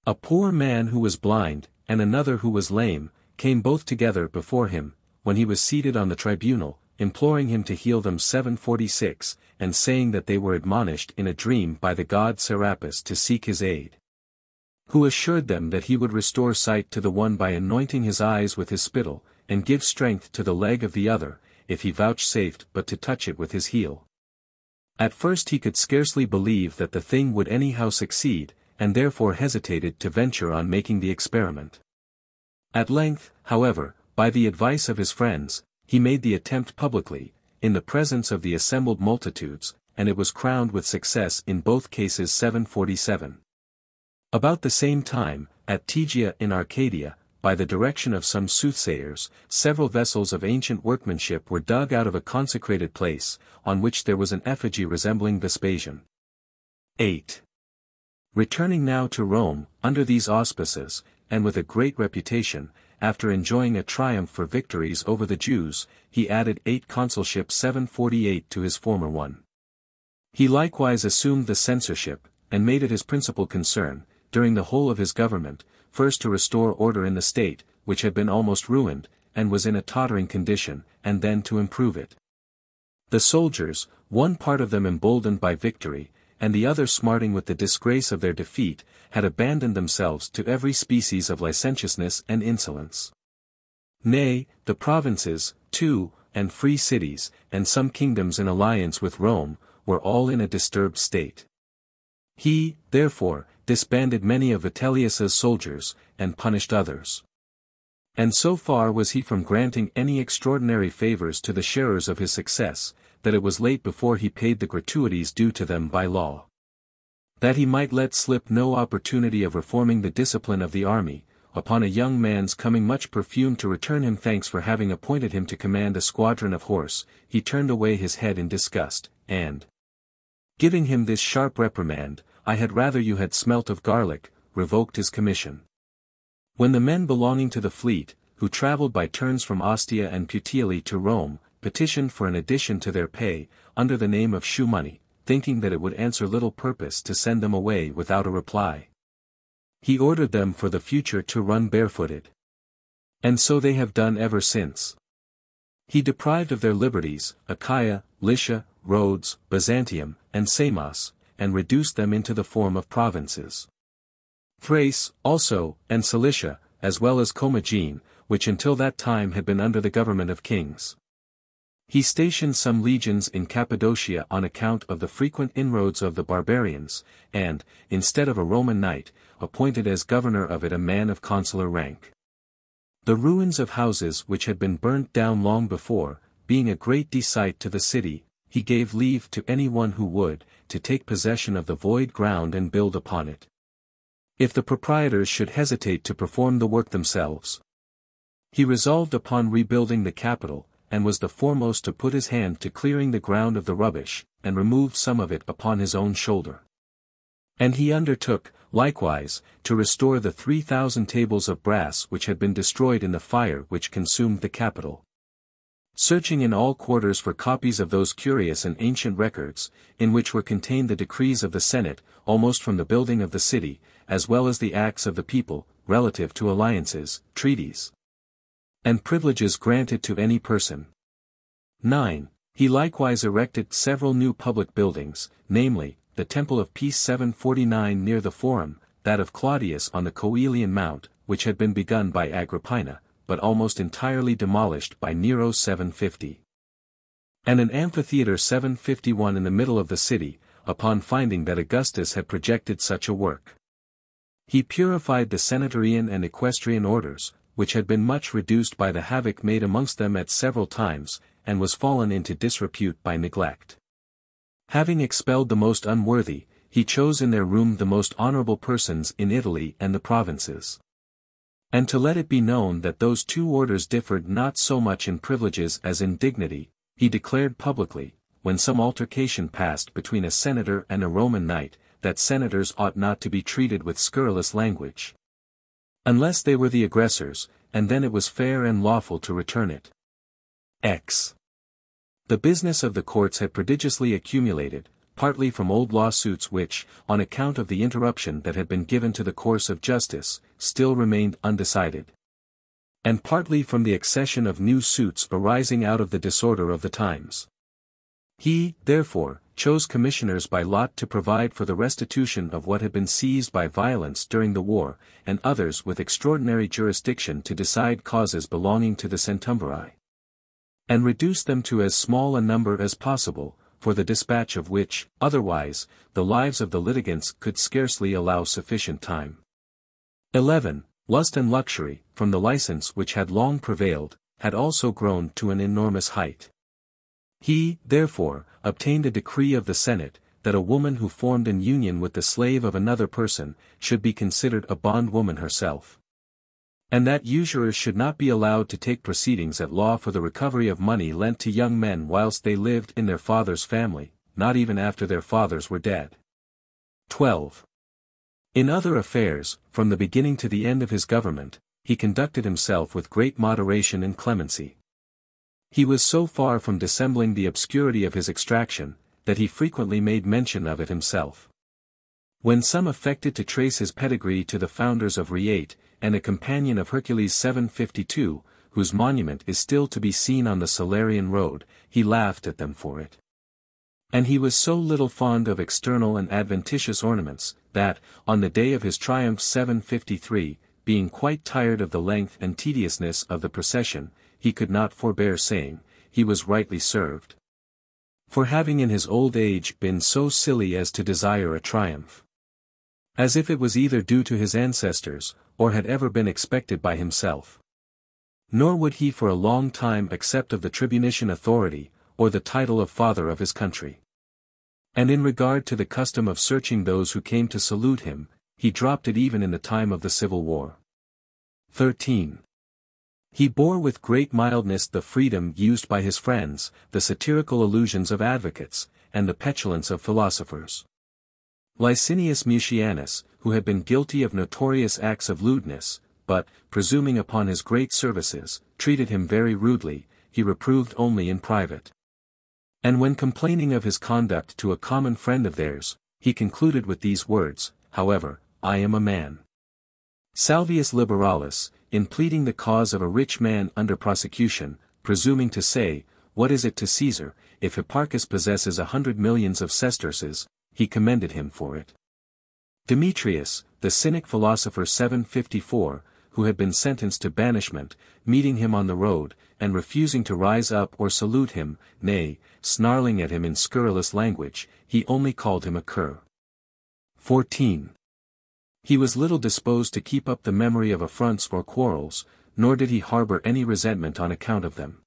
A poor man who was blind, and another who was lame, came both together before him, when he was seated on the tribunal, imploring him to heal them 746, and saying that they were admonished in a dream by the god Serapis to seek his aid who assured them that he would restore sight to the one by anointing his eyes with his spittle, and give strength to the leg of the other, if he vouchsafed but to touch it with his heel. At first he could scarcely believe that the thing would anyhow succeed, and therefore hesitated to venture on making the experiment. At length, however, by the advice of his friends, he made the attempt publicly, in the presence of the assembled multitudes, and it was crowned with success in both cases 747. About the same time, at Tegea in Arcadia, by the direction of some soothsayers, several vessels of ancient workmanship were dug out of a consecrated place, on which there was an effigy resembling Vespasian. 8. Returning now to Rome, under these auspices, and with a great reputation, after enjoying a triumph for victories over the Jews, he added eight consulship 748 to his former one. He likewise assumed the censorship, and made it his principal concern, during the whole of his government, first to restore order in the state, which had been almost ruined, and was in a tottering condition, and then to improve it. The soldiers, one part of them emboldened by victory, and the other smarting with the disgrace of their defeat, had abandoned themselves to every species of licentiousness and insolence. Nay, the provinces, too, and free cities, and some kingdoms in alliance with Rome, were all in a disturbed state. He, therefore, disbanded many of Vitellius's soldiers, and punished others. And so far was he from granting any extraordinary favors to the sharers of his success, that it was late before he paid the gratuities due to them by law. That he might let slip no opportunity of reforming the discipline of the army, upon a young man's coming much perfumed to return him thanks for having appointed him to command a squadron of horse, he turned away his head in disgust, and, giving him this sharp reprimand, I had rather you had smelt of garlic, revoked his commission. When the men belonging to the fleet, who travelled by turns from Ostia and Puteoli to Rome, petitioned for an addition to their pay, under the name of shoe money, thinking that it would answer little purpose to send them away without a reply. He ordered them for the future to run barefooted. And so they have done ever since. He deprived of their liberties, Achaia, Lycia, Rhodes, Byzantium, and Samos, and reduced them into the form of provinces. Thrace, also, and Cilicia, as well as Commagene, which until that time had been under the government of kings. He stationed some legions in Cappadocia on account of the frequent inroads of the barbarians, and, instead of a Roman knight, appointed as governor of it a man of consular rank. The ruins of houses which had been burnt down long before, being a great desight to the city, he gave leave to any one who would, to take possession of the void ground and build upon it. If the proprietors should hesitate to perform the work themselves. He resolved upon rebuilding the Capitol, and was the foremost to put his hand to clearing the ground of the rubbish, and removed some of it upon his own shoulder. And he undertook, likewise, to restore the three thousand tables of brass which had been destroyed in the fire which consumed the Capitol. Searching in all quarters for copies of those curious and ancient records, in which were contained the decrees of the Senate, almost from the building of the city, as well as the acts of the people, relative to alliances, treaties, and privileges granted to any person. 9. He likewise erected several new public buildings, namely, the Temple of Peace 749 near the Forum, that of Claudius on the Coelian Mount, which had been begun by Agrippina, but almost entirely demolished by Nero 750. And an amphitheatre 751 in the middle of the city, upon finding that Augustus had projected such a work. He purified the senatorian and equestrian orders, which had been much reduced by the havoc made amongst them at several times, and was fallen into disrepute by neglect. Having expelled the most unworthy, he chose in their room the most honorable persons in Italy and the provinces. And to let it be known that those two orders differed not so much in privileges as in dignity, he declared publicly, when some altercation passed between a senator and a Roman knight, that senators ought not to be treated with scurrilous language. Unless they were the aggressors, and then it was fair and lawful to return it. X. The business of the courts had prodigiously accumulated, partly from old lawsuits which, on account of the interruption that had been given to the course of justice, still remained undecided. And partly from the accession of new suits arising out of the disorder of the times. He, therefore, chose commissioners by lot to provide for the restitution of what had been seized by violence during the war, and others with extraordinary jurisdiction to decide causes belonging to the centumviri. And reduce them to as small a number as possible, for the dispatch of which, otherwise, the lives of the litigants could scarcely allow sufficient time. 11. Lust and luxury, from the license which had long prevailed, had also grown to an enormous height. He, therefore, obtained a decree of the Senate, that a woman who formed an union with the slave of another person, should be considered a bondwoman herself. And that usurers should not be allowed to take proceedings at law for the recovery of money lent to young men whilst they lived in their father's family, not even after their fathers were dead. 12. In other affairs, from the beginning to the end of his government, he conducted himself with great moderation and clemency. He was so far from dissembling the obscurity of his extraction, that he frequently made mention of it himself. When some affected to trace his pedigree to the founders of Reate, and a companion of Hercules 752, whose monument is still to be seen on the Salarian road, he laughed at them for it. And he was so little fond of external and adventitious ornaments, that, on the day of his triumph 753, being quite tired of the length and tediousness of the procession, he could not forbear saying, he was rightly served. For having in his old age been so silly as to desire a triumph. As if it was either due to his ancestors, or had ever been expected by himself. Nor would he for a long time accept of the tribunician authority, or the title of father of his country. And in regard to the custom of searching those who came to salute him, he dropped it even in the time of the Civil War. 13. He bore with great mildness the freedom used by his friends, the satirical allusions of advocates, and the petulance of philosophers. Licinius Mucianus, who had been guilty of notorious acts of lewdness, but, presuming upon his great services, treated him very rudely, he reproved only in private. And when complaining of his conduct to a common friend of theirs, he concluded with these words, however, I am a man. Salvius Liberalis, in pleading the cause of a rich man under prosecution, presuming to say, What is it to Caesar, if Hipparchus possesses a hundred millions of sesterces, he commended him for it. Demetrius, the Cynic philosopher 754, who had been sentenced to banishment, meeting him on the road, and refusing to rise up or salute him, nay, snarling at him in scurrilous language, he only called him a cur. 14. He was little disposed to keep up the memory of affronts or quarrels, nor did he harbor any resentment on account of them.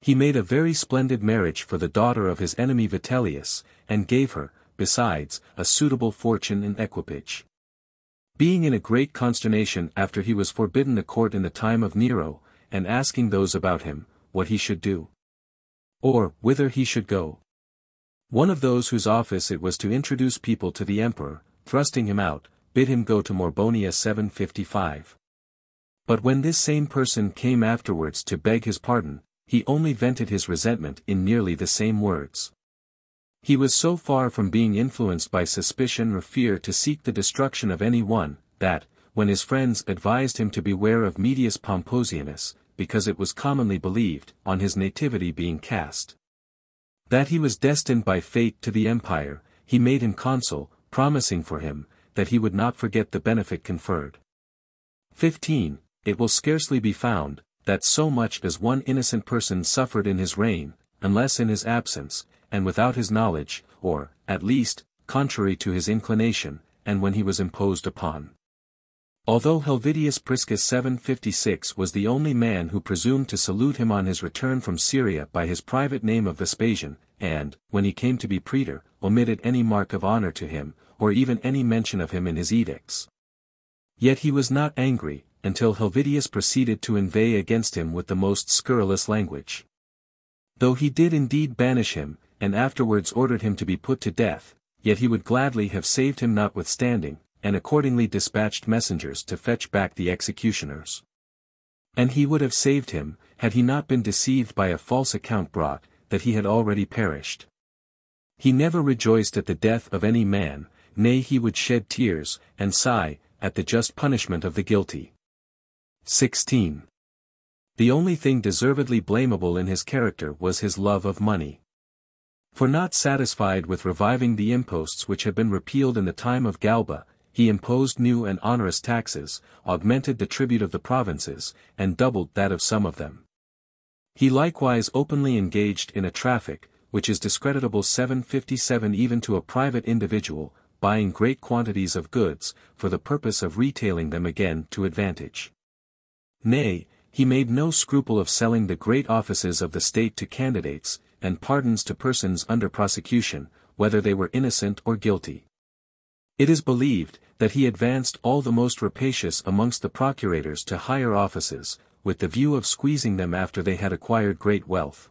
He made a very splendid marriage for the daughter of his enemy Vitellius, and gave her, besides, a suitable fortune and equipage. Being in a great consternation after he was forbidden the court in the time of Nero, and asking those about him, what he should do. Or, whither he should go. One of those whose office it was to introduce people to the emperor, thrusting him out, bid him go to Morbonia 755. But when this same person came afterwards to beg his pardon, he only vented his resentment in nearly the same words. He was so far from being influenced by suspicion or fear to seek the destruction of any one, that, when his friends advised him to beware of Mettius Pomposianus, because it was commonly believed, on his nativity being cast, that he was destined by fate to the empire, he made him consul, promising for him, that he would not forget the benefit conferred. 15. It will scarcely be found, that so much as one innocent person suffered in his reign, unless in his absence, and without his knowledge, or, at least, contrary to his inclination, and when he was imposed upon. Although Helvidius Priscus 756 was the only man who presumed to salute him on his return from Syria by his private name of Vespasian, and, when he came to be praetor, omitted any mark of honor to him, or even any mention of him in his edicts. Yet he was not angry, until Helvidius proceeded to inveigh against him with the most scurrilous language. Though he did indeed banish him, and afterwards ordered him to be put to death, yet he would gladly have saved him notwithstanding, and accordingly dispatched messengers to fetch back the executioners. And he would have saved him, had he not been deceived by a false account brought, that he had already perished. He never rejoiced at the death of any man, nay he would shed tears, and sigh, at the just punishment of the guilty. 16. The only thing deservedly blamable in his character was his love of money. For not satisfied with reviving the imposts which had been repealed in the time of Galba, he imposed new and onerous taxes, augmented the tribute of the provinces, and doubled that of some of them. He likewise openly engaged in a traffic, which is discreditable 757 even to a private individual, buying great quantities of goods, for the purpose of retailing them again to advantage. Nay, he made no scruple of selling the great offices of the state to candidates, and pardons to persons under prosecution, whether they were innocent or guilty. It is believed, that he advanced all the most rapacious amongst the procurators to higher offices, with the view of squeezing them after they had acquired great wealth.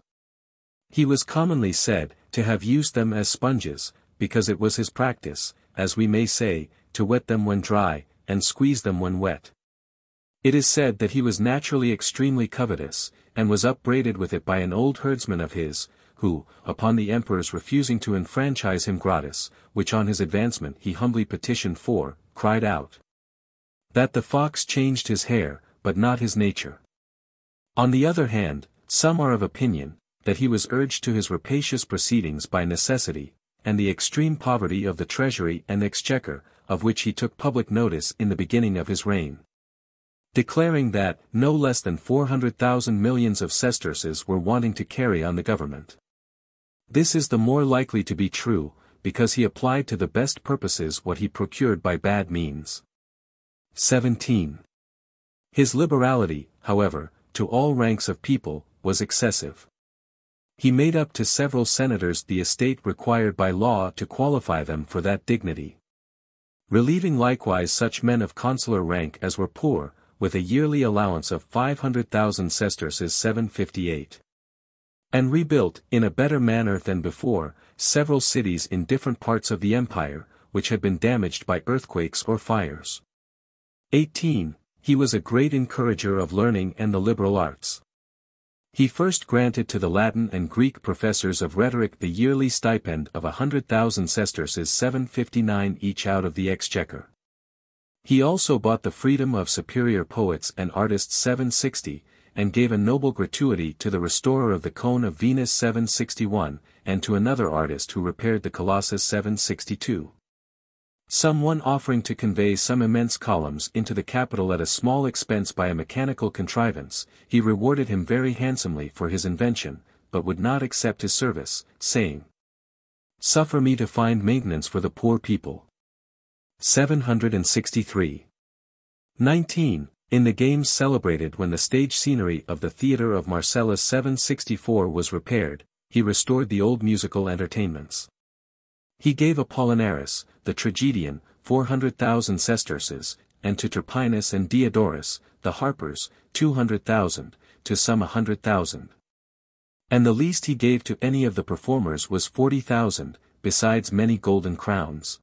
He was commonly said, to have used them as sponges, because it was his practice, as we may say, to wet them when dry, and squeeze them when wet. It is said that he was naturally extremely covetous, and was upbraided with it by an old herdsman of his, who, upon the emperor's refusing to enfranchise him gratis, which on his advancement he humbly petitioned for, cried out. That the fox changed his hair, but not his nature. On the other hand, some are of opinion, that he was urged to his rapacious proceedings by necessity, and the extreme poverty of the treasury and exchequer, of which he took public notice in the beginning of his reign declaring that no less than 400,000 millions of sesterces were wanting to carry on the government. This is the more likely to be true, because he applied to the best purposes what he procured by bad means. 17. His liberality, however, to all ranks of people, was excessive. He made up to several senators the estate required by law to qualify them for that dignity. Relieving likewise such men of consular rank as were poor, with a yearly allowance of 500,000 sesterces 758. And rebuilt, in a better manner than before, several cities in different parts of the empire, which had been damaged by earthquakes or fires. 18. He was a great encourager of learning and the liberal arts. He first granted to the Latin and Greek professors of rhetoric the yearly stipend of a hundred thousand sesterces 759 each out of the exchequer. He also bought the freedom of superior poets and artists 760, and gave a noble gratuity to the restorer of the cone of Venus 761, and to another artist who repaired the Colossus 762. Someone offering to convey some immense columns into the Capitol at a small expense by a mechanical contrivance, he rewarded him very handsomely for his invention, but would not accept his service, saying, Suffer me to find maintenance for the poor people. 763. 19. In the games celebrated when the stage scenery of the theatre of Marcellus 764 was repaired, he restored the old musical entertainments. He gave Apollinaris, the tragedian, 400,000 sesterces, and to Terpinus and Diodorus, the harpers, 200,000, to some a hundred thousand. And the least he gave to any of the performers was forty thousand, besides many golden crowns.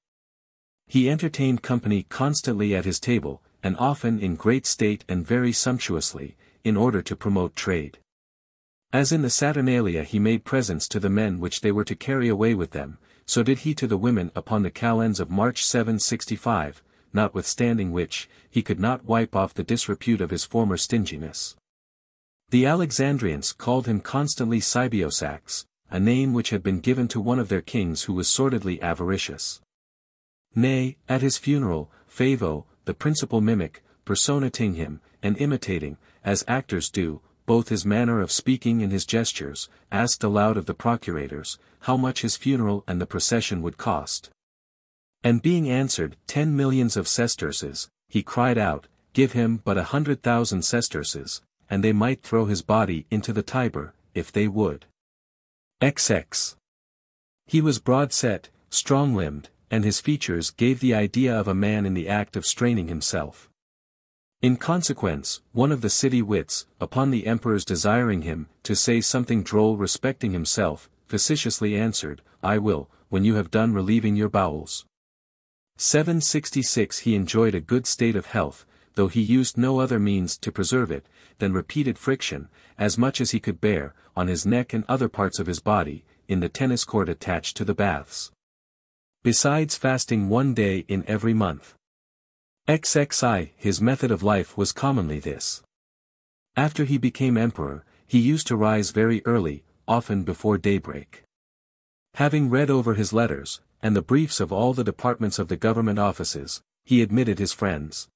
He entertained company constantly at his table, and often in great state and very sumptuously, in order to promote trade. As in the Saturnalia he made presents to the men which they were to carry away with them, so did he to the women upon the calends of March 765, notwithstanding which, he could not wipe off the disrepute of his former stinginess. The Alexandrians called him constantly Cybiosax, a name which had been given to one of their kings who was sordidly avaricious. Nay, at his funeral, Favo, the principal mimic, personating him, and imitating, as actors do, both his manner of speaking and his gestures, asked aloud of the procurators, how much his funeral and the procession would cost. And being answered ten millions of sesterces, he cried out, Give him but a hundred thousand sesterces, and they might throw his body into the Tiber, if they would. XX. He was broad-set, strong-limbed, and his features gave the idea of a man in the act of straining himself. In consequence, one of the city wits, upon the emperor's desiring him to say something droll respecting himself, facetiously answered, I will, when you have done relieving your bowels. 766 He enjoyed a good state of health, though he used no other means to preserve it, than repeated friction, as much as he could bear, on his neck and other parts of his body, in the tennis court attached to the baths. Besides fasting one day in every month. XXI His method of life was commonly this. After he became emperor, he used to rise very early, often before daybreak. Having read over his letters, and the briefs of all the departments of the government offices, he admitted his friends.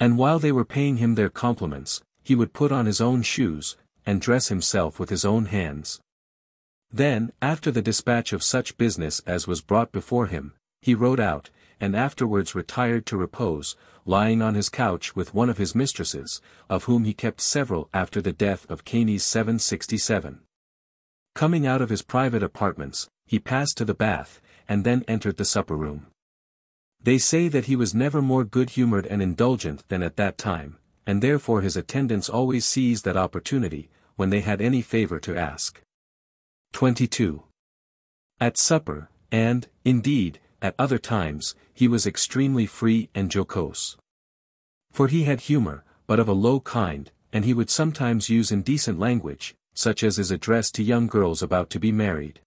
And while they were paying him their compliments, he would put on his own shoes, and dress himself with his own hands. Then, after the dispatch of such business as was brought before him, he rode out, and afterwards retired to repose, lying on his couch with one of his mistresses, of whom he kept several after the death of Caenis 767. Coming out of his private apartments, he passed to the bath, and then entered the supper room. They say that he was never more good-humored and indulgent than at that time, and therefore his attendants always seized that opportunity, when they had any favor to ask. 22. At supper, and, indeed, at other times, he was extremely free and jocose. For he had humor, but of a low kind, and he would sometimes use indecent language, such as is addressed to young girls about to be married.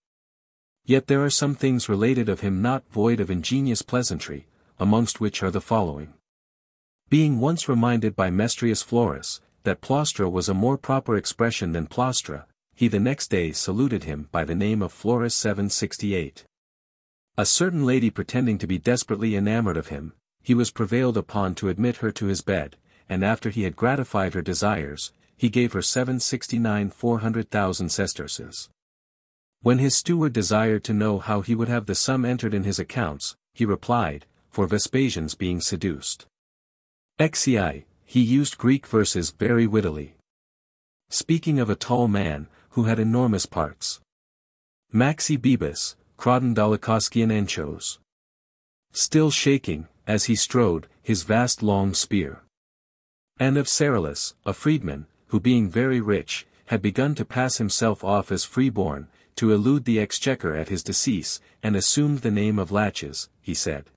Yet there are some things related of him not void of ingenious pleasantry, amongst which are the following. Being once reminded by Mestrius Florus, that plaustra was a more proper expression than plostra, he the next day saluted him by the name of Flaurus 768. A certain lady pretending to be desperately enamored of him, he was prevailed upon to admit her to his bed, and after he had gratified her desires, he gave her 769 400,000 sesterces. When his steward desired to know how he would have the sum entered in his accounts, he replied, for Vespasian's being seduced. XCI, he used Greek verses very wittily. Speaking of a tall man, who had enormous parts. Maxi Bebus, Crawdon Dolichoskian Anchos. Still shaking, as he strode, his vast long spear. And of Cerylus, a freedman, who being very rich, had begun to pass himself off as freeborn, to elude the exchequer at his decease, and assumed the name of Laches, he said.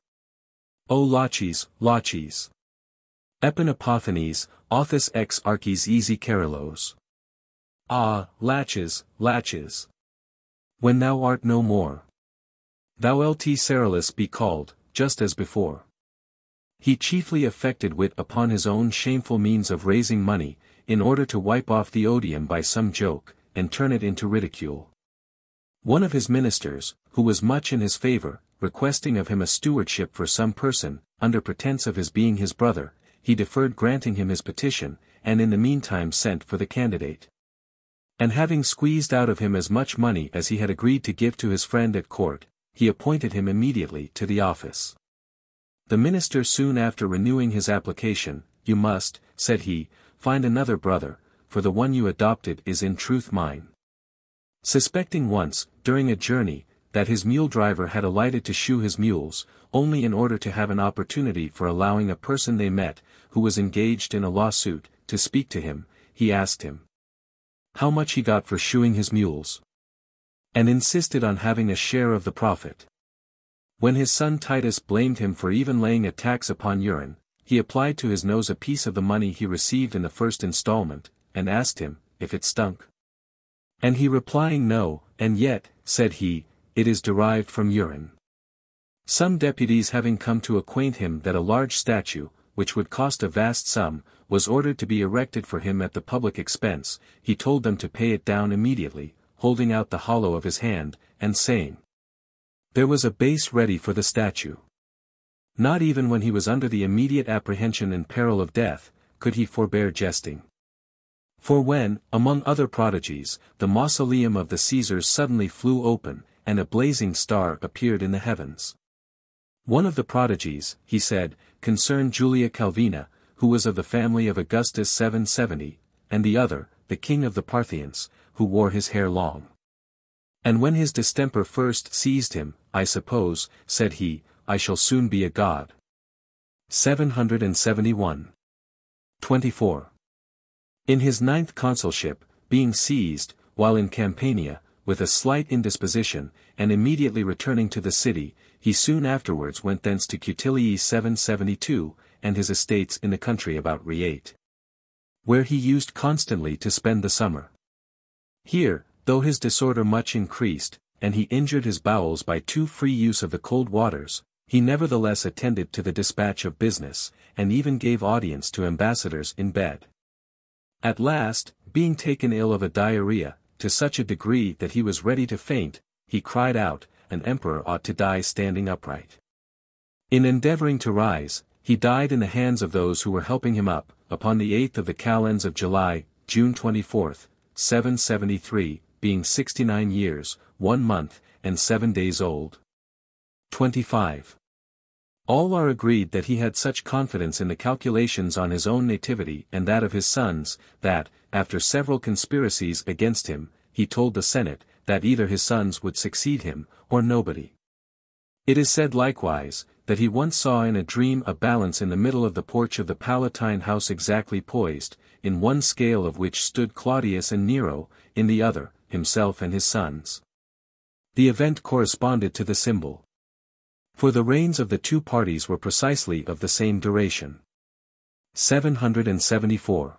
O Laches, Laches. Epinopothanes, authis ex arches easy. Ah, Laches, Laches. When thou art no more. Thou lt Cerylus be called, just as before. He chiefly affected wit upon his own shameful means of raising money, in order to wipe off the odium by some joke, and turn it into ridicule. One of his ministers, who was much in his favor, requesting of him a stewardship for some person, under pretence of his being his brother, he deferred granting him his petition, and in the meantime sent for the candidate. And having squeezed out of him as much money as he had agreed to give to his friend at court, he appointed him immediately to the office. The minister soon after renewing his application, You must, said he, find another brother, for the one you adopted is in truth mine. Suspecting once, during a journey, that his mule driver had alighted to shoe his mules, only in order to have an opportunity for allowing a person they met, who was engaged in a lawsuit, to speak to him, he asked him how much he got for shoeing his mules. And insisted on having a share of the profit. When his son Titus blamed him for even laying a tax upon urine, he applied to his nose a piece of the money he received in the first installment, and asked him, if it stunk. And he replying no, and yet, said he, it is derived from urine. Some deputies having come to acquaint him that a large statue, which would cost a vast sum, was ordered to be erected for him at the public expense, he told them to pay it down immediately, holding out the hollow of his hand, and saying, There was a base ready for the statue. Not even when he was under the immediate apprehension and peril of death, could he forbear jesting. For when, among other prodigies, the mausoleum of the Caesars suddenly flew open, and a blazing star appeared in the heavens. One of the prodigies, he said, concerned Julia Calvina, who was of the family of Augustus 770, and the other, the king of the Parthians, who wore his hair long. And when his distemper first seized him, I suppose, said he, I shall soon be a god. 771. 24. In his ninth consulship, being seized, while in Campania, with a slight indisposition, and immediately returning to the city, he soon afterwards went thence to Cutilii 772, and his estates in the country about Reate. Where he used constantly to spend the summer. Here, though his disorder much increased, and he injured his bowels by too free use of the cold waters, he nevertheless attended to the dispatch of business, and even gave audience to ambassadors in bed. At last, being taken ill of a diarrhea, to such a degree that he was ready to faint, he cried out, an emperor ought to die standing upright. In endeavoring to rise, he died in the hands of those who were helping him up, upon the 8th of the calends of July, June 24, 773, being 69 years, 1 month, and 7 days old. 25. All are agreed that he had such confidence in the calculations on his own nativity and that of his sons, that, after several conspiracies against him, he told the Senate, that either his sons would succeed him, or nobody. It is said likewise, that he once saw in a dream a balance in the middle of the porch of the Palatine house exactly poised, in one scale of which stood Claudius and Nero, in the other, himself and his sons. The event corresponded to the symbol. For the reigns of the two parties were precisely of the same duration. 774.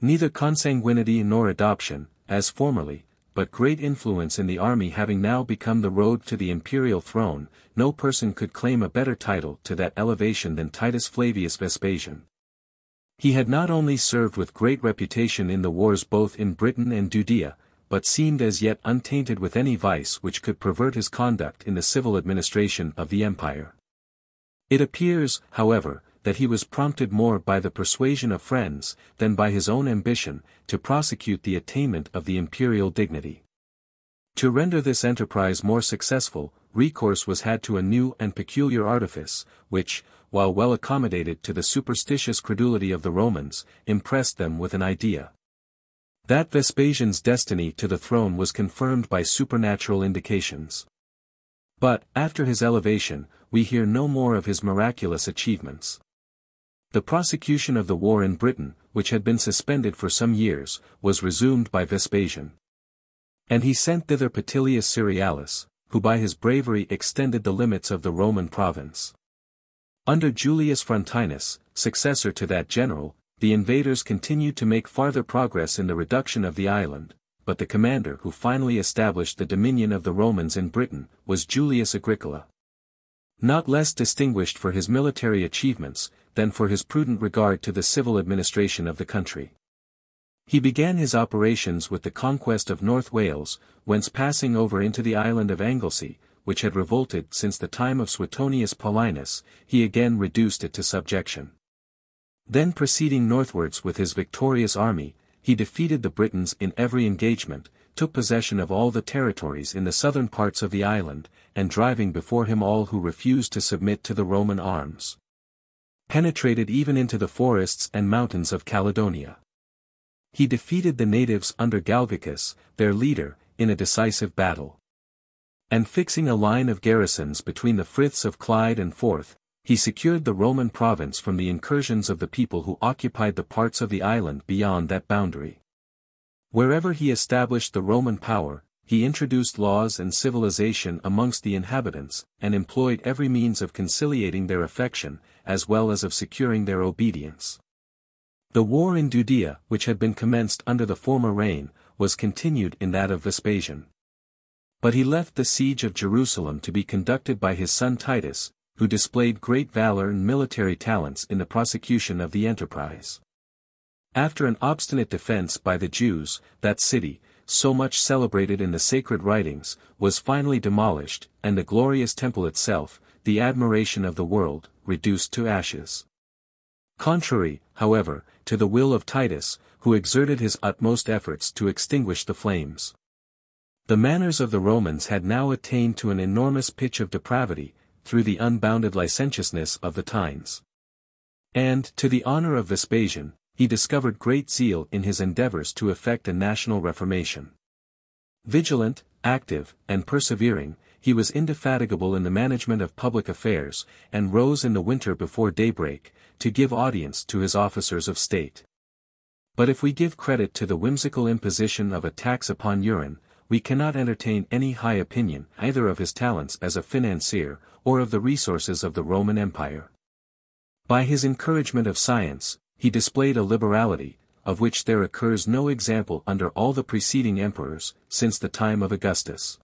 Neither consanguinity nor adoption, as formerly, but great influence in the army having now become the road to the imperial throne, no person could claim a better title to that elevation than Titus Flavius Vespasian. He had not only served with great reputation in the wars both in Britain and Judea, but seemed as yet untainted with any vice which could pervert his conduct in the civil administration of the empire. It appears, however, that he was prompted more by the persuasion of friends, than by his own ambition, to prosecute the attainment of the imperial dignity. To render this enterprise more successful, recourse was had to a new and peculiar artifice, which, while well accommodated to the superstitious credulity of the Romans, impressed them with an idea. That Vespasian's destiny to the throne was confirmed by supernatural indications. But, after his elevation, we hear no more of his miraculous achievements. The prosecution of the war in Britain, which had been suspended for some years, was resumed by Vespasian. And he sent thither Petilius Cerealis, who by his bravery extended the limits of the Roman province. Under Julius Frontinus, successor to that general, the invaders continued to make farther progress in the reduction of the island, but the commander who finally established the dominion of the Romans in Britain, was Julius Agricola. Not less distinguished for his military achievements, than for his prudent regard to the civil administration of the country. He began his operations with the conquest of North Wales, whence passing over into the island of Anglesey, which had revolted since the time of Suetonius Paulinus, he again reduced it to subjection. Then proceeding northwards with his victorious army, he defeated the Britons in every engagement, took possession of all the territories in the southern parts of the island, and driving before him all who refused to submit to the Roman arms. Penetrated even into the forests and mountains of Caledonia. He defeated the natives under Galgacus, their leader, in a decisive battle. And fixing a line of garrisons between the friths of Clyde and Forth, he secured the Roman province from the incursions of the people who occupied the parts of the island beyond that boundary. Wherever he established the Roman power, he introduced laws and civilization amongst the inhabitants, and employed every means of conciliating their affection, as well as of securing their obedience. The war in Judea, which had been commenced under the former reign, was continued in that of Vespasian. But he left the siege of Jerusalem to be conducted by his son Titus, who displayed great valor and military talents in the prosecution of the enterprise. After an obstinate defense by the Jews, that city, so much celebrated in the sacred writings, was finally demolished, and the glorious temple itself, the admiration of the world, reduced to ashes. Contrary, however, to the will of Titus, who exerted his utmost efforts to extinguish the flames. The manners of the Romans had now attained to an enormous pitch of depravity, through the unbounded licentiousness of the times. And, to the honor of Vespasian, he discovered great zeal in his endeavors to effect a national reformation. Vigilant, active, and persevering, he was indefatigable in the management of public affairs, and rose in the winter before daybreak, to give audience to his officers of state. But if we give credit to the whimsical imposition of a tax upon urine, we cannot entertain any high opinion either of his talents as a financier, or of the resources of the Roman Empire. By his encouragement of science, he displayed a liberality, of which there occurs no example under all the preceding emperors, since the time of Augustus.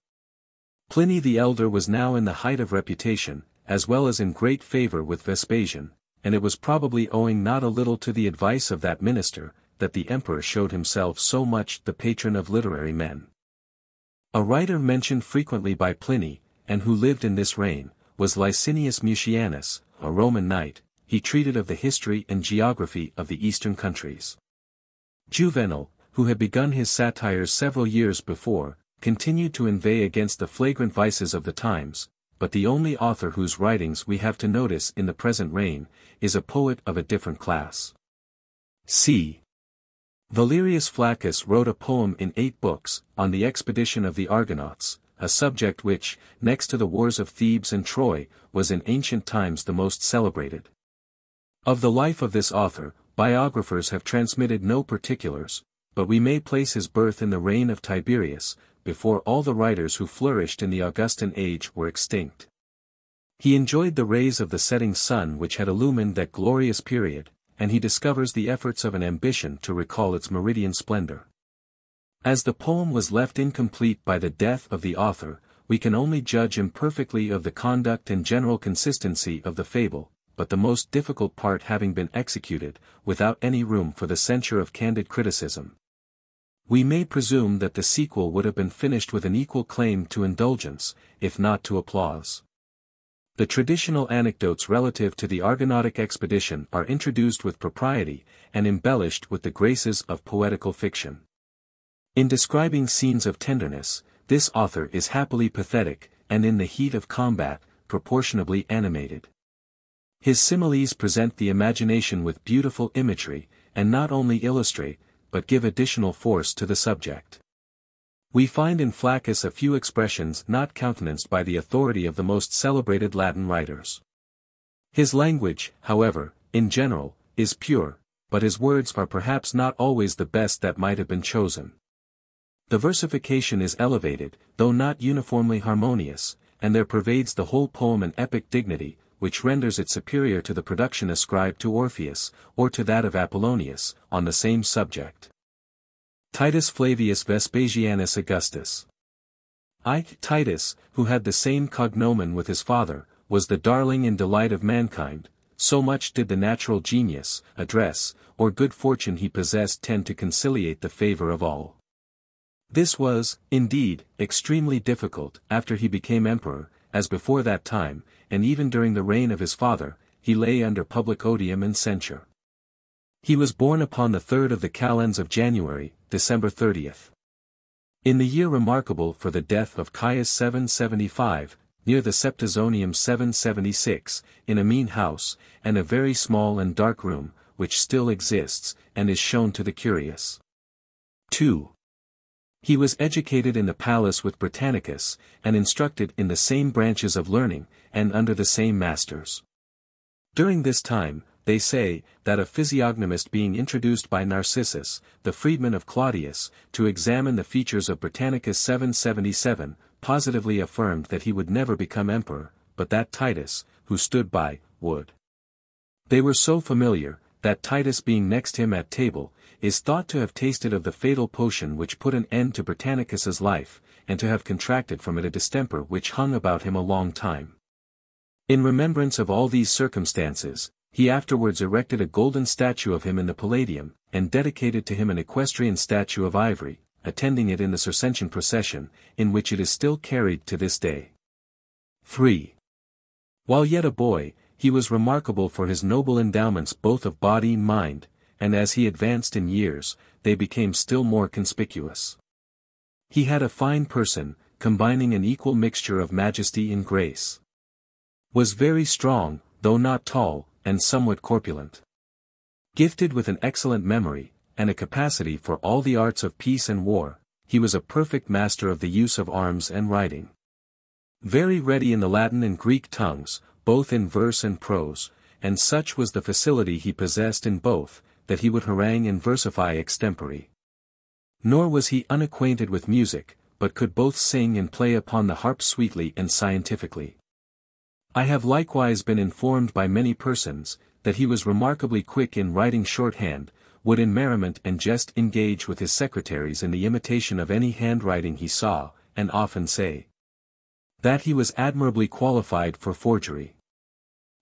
Pliny the Elder was now in the height of reputation, as well as in great favor with Vespasian, and it was probably owing not a little to the advice of that minister, that the emperor showed himself so much the patron of literary men. A writer mentioned frequently by Pliny, and who lived in this reign, was Licinius Mucianus, a Roman knight, he treated of the history and geography of the eastern countries. Juvenal, who had begun his satires several years before, continued to inveigh against the flagrant vices of the times, but the only author whose writings we have to notice in the present reign, is a poet of a different class. C. Valerius Flaccus wrote a poem in eight books, on the expedition of the Argonauts, a subject which, next to the wars of Thebes and Troy, was in ancient times the most celebrated. Of the life of this author, biographers have transmitted no particulars, but we may place his birth in the reign of Tiberius, before all the writers who flourished in the Augustan age were extinct. He enjoyed the rays of the setting sun which had illumined that glorious period, and he discovers the efforts of an ambition to recall its meridian splendor. As the poem was left incomplete by the death of the author, we can only judge imperfectly of the conduct and general consistency of the fable, but the most difficult part having been executed, without any room for the censure of candid criticism. We may presume that the sequel would have been finished with an equal claim to indulgence, if not to applause. The traditional anecdotes relative to the Argonautic expedition are introduced with propriety, and embellished with the graces of poetical fiction. In describing scenes of tenderness, this author is happily pathetic, and in the heat of combat, proportionably animated. His similes present the imagination with beautiful imagery, and not only illustrate, but give additional force to the subject. We find in Flaccus a few expressions not countenanced by the authority of the most celebrated Latin writers. His language, however, in general, is pure, but his words are perhaps not always the best that might have been chosen. The versification is elevated, though not uniformly harmonious, and there pervades the whole poem an epic dignity, which renders it superior to the production ascribed to Orpheus, or to that of Apollonius, on the same subject. Titus Flavius Vespasianus Augustus. I. Titus, who had the same cognomen with his father, was the darling and delight of mankind, so much did the natural genius, address, or good fortune he possessed tend to conciliate the favor of all. This was, indeed, extremely difficult after he became emperor, as before that time, and even during the reign of his father, he lay under public odium and censure. He was born upon the 3rd of the calends of January, December 30th. In the year remarkable for the death of Caius 775, near the Septizonium 776, in a mean house, and a very small and dark room, which still exists, and is shown to the curious. 2. He was educated in the palace with Britannicus, and instructed in the same branches of learning, and under the same masters. During this time, they say, that a physiognomist being introduced by Narcissus, the freedman of Claudius, to examine the features of Britannicus 777, positively affirmed that he would never become emperor, but that Titus, who stood by, would. They were so familiar, that Titus being next him at table, is thought to have tasted of the fatal potion which put an end to Britannicus's life, and to have contracted from it a distemper which hung about him a long time. In remembrance of all these circumstances, he afterwards erected a golden statue of him in the Palatium, and dedicated to him an equestrian statue of ivory, attending it in the Circensian procession, in which it is still carried to this day. 3. While yet a boy, he was remarkable for his noble endowments both of body and mind, and as he advanced in years, they became still more conspicuous. He had a fine person, combining an equal mixture of majesty and grace. Was very strong, though not tall, and somewhat corpulent. Gifted with an excellent memory, and a capacity for all the arts of peace and war, he was a perfect master of the use of arms and writing. Very ready in the Latin and Greek tongues, both in verse and prose, and such was the facility he possessed in both, that he would harangue and versify extempore. Nor was he unacquainted with music, but could both sing and play upon the harp sweetly and scientifically. I have likewise been informed by many persons, that he was remarkably quick in writing shorthand, would in merriment and jest engage with his secretaries in the imitation of any handwriting he saw, and often say, that he was admirably qualified for forgery.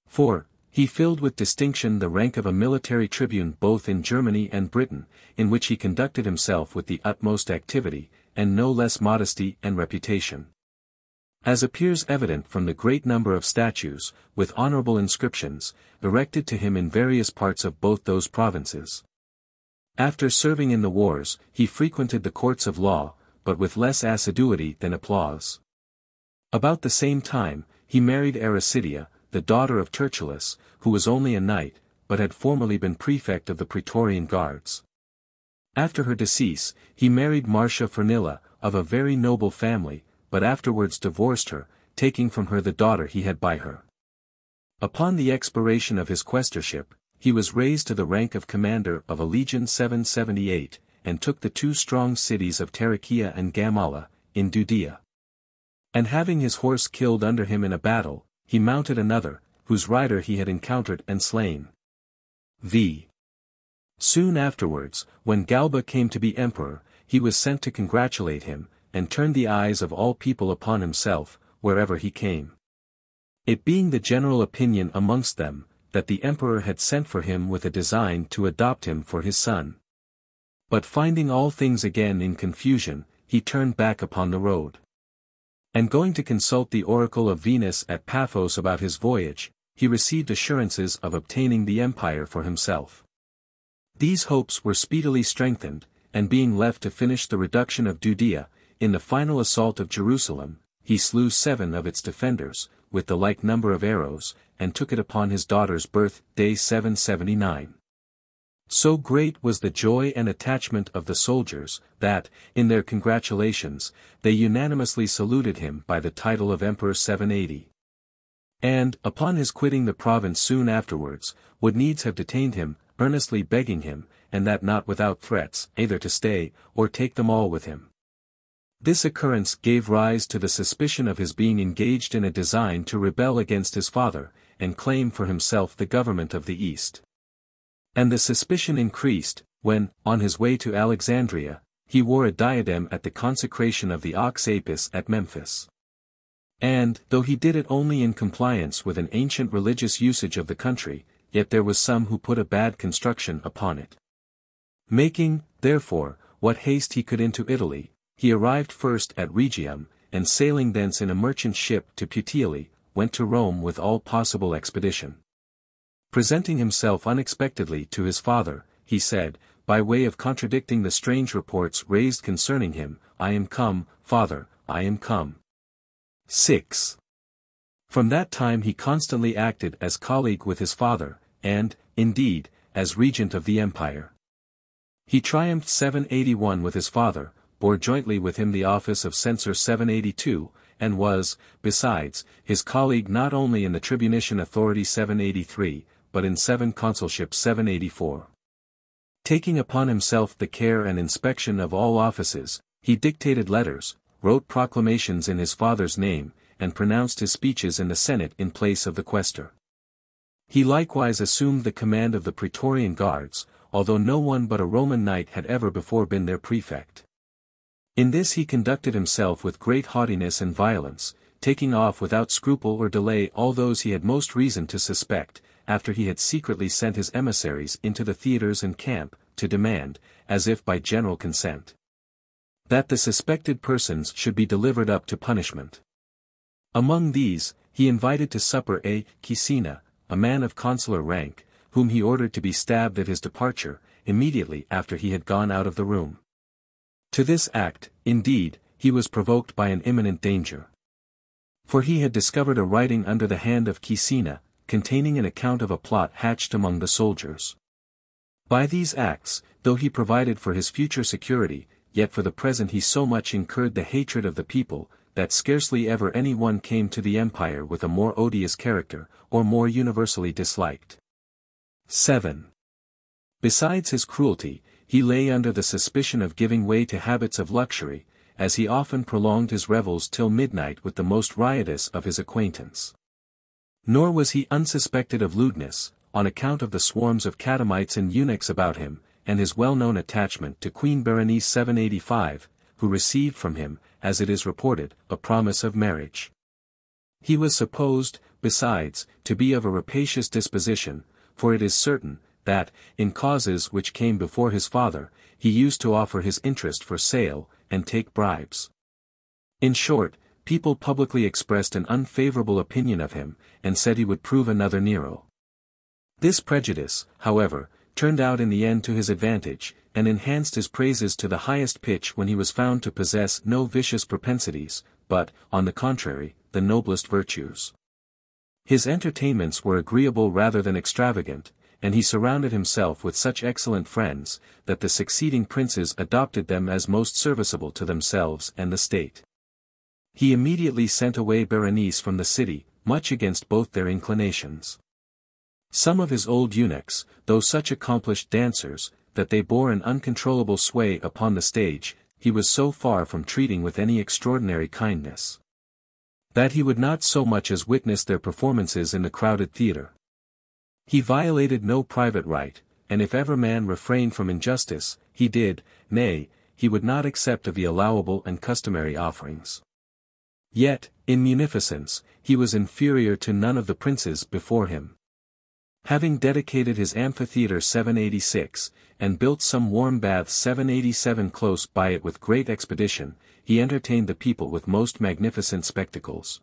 4. He filled with distinction the rank of a military tribune both in Germany and Britain, in which he conducted himself with the utmost activity, and no less modesty and reputation. As appears evident from the great number of statues, with honorable inscriptions, erected to him in various parts of both those provinces. After serving in the wars, he frequented the courts of law, but with less assiduity than applause. About the same time, he married Aricidia, the daughter of Tertullus, who was only a knight, but had formerly been prefect of the Praetorian Guards. After her decease, he married Marcia Furnilla, of a very noble family, but afterwards divorced her, taking from her the daughter he had by her. Upon the expiration of his quaestorship, he was raised to the rank of commander of a legion 778, and took the two strong cities of Tarichaea and Gamala, in Judea. And having his horse killed under him in a battle, he mounted another, whose rider he had encountered and slain. V. Soon afterwards, when Galba came to be emperor, he was sent to congratulate him, and turned the eyes of all people upon himself, wherever he came. It being the general opinion amongst them, that the emperor had sent for him with a design to adopt him for his son. But finding all things again in confusion, he turned back upon the road. And going to consult the oracle of Venus at Paphos about his voyage, he received assurances of obtaining the empire for himself. These hopes were speedily strengthened, and being left to finish the reduction of Judea, in the final assault of Jerusalem, he slew seven of its defenders, with the like number of arrows, and took it upon his daughter's birth, day 779. So great was the joy and attachment of the soldiers, that, in their congratulations, they unanimously saluted him by the title of Emperor 780. And, upon his quitting the province soon afterwards, would needs have detained him, earnestly begging him, and that not without threats, either to stay, or take them all with him. This occurrence gave rise to the suspicion of his being engaged in a design to rebel against his father, and claim for himself the government of the East. And the suspicion increased, when, on his way to Alexandria, he wore a diadem at the consecration of the ox Apis at Memphis. And, though he did it only in compliance with an ancient religious usage of the country, yet there was some who put a bad construction upon it. Making, therefore, what haste he could into Italy, he arrived first at Rhegium, and sailing thence in a merchant ship to Puteoli, went to Rome with all possible expedition. Presenting himself unexpectedly to his father, he said, by way of contradicting the strange reports raised concerning him, I am come, father, I am come. 6. From that time he constantly acted as colleague with his father, and, indeed, as regent of the empire. He triumphed 781 with his father, bore jointly with him the office of censor 782, and was, besides, his colleague not only in the tribunician authority 783, but in 7 consulship 784. Taking upon himself the care and inspection of all offices, he dictated letters, wrote proclamations in his father's name, and pronounced his speeches in the Senate in place of the quaestor. He likewise assumed the command of the Praetorian Guards, although no one but a Roman knight had ever before been their prefect. In this he conducted himself with great haughtiness and violence, taking off without scruple or delay all those he had most reason to suspect, after he had secretly sent his emissaries into the theatres and camp, to demand, as if by general consent, that the suspected persons should be delivered up to punishment. Among these, he invited to supper a Caecina, a man of consular rank, whom he ordered to be stabbed at his departure, immediately after he had gone out of the room. To this act, indeed, he was provoked by an imminent danger. For he had discovered a writing under the hand of Caecina, containing an account of a plot hatched among the soldiers. By these acts, though he provided for his future security, yet for the present he so much incurred the hatred of the people, that scarcely ever any one came to the empire with a more odious character, or more universally disliked. 7. Besides his cruelty, he lay under the suspicion of giving way to habits of luxury, as he often prolonged his revels till midnight with the most riotous of his acquaintance. Nor was he unsuspected of lewdness, on account of the swarms of catamites and eunuchs about him, and his well-known attachment to Queen Berenice 785, who received from him, as it is reported, a promise of marriage. He was supposed, besides, to be of a rapacious disposition, for it is certain, that, in causes which came before his father, he used to offer his interest for sale, and take bribes. In short, people publicly expressed an unfavorable opinion of him, and said he would prove another Nero. This prejudice, however, turned out in the end to his advantage, and enhanced his praises to the highest pitch when he was found to possess no vicious propensities, but, on the contrary, the noblest virtues. His entertainments were agreeable rather than extravagant, and he surrounded himself with such excellent friends, that the succeeding princes adopted them as most serviceable to themselves and the state. He immediately sent away Berenice from the city, much against both their inclinations. Some of his old eunuchs, though such accomplished dancers, that they bore an uncontrollable sway upon the stage, he was so far from treating with any extraordinary kindness that he would not so much as witness their performances in the crowded theatre. He violated no private right, and if ever man refrained from injustice, he did, nay, he would not accept of the allowable and customary offerings. Yet, in munificence, he was inferior to none of the princes before him. Having dedicated his amphitheatre 786, and built some warm baths 787 close by it with great expedition, he entertained the people with most magnificent spectacles.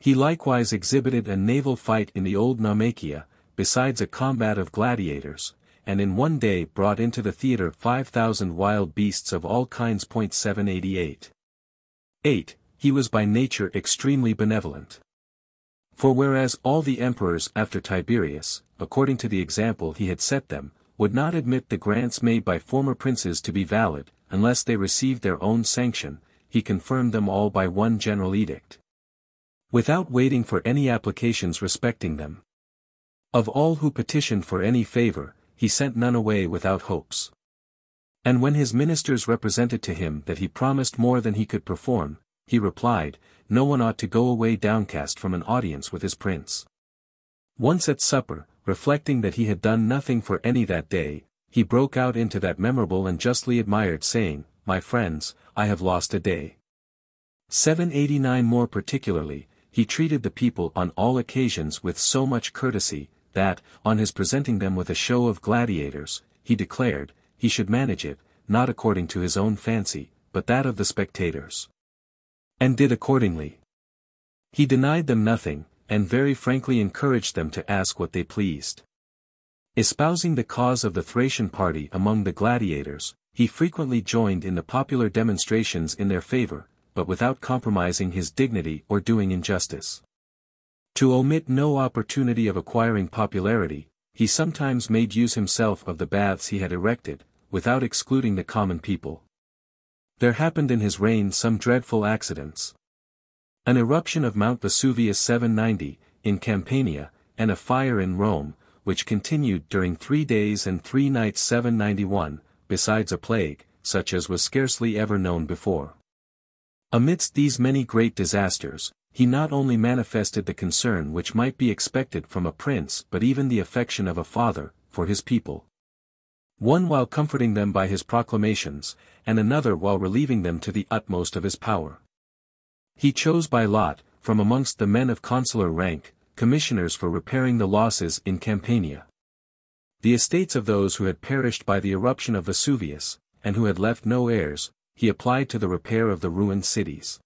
He likewise exhibited a naval fight in the old Naumachia, besides a combat of gladiators, and in one day brought into the theatre 5,000 wild beasts of all kinds. 788. 8. He was by nature extremely benevolent. For whereas all the emperors after Tiberius, according to the example he had set them, would not admit the grants made by former princes to be valid, unless they received their own sanction, he confirmed them all by one general edict. Without waiting for any applications respecting them. Of all who petitioned for any favor, he sent none away without hopes. And when his ministers represented to him that he promised more than he could perform, he replied, no one ought to go away downcast from an audience with his prince. Once at supper, reflecting that he had done nothing for any that day, he broke out into that memorable and justly admired saying, My friends, I have lost a day. 789 More particularly, he treated the people on all occasions with so much courtesy, that, on his presenting them with a show of gladiators, he declared, he should manage it, not according to his own fancy, but that of the spectators. And did accordingly. He denied them nothing, and very frankly encouraged them to ask what they pleased. Espousing the cause of the Thracian party among the gladiators, he frequently joined in the popular demonstrations in their favor, but without compromising his dignity or doing injustice. To omit no opportunity of acquiring popularity, he sometimes made use himself of the baths he had erected, without excluding the common people. There happened in his reign some dreadful accidents. An eruption of Mount Vesuvius 790, in Campania, and a fire in Rome, which continued during three days and three nights 791, besides a plague, such as was scarcely ever known before. Amidst these many great disasters, he not only manifested the concern which might be expected from a prince but even the affection of a father, for his people. One while comforting them by his proclamations, and another while relieving them to the utmost of his power. He chose by lot, from amongst the men of consular rank, commissioners for repairing the losses in Campania. The estates of those who had perished by the eruption of Vesuvius, and who had left no heirs, he applied to the repair of the ruined cities.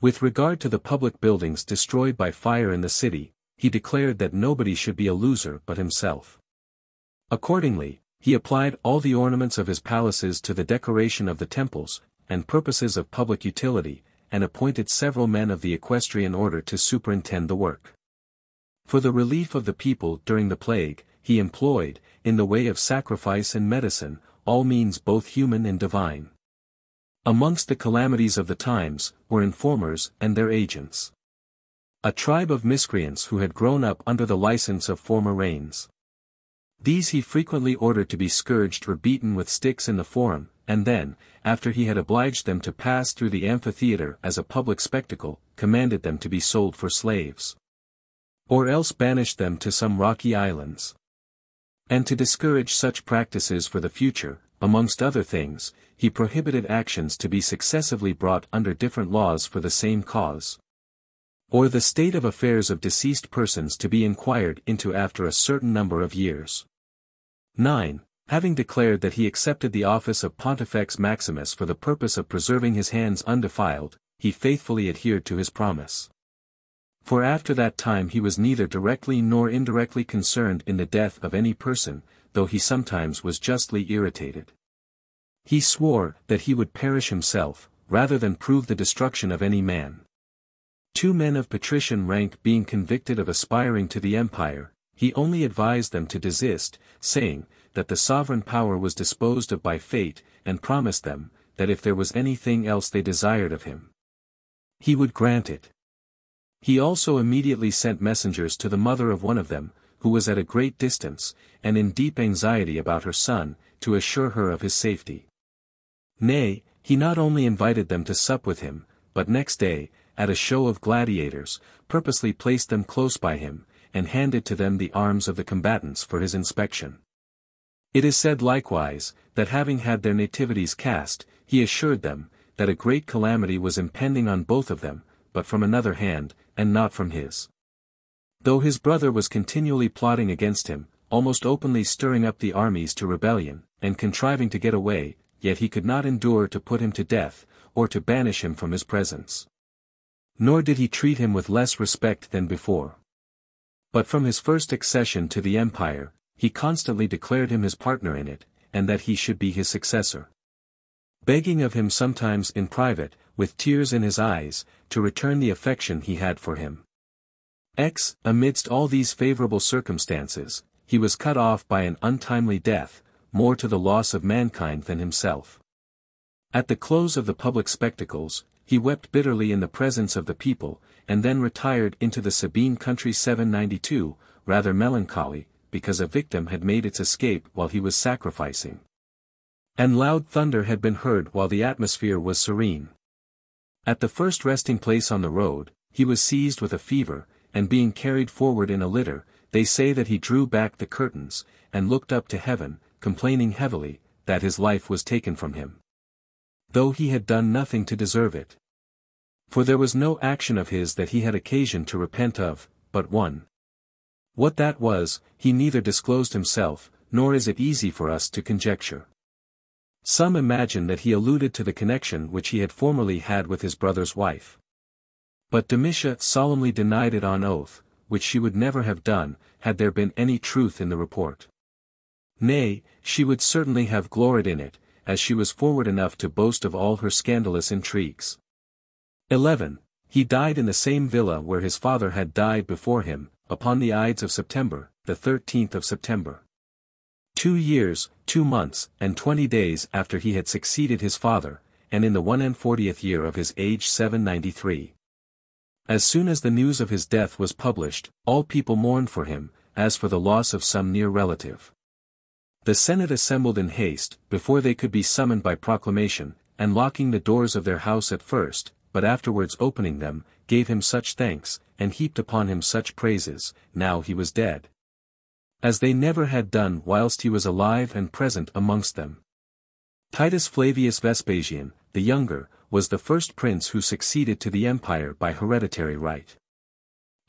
With regard to the public buildings destroyed by fire in the city, he declared that nobody should be a loser but himself. Accordingly, he applied all the ornaments of his palaces to the decoration of the temples, and purposes of public utility, and appointed several men of the equestrian order to superintend the work. For the relief of the people during the plague, he employed, in the way of sacrifice and medicine, all means both human and divine. Amongst the calamities of the times, were informers and their agents. A tribe of miscreants who had grown up under the license of former reigns. These he frequently ordered to be scourged or beaten with sticks in the forum, and then, after he had obliged them to pass through the amphitheatre as a public spectacle, commanded them to be sold for slaves. Or else banished them to some rocky islands. And to discourage such practices for the future, amongst other things, he prohibited actions to be successively brought under different laws for the same cause. Or the state of affairs of deceased persons to be inquired into after a certain number of years. 9. Having declared that he accepted the office of Pontifex Maximus for the purpose of preserving his hands undefiled, he faithfully adhered to his promise. For after that time he was neither directly nor indirectly concerned in the death of any person, though he sometimes was justly irritated. He swore that he would perish himself, rather than prove the destruction of any man. Two men of patrician rank being convicted of aspiring to the empire, he only advised them to desist, saying, that the sovereign power was disposed of by fate, and promised them, that if there was anything else they desired of him, he would grant it. He also immediately sent messengers to the mother of one of them, who was at a great distance, and in deep anxiety about her son, to assure her of his safety. Nay, he not only invited them to sup with him, but next day, at a show of gladiators, purposely placed them close by him, and handed to them the arms of the combatants for his inspection. It is said likewise, that having had their nativities cast, he assured them, that a great calamity was impending on both of them, but from another hand, and not from his. Though his brother was continually plotting against him, almost openly stirring up the armies to rebellion, and contriving to get away, yet he could not endure to put him to death, or to banish him from his presence. Nor did he treat him with less respect than before. But from his first accession to the empire, he constantly declared him his partner in it, and that he should be his successor. Begging of him sometimes in private, with tears in his eyes, to return the affection he had for him. X, amidst all these favorable circumstances, he was cut off by an untimely death, more to the loss of mankind than himself. At the close of the public spectacles, he wept bitterly in the presence of the people, and then retired into the Sabine country 792, rather melancholy, because a victim had made its escape while he was sacrificing. And loud thunder had been heard while the atmosphere was serene. At the first resting place on the road, he was seized with a fever, and being carried forward in a litter, they say that he drew back the curtains, and looked up to heaven, complaining heavily, that his life was taken from him. Though he had done nothing to deserve it. For there was no action of his that he had occasion to repent of, but one. What that was, he neither disclosed himself, nor is it easy for us to conjecture. Some imagine that he alluded to the connection which he had formerly had with his brother's wife. But Domitia solemnly denied it on oath, which she would never have done, had there been any truth in the report. Nay, she would certainly have gloried in it, as she was forward enough to boast of all her scandalous intrigues. 11. He died in the same villa where his father had died before him, upon the Ides of September, the 13th of September. Two years, two months, and twenty days after he had succeeded his father, and in the one and fortieth year of his age 793. As soon as the news of his death was published, all people mourned for him, as for the loss of some near relative. The Senate assembled in haste, before they could be summoned by proclamation, and locking the doors of their house at first, but afterwards opening them, gave him such thanks, and heaped upon him such praises, now he was dead. As they never had done whilst he was alive and present amongst them. Titus Flavius Vespasian, the younger, was the first prince who succeeded to the empire by hereditary right.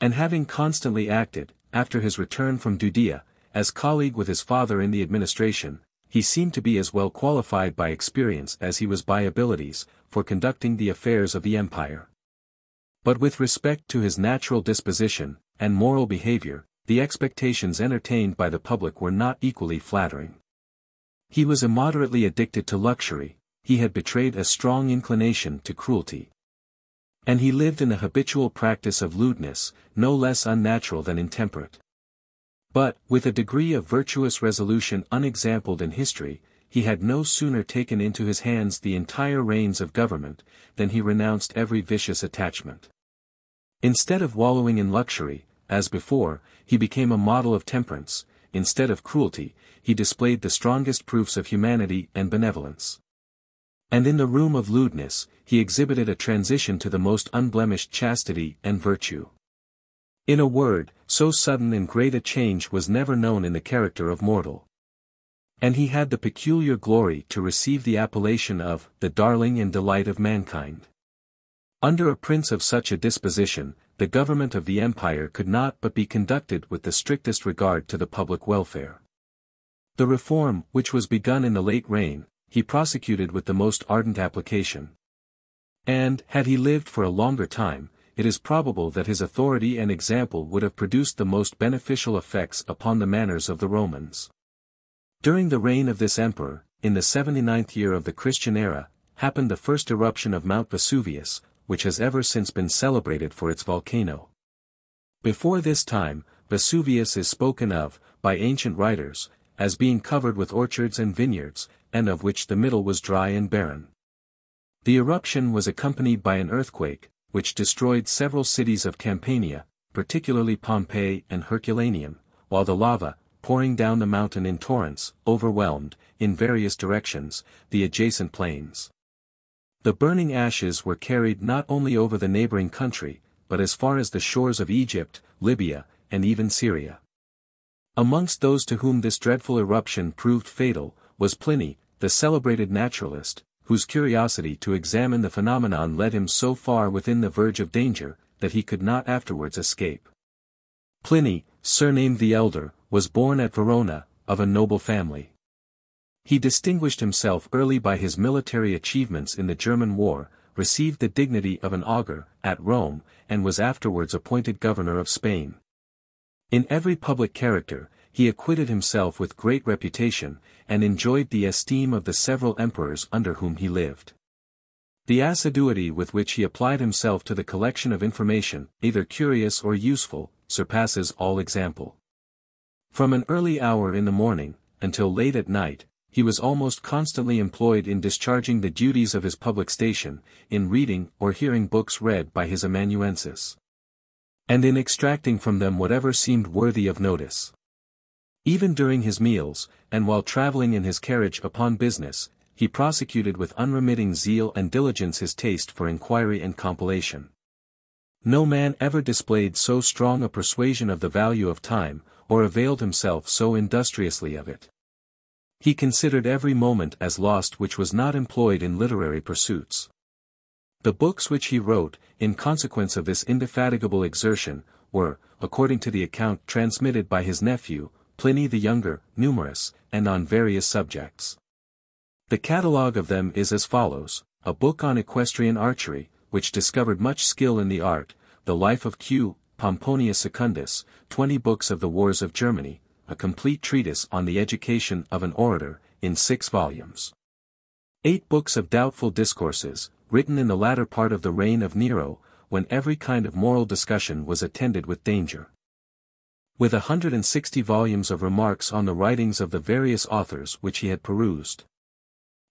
And having constantly acted, after his return from Judea, as colleague with his father in the administration, he seemed to be as well qualified by experience as he was by abilities, for conducting the affairs of the empire. But with respect to his natural disposition, and moral behavior, the expectations entertained by the public were not equally flattering. He was immoderately addicted to luxury, he had betrayed a strong inclination to cruelty. And he lived in a habitual practice of lewdness, no less unnatural than intemperate. But, with a degree of virtuous resolution unexampled in history, he had no sooner taken into his hands the entire reins of government, than he renounced every vicious attachment. Instead of wallowing in luxury, as before, he became a model of temperance, instead of cruelty, he displayed the strongest proofs of humanity and benevolence. And in the room of lewdness, he exhibited a transition to the most unblemished chastity and virtue. In a word, so sudden and great a change was never known in the character of mortal. And he had the peculiar glory to receive the appellation of the darling and delight of mankind. Under a prince of such a disposition, the government of the empire could not but be conducted with the strictest regard to the public welfare. The reform, which was begun in the late reign, he prosecuted with the most ardent application. And, had he lived for a longer time, it is probable that his authority and example would have produced the most beneficial effects upon the manners of the Romans. During the reign of this emperor, in the 79th year of the Christian era, happened the first eruption of Mount Vesuvius, which has ever since been celebrated for its volcano. Before this time, Vesuvius is spoken of, by ancient writers, as being covered with orchards and vineyards, and of which the middle was dry and barren. The eruption was accompanied by an earthquake, which destroyed several cities of Campania, particularly Pompeii and Herculaneum, while the lava, pouring down the mountain in torrents, overwhelmed, in various directions, the adjacent plains. The burning ashes were carried not only over the neighboring country, but as far as the shores of Egypt, Libya, and even Syria. Amongst those to whom this dreadful eruption proved fatal, was Pliny, the celebrated naturalist, whose curiosity to examine the phenomenon led him so far within the verge of danger, that he could not afterwards escape. Pliny, surnamed the Elder, was born at Verona, of a noble family. He distinguished himself early by his military achievements in the German war, received the dignity of an augur, at Rome, and was afterwards appointed governor of Spain. In every public character, he acquitted himself with great reputation, and enjoyed the esteem of the several emperors under whom he lived. The assiduity with which he applied himself to the collection of information, either curious or useful, surpasses all example. From an early hour in the morning, until late at night, he was almost constantly employed in discharging the duties of his public station, in reading or hearing books read by his amanuensis. And in extracting from them whatever seemed worthy of notice. Even during his meals, and while traveling in his carriage upon business, he prosecuted with unremitting zeal and diligence his taste for inquiry and compilation. No man ever displayed so strong a persuasion of the value of time, or availed himself so industriously of it. He considered every moment as lost which was not employed in literary pursuits. The books which he wrote, in consequence of this indefatigable exertion, were, according to the account transmitted by his nephew, Pliny the Younger, numerous, and on various subjects. The catalogue of them is as follows, a book on equestrian archery, which discovered much skill in the art, the life of Q. Pomponius Secundus, 20 books of the wars of Germany, a complete treatise on the education of an orator, in six volumes. Eight books of doubtful discourses, written in the latter part of the reign of Nero, when every kind of moral discussion was attended with danger. With a hundred and sixty volumes of remarks on the writings of the various authors which he had perused.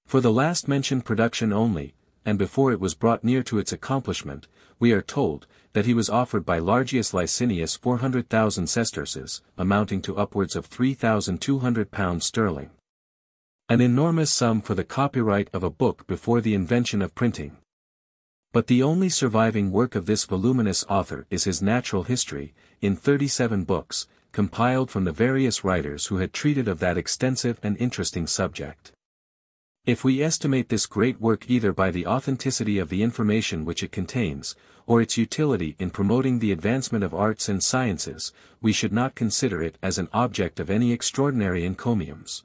For the last mentioned production only, and before it was brought near to its accomplishment, we are told, that he was offered by Largius Licinius 400,000 sesterces, amounting to upwards of 3,200 pounds sterling. An enormous sum for the copyright of a book before the invention of printing. But the only surviving work of this voluminous author is his natural history, in 37 books, compiled from the various writers who had treated of that extensive and interesting subject. If we estimate this great work either by the authenticity of the information which it contains, or its utility in promoting the advancement of arts and sciences, we should not consider it as an object of any extraordinary encomiums.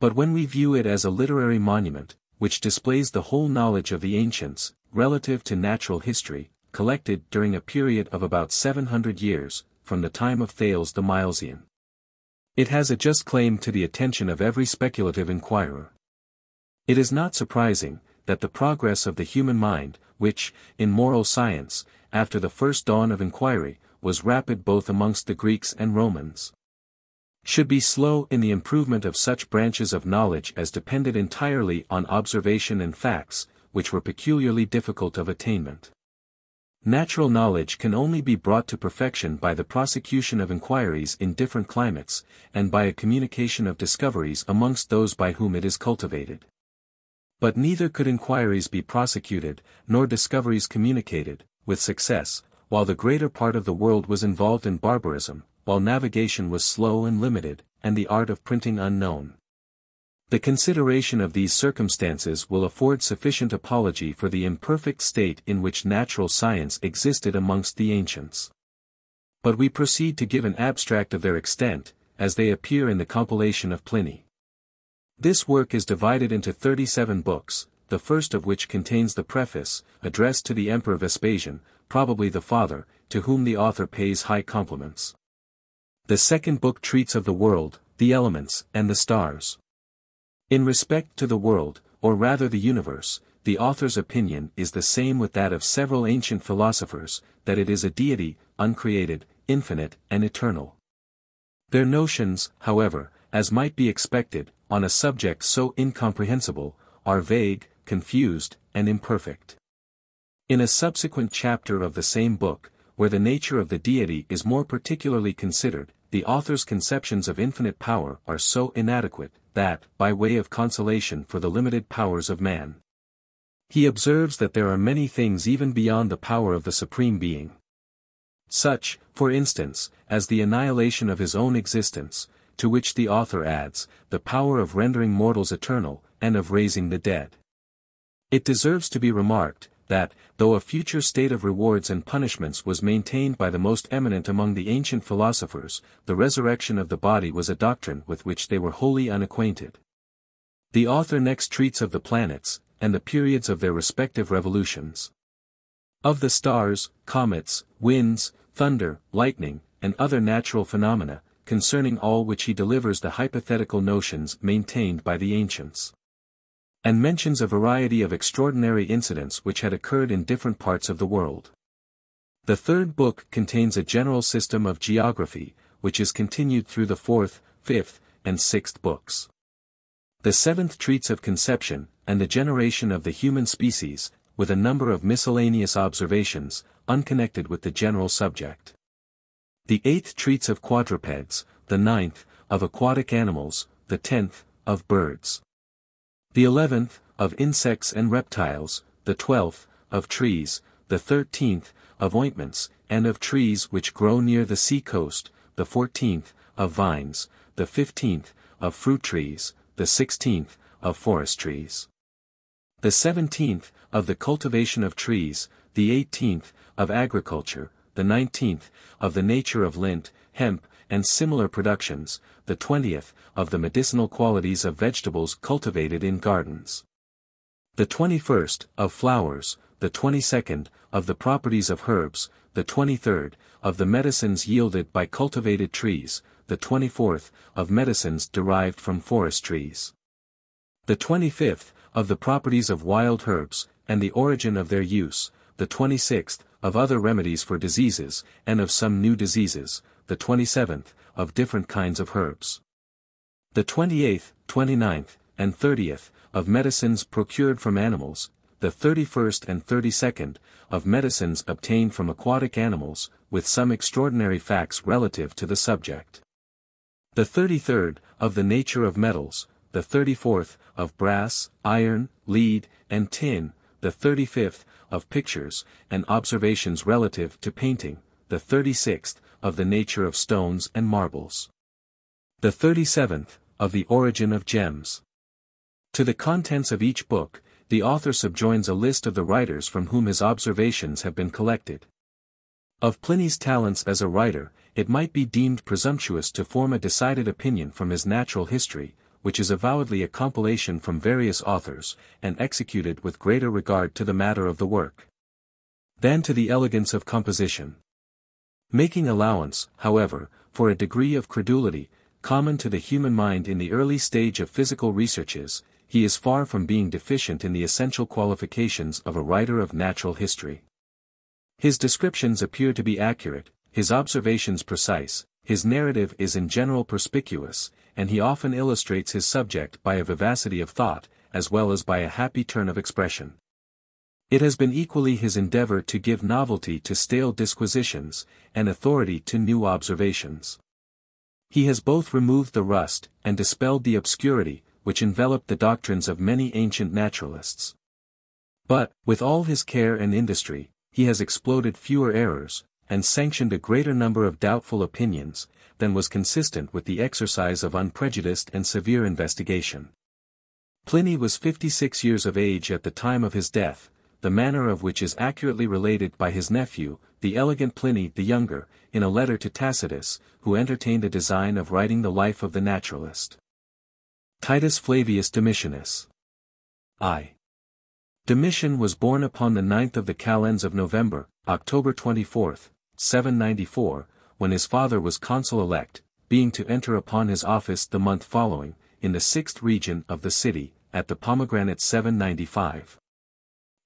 But when we view it as a literary monument, which displays the whole knowledge of the ancients, relative to natural history, collected during a period of about 700 years, from the time of Thales the Milesian. It has a just claim to the attention of every speculative inquirer. It is not surprising, that the progress of the human mind, which, in moral science, after the first dawn of inquiry, was rapid both amongst the Greeks and Romans, should be slow in the improvement of such branches of knowledge as depended entirely on observation and facts, which were peculiarly difficult of attainment. Natural knowledge can only be brought to perfection by the prosecution of inquiries in different climates, and by a communication of discoveries amongst those by whom it is cultivated. But neither could inquiries be prosecuted, nor discoveries communicated, with success, while the greater part of the world was involved in barbarism, while navigation was slow and limited, and the art of printing unknown. The consideration of these circumstances will afford sufficient apology for the imperfect state in which natural science existed amongst the ancients. But we proceed to give an abstract of their extent, as they appear in the compilation of Pliny. This work is divided into 37 books, the first of which contains the preface, addressed to the Emperor Vespasian, probably the father, to whom the author pays high compliments. The second book treats of the world, the elements, and the stars. In respect to the world, or rather the universe, the author's opinion is the same with that of several ancient philosophers, that it is a deity, uncreated, infinite, and eternal. Their notions, however, as might be expected, on a subject so incomprehensible, are vague, confused, and imperfect. In a subsequent chapter of the same book, where the nature of the deity is more particularly considered, the author's conceptions of infinite power are so inadequate, that, by way of consolation for the limited powers of man. He observes that there are many things even beyond the power of the Supreme Being. Such, for instance, as the annihilation of his own existence, to which the author adds, the power of rendering mortals eternal, and of raising the dead. It deserves to be remarked, that, though a future state of rewards and punishments was maintained by the most eminent among the ancient philosophers, the resurrection of the body was a doctrine with which they were wholly unacquainted. The author next treats of the planets, and the periods of their respective revolutions. Of the stars, comets, winds, thunder, lightning, and other natural phenomena, concerning all which he delivers the hypothetical notions maintained by the ancients and mentions a variety of extraordinary incidents which had occurred in different parts of the world. The third book contains a general system of geography, which is continued through the fourth, fifth, and sixth books. The seventh treats of conception, and the generation of the human species, with a number of miscellaneous observations, unconnected with the general subject. The eighth treats of quadrupeds, the ninth, of aquatic animals, the tenth, of birds the eleventh, of insects and reptiles, the twelfth, of trees, the thirteenth, of ointments, and of trees which grow near the sea coast, the fourteenth, of vines, the fifteenth, of fruit trees, the sixteenth, of forest trees. The seventeenth, of the cultivation of trees, the eighteenth, of agriculture, the nineteenth, of the nature of lint, hemp, and similar productions, the twentieth, of the medicinal qualities of vegetables cultivated in gardens. The twenty-first, of flowers, the twenty-second, of the properties of herbs, the twenty-third, of the medicines yielded by cultivated trees, the twenty-fourth, of medicines derived from forest trees. The twenty-fifth, of the properties of wild herbs, and the origin of their use, the twenty-sixth, of other remedies for diseases, and of some new diseases, the 27th, of different kinds of herbs. The 28th, 29th, and 30th, of medicines procured from animals, the the 31st and 32nd, of medicines obtained from aquatic animals, with some extraordinary facts relative to the subject. The 33rd, of the nature of metals, the 34th, of brass, iron, lead, and tin, the 35th, of pictures, and observations relative to painting, the 36th, of the nature of stones and marbles. The 37th, of the origin of gems. To the contents of each book, the author subjoins a list of the writers from whom his observations have been collected. Of Pliny's talents as a writer, it might be deemed presumptuous to form a decided opinion from his natural history, which is avowedly a compilation from various authors, and executed with greater regard to the matter of the work than to the elegance of composition. Making allowance, however, for a degree of credulity, common to the human mind in the early stage of physical researches, he is far from being deficient in the essential qualifications of a writer of natural history. His descriptions appear to be accurate, his observations precise, his narrative is in general perspicuous, and he often illustrates his subject by a vivacity of thought, as well as by a happy turn of expression. It has been equally his endeavor to give novelty to stale disquisitions, and authority to new observations. He has both removed the rust, and dispelled the obscurity, which enveloped the doctrines of many ancient naturalists. But, with all his care and industry, he has exploded fewer errors, and sanctioned a greater number of doubtful opinions, than was consistent with the exercise of unprejudiced and severe investigation. Pliny was 56 years of age at the time of his death, the manner of which is accurately related by his nephew, the elegant Pliny the Younger, in a letter to Tacitus, who entertained a design of writing the life of the naturalist. Titus Flavius Domitianus. I. Domitian was born upon the 9th of the calends of November, October 24, 794, when his father was consul-elect, being to enter upon his office the month following, in the sixth region of the city, at the pomegranate 795.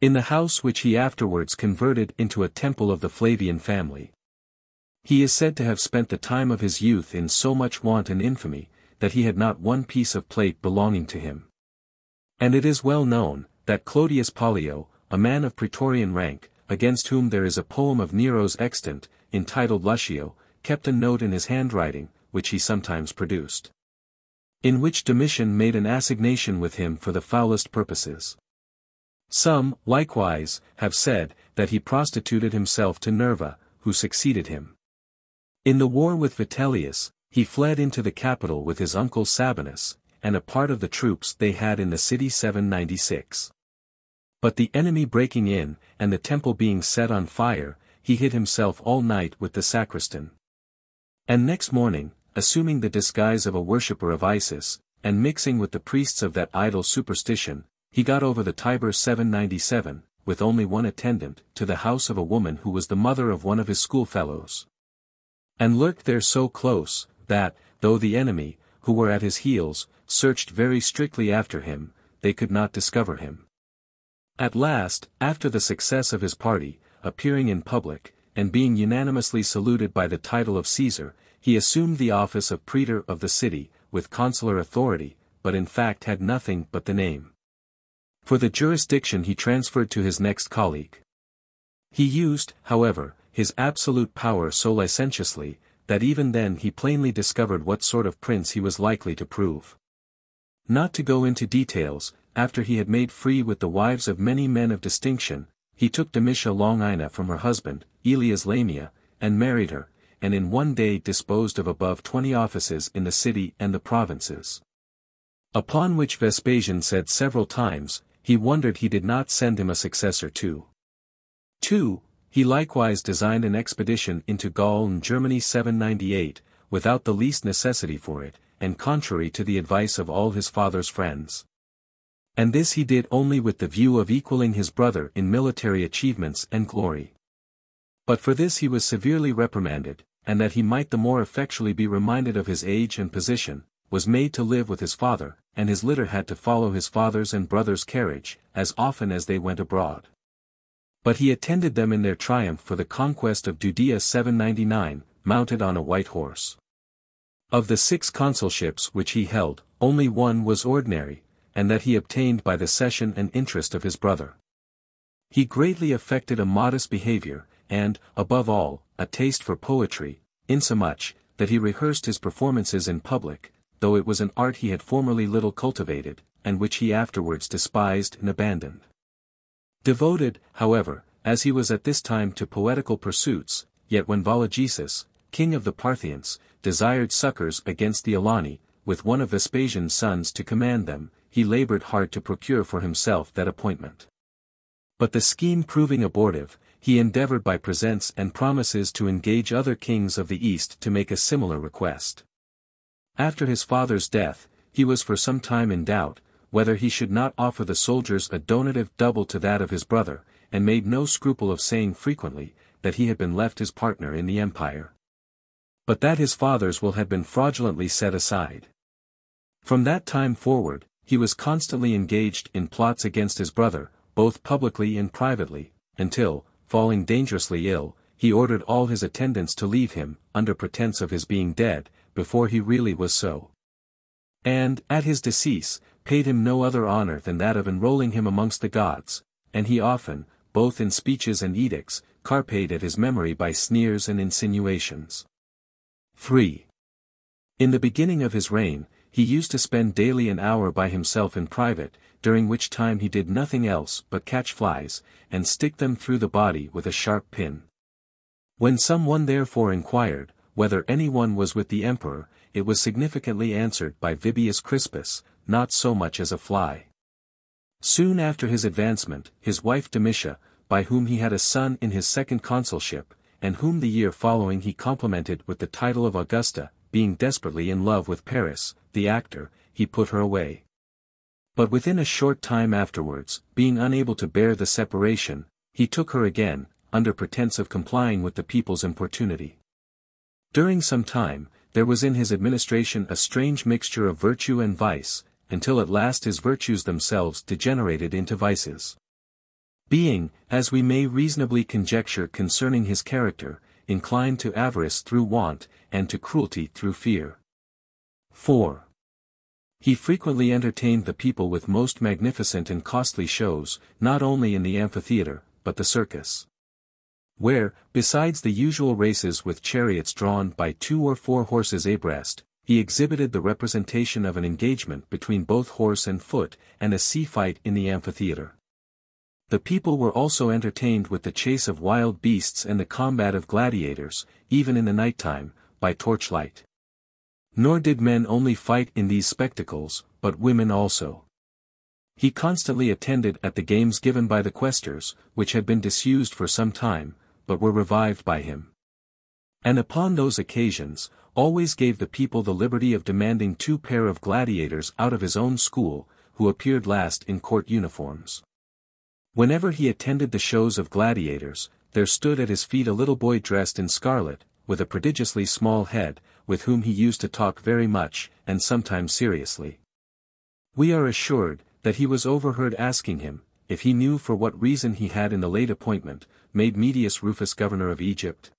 In the house which he afterwards converted into a temple of the Flavian family. He is said to have spent the time of his youth in so much want and infamy, that he had not one piece of plate belonging to him. And it is well known, that Clodius Pollio, a man of praetorian rank, against whom there is a poem of Nero's extant, entitled Luscio, kept a note in his handwriting, which he sometimes produced. In which Domitian made an assignation with him for the foulest purposes. Some, likewise, have said, that he prostituted himself to Nerva, who succeeded him. In the war with Vitellius, he fled into the Capitol with his uncle Sabinus, and a part of the troops they had in the city 796. But the enemy breaking in, and the temple being set on fire, he hid himself all night with the sacristan. And next morning, assuming the disguise of a worshipper of Isis, and mixing with the priests of that idol superstition, he got over the Tiber 797, with only one attendant, to the house of a woman who was the mother of one of his schoolfellows. And lurked there so close, that, though the enemy, who were at his heels, searched very strictly after him, they could not discover him. At last, after the success of his party, appearing in public, and being unanimously saluted by the title of Caesar, he assumed the office of praetor of the city, with consular authority, but in fact had nothing but the name. For the jurisdiction he transferred to his next colleague. He used, however, his absolute power so licentiously, that even then he plainly discovered what sort of prince he was likely to prove. Not to go into details, after he had made free with the wives of many men of distinction, he took Domitia Longina from her husband, Aelius Lamia, and married her, and in one day disposed of above twenty offices in the city and the provinces. Upon which Vespasian said several times, he wondered he did not send him a successor too. 2. He likewise designed an expedition into Gaul and Germany 798, without the least necessity for it, and contrary to the advice of all his father's friends. And this he did only with the view of equaling his brother in military achievements and glory. But for this he was severely reprimanded, and that he might the more effectually be reminded of his age and position, was made to live with his father, and his litter had to follow his father's and brother's carriage, as often as they went abroad. But he attended them in their triumph for the conquest of Judea 799, mounted on a white horse. Of the six consulships which he held, only one was ordinary, and that he obtained by the cession and interest of his brother. He greatly affected a modest behavior, and, above all, a taste for poetry, insomuch, that he rehearsed his performances in public, though it was an art he had formerly little cultivated, and which he afterwards despised and abandoned. Devoted, however, as he was at this time to poetical pursuits, yet when Vologesus, king of the Parthians, desired succors against the Alani, with one of Vespasian's sons to command them, he labored hard to procure for himself that appointment. But the scheme proving abortive, he endeavored by presents and promises to engage other kings of the East to make a similar request. After his father's death, he was for some time in doubt, whether he should not offer the soldiers a donative double to that of his brother, and made no scruple of saying frequently, that he had been left his partner in the empire. But that his father's will had been fraudulently set aside. From that time forward, he was constantly engaged in plots against his brother, both publicly and privately, until, falling dangerously ill, he ordered all his attendants to leave him, under pretence of his being dead, before he really was so. And, at his decease, paid him no other honor than that of enrolling him amongst the gods, and he often, both in speeches and edicts, carped at his memory by sneers and insinuations. 3. In the beginning of his reign, he used to spend daily an hour by himself in private, during which time he did nothing else but catch flies, and stick them through the body with a sharp pin. When some one therefore inquired, whether any one was with the emperor, it was significantly answered by Vibius Crispus, not so much as a fly. Soon after his advancement, his wife Domitia, by whom he had a son in his second consulship, and whom the year following he complimented with the title of Augusta, being desperately in love with Paris, the actor, he put her away. But within a short time afterwards, being unable to bear the separation, he took her again, under pretence of complying with the people's importunity. During some time, there was in his administration a strange mixture of virtue and vice, until at last his virtues themselves degenerated into vices. Being, as we may reasonably conjecture concerning his character, inclined to avarice through want, and to cruelty through fear. 4. He frequently entertained the people with most magnificent and costly shows, not only in the amphitheatre, but the circus. Where, besides the usual races with chariots drawn by two or four horses abreast, he exhibited the representation of an engagement between both horse and foot, and a sea fight in the amphitheatre. The people were also entertained with the chase of wild beasts and the combat of gladiators, even in the night time, by torchlight. Nor did men only fight in these spectacles, but women also. He constantly attended at the games given by the quaestors, which had been disused for some time, but were revived by him. And upon those occasions, always gave the people the liberty of demanding two pair of gladiators out of his own school, who appeared last in court uniforms. Whenever he attended the shows of gladiators, there stood at his feet a little boy dressed in scarlet, with a prodigiously small head, with whom he used to talk very much, and sometimes seriously. We are assured, that he was overheard asking him, if he knew for what reason he had in the late appointment, made Mettius Rufus governor of Egypt.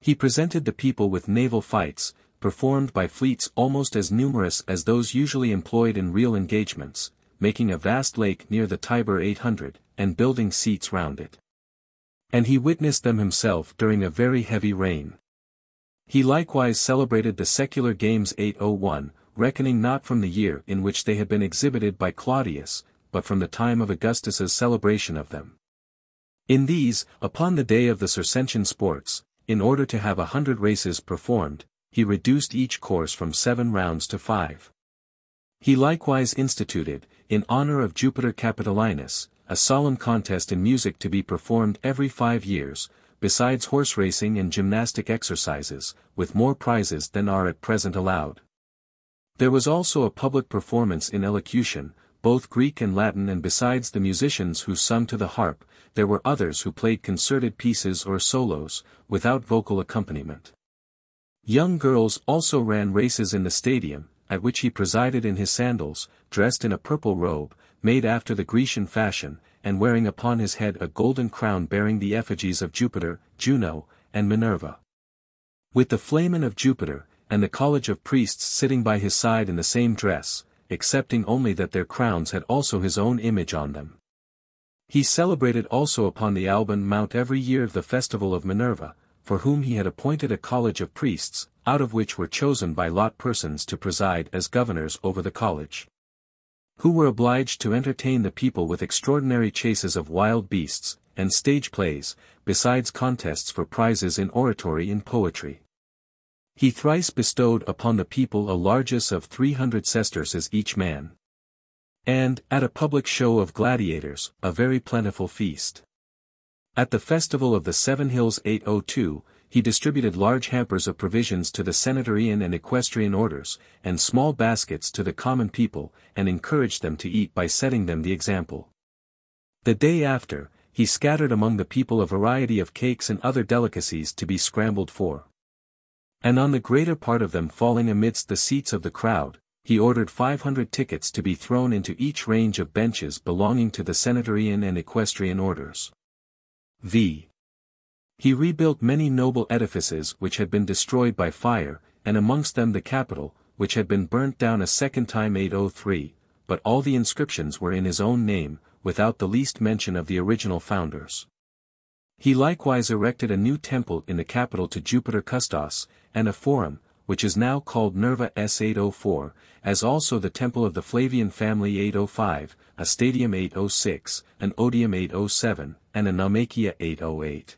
He presented the people with naval fights, performed by fleets almost as numerous as those usually employed in real engagements, making a vast lake near the Tiber 800, and building seats round it. And he witnessed them himself during a very heavy rain. He likewise celebrated the secular games 801, reckoning not from the year in which they had been exhibited by Claudius, but from the time of Augustus's celebration of them. In these, upon the day of the Circensian sports, in order to have a hundred races performed, he reduced each course from seven rounds to five. He likewise instituted, in honor of Jupiter Capitolinus, a solemn contest in music to be performed every five years, besides horse racing and gymnastic exercises, with more prizes than are at present allowed. There was also a public performance in elocution, both Greek and Latin and besides the musicians who sung to the harp, there were others who played concerted pieces or solos, without vocal accompaniment. Young girls also ran races in the stadium, at which he presided in his sandals, dressed in a purple robe, made after the Grecian fashion, and wearing upon his head a golden crown bearing the effigies of Jupiter, Juno, and Minerva. With the flamen of Jupiter, and the college of priests sitting by his side in the same dress, excepting only that their crowns had also his own image on them. He celebrated also upon the Alban Mount every year the festival of Minerva, for whom he had appointed a college of priests, out of which were chosen by lot persons to preside as governors over the college. Who were obliged to entertain the people with extraordinary chases of wild beasts, and stage plays, besides contests for prizes in oratory and poetry. He thrice bestowed upon the people a largess of three hundred sesterces each man. And, at a public show of gladiators, a very plentiful feast. At the festival of the Seven Hills 802, he distributed large hampers of provisions to the senatorian and equestrian orders, and small baskets to the common people, and encouraged them to eat by setting them the example. The day after, he scattered among the people a variety of cakes and other delicacies to be scrambled for. And on the greater part of them falling amidst the seats of the crowd, he ordered five hundred tickets to be thrown into each range of benches belonging to the senatorian and equestrian orders. V. He rebuilt many noble edifices which had been destroyed by fire, and amongst them the Capitol, which had been burnt down a second time 803, but all the inscriptions were in his own name, without the least mention of the original founders. He likewise erected a new temple in the Capitol to Jupiter Custos, and a forum, which is now called Nerva S804, as also the temple of the Flavian family 805, a stadium 806, an odeum 807, and a Naumachia 808.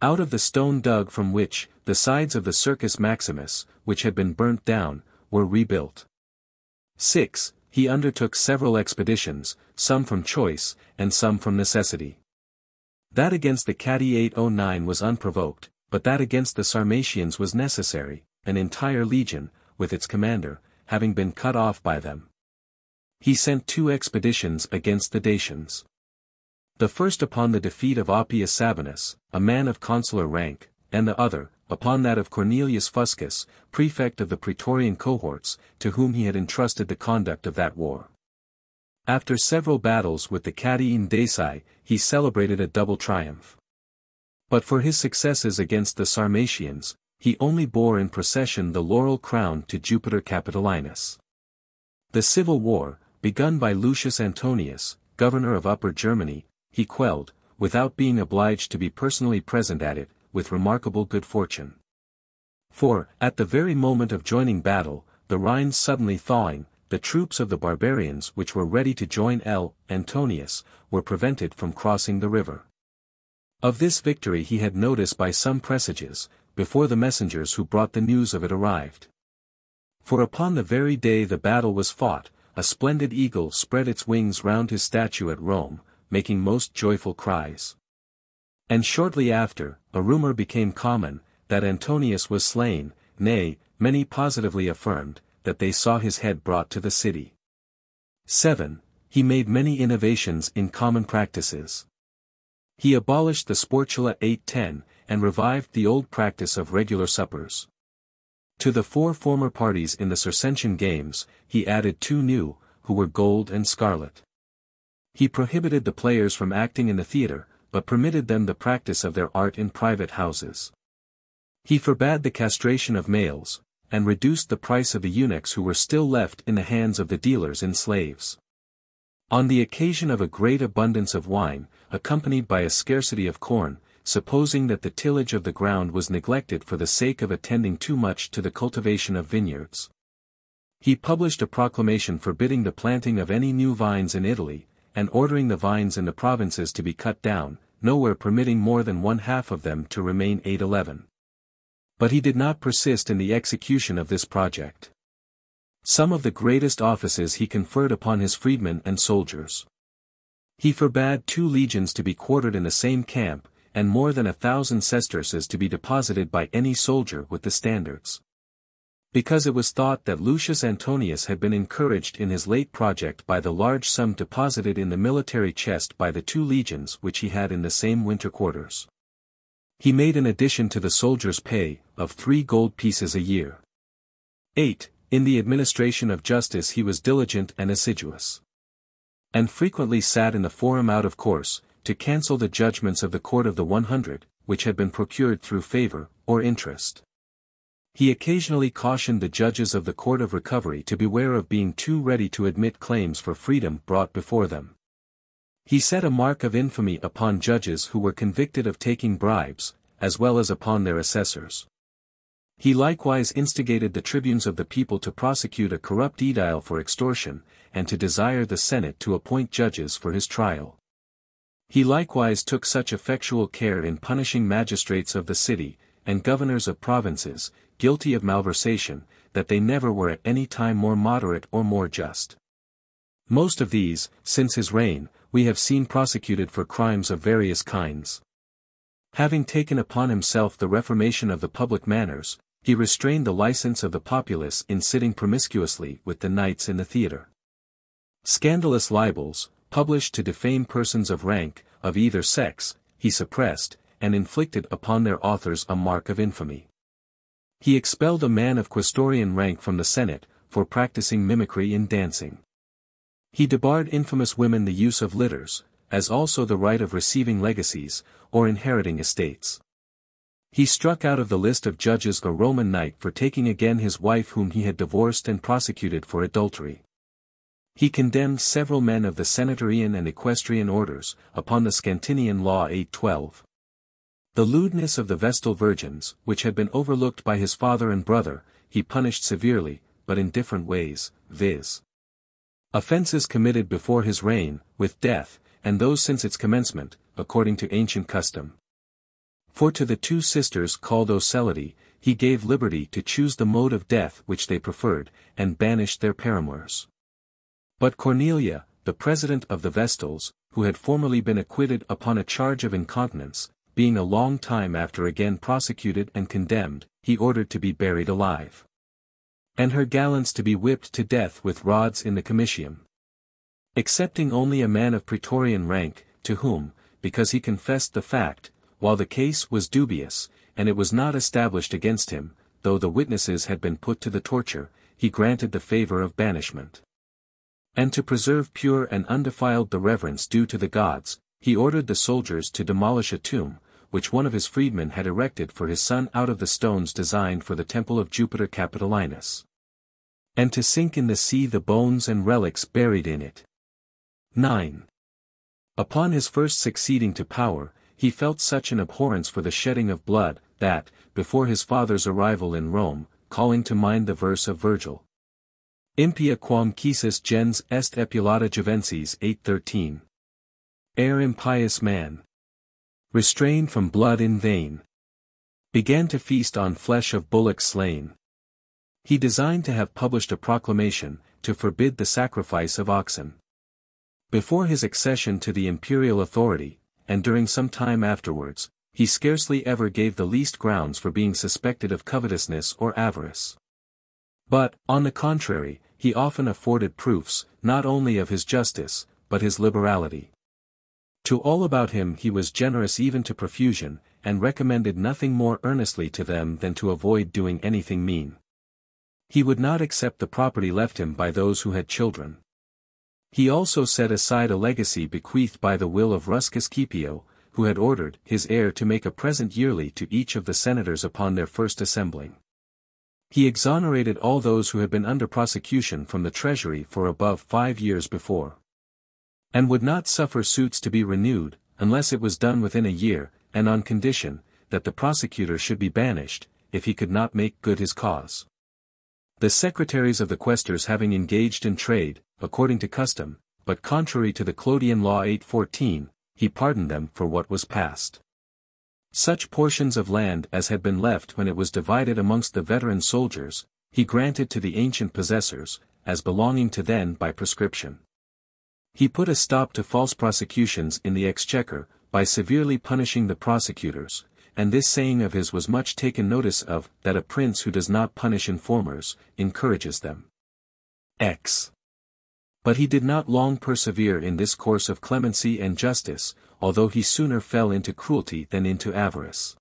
Out of the stone dug from which, the sides of the Circus Maximus, which had been burnt down, were rebuilt. 6 he undertook several expeditions, some from choice, and some from necessity. That against the Catti 809 was unprovoked, but that against the Sarmatians was necessary, an entire legion, with its commander, having been cut off by them. He sent two expeditions against the Dacians. The first upon the defeat of Appius Sabinus, a man of consular rank, and the other, upon that of Cornelius Fuscus, prefect of the Praetorian cohorts, to whom he had entrusted the conduct of that war. After several battles with the Catti and Daci, he celebrated a double triumph. But for his successes against the Sarmatians, he only bore in procession the laurel crown to Jupiter Capitolinus. The civil war, begun by Lucius Antonius, governor of Upper Germany, he quelled, without being obliged to be personally present at it, with remarkable good fortune. For, at the very moment of joining battle, the Rhine suddenly thawing, the troops of the barbarians which were ready to join L. Antonius, were prevented from crossing the river. Of this victory he had notice by some presages, before the messengers who brought the news of it arrived. For upon the very day the battle was fought, a splendid eagle spread its wings round his statue at Rome, making most joyful cries. And shortly after, a rumor became common, that Antonius was slain, nay, many positively affirmed, that they saw his head brought to the city. 7. He made many innovations in common practices. He abolished the sportula 810, and revived the old practice of regular suppers. To the four former parties in the Circensian games, he added two new, who were gold and scarlet. He prohibited the players from acting in the theatre, but permitted them the practice of their art in private houses. He forbade the castration of males, and reduced the price of the eunuchs who were still left in the hands of the dealers in slaves. On the occasion of a great abundance of wine, accompanied by a scarcity of corn, supposing that the tillage of the ground was neglected for the sake of attending too much to the cultivation of vineyards. He published a proclamation forbidding the planting of any new vines in Italy, and ordering the vines in the provinces to be cut down, nowhere permitting more than one half of them to remain 811. But he did not persist in the execution of this project. Some of the greatest offices he conferred upon his freedmen and soldiers. He forbade two legions to be quartered in the same camp, and more than a thousand sesterces to be deposited by any soldier with the standards because it was thought that Lucius Antonius had been encouraged in his late project by the large sum deposited in the military chest by the two legions which he had in the same winter quarters. He made an addition to the soldiers' pay, of three gold pieces a year. 8. In the administration of justice he was diligent and assiduous. And frequently sat in the forum out of course, to cancel the judgments of the court of the 100, which had been procured through favor, or interest. He occasionally cautioned the judges of the Court of Recovery to beware of being too ready to admit claims for freedom brought before them. He set a mark of infamy upon judges who were convicted of taking bribes, as well as upon their assessors. He likewise instigated the tribunes of the people to prosecute a corrupt edile for extortion, and to desire the Senate to appoint judges for his trial. He likewise took such effectual care in punishing magistrates of the city, and governors of provinces, guilty of malversation, that they never were at any time more moderate or more just. Most of these, since his reign, we have seen prosecuted for crimes of various kinds. Having taken upon himself the reformation of the public manners, he restrained the license of the populace in sitting promiscuously with the knights in the theatre. Scandalous libels, published to defame persons of rank, of either sex, he suppressed, and inflicted upon their authors a mark of infamy. He expelled a man of quaestorian rank from the Senate, for practicing mimicry in dancing. He debarred infamous women the use of litters, as also the right of receiving legacies, or inheriting estates. He struck out of the list of judges a Roman knight for taking again his wife whom he had divorced and prosecuted for adultery. He condemned several men of the senatorian and equestrian orders, upon the Scantinian law 812. The lewdness of the Vestal virgins, which had been overlooked by his father and brother, he punished severely, but in different ways, viz. Offences committed before his reign, with death, and those since its commencement, according to ancient custom. For to the two sisters called Oculatae, he gave liberty to choose the mode of death which they preferred, and banished their paramours. But Cornelia, the president of the Vestals, who had formerly been acquitted upon a charge of incontinence, being a long time after again prosecuted and condemned, he ordered to be buried alive. And her gallants to be whipped to death with rods in the comitium. Excepting only a man of praetorian rank, to whom, because he confessed the fact, while the case was dubious, and it was not established against him, though the witnesses had been put to the torture, he granted the favor of banishment. And to preserve pure and undefiled the reverence due to the gods, he ordered the soldiers to demolish a tomb, which one of his freedmen had erected for his son out of the stones designed for the temple of Jupiter Capitolinus. And to sink in the sea the bones and relics buried in it. 9. Upon his first succeeding to power, he felt such an abhorrence for the shedding of blood, that, before his father's arrival in Rome, calling to mind the verse of Virgil. Impia quam quisus gens est epulata juvences 813. Ere impious man restrained from blood in vain, began to feast on flesh of bullocks slain. He designed to have published a proclamation, to forbid the sacrifice of oxen. Before his accession to the imperial authority, and during some time afterwards, he scarcely ever gave the least grounds for being suspected of covetousness or avarice. But, on the contrary, he often afforded proofs, not only of his justice, but his liberality. To all about him he was generous even to profusion, and recommended nothing more earnestly to them than to avoid doing anything mean. He would not accept the property left him by those who had children. He also set aside a legacy bequeathed by the will of Ruscus Scipio, who had ordered his heir to make a present yearly to each of the senators upon their first assembling. He exonerated all those who had been under prosecution from the treasury for above five years before and would not suffer suits to be renewed, unless it was done within a year, and on condition, that the prosecutor should be banished, if he could not make good his cause. The secretaries of the quaestors having engaged in trade, according to custom, but contrary to the Clodian law 814, he pardoned them for what was past. Such portions of land as had been left when it was divided amongst the veteran soldiers, he granted to the ancient possessors, as belonging to them by prescription. He put a stop to false prosecutions in the exchequer, by severely punishing the prosecutors, and this saying of his was much taken notice of, that a prince who does not punish informers, encourages them. X. But he did not long persevere in this course of clemency and justice, although he sooner fell into cruelty than into avarice.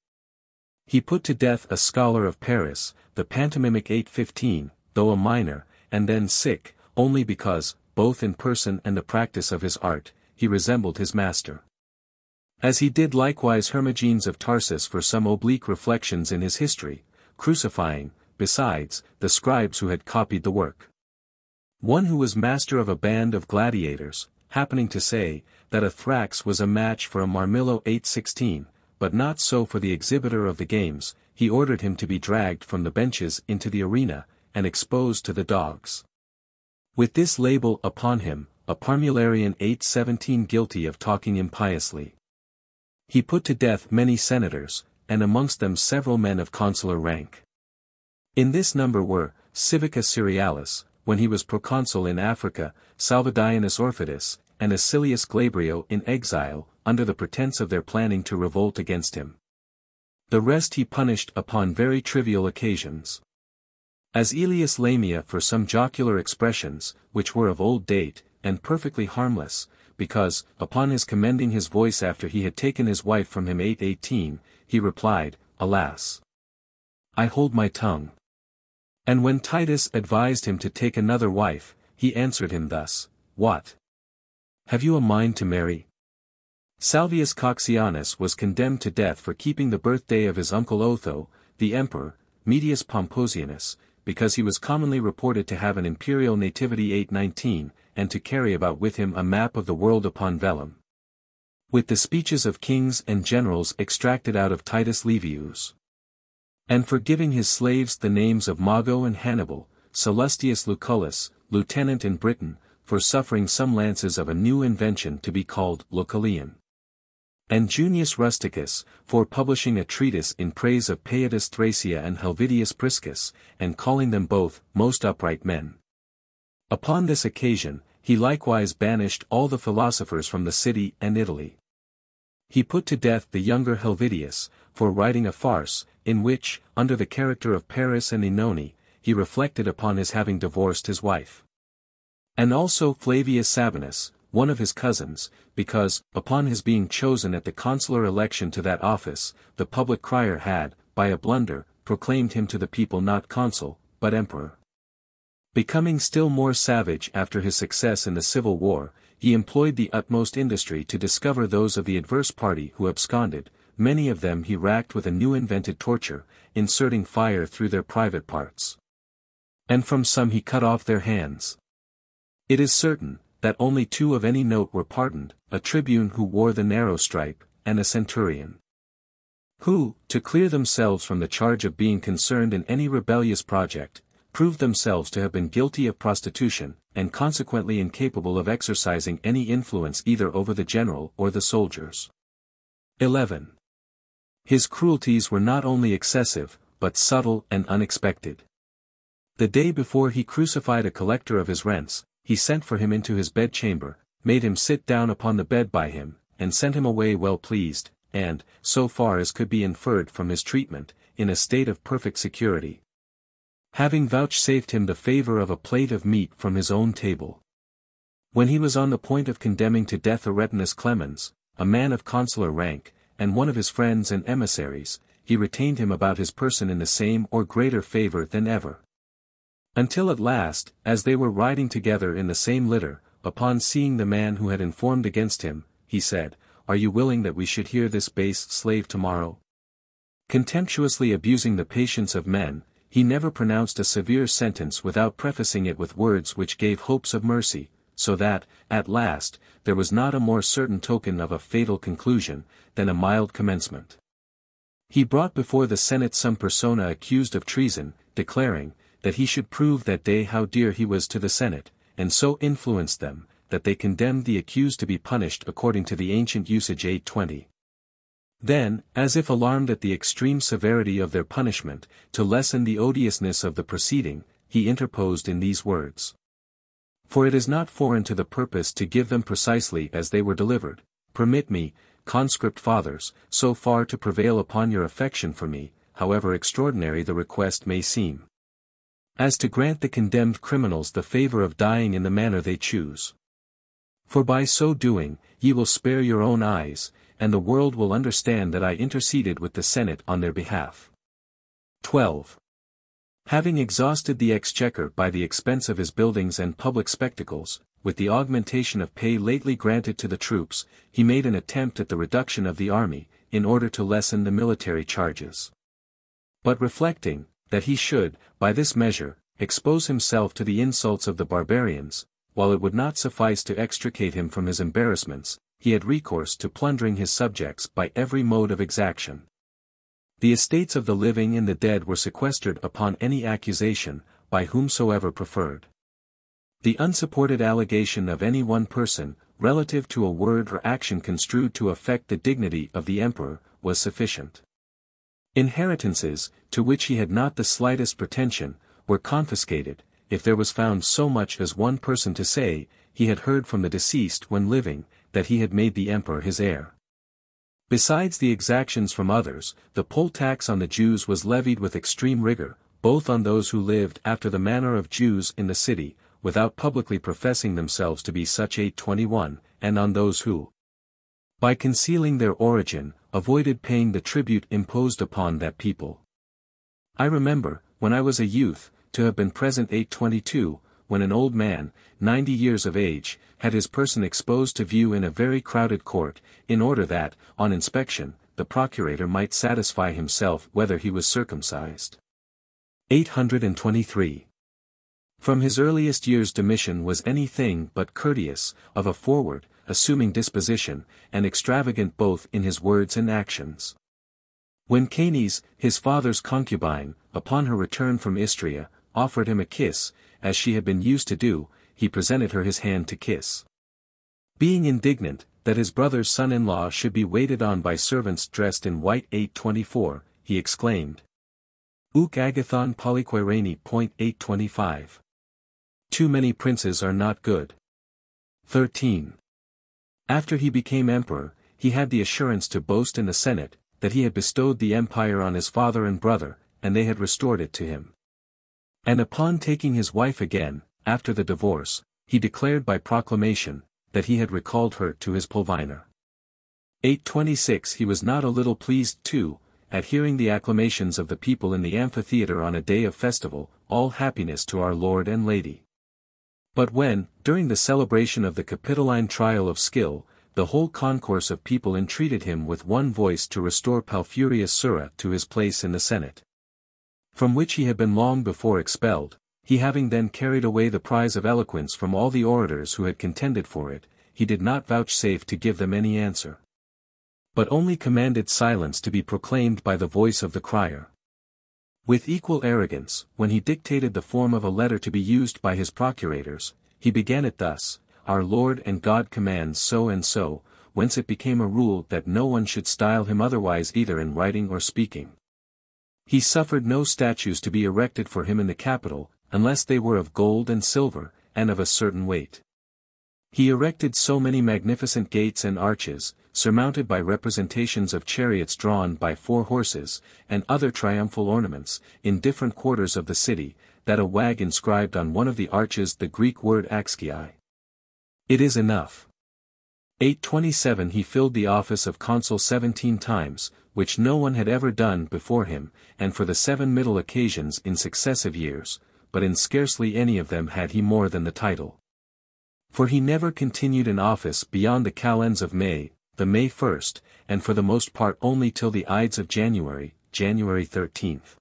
He put to death a scholar of Paris, the pantomimic 815, though a minor, and then sick, only because, both in person and the practice of his art, he resembled his master. As he did likewise Hermogenes of Tarsus for some oblique reflections in his history, crucifying, besides, the scribes who had copied the work. One who was master of a band of gladiators, happening to say, that a Thrax was a match for a Myrmillo 816, but not so for the exhibitor of the games, he ordered him to be dragged from the benches into the arena, and exposed to the dogs. With this label upon him, a Parmularian 817 guilty of talking impiously. He put to death many senators, and amongst them several men of consular rank. In this number were, Civica Cerealis, when he was proconsul in Africa, Salvidianus Orfitus, and Acilius Glabrio in exile, under the pretence of their planning to revolt against him. The rest he punished upon very trivial occasions. As Aelius Lamia for some jocular expressions, which were of old date, and perfectly harmless, because, upon his commending his voice after he had taken his wife from him 818, he replied, Alas! I hold my tongue. And when Titus advised him to take another wife, he answered him thus, What? Have you a mind to marry? Salvius Cocceianus was condemned to death for keeping the birthday of his uncle Otho, the emperor, Mettius Pomposianus, because he was commonly reported to have an imperial nativity 819, and to carry about with him a map of the world upon vellum. With the speeches of kings and generals extracted out of Titus Livius. And for giving his slaves the names of Mago and Hannibal, Sallustius Lucullus, lieutenant in Britain, for suffering some lances of a new invention to be called Lucullian. And Junius Rusticus, for publishing a treatise in praise of Paetus Thrasea and Helvidius Priscus, and calling them both most upright men. Upon this occasion, he likewise banished all the philosophers from the city and Italy. He put to death the younger Helvidius, for writing a farce, in which, under the character of Paris and Oenone, he reflected upon his having divorced his wife. And also Flavius Sabinus, one of his cousins, because, upon his being chosen at the consular election to that office, the public crier had, by a blunder, proclaimed him to the people not consul, but emperor. Becoming still more savage after his success in the civil war, he employed the utmost industry to discover those of the adverse party who absconded, many of them he racked with a new invented torture, inserting fire through their private parts. And from some he cut off their hands. It is certain, that only two of any note were pardoned, a tribune who wore the narrow stripe, and a centurion. Who, to clear themselves from the charge of being concerned in any rebellious project, proved themselves to have been guilty of prostitution, and consequently incapable of exercising any influence either over the general or the soldiers. 11. His cruelties were not only excessive, but subtle and unexpected. The day before he crucified a collector of his rents, he sent for him into his bedchamber, made him sit down upon the bed by him, and sent him away well pleased, and, so far as could be inferred from his treatment, in a state of perfect security. Having vouchsafed him the favor of a plate of meat from his own table. When he was on the point of condemning to death Aretinus Clemens, a man of consular rank, and one of his friends and emissaries, he retained him about his person in the same or greater favor than ever. Until at last, as they were riding together in the same litter, upon seeing the man who had informed against him, he said, Are you willing that we should hear this base slave tomorrow? Contemptuously abusing the patience of men, he never pronounced a severe sentence without prefacing it with words which gave hopes of mercy, so that, at last, there was not a more certain token of a fatal conclusion, than a mild commencement. He brought before the Senate some persona accused of treason, declaring, that he should prove that day how dear he was to the Senate, and so influenced them, that they condemned the accused to be punished according to the ancient usage 820. Then, as if alarmed at the extreme severity of their punishment, to lessen the odiousness of the proceeding, he interposed in these words. For it is not foreign to the purpose to give them precisely as they were delivered, permit me, conscript fathers, so far to prevail upon your affection for me, however extraordinary the request may seem as to grant the condemned criminals the favor of dying in the manner they choose. For by so doing, ye will spare your own eyes, and the world will understand that I interceded with the Senate on their behalf. 12. Having exhausted the exchequer by the expense of his buildings and public spectacles, with the augmentation of pay lately granted to the troops, he made an attempt at the reduction of the army, in order to lessen the military charges. But reflecting, that he should, by this measure, expose himself to the insults of the barbarians, while it would not suffice to extricate him from his embarrassments, he had recourse to plundering his subjects by every mode of exaction. The estates of the living and the dead were sequestered upon any accusation, by whomsoever preferred. The unsupported allegation of any one person, relative to a word or action construed to affect the dignity of the emperor, was sufficient. Inheritances, to which he had not the slightest pretension, were confiscated, if there was found so much as one person to say, he had heard from the deceased when living, that he had made the emperor his heir. Besides the exactions from others, the poll tax on the Jews was levied with extreme rigor, both on those who lived after the manner of Jews in the city, without publicly professing themselves to be such 821, and on those who, by concealing their origin, avoided paying the tribute imposed upon that people. I remember, when I was a youth, to have been present 822, when an old man, ninety years of age, had his person exposed to view in a very crowded court, in order that, on inspection, the procurator might satisfy himself whether he was circumcised. 823. From his earliest years Domitian was anything but courteous, of a forward, assuming disposition, and extravagant both in his words and actions. When Caenis, his father's concubine, upon her return from Istria, offered him a kiss, as she had been used to do, he presented her his hand to kiss. Being indignant, that his brother's son-in-law should be waited on by servants dressed in white 824, he exclaimed. Uk agathon polyquirani. 825. Too many princes are not good. 13. After he became emperor, he had the assurance to boast in the Senate, that he had bestowed the empire on his father and brother, and they had restored it to him. And upon taking his wife again, after the divorce, he declared by proclamation, that he had recalled her to his pulvinar. 826 He was not a little pleased too, at hearing the acclamations of the people in the amphitheatre on a day of festival, all happiness to our Lord and Lady. But when, during the celebration of the Capitoline trial of skill, the whole concourse of people entreated him with one voice to restore Palfurius Sura to his place in the Senate. From which he had been long before expelled, he having then carried away the prize of eloquence from all the orators who had contended for it, he did not vouchsafe to give them any answer. But only commanded silence to be proclaimed by the voice of the crier. With equal arrogance, when he dictated the form of a letter to be used by his procurators, he began it thus, Our Lord and God commands so and so, whence it became a rule that no one should style him otherwise either in writing or speaking. He suffered no statues to be erected for him in the Capitol, unless they were of gold and silver, and of a certain weight. He erected so many magnificent gates and arches, surmounted by representations of chariots drawn by four horses, and other triumphal ornaments, in different quarters of the city, that a wag inscribed on one of the arches the Greek word axii. It is enough. 827 He filled the office of consul seventeen times, which no one had ever done before him, and for the seven middle occasions in successive years, but in scarcely any of them had he more than the title. For he never continued in office beyond the calends of May, the May 1st, and for the most part only till the Ides of January, January 13th.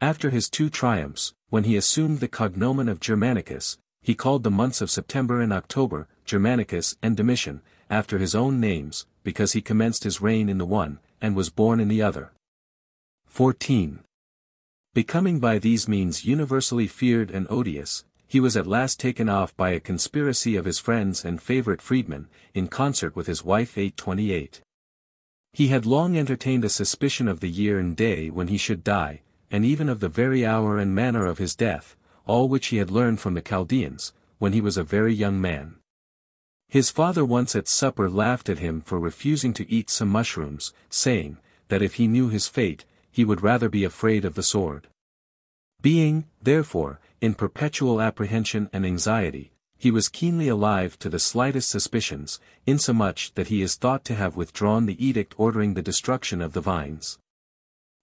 After his two triumphs, when he assumed the cognomen of Germanicus, he called the months of September and October, Germanicus and Domitian, after his own names, because he commenced his reign in the one, and was born in the other. 14. Becoming by these means universally feared and odious, he was at last taken off by a conspiracy of his friends and favorite freedmen, in concert with his wife 828. He had long entertained a suspicion of the year and day when he should die, and even of the very hour and manner of his death, all which he had learned from the Chaldeans, when he was a very young man. His father once at supper laughed at him for refusing to eat some mushrooms, saying, that if he knew his fate, he would rather be afraid of the sword. Being, therefore, in perpetual apprehension and anxiety, he was keenly alive to the slightest suspicions, insomuch that he is thought to have withdrawn the edict ordering the destruction of the vines.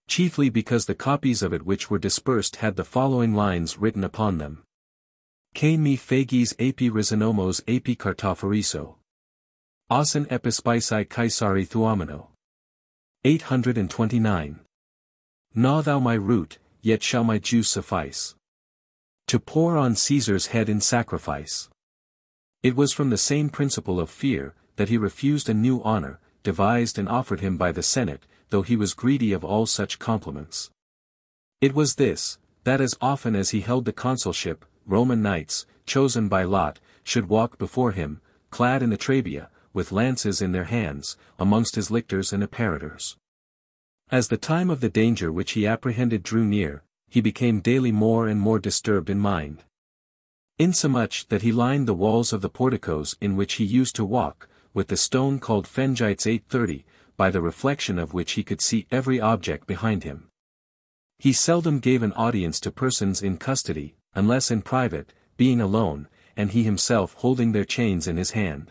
Chiefly because the copies of it which were dispersed had the following lines written upon them. K me phagis api rhizonomos api cartophoriso. Asen epispici caesari thuamino. 829. Gnaw thou my root, yet shall my juice suffice. To pour on Caesar's head in sacrifice. It was from the same principle of fear, that he refused a new honor, devised and offered him by the Senate, though he was greedy of all such compliments. It was this, that as often as he held the consulship, Roman knights, chosen by lot, should walk before him, clad in the with lances in their hands, amongst his lictors and apparitors. As the time of the danger which he apprehended drew near, he became daily more and more disturbed in mind. Insomuch that he lined the walls of the porticos in which he used to walk, with the stone called Phengites 830, by the reflection of which he could see every object behind him. He seldom gave an audience to persons in custody, unless in private, being alone, and he himself holding their chains in his hand.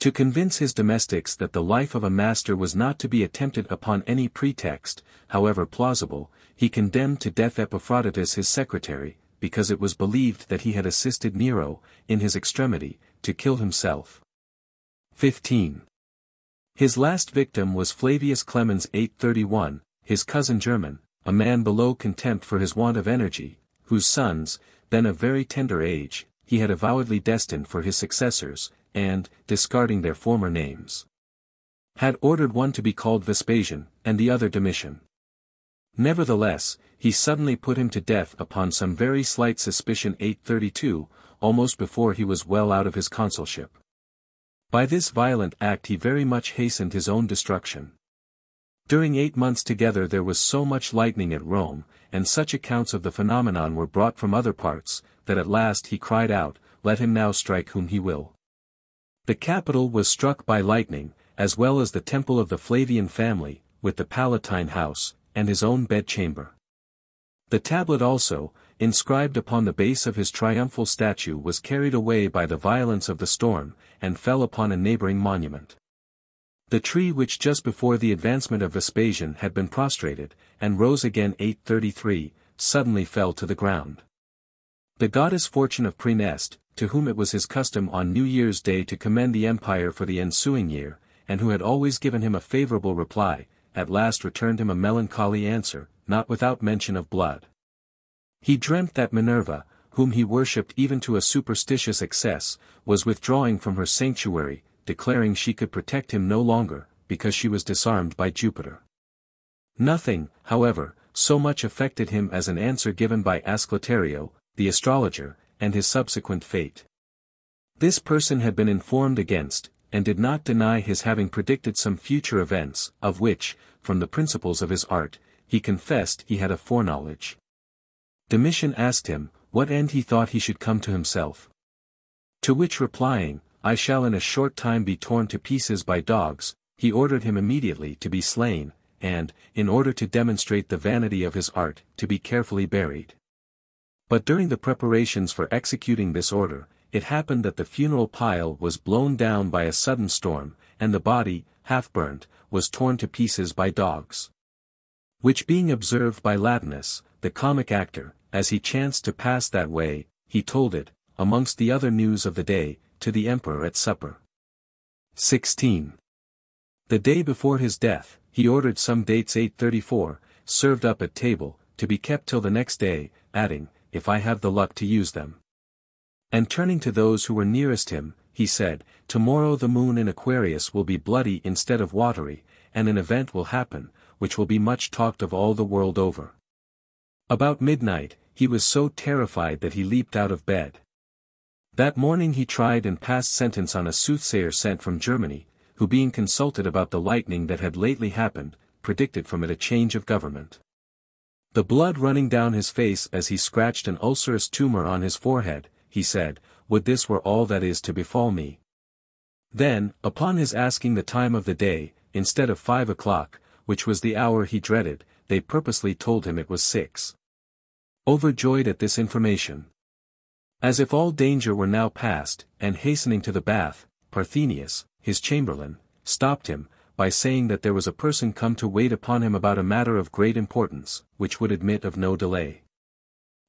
To convince his domestics that the life of a master was not to be attempted upon any pretext, however plausible, he condemned to death Epaphroditus his secretary, because it was believed that he had assisted Nero, in his extremity, to kill himself. 15. His last victim was Flavius Clemens 831, his cousin german, a man below contempt for his want of energy, whose sons, then of very tender age, he had avowedly destined for his successors, and, discarding their former names, had ordered one to be called Vespasian, and the other Domitian. Nevertheless, he suddenly put him to death upon some very slight suspicion 832, almost before he was well out of his consulship. By this violent act he very much hastened his own destruction. During eight months together there was so much lightning at Rome, and such accounts of the phenomenon were brought from other parts, that at last he cried out, Let him now strike whom he will. The Capitol was struck by lightning, as well as the temple of the Flavian family, with the Palatine house, and his own bedchamber. The tablet also, inscribed upon the base of his triumphal statue was carried away by the violence of the storm, and fell upon a neighboring monument. The tree which just before the advancement of Vespasian had been prostrated, and rose again 833, suddenly fell to the ground. The goddess Fortune of Praeneste, to whom it was his custom on New Year's Day to commend the empire for the ensuing year, and who had always given him a favorable reply, at last returned him a melancholy answer, not without mention of blood. He dreamt that Minerva, whom he worshipped even to a superstitious excess, was withdrawing from her sanctuary, declaring she could protect him no longer, because she was disarmed by Jupiter. Nothing, however, so much affected him as an answer given by Ascletario, the astrologer, and his subsequent fate. This person had been informed against, and did not deny his having predicted some future events, of which, from the principles of his art, he confessed he had a foreknowledge. Domitian asked him, what end he thought he should come to himself. To which replying, I shall in a short time be torn to pieces by dogs, he ordered him immediately to be slain, and, in order to demonstrate the vanity of his art, to be carefully buried. But during the preparations for executing this order, it happened that the funeral pile was blown down by a sudden storm, and the body, half burnt, was torn to pieces by dogs. Which being observed by Latinus, the comic actor, as he chanced to pass that way, he told it, amongst the other news of the day, to the emperor at supper. 16. The day before his death, he ordered some dates 834, served up at table, to be kept till the next day, adding, if I have the luck to use them. And turning to those who were nearest him, he said, Tomorrow the moon in Aquarius will be bloody instead of watery, and an event will happen, which will be much talked of all the world over. About midnight, he was so terrified that he leaped out of bed. That morning he tried and passed sentence on a soothsayer sent from Germany, who being consulted about the lightning that had lately happened, predicted from it a change of government. The blood running down his face as he scratched an ulcerous tumor on his forehead, he said, Would this were all that is to befall me. Then, upon his asking the time of the day, instead of five o'clock, which was the hour he dreaded, they purposely told him it was six overjoyed at this information. As if all danger were now past, and hastening to the bath, Parthenius, his chamberlain, stopped him, by saying that there was a person come to wait upon him about a matter of great importance, which would admit of no delay.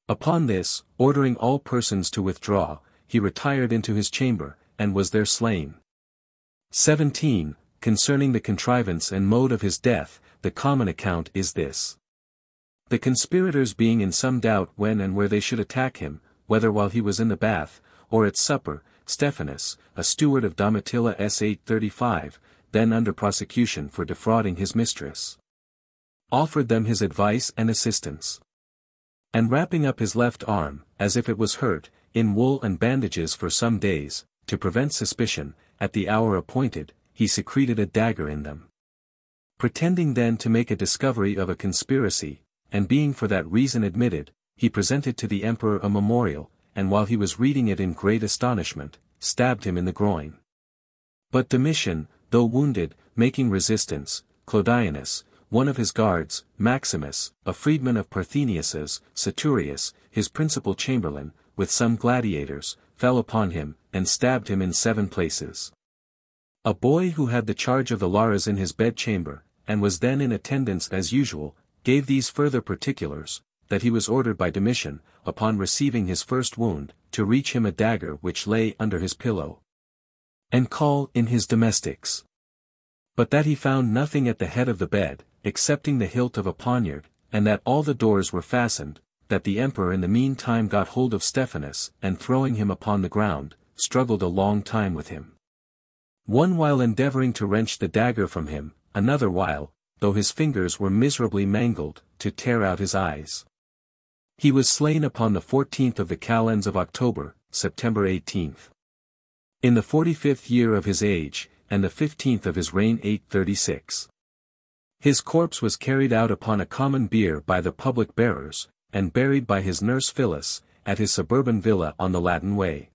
Upon this, ordering all persons to withdraw, he retired into his chamber, and was there slain. 17. Concerning the contrivance and mode of his death, the common account is this. The conspirators being in some doubt when and where they should attack him, whether while he was in the bath, or at supper, Stephanus, a steward of Domitilla S. 835, then under prosecution for defrauding his mistress. Offered them his advice and assistance. And wrapping up his left arm, as if it was hurt, in wool and bandages for some days, to prevent suspicion, at the hour appointed, he secreted a dagger in them. Pretending then to make a discovery of a conspiracy, and being for that reason admitted, he presented to the emperor a memorial, and while he was reading it in great astonishment, stabbed him in the groin. But Domitian, though wounded, making resistance, Clodianus, one of his guards, Maximus, a freedman of Parthenius's, Saturius, his principal chamberlain, with some gladiators, fell upon him, and stabbed him in seven places. A boy who had the charge of the Lares in his bedchamber, and was then in attendance as usual, gave these further particulars, that he was ordered by Domitian, upon receiving his first wound, to reach him a dagger which lay under his pillow. And call in his domestics. But that he found nothing at the head of the bed, excepting the hilt of a poniard, and that all the doors were fastened, that the emperor in the meantime got hold of Stephanus, and throwing him upon the ground, struggled a long time with him. One while endeavoring to wrench the dagger from him, another while, though his fingers were miserably mangled, to tear out his eyes. He was slain upon the 14th of the calends of October, September 18th. In the 45th year of his age, and the 15th of his reign 836. His corpse was carried out upon a common bier by the public bearers, and buried by his nurse Phyllis, at his suburban villa on the Latin Way.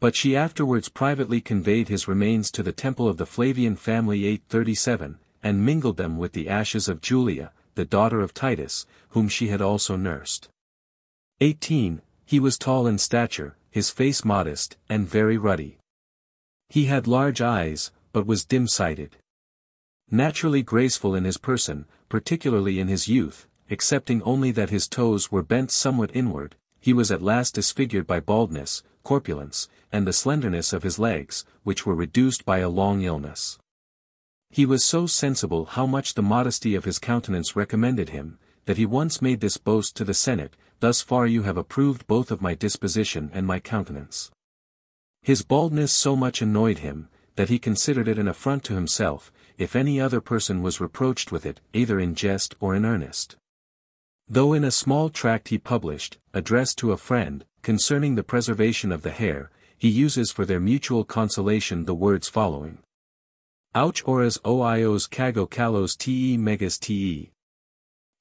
But she afterwards privately conveyed his remains to the temple of the Flavian family 837, and mingled them with the ashes of Julia, the daughter of Titus, whom she had also nursed. 18. He was tall in stature, his face modest, and very ruddy. He had large eyes, but was dim-sighted. Naturally graceful in his person, particularly in his youth, excepting only that his toes were bent somewhat inward, he was at last disfigured by baldness, corpulence, and the slenderness of his legs, which were reduced by a long illness. He was so sensible how much the modesty of his countenance recommended him, that he once made this boast to the Senate, Thus far you have approved both of my disposition and my countenance. His baldness so much annoyed him, that he considered it an affront to himself, if any other person was reproached with it, either in jest or in earnest. Though in a small tract he published, addressed to a friend, concerning the preservation of the hair, he uses for their mutual consolation the words following. Ouch oras oios cago kalos te megas te.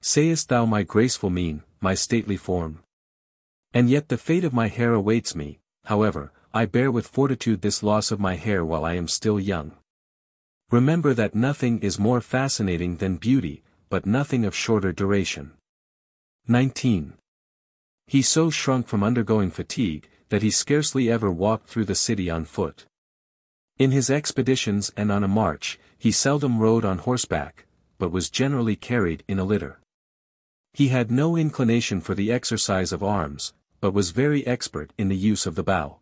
Sayest thou my graceful mien, my stately form? And yet the fate of my hair awaits me, however, I bear with fortitude this loss of my hair while I am still young. Remember that nothing is more fascinating than beauty, but nothing of shorter duration. 19. He so shrunk from undergoing fatigue, that he scarcely ever walked through the city on foot. In his expeditions and on a march, he seldom rode on horseback, but was generally carried in a litter. He had no inclination for the exercise of arms, but was very expert in the use of the bow.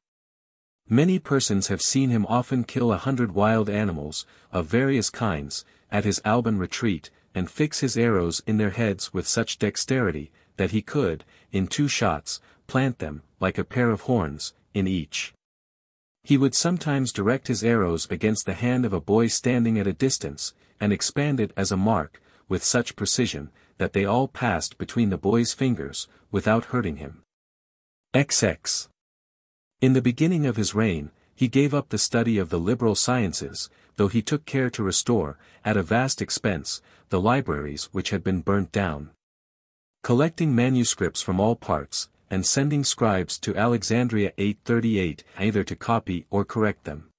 Many persons have seen him often kill a hundred wild animals, of various kinds, at his Alban retreat, and fix his arrows in their heads with such dexterity, that he could, in two shots, plant them, like a pair of horns, in each. He would sometimes direct his arrows against the hand of a boy standing at a distance, and expand it as a mark, with such precision, that they all passed between the boy's fingers, without hurting him. XX. In the beginning of his reign, he gave up the study of the liberal sciences, though he took care to restore, at a vast expense, the libraries which had been burnt down. Collecting manuscripts from all parts, and sending scribes to Alexandria 838 either to copy or correct them.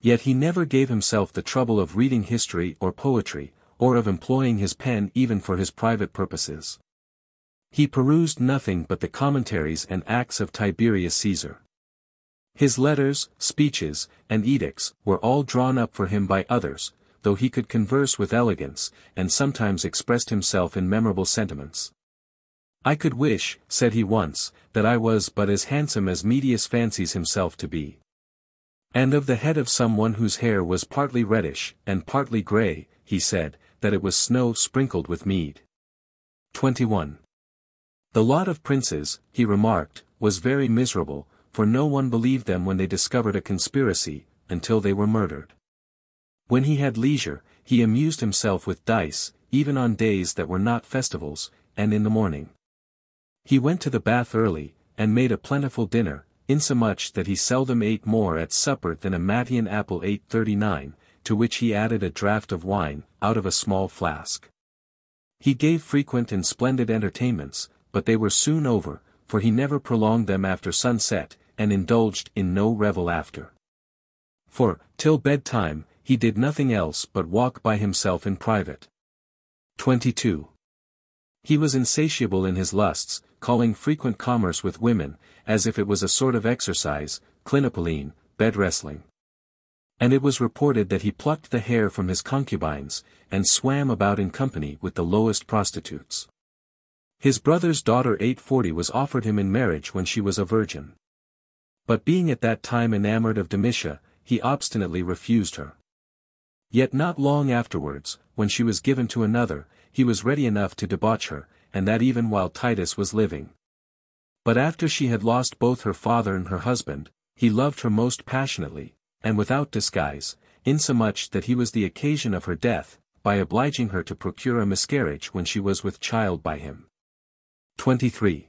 Yet he never gave himself the trouble of reading history or poetry, or of employing his pen even for his private purposes. He perused nothing but the commentaries and acts of Tiberius Caesar. His letters, speeches, and edicts were all drawn up for him by others, though he could converse with elegance, and sometimes expressed himself in memorable sentiments. I could wish, said he once, that I was but as handsome as Medius fancies himself to be. And of the head of someone whose hair was partly reddish, and partly grey, he said, that it was snow sprinkled with mead. 21. The lot of princes, he remarked, was very miserable, for no one believed them when they discovered a conspiracy, until they were murdered. When he had leisure, he amused himself with dice, even on days that were not festivals, and in the morning. He went to the bath early, and made a plentiful dinner, insomuch that he seldom ate more at supper than a Mattian apple 839, to which he added a draught of wine, out of a small flask. He gave frequent and splendid entertainments, but they were soon over, for he never prolonged them after sunset, and indulged in no revel after. For, till bedtime, he did nothing else but walk by himself in private. 22. He was insatiable in his lusts, calling frequent commerce with women, as if it was a sort of exercise, clinopale, bed wrestling. And it was reported that he plucked the hair from his concubines, and swam about in company with the lowest prostitutes. His brother's daughter 840 was offered him in marriage when she was a virgin. But being at that time enamored of Domitia, he obstinately refused her. Yet not long afterwards, when she was given to another, he was ready enough to debauch her, and that even while Titus was living. But after she had lost both her father and her husband, he loved her most passionately, and without disguise, insomuch that he was the occasion of her death, by obliging her to procure a miscarriage when she was with child by him. 23.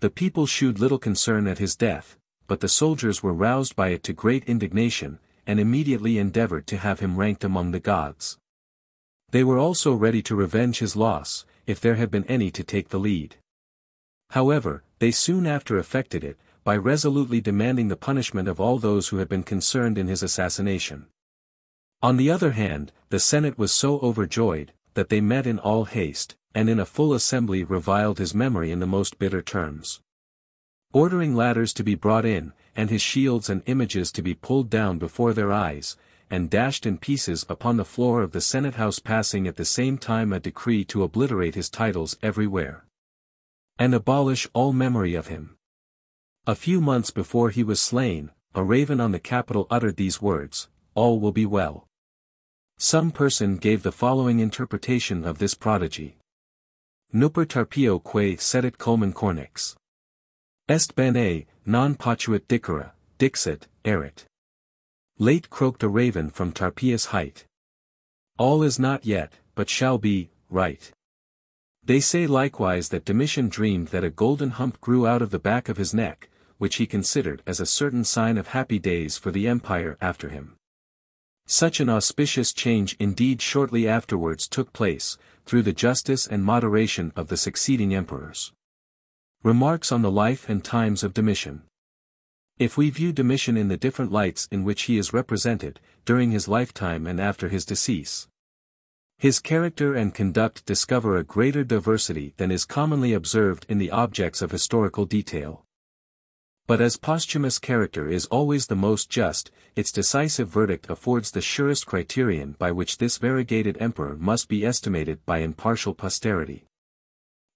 The people shewed little concern at his death, but the soldiers were roused by it to great indignation, and immediately endeavored to have him ranked among the gods. They were also ready to revenge his loss, if there had been any to take the lead. However, they soon after effected it, by resolutely demanding the punishment of all those who had been concerned in his assassination. On the other hand, the Senate was so overjoyed, that they met in all haste, and in a full assembly reviled his memory in the most bitter terms. Ordering ladders to be brought in, and his shields and images to be pulled down before their eyes, and dashed in pieces upon the floor of the Senate House passing at the same time a decree to obliterate his titles everywhere. And abolish all memory of him. A few months before he was slain, a raven on the Capitol uttered these words, All will be well. Some person gave the following interpretation of this prodigy. Nuper tarpio quae sedit culmen cornix. Est bene, non potuit dicere, dixit, erit. Late croaked a raven from Tarpeia's height. All is not yet, but shall be, right. They say likewise that Domitian dreamed that a golden hump grew out of the back of his neck, which he considered as a certain sign of happy days for the empire after him. Such an auspicious change indeed shortly afterwards took place, through the justice and moderation of the succeeding emperors. Remarks on the life and times of Domitian. If we view Domitian in the different lights in which he is represented, during his lifetime and after his decease, his character and conduct discover a greater diversity than is commonly observed in the objects of historical detail. But as posthumous character is always the most just, its decisive verdict affords the surest criterion by which this variegated emperor must be estimated by impartial posterity.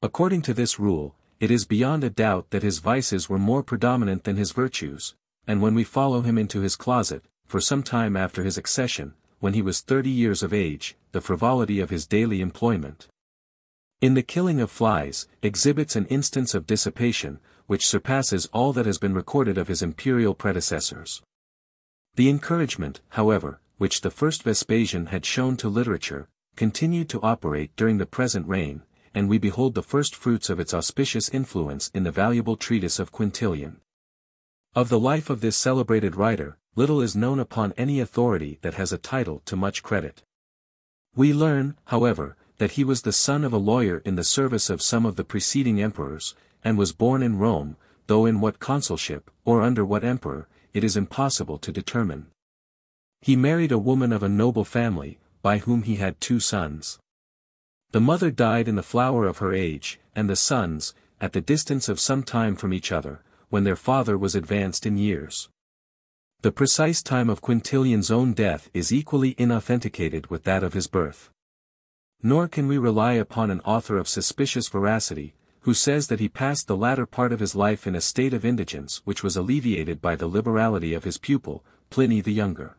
According to this rule, it is beyond a doubt that his vices were more predominant than his virtues, and when we follow him into his closet, for some time after his accession, when he was thirty years of age, the frivolity of his daily employment. In the killing of flies, exhibits an instance of dissipation, which surpasses all that has been recorded of his imperial predecessors. The encouragement, however, which the first Vespasian had shown to literature, continued to operate during the present reign, and we behold the first fruits of its auspicious influence in the valuable treatise of Quintilian. Of the life of this celebrated writer, little is known upon any authority that has a title to much credit. We learn, however, that he was the son of a lawyer in the service of some of the preceding emperors, and was born in Rome, though in what consulship, or under what emperor, it is impossible to determine. He married a woman of a noble family, by whom he had two sons. The mother died in the flower of her age, and the sons, at the distance of some time from each other, when their father was advanced in years. The precise time of Quintilian's own death is equally inauthenticated with that of his birth. Nor can we rely upon an author of suspicious veracity, who says that he passed the latter part of his life in a state of indigence which was alleviated by the liberality of his pupil, Pliny the Younger.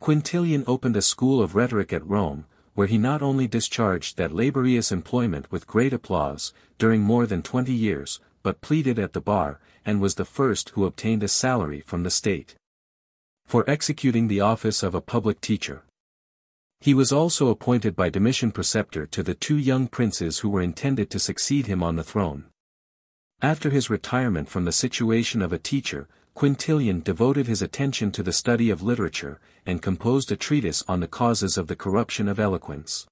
Quintilian opened a school of rhetoric at Rome, where he not only discharged that laborious employment with great applause, during more than twenty years, but pleaded at the bar, and was the first who obtained a salary from the state. For executing the office of a public teacher. He was also appointed by Domitian preceptor to the two young princes who were intended to succeed him on the throne. After his retirement from the situation of a teacher, Quintilian devoted his attention to the study of literature, and composed a treatise on the causes of the corruption of eloquence.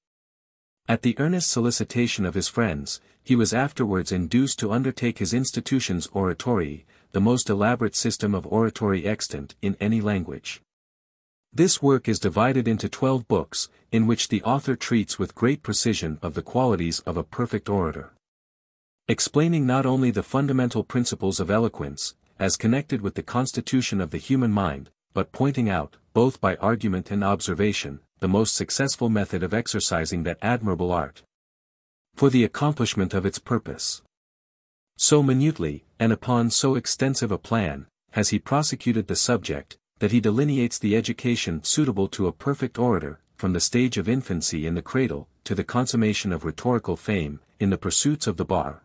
At the earnest solicitation of his friends, he was afterwards induced to undertake his Institutiones Oratoriae, the most elaborate system of oratory extant in any language. This work is divided into twelve books, in which the author treats with great precision of the qualities of a perfect orator. Explaining not only the fundamental principles of eloquence, as connected with the constitution of the human mind, but pointing out, both by argument and observation, the most successful method of exercising that admirable art. For the accomplishment of its purpose. So minutely, and upon so extensive a plan, has he prosecuted the subject, that he delineates the education suitable to a perfect orator, from the stage of infancy in the cradle, to the consummation of rhetorical fame, in the pursuits of the bar.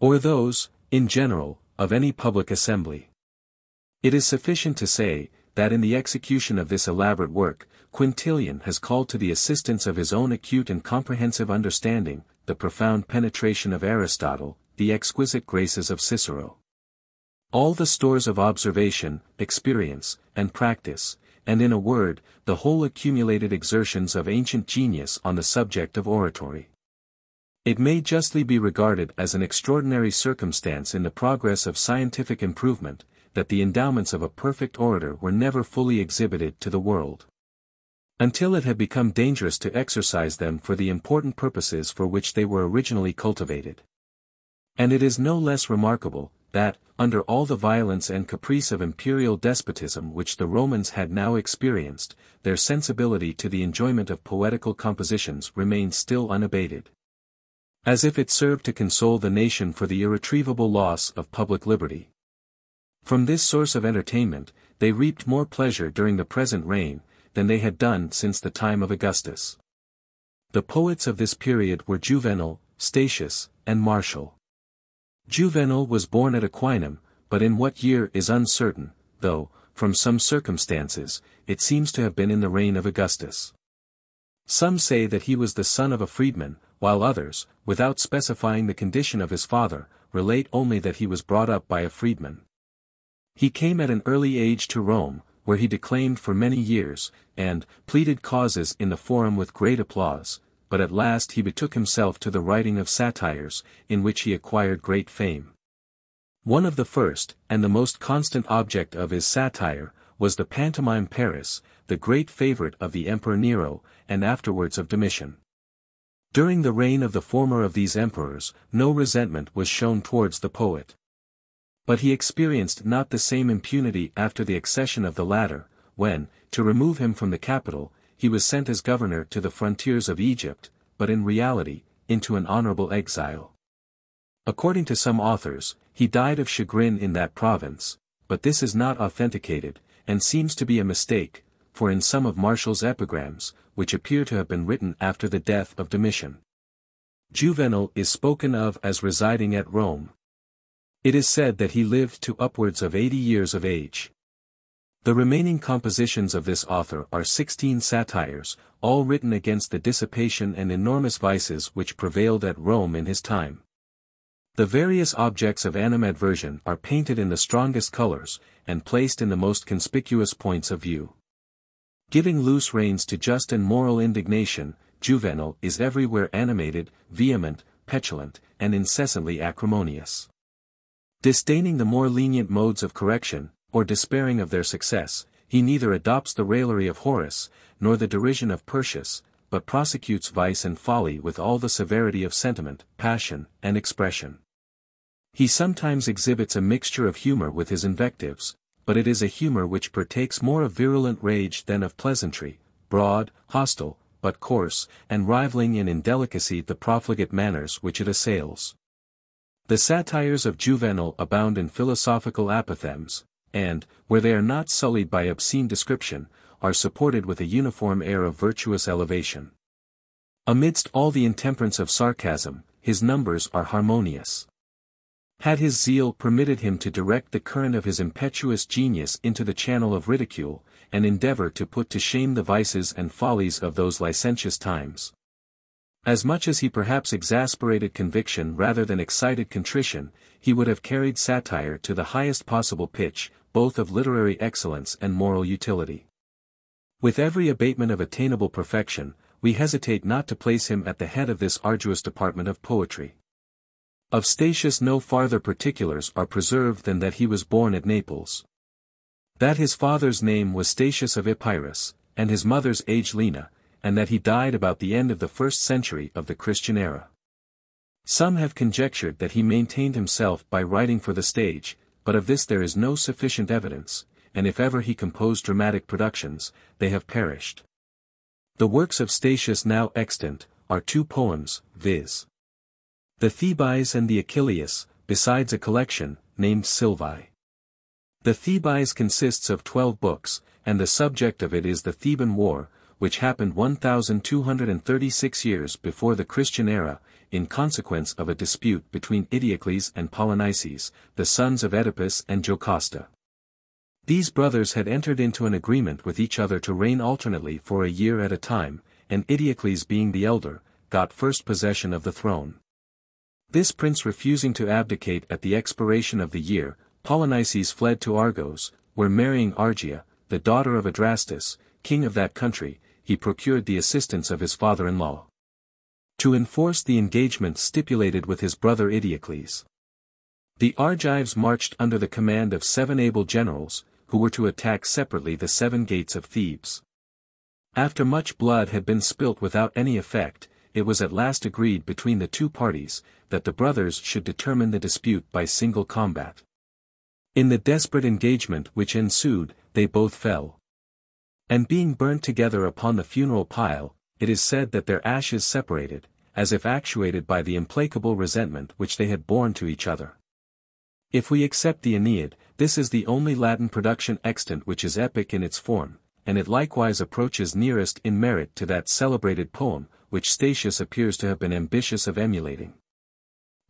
Or those, in general, of any public assembly. It is sufficient to say, that in the execution of this elaborate work, Quintilian has called to the assistance of his own acute and comprehensive understanding, the profound penetration of Aristotle, the exquisite graces of Cicero. All the stores of observation, experience, and practice, and in a word, the whole accumulated exertions of ancient genius on the subject of oratory. It may justly be regarded as an extraordinary circumstance in the progress of scientific improvement, that the endowments of a perfect orator were never fully exhibited to the world. Until it had become dangerous to exercise them for the important purposes for which they were originally cultivated. And it is no less remarkable, that, under all the violence and caprice of imperial despotism which the Romans had now experienced, their sensibility to the enjoyment of poetical compositions remained still unabated. As if it served to console the nation for the irretrievable loss of public liberty. From this source of entertainment, they reaped more pleasure during the present reign, than they had done since the time of Augustus. The poets of this period were Juvenal, Statius, and Martial. Juvenal was born at Aquinum, but in what year is uncertain, though, from some circumstances, it seems to have been in the reign of Augustus. Some say that he was the son of a freedman, while others, without specifying the condition of his father, relate only that he was brought up by a freedman. He came at an early age to Rome, where he declaimed for many years, and pleaded causes in the forum with great applause, but at last he betook himself to the writing of satires, in which he acquired great fame. One of the first, and the most constant object of his satire, was the pantomime Paris, the great favorite of the Emperor Nero, and afterwards of Domitian. During the reign of the former of these emperors, no resentment was shown towards the poet. But he experienced not the same impunity after the accession of the latter, when, to remove him from the capital, he was sent as governor to the frontiers of Egypt, but in reality, into an honorable exile. According to some authors, he died of chagrin in that province, but this is not authenticated, and seems to be a mistake, for in some of Martial's epigrams, which appear to have been written after the death of Domitian. Juvenal is spoken of as residing at Rome. It is said that he lived to upwards of eighty years of age. The remaining compositions of this author are sixteen satires, all written against the dissipation and enormous vices which prevailed at Rome in his time. The various objects of animadversion are painted in the strongest colors, and placed in the most conspicuous points of view. Giving loose reins to just and moral indignation, Juvenal is everywhere animated, vehement, petulant, and incessantly acrimonious. Disdaining the more lenient modes of correction, or despairing of their success, he neither adopts the raillery of Horace, nor the derision of Persius, but prosecutes vice and folly with all the severity of sentiment, passion, and expression. He sometimes exhibits a mixture of humor with his invectives, but it is a humor which partakes more of virulent rage than of pleasantry, broad, hostile, but coarse, and rivaling in indelicacy the profligate manners which it assails. The satires of Juvenal abound in philosophical apothegms, and, where they are not sullied by obscene description, are supported with a uniform air of virtuous elevation. Amidst all the intemperance of sarcasm, his numbers are harmonious. Had his zeal permitted him to direct the current of his impetuous genius into the channel of ridicule, and endeavor to put to shame the vices and follies of those licentious times. As much as he perhaps exasperated conviction rather than excited contrition, he would have carried satire to the highest possible pitch, both of literary excellence and moral utility. With every abatement of attainable perfection, we hesitate not to place him at the head of this arduous department of poetry. Of Statius no farther particulars are preserved than that he was born at Naples. That his father's name was Statius of Epirus, and his mother's Agelina, and that he died about the end of the first century of the Christian era. Some have conjectured that he maintained himself by writing for the stage, but of this there is no sufficient evidence, and if ever he composed dramatic productions, they have perished. The works of Statius now extant, are two poems, viz. The Thebais and the Achilles, besides a collection, named Sylvae. The Thebais consists of twelve books, and the subject of it is the Theban War, which happened 1236 years before the Christian era, in consequence of a dispute between Eteocles and Polynices, the sons of Oedipus and Jocasta. These brothers had entered into an agreement with each other to reign alternately for a year at a time, and Eteocles being the elder, got first possession of the throne. This prince refusing to abdicate at the expiration of the year, Polynices fled to Argos, where marrying Argia, the daughter of Adrastus, king of that country, he procured the assistance of his father-in-law. To enforce the engagement stipulated with his brother Eteocles. The Argives marched under the command of seven able generals, who were to attack separately the seven gates of Thebes. After much blood had been spilt without any effect, it was at last agreed between the two parties, that the brothers should determine the dispute by single combat. In the desperate engagement which ensued, they both fell. And being burnt together upon the funeral pile, it is said that their ashes separated, as if actuated by the implacable resentment which they had borne to each other. If we accept the Aeneid, this is the only Latin production extant which is epic in its form, and it likewise approaches nearest in merit to that celebrated poem, which Statius appears to have been ambitious of emulating.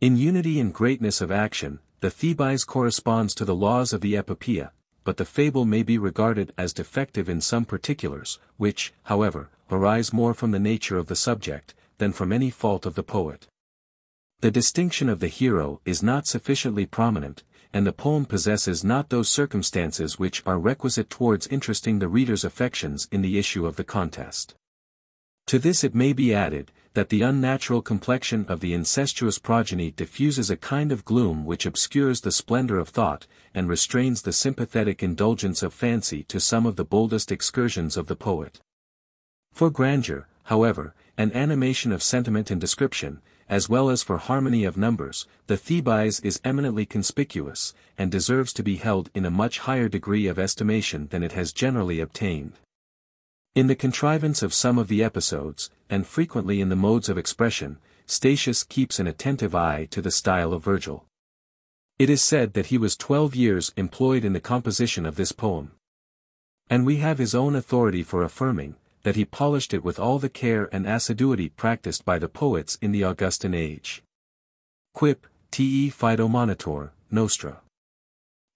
In unity and greatness of action, the Thebais corresponds to the laws of the Epopea, but the fable may be regarded as defective in some particulars, which, however, arise more from the nature of the subject, than from any fault of the poet. The distinction of the hero is not sufficiently prominent, and the poem possesses not those circumstances which are requisite towards interesting the reader's affections in the issue of the contest. To this it may be added, that the unnatural complexion of the incestuous progeny diffuses a kind of gloom which obscures the splendor of thought, and restrains the sympathetic indulgence of fancy to some of the boldest excursions of the poet. For grandeur, however, and animation of sentiment and description, as well as for harmony of numbers, the Thebais is eminently conspicuous, and deserves to be held in a much higher degree of estimation than it has generally obtained. In the contrivance of some of the episodes, and frequently in the modes of expression, Statius keeps an attentive eye to the style of Virgil. It is said that he was twelve years employed in the composition of this poem. And we have his own authority for affirming, that he polished it with all the care and assiduity practiced by the poets in the Augustan age. Quip, te Fido monitor, nostra.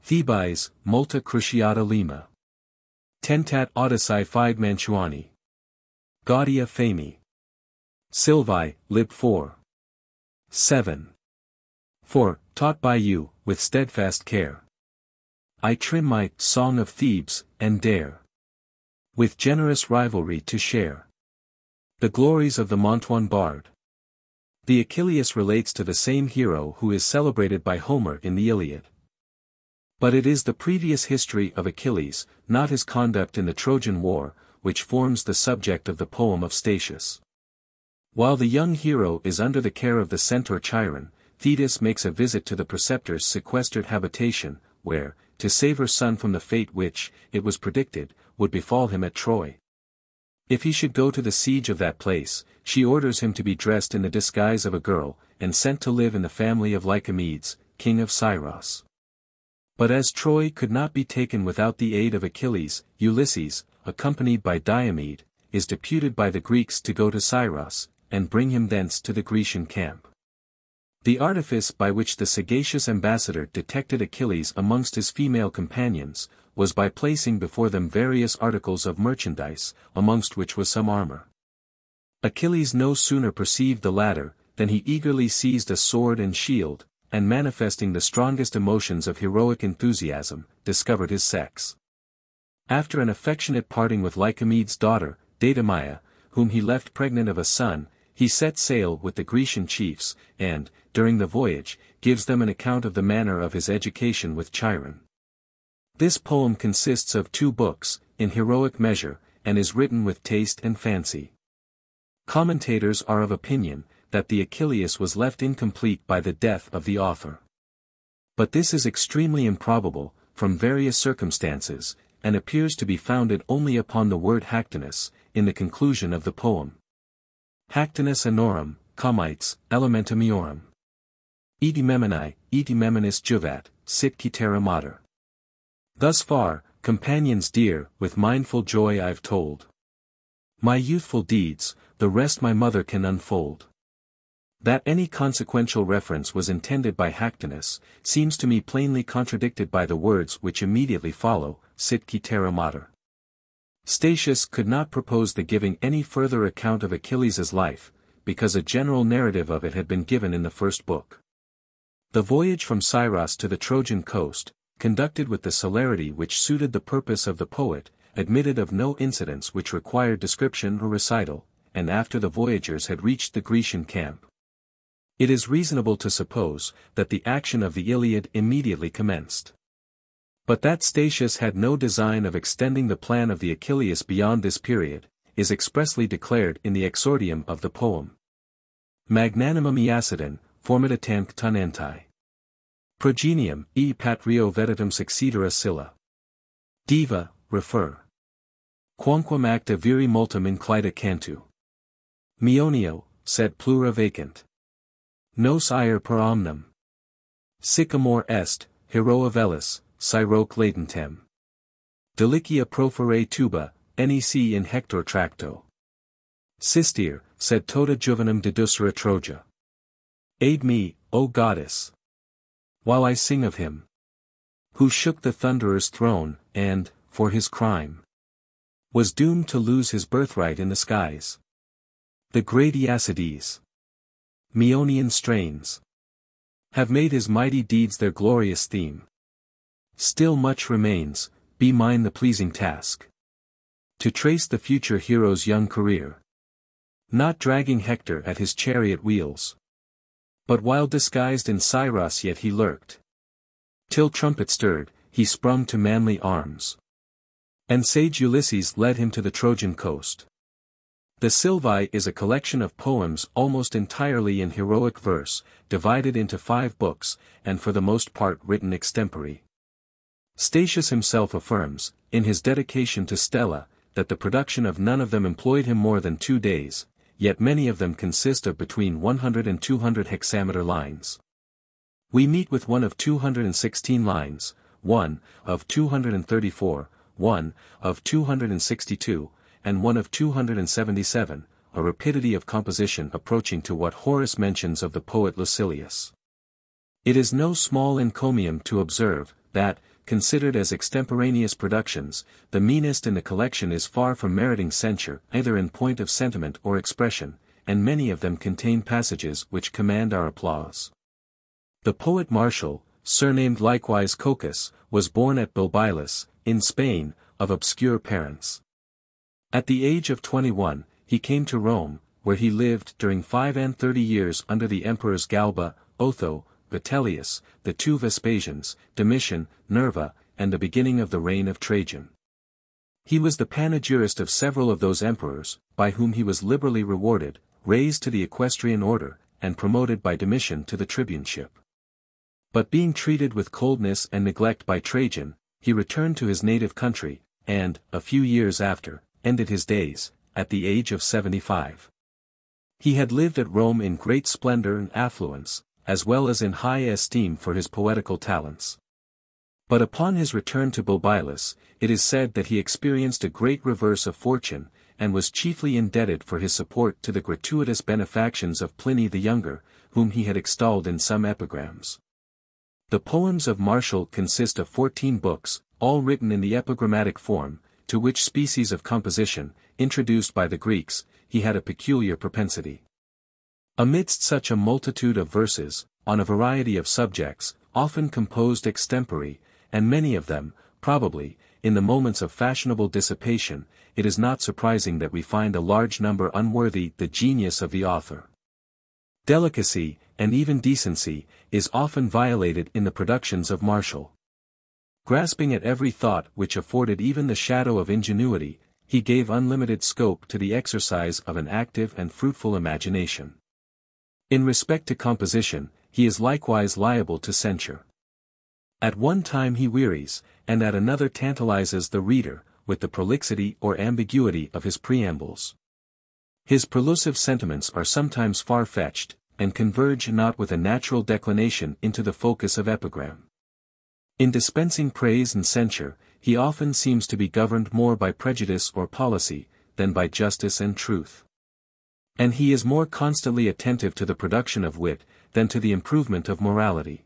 Thebais, multa cruciata lima. Tentat Odyssei fide Mantuani. Gaudia Fami. Sylvae, Lib 4. 7. 4. Taught by you, with steadfast care. I trim my Song of Thebes, and dare. With generous rivalry to share. The glories of the Mantuan bard. The Achilles relates to the same hero who is celebrated by Homer in the Iliad. But it is the previous history of Achilles, not his conduct in the Trojan War, which forms the subject of the poem of Statius. While the young hero is under the care of the centaur Chiron, Thetis makes a visit to the preceptor's sequestered habitation, where, to save her son from the fate which, it was predicted, would befall him at Troy. If he should go to the siege of that place, she orders him to be dressed in the disguise of a girl, and sent to live in the family of Lycomedes, king of Scyros. But as Troy could not be taken without the aid of Achilles, Ulysses, accompanied by Diomed, is deputed by the Greeks to go to Scyros, and bring him thence to the Grecian camp. The artifice by which the sagacious ambassador detected Achilles amongst his female companions, was by placing before them various articles of merchandise, amongst which was some armor. Achilles no sooner perceived the latter, than he eagerly seized a sword and shield, and manifesting the strongest emotions of heroic enthusiasm, discovered his sex. After an affectionate parting with Lycomede's daughter, Deidamia, whom he left pregnant of a son, he set sail with the Grecian chiefs, and, during the voyage, gives them an account of the manner of his education with Chiron. This poem consists of two books, in heroic measure, and is written with taste and fancy. Commentators are of opinion, that the Achilles was left incomplete by the death of the author. But this is extremely improbable, from various circumstances, and appears to be founded only upon the word Hactenus, in the conclusion of the poem. Hactenus anorum, comites, elementum eorum. Eti memini, juvat, sit citera mater. Thus far, companions dear, with mindful joy I've told. My youthful deeds, the rest my mother can unfold. That any consequential reference was intended by Hactenus, seems to me plainly contradicted by the words which immediately follow, sit citera mater. Statius could not propose the giving any further account of Achilles' life, because a general narrative of it had been given in the first book. The voyage from Scyros to the Trojan coast, conducted with the celerity which suited the purpose of the poet, admitted of no incidents which required description or recital, and after the voyagers had reached the Grecian camp. It is reasonable to suppose, that the action of the Iliad immediately commenced. But that Statius had no design of extending the plan of the Achilles beyond this period, is expressly declared in the exordium of the poem. Magnanimum Iacidin, formidatanque tenenti. Progenium, e patrio vetitum succedera scylla. Diva, refer. Quamquam acta viri multum inclita cantu. Meonio, sed plura vacant. Nos ire per omnem. Sycamore est, heroa velis, siroque latentem. Delicia profere tuba, nec in Hector tracto. Sistir, sed tota juvenum dedusera Troja. Aid me, O goddess. While I sing of him. Who shook the thunderer's throne, and, for his crime, was doomed to lose his birthright in the skies. The great Aeacides. Meonian strains. Have made his mighty deeds their glorious theme. Still much remains, be mine the pleasing task. To trace the future hero's young career. Not dragging Hector at his chariot wheels. But while disguised in Scyros yet he lurked. Till trumpet stirred, he sprung to manly arms. And sage Ulysses led him to the Trojan coast. The Silvae is a collection of poems almost entirely in heroic verse, divided into five books, and for the most part written extempore. Statius himself affirms, in his dedication to Stella, that the production of none of them employed him more than two days, yet many of them consist of between 100 and 200 hexameter lines. We meet with one of 216 lines, one of 234, one of 262, and one of 277, a rapidity of composition approaching to what Horace mentions of the poet Lucilius. It is no small encomium to observe, that, considered as extemporaneous productions, the meanest in the collection is far from meriting censure either in point of sentiment or expression, and many of them contain passages which command our applause. The poet Martial, surnamed likewise Cocus, was born at Bilbilis, in Spain, of obscure parents. At the age of 21, he came to Rome, where he lived during five and thirty years under the emperors Galba, Otho, Vitellius, the two Vespasians, Domitian, Nerva, and the beginning of the reign of Trajan. He was the panegyrist of several of those emperors, by whom he was liberally rewarded, raised to the equestrian order, and promoted by Domitian to the tribuneship. But being treated with coldness and neglect by Trajan, he returned to his native country, and, a few years after, ended his days, at the age of seventy-five. He had lived at Rome in great splendor and affluence, as well as in high esteem for his poetical talents. But upon his return to Bilbilis, it is said that he experienced a great reverse of fortune, and was chiefly indebted for his support to the gratuitous benefactions of Pliny the Younger, whom he had extolled in some epigrams. The poems of Martial consist of fourteen books, all written in the epigrammatic form, to which species of composition, introduced by the Greeks, he had a peculiar propensity. Amidst such a multitude of verses, on a variety of subjects, often composed extempore, and many of them, probably, in the moments of fashionable dissipation, it is not surprising that we find a large number unworthy the genius of the author. Delicacy, and even decency, is often violated in the productions of Martial. Grasping at every thought which afforded even the shadow of ingenuity, he gave unlimited scope to the exercise of an active and fruitful imagination. In respect to composition, he is likewise liable to censure. At one time he wearies, and at another tantalizes the reader, with the prolixity or ambiguity of his preambles. His prelusive sentiments are sometimes far-fetched, and converge not with a natural declination into the focus of epigram. In dispensing praise and censure, he often seems to be governed more by prejudice or policy, than by justice and truth. And he is more constantly attentive to the production of wit, than to the improvement of morality.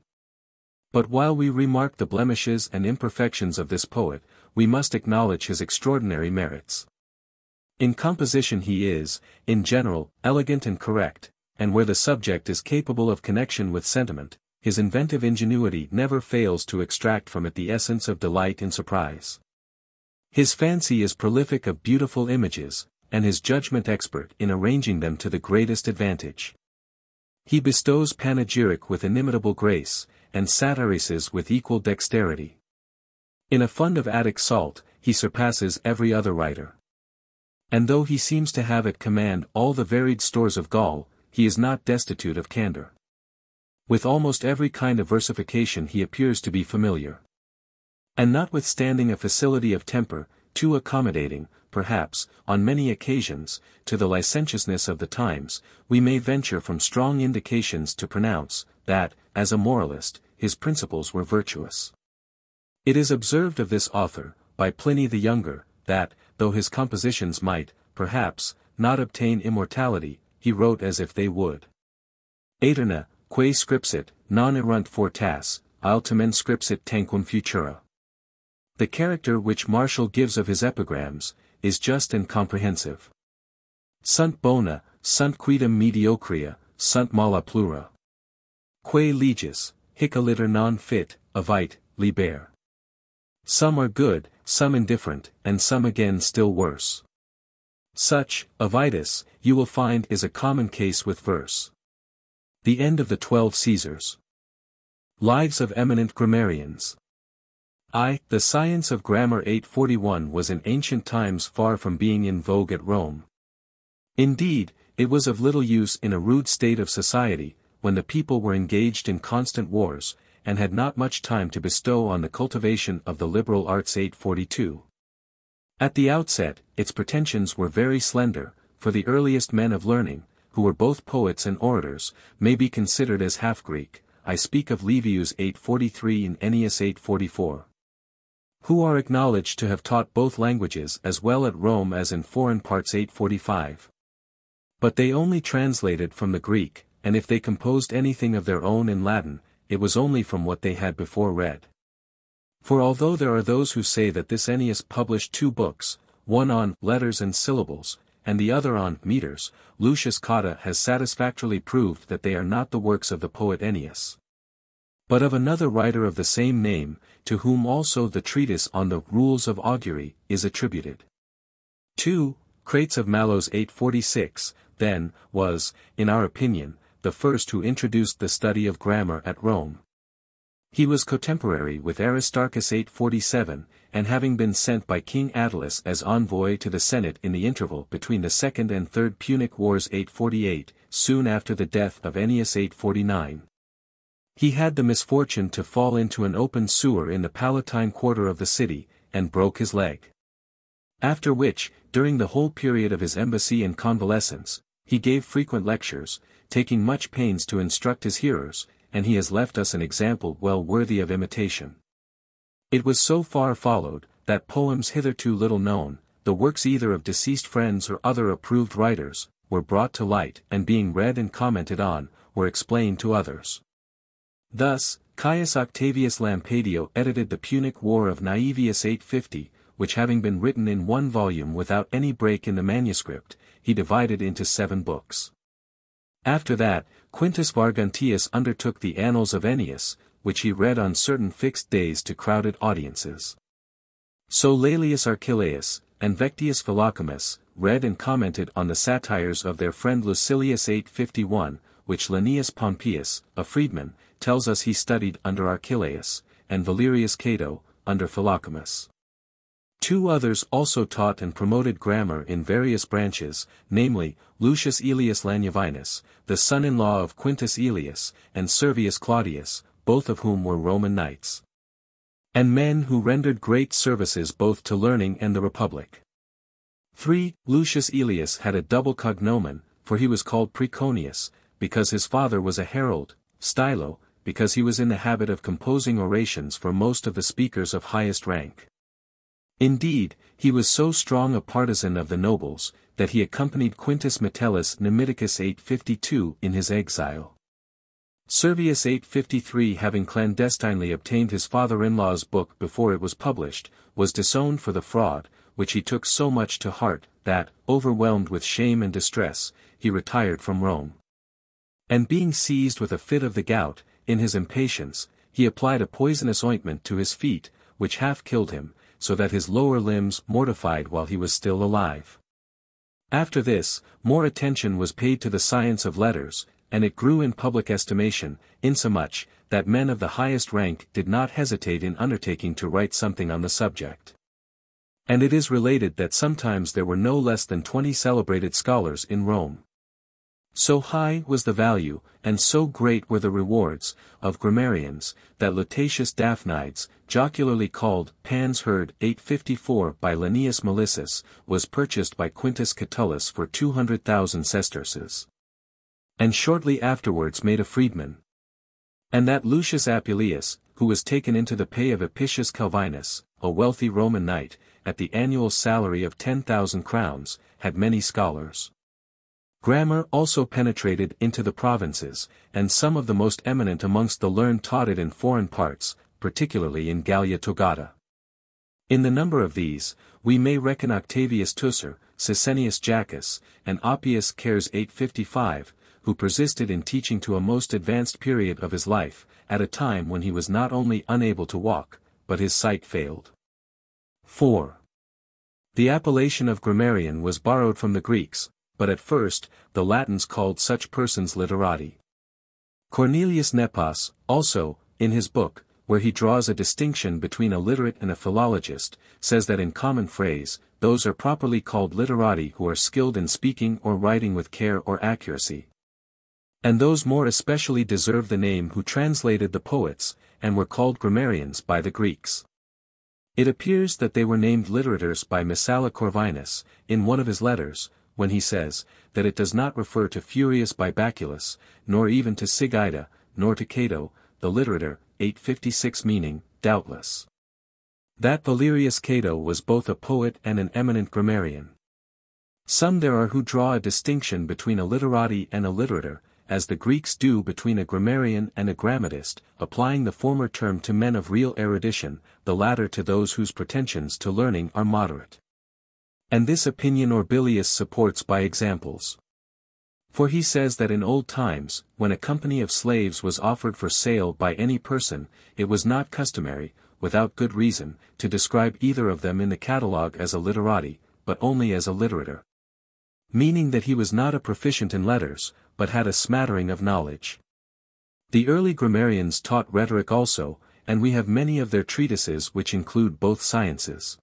But while we remark the blemishes and imperfections of this poet, we must acknowledge his extraordinary merits. In composition he is, in general, elegant and correct, and where the subject is capable of connection with sentiment, his inventive ingenuity never fails to extract from it the essence of delight and surprise. His fancy is prolific of beautiful images, and his judgment expert in arranging them to the greatest advantage. He bestows panegyric with inimitable grace, and satirises with equal dexterity. In a fund of Attic salt, he surpasses every other writer. And though he seems to have at command all the varied stores of gall, he is not destitute of candor. With almost every kind of versification he appears to be familiar. And notwithstanding a facility of temper, too accommodating, perhaps, on many occasions, to the licentiousness of the times, we may venture from strong indications to pronounce, that, as a moralist, his principles were virtuous. It is observed of this author, by Pliny the Younger, that, though his compositions might, perhaps, not obtain immortality, he wrote as if they would. Aeterna, quae scripsit, non erunt fortas, altamen scripsit tanquam futura. The character which Martial gives of his epigrams, is just and comprehensive. Sunt bona, sunt quidem mediocria, sunt mala plura. Quae legis, hic aliter non fit, avite, liber. Some are good, some indifferent, and some again still worse. Such, avitus, you will find is a common case with verse. The end of the Twelve Caesars. Lives of Eminent Grammarians. I, the science of grammar 841 was in ancient times far from being in vogue at Rome. Indeed, it was of little use in a rude state of society, when the people were engaged in constant wars, and had not much time to bestow on the cultivation of the liberal arts 842. At the outset, its pretensions were very slender, for the earliest men of learning, who were both poets and orators, may be considered as half-Greek, I speak of Livius 843 and Ennius 844. Who are acknowledged to have taught both languages as well at Rome as in foreign parts 845. But they only translated from the Greek, and if they composed anything of their own in Latin, it was only from what they had before read. For although there are those who say that this Ennius published two books, one on letters and syllables, and the other on meters, Lucius Cotta has satisfactorily proved that they are not the works of the poet Ennius. But of another writer of the same name, to whom also the treatise on the Rules of Augury is attributed. 2. Crates of Mallos 846, then, was, in our opinion, the first who introduced the study of grammar at Rome. He was contemporary with Aristarchus 847, and having been sent by King Attalus as envoy to the Senate in the interval between the Second and Third Punic Wars 848, soon after the death of Ennius 849. He had the misfortune to fall into an open sewer in the Palatine quarter of the city, and broke his leg. After which, during the whole period of his embassy and convalescence, he gave frequent lectures, taking much pains to instruct his hearers, and he has left us an example well worthy of imitation. It was so far followed, that poems hitherto little known, the works either of deceased friends or other approved writers, were brought to light and being read and commented on, were explained to others. Thus, Caius Octavius Lampadio edited the Punic War of Naevius 850, which having been written in one volume without any break in the manuscript, he divided into seven books. After that, Quintus Varguntius undertook the Annals of Ennius, which he read on certain fixed days to crowded audiences. So Laelius Archelaus, and Vectius Philocomus, read and commented on the satires of their friend Lucilius 851, which Lenaeus Pompeius, a freedman, tells us he studied under Archelaus, and Valerius Cato, under Philocomus. Two others also taught and promoted grammar in various branches, namely, Lucius Aelius Lanuvinus, the son-in-law of Quintus Aelius, and Servius Claudius, both of whom were Roman knights. And men who rendered great services both to learning and the republic. 3. Lucius Aelius had a double cognomen, for he was called Preconius, because his father was a herald, Stylo, because he was in the habit of composing orations for most of the speakers of highest rank. Indeed, he was so strong a partisan of the nobles, that he accompanied Quintus Metellus Numidicus 852 in his exile. Servius 853 having clandestinely obtained his father-in-law's book before it was published, was disowned for the fraud, which he took so much to heart, that, overwhelmed with shame and distress, he retired from Rome. And being seized with a fit of the gout, in his impatience, he applied a poisonous ointment to his feet, which half killed him, so that his lower limbs mortified while he was still alive. After this, more attention was paid to the science of letters, and it grew in public estimation, insomuch, that men of the highest rank did not hesitate in undertaking to write something on the subject. And it is related that sometimes there were no less than twenty celebrated scholars in Rome. So high was the value, and so great were the rewards, of grammarians, that Lutatius Daphnides, jocularly called Pan's Herd 854 by Lenaeus Melissus, was purchased by Quintus Catulus for 200,000 sesterces. And shortly afterwards made a freedman. And that Lucius Apuleius, who was taken into the pay of Apicius Calvinus, a wealthy Roman knight, at the annual salary of 10,000 crowns, had many scholars. Grammar also penetrated into the provinces, and some of the most eminent amongst the learned taught it in foreign parts, particularly in Gallia Togata. In the number of these, we may reckon Octavius Teucer, Sicinius Jaccus, and Oppius Chares 855, who persisted in teaching to a most advanced period of his life, at a time when he was not only unable to walk, but his sight failed. 4. The appellation of grammarian was borrowed from the Greeks, but at first, the Latins called such persons literati. Cornelius Nepos, also, in his book, where he draws a distinction between a literate and a philologist, says that in common phrase, those are properly called literati who are skilled in speaking or writing with care or accuracy. And those more especially deserve the name who translated the poets, and were called grammarians by the Greeks. It appears that they were named literators by Messala Corvinus, in one of his letters, when he says, that it does not refer to Furius Bibaculus, nor even to Ticida, nor to Cato, the literator, 856 meaning, doubtless. That Valerius Cato was both a poet and an eminent grammarian. Some there are who draw a distinction between a literati and a literator, as the Greeks do between a grammarian and a grammatist, applying the former term to men of real erudition, the latter to those whose pretensions to learning are moderate. And this opinion Orbilius supports by examples. For he says that in old times, when a company of slaves was offered for sale by any person, it was not customary, without good reason, to describe either of them in the catalogue as a literati, but only as a literator. Meaning that he was not a proficient in letters, but had a smattering of knowledge. The early grammarians taught rhetoric also, and we have many of their treatises which include both sciences.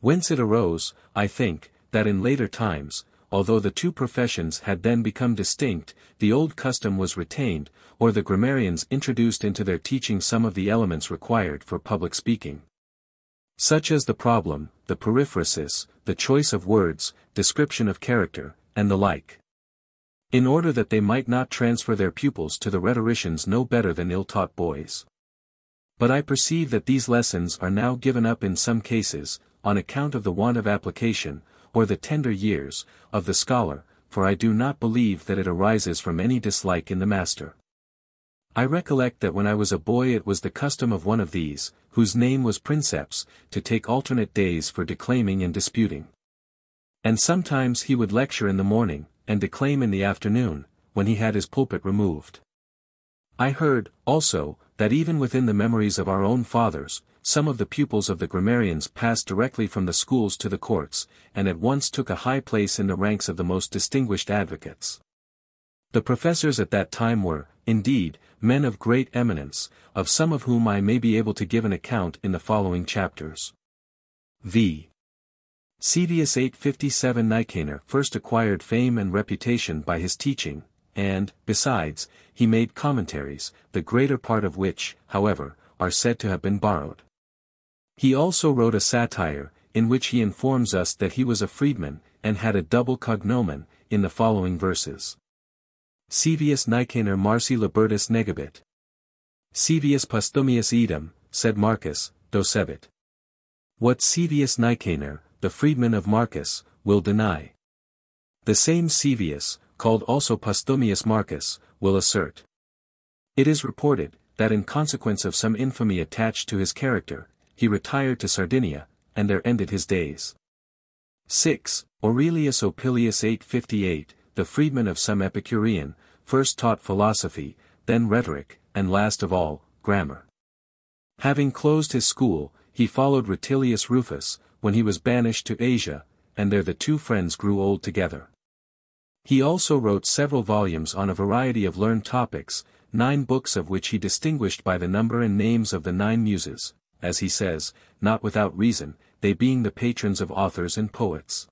Whence it arose, I think, that in later times, although the two professions had then become distinct, the old custom was retained, or the grammarians introduced into their teaching some of the elements required for public speaking. Such as the problem, the periphrasis, the choice of words, description of character, and the like in order that they might not transfer their pupils to the rhetoricians no better than ill-taught boys. But I perceive that these lessons are now given up in some cases, on account of the want of application, or the tender years, of the scholar, for I do not believe that it arises from any dislike in the master. I recollect that when I was a boy it was the custom of one of these, whose name was Princeps, to take alternate days for declaiming and disputing. And sometimes he would lecture in the morning, and declaim in the afternoon, when he had his pulpit removed. I heard, also, that even within the memories of our own fathers, some of the pupils of the grammarians passed directly from the schools to the courts, and at once took a high place in the ranks of the most distinguished advocates. The professors at that time were, indeed, men of great eminence, of some of whom I may be able to give an account in the following chapters. V. Sevius 857 Nicanor first acquired fame and reputation by his teaching, and, besides, he made commentaries, the greater part of which, however, are said to have been borrowed. He also wrote a satire, in which he informs us that he was a freedman, and had a double cognomen, in the following verses. Sevius Nicanor Marci Libertus negabit. Sevius Postumius idem, said Marcus, docebit. What Sevius Nicanor, the freedman of Marcus, will deny. The same Sevius, called also Postumius Marcus, will assert. It is reported, that in consequence of some infamy attached to his character, he retired to Sardinia, and there ended his days. 6. Aurelius Opilius 858, the freedman of some Epicurean, first taught philosophy, then rhetoric, and last of all, grammar. Having closed his school, he followed Rutilius Rufus, when he was banished to Asia, and there the two friends grew old together. He also wrote several volumes on a variety of learned topics, nine books of which he distinguished by the number and names of the nine muses, as he says, not without reason, they being the patrons of authors and poets.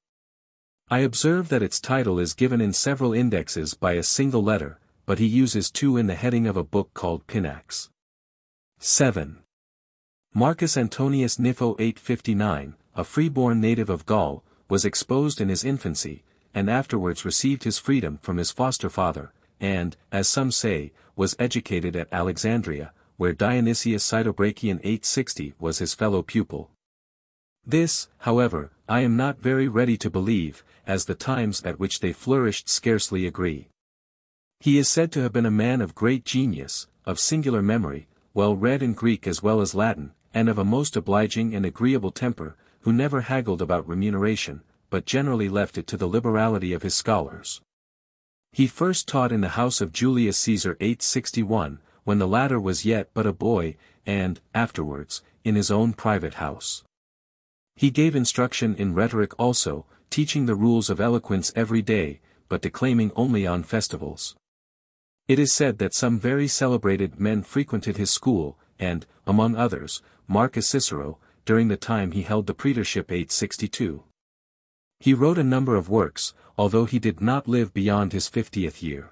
I observe that its title is given in several indexes by a single letter, but he uses two in the heading of a book called Pinax. 7. Marcus Antonius Gnipho 859, a freeborn native of Gaul, was exposed in his infancy, and afterwards received his freedom from his foster father, and, as some say, was educated at Alexandria, where Dionysius Scytobrachion 860 was his fellow pupil. This, however, I am not very ready to believe, as the times at which they flourished scarcely agree. He is said to have been a man of great genius, of singular memory, well read in Greek as well as Latin, and of a most obliging and agreeable temper, who never haggled about remuneration, but generally left it to the liberality of his scholars. He first taught in the house of Julius Caesar 861, when the latter was yet but a boy, and, afterwards, in his own private house. He gave instruction in rhetoric also, teaching the rules of eloquence every day, but declaiming only on festivals. It is said that some very celebrated men frequented his school, and, among others, Marcus Cicero, during the time he held the praetorship 862. He wrote a number of works, although he did not live beyond his fiftieth year.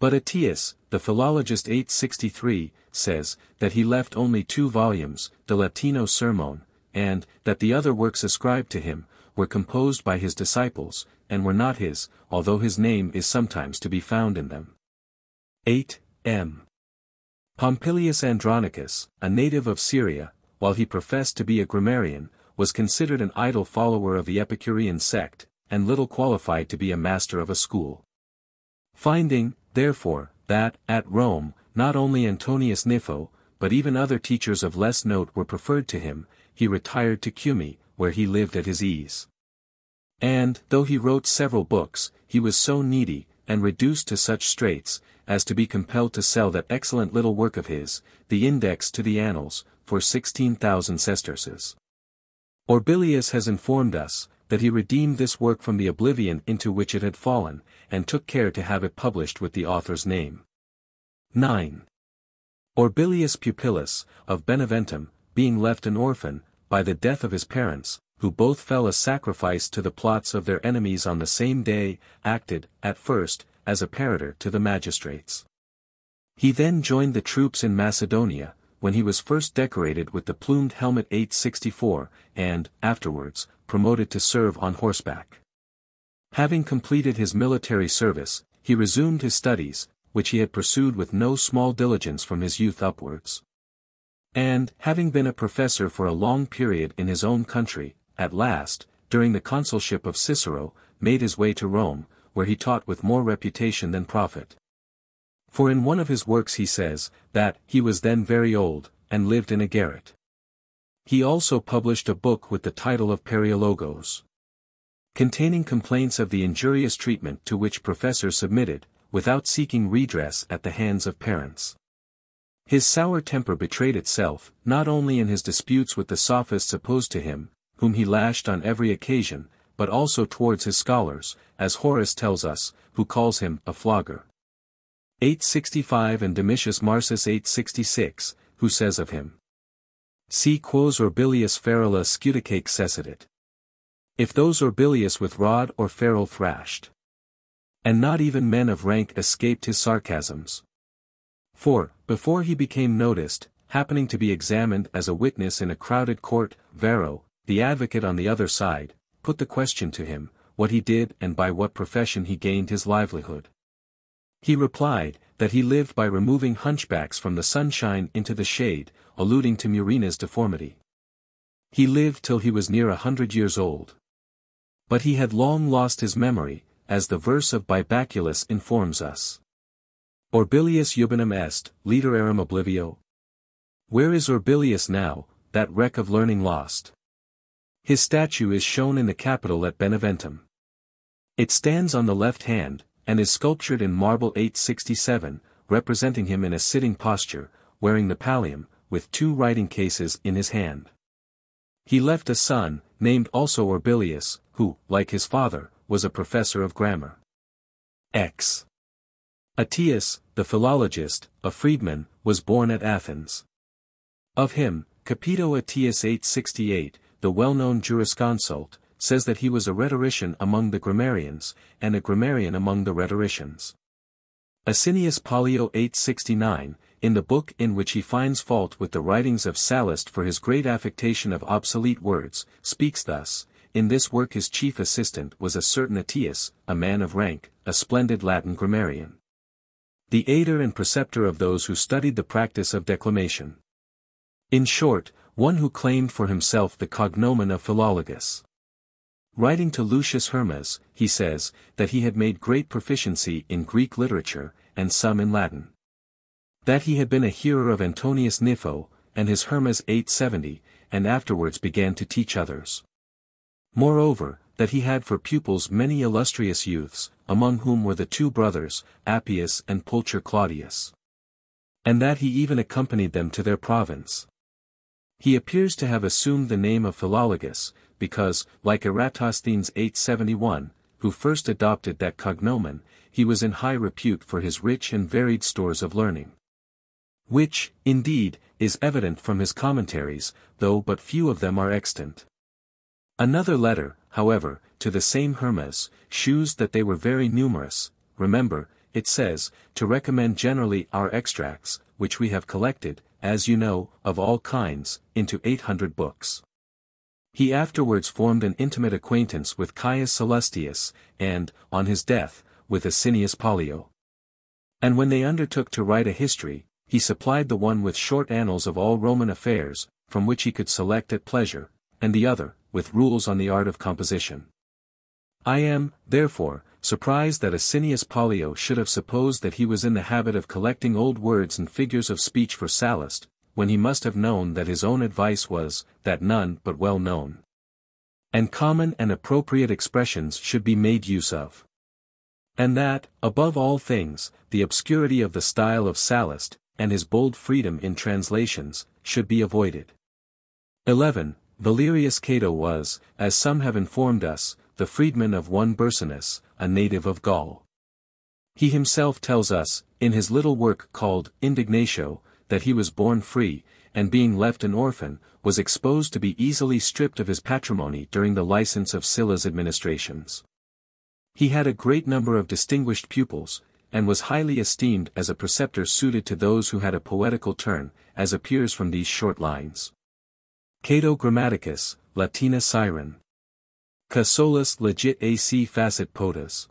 But Ateius, the philologist 863, says, that he left only two volumes, the Latino Sermon, and, that the other works ascribed to him, were composed by his disciples, and were not his, although his name is sometimes to be found in them. 8. M. Pompilius Andronicus, a native of Syria, while he professed to be a grammarian, was considered an idle follower of the Epicurean sect, and little qualified to be a master of a school. Finding, therefore, that, at Rome, not only Antonius Gnipho, but even other teachers of less note were preferred to him, he retired to Cumae, where he lived at his ease. And, though he wrote several books, he was so needy, and reduced to such straits, as to be compelled to sell that excellent little work of his, the Index to the Annals, for sixteen thousand sesterces. Orbilius has informed us, that he redeemed this work from the oblivion into which it had fallen, and took care to have it published with the author's name. 9. Orbilius Pupillus, of Beneventum, being left an orphan, by the death of his parents, who both fell a sacrifice to the plots of their enemies on the same day, acted, at first, as apparitor to the magistrates. He then joined the troops in Macedonia, when he was first decorated with the plumed helmet 864, and, afterwards, promoted to serve on horseback. Having completed his military service, he resumed his studies, which he had pursued with no small diligence from his youth upwards. And, having been a professor for a long period in his own country, at last, during the consulship of Cicero, made his way to Rome, where he taught with more reputation than profit. For in one of his works he says, that he was then very old, and lived in a garret. He also published a book with the title of Periologos. Containing complaints of the injurious treatment to which professors submitted, without seeking redress at the hands of parents. His sour temper betrayed itself, not only in his disputes with the sophists opposed to him, whom he lashed on every occasion, but also towards his scholars, as Horace tells us, who calls him a flogger. 865 and Domitius Marsus 866, who says of him. Si quos orbilius ferula scuticake cessidit. If those orbilius with rod or ferule thrashed. And not even men of rank escaped his sarcasms. For, before he became noticed, happening to be examined as a witness in a crowded court, Varro, the advocate on the other side, put the question to him, what he did and by what profession he gained his livelihood. He replied, that he lived by removing hunchbacks from the sunshine into the shade, alluding to Murena's deformity. He lived till he was near a hundred years old. But he had long lost his memory, as the verse of Bibaculus informs us. Orbilius jubenum est, literarum oblivio. Where is Orbilius now, that wreck of learning lost? His statue is shown in the Capitol at Beneventum. It stands on the left hand, and is sculptured in marble 867, representing him in a sitting posture, wearing the pallium, with two writing cases in his hand. He left a son, named also Orbilius, who, like his father, was a professor of grammar. X. Ateius, the philologist, a freedman, was born at Athens. Of him, Capito Ateius 868, the well-known jurisconsult, says that he was a rhetorician among the grammarians, and a grammarian among the rhetoricians. Asinius Pollio 869, in the book in which he finds fault with the writings of Sallust for his great affectation of obsolete words, speaks thus, in this work his chief assistant was a certain Ateius, a man of rank, a splendid Latin grammarian. The aider and preceptor of those who studied the practice of declamation. In short, one who claimed for himself the cognomen of Philologus. Writing to Lucius Hermes, he says, that he had made great proficiency in Greek literature, and some in Latin. That he had been a hearer of Antonius Gnipho, and his Hermes 870, and afterwards began to teach others. Moreover, that he had for pupils many illustrious youths, among whom were the two brothers, Appius and Pulcher Claudius. And that he even accompanied them to their province. He appears to have assumed the name of Philologus, because, like Eratosthenes 871, who first adopted that cognomen, he was in high repute for his rich and varied stores of learning. Which, indeed, is evident from his commentaries, though but few of them are extant. Another letter, however, to the same Hermes, shews that they were very numerous, remember, it says, to recommend generally our extracts, which we have collected, as you know, of all kinds, into 800 books. He afterwards formed an intimate acquaintance with Caius Sallustius, and, on his death, with Asinius Pollio. And when they undertook to write a history, he supplied the one with short annals of all Roman affairs, from which he could select at pleasure, and the other, with rules on the art of composition. I am, therefore, surprised that Asinius Pollio should have supposed that he was in the habit of collecting old words and figures of speech for Sallust, when he must have known that his own advice was, that none but well known. And common and appropriate expressions should be made use of. And that, above all things, the obscurity of the style of Sallust, and his bold freedom in translations, should be avoided. 11. Valerius Cato was, as some have informed us, the freedman of one Bersinus, a native of Gaul. He himself tells us, in his little work called Indignatio, that he was born free, and being left an orphan, was exposed to be easily stripped of his patrimony during the license of Sylla's administrations. He had a great number of distinguished pupils, and was highly esteemed as a preceptor suited to those who had a poetical turn, as appears from these short lines. Cato Grammaticus, Latina Siren. Ca solus legit ac facit potus.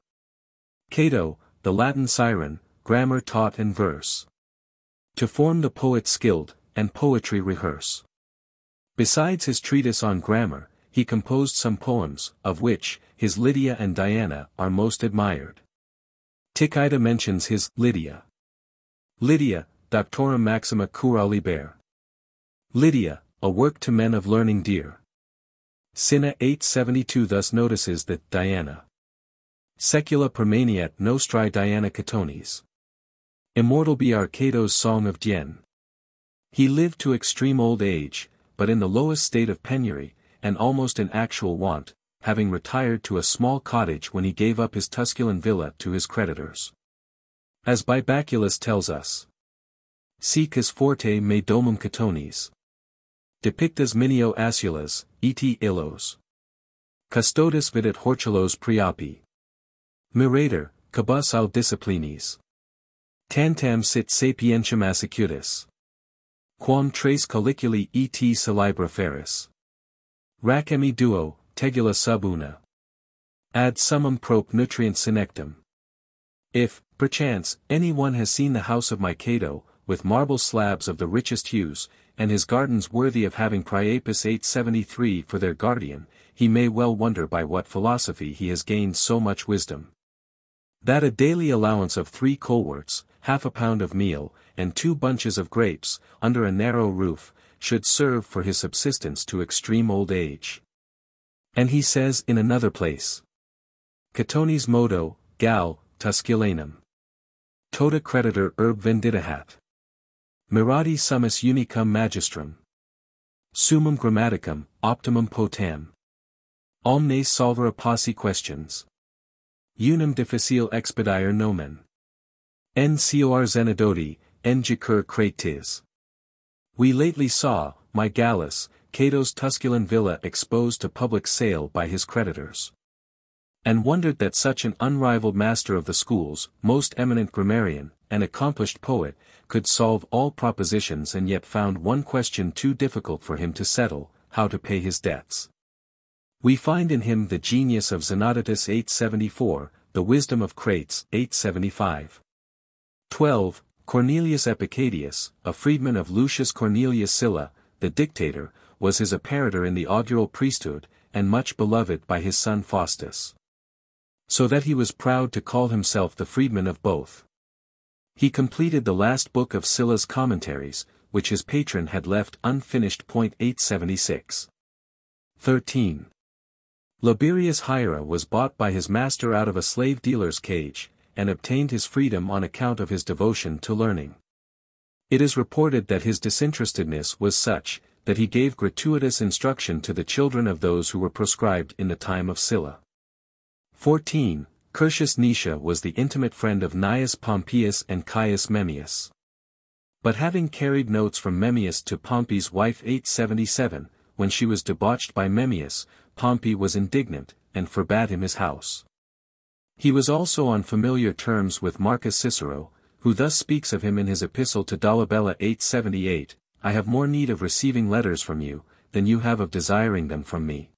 Cato, the Latin siren, grammar taught in verse. To form the poet skilled, and poetry rehearse. Besides his treatise on grammar, he composed some poems, of which, his Lydia and Diana are most admired. Ticida mentions his Lydia. Lydia, Doctora Maxima Cura. Lydia, a work to men of learning dear. Cinna 872 thus notices that Diana. Secula permaniat nostrae Diana Catonis. Immortal be Arcado's song of Dien. He lived to extreme old age, but in the lowest state of penury, and almost in actual want, having retired to a small cottage when he gave up his Tusculan villa to his creditors. As Bibaculus tells us. Sicus forte me domum Catonis. Depictas minio aciulas, et illos. Custodes vidit hortulos priapi. Mirator, cabus al. Tantam sit sapientium assicutus. Quam tres colliculi et salibra feris. Racemi duo, tegula sub una. Ad summum prope nutrient senectum. If, perchance, any one has seen the house of my Cato, with marble slabs of the richest hues, and his gardens worthy of having Priapus 873 for their guardian, he may well wonder by what philosophy he has gained so much wisdom. That a daily allowance of three coleworts, half a pound of meal, and two bunches of grapes, under a narrow roof, should serve for his subsistence to extreme old age. And he says in another place. Catonis modo, gal, Tusculanum. Tota creditor urb venditahat. Mirati summus unicum magistrum. Summum grammaticum, optimum potam. Omnes solvere posse questions. Unum difficile expedire nomen. N cor zenodoti, n jacur cratis. We lately saw, my Gallus, Cato's Tusculan villa exposed to public sale by his creditors. And wondered that such an unrivaled master of the schools, most eminent grammarian, and accomplished poet, could solve all propositions and yet found one question too difficult for him to settle, how to pay his debts. We find in him the genius of Zenodotus 874, the wisdom of Crates 875. 12. Cornelius Epicadius, a freedman of Lucius Cornelius Sylla, the dictator, was his apparitor in the augural priesthood, and much beloved by his son Faustus. So that he was proud to call himself the freedman of both. He completed the last book of Sylla's commentaries, which his patron had left unfinished. 876. 13. Liberius Hiera was bought by his master out of a slave dealer's cage, and obtained his freedom on account of his devotion to learning. It is reported that his disinterestedness was such, that he gave gratuitous instruction to the children of those who were proscribed in the time of Sylla. 14. Curtius Nicia was the intimate friend of Gnaeus Pompeius and Caius Memmius. But having carried notes from Memmius to Pompey's wife 877, when she was debauched by Memmius, Pompey was indignant, and forbade him his house. He was also on familiar terms with Marcus Cicero, who thus speaks of him in his epistle to Dolabella 878, I have more need of receiving letters from you, than you have of desiring them from me.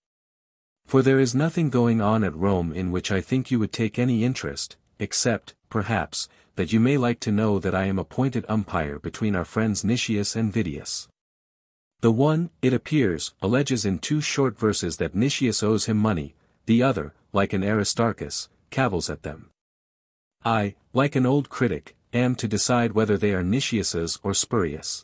For there is nothing going on at Rome in which I think you would take any interest, except, perhaps, that you may like to know that I am appointed umpire between our friends Nicias and Vidius. The one, it appears, alleges in two short verses that Nicias owes him money, the other, like an Aristarchus, cavils at them. I, like an old critic, am to decide whether they are Nicias's or spurious.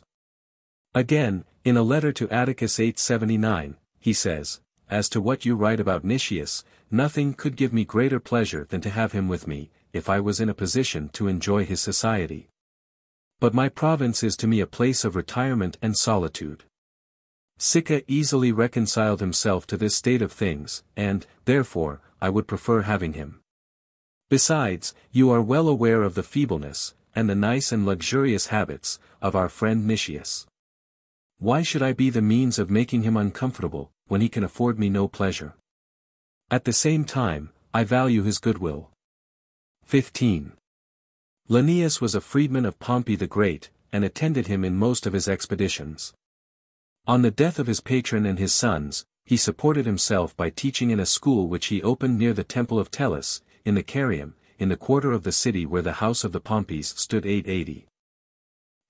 Again, in a letter to Atticus 879, he says, As to what you write about Nicias, nothing could give me greater pleasure than to have him with me, if I was in a position to enjoy his society. But my province is to me a place of retirement and solitude. Sicca easily reconciled himself to this state of things, and, therefore, I would prefer having him. Besides, you are well aware of the feebleness, and the nice and luxurious habits, of our friend Nicias. Why should I be the means of making him uncomfortable, when he can afford me no pleasure? At the same time, I value his goodwill. 15. Lenaeus was a freedman of Pompey the Great, and attended him in most of his expeditions. On the death of his patron and his sons, he supported himself by teaching in a school which he opened near the temple of Tellus, in the Carium, in the quarter of the city where the house of the Pompeys stood 880.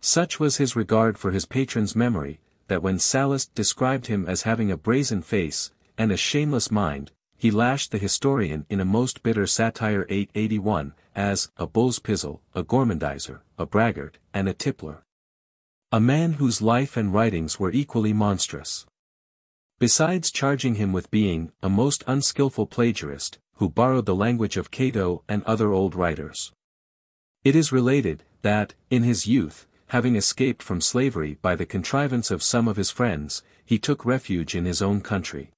Such was his regard for his patron's memory, that when Sallust described him as having a brazen face, and a shameless mind, he lashed the historian in a most bitter satire 881, as, a bull's pizzle, a gormandizer, a braggart, and a tippler. A man whose life and writings were equally monstrous. Besides charging him with being, a most unskilful plagiarist, who borrowed the language of Cato and other old writers. It is related, that, in his youth, having escaped from slavery by the contrivance of some of his friends, he took refuge in his own country.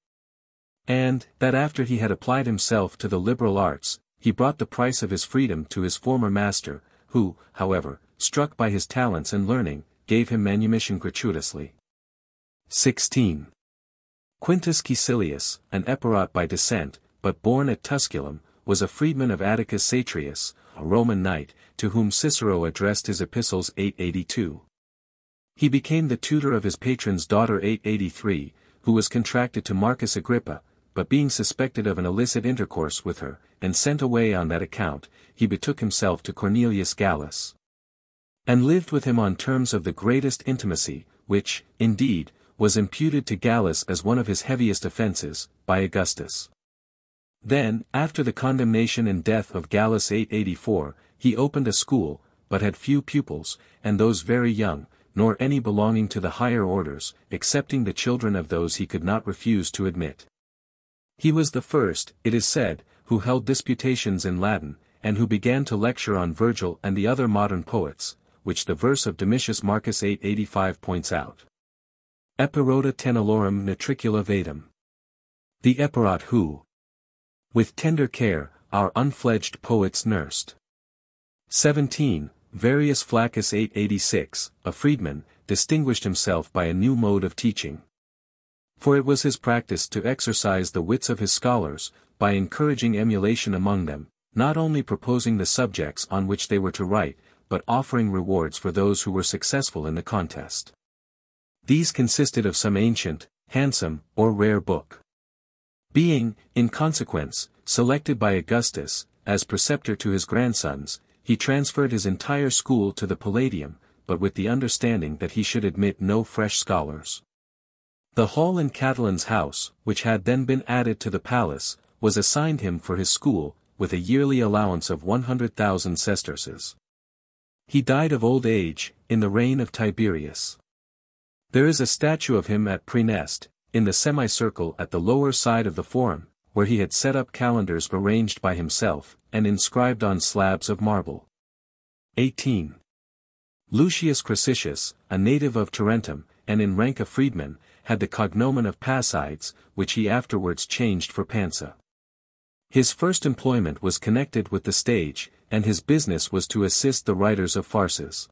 And, that after he had applied himself to the liberal arts, he brought the price of his freedom to his former master, who, however, struck by his talents and learning, gave him manumission gratuitously. 16. Quintus Caecilius, an Epirot by descent, but born at Tusculum, was a freedman of Atticus Satrius, a Roman knight, to whom Cicero addressed his epistles 882. He became the tutor of his patron's daughter 883, who was contracted to Marcus Agrippa, but being suspected of an illicit intercourse with her, and sent away on that account, he betook himself to Cornelius Gallus. And lived with him on terms of the greatest intimacy, which, indeed, was imputed to Gallus as one of his heaviest offences, by Augustus. Then, after the condemnation and death of Gallus 884, he opened a school, but had few pupils, and those very young, nor any belonging to the higher orders, excepting the children of those he could not refuse to admit. He was the first, it is said, who held disputations in Latin, and who began to lecture on Virgil and the other modern poets, which the verse of Domitius Marsus 885 points out. Epirota tenelorum nutricula vedum. The Epirot who, with tender care, our unfledged poets nursed. 17. Verrius Flaccus 886, a freedman, distinguished himself by a new mode of teaching. For it was his practice to exercise the wits of his scholars, by encouraging emulation among them, not only proposing the subjects on which they were to write, but offering rewards for those who were successful in the contest. These consisted of some ancient, handsome, or rare book. Being, in consequence, selected by Augustus, as preceptor to his grandsons, he transferred his entire school to the Palatium, but with the understanding that he should admit no fresh scholars. The hall in Catiline's house, which had then been added to the palace, was assigned him for his school, with a yearly allowance of 100,000 sesterces. He died of old age, in the reign of Tiberius. There is a statue of him at Praeneste, in the semicircle at the lower side of the forum, where he had set up calendars arranged by himself, and inscribed on slabs of marble. 18. Lucius Crassicius, a native of Tarentum, and in rank a freedman, had the cognomen of Pasicles, which he afterwards changed for Pansa. His first employment was connected with the stage, and his business was to assist the writers of farces.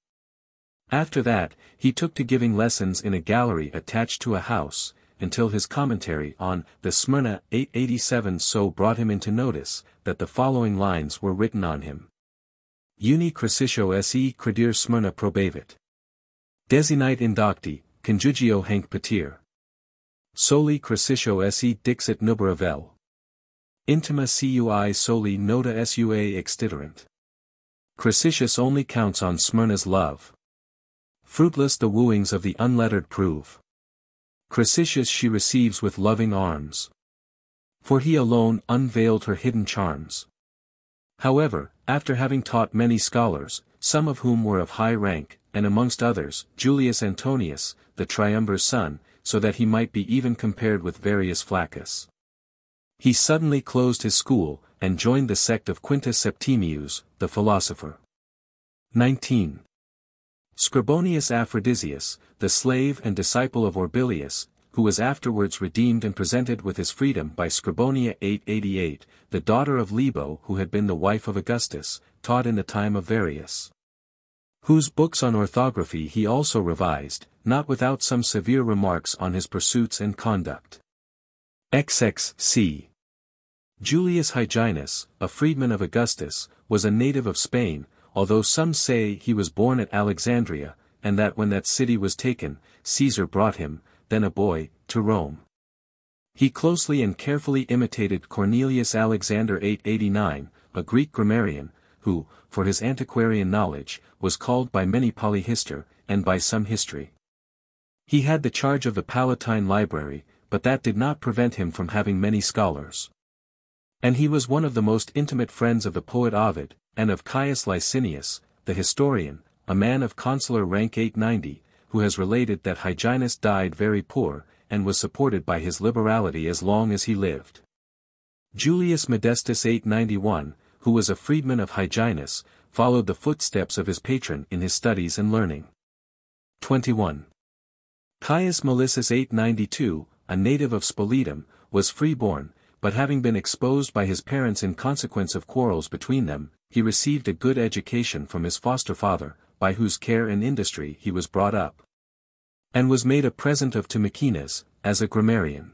After that, he took to giving lessons in a gallery attached to a house, until his commentary on the Smyrna 887 so brought him into notice, that the following lines were written on him. Uni crescitio se credere Smyrna probavit. Desinite indocti, conjugio hanc patir. Soli crescitio se dixit nubera vel. Intima cui soli nota sua extiterant. Crassicius only counts on Smyrna's love. Fruitless the wooings of the unlettered prove. Crassicius she receives with loving arms. For he alone unveiled her hidden charms. However, after having taught many scholars, some of whom were of high rank, and amongst others, Julius Antonius, the triumvir's son, so that he might be even compared with Verrius Flaccus. He suddenly closed his school, and joined the sect of Quintus Septimius, the philosopher. 19. Scribonius Aphrodisius, the slave and disciple of Orbilius, who was afterwards redeemed and presented with his freedom by Scribonia 888, the daughter of Libo who had been the wife of Augustus, taught in the time of Verrius. Whose books on orthography he also revised, not without some severe remarks on his pursuits and conduct. XXC. Julius Hyginus, a freedman of Augustus, was a native of Spain, although some say he was born at Alexandria, and that when that city was taken, Caesar brought him, then a boy, to Rome. He closely and carefully imitated Cornelius Alexander 889, a Greek grammarian, who, for his antiquarian knowledge, was called by many polyhistor, and by some history. He had the charge of the Palatine Library, but that did not prevent him from having many scholars. And he was one of the most intimate friends of the poet Ovid, and of Caius Licinius, the historian, a man of consular rank 890, who has related that Hyginus died very poor, and was supported by his liberality as long as he lived. Julius Modestus 891, who was a freedman of Hyginus, followed the footsteps of his patron in his studies and learning. 21. Caius Melissus 892, a native of Spoletum, was freeborn, but having been exposed by his parents in consequence of quarrels between them, he received a good education from his foster father, by whose care and industry he was brought up. And was made a present of to as a grammarian.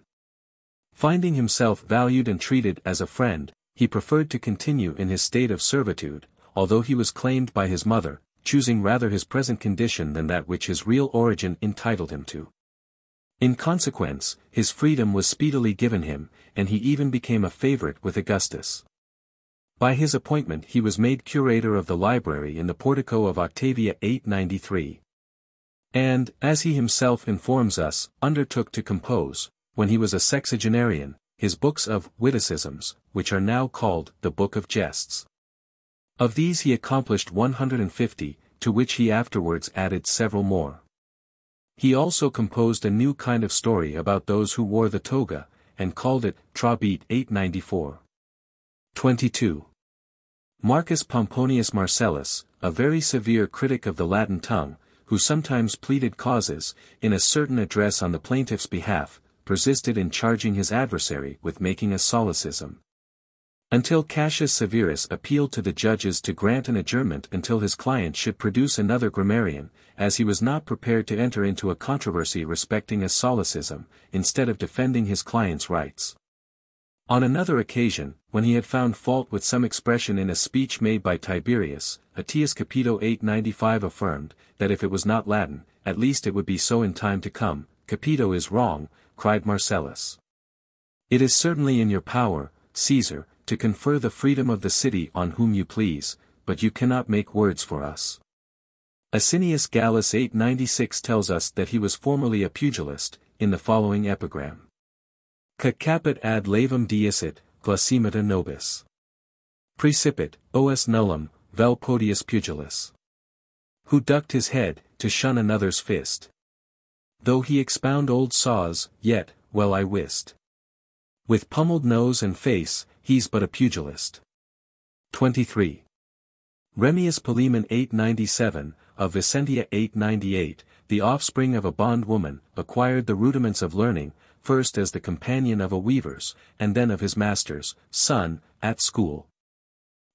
Finding himself valued and treated as a friend, he preferred to continue in his state of servitude, although he was claimed by his mother, choosing rather his present condition than that which his real origin entitled him to. In consequence, his freedom was speedily given him, and he even became a favorite with Augustus. By his appointment he was made curator of the library in the portico of Octavia 893. And, as he himself informs us, undertook to compose, when he was a sexagenarian, his books of witticisms, which are now called the Book of Jests. Of these he accomplished 150, to which he afterwards added several more. He also composed a new kind of story about those who wore the toga, and called it Trabit 894. 22. Marcus Pomponius Marcellus, a very severe critic of the Latin tongue, who sometimes pleaded causes, in a certain address on the plaintiff's behalf, persisted in charging his adversary with making a solecism. Until Cassius Severus appealed to the judges to grant an adjournment until his client should produce another grammarian, as he was not prepared to enter into a controversy respecting a solecism, instead of defending his client's rights. On another occasion, when he had found fault with some expression in a speech made by Tiberius, Ateius Capito 895 affirmed, that if it was not Latin, at least it would be so in time to come, Capito is wrong, cried Marcellus. It is certainly in your power, Caesar, to confer the freedom of the city on whom you please, but you cannot make words for us. Asinius Gallus 896 tells us that he was formerly a pugilist, in the following epigram. Cacapit ad lavum dicit, glacimata nobis. Precipit, os nullum, vel podius pugilis. Who ducked his head, to shun another's fist. Though he expound old saws, yet, well I wist. With pummeled nose and face, he's but a pugilist. 23. Remmius Palaemon 897, of Vicentia 898, the offspring of a bondwoman, acquired the rudiments of learning, first as the companion of a weaver's, and then of his master's, son, at school.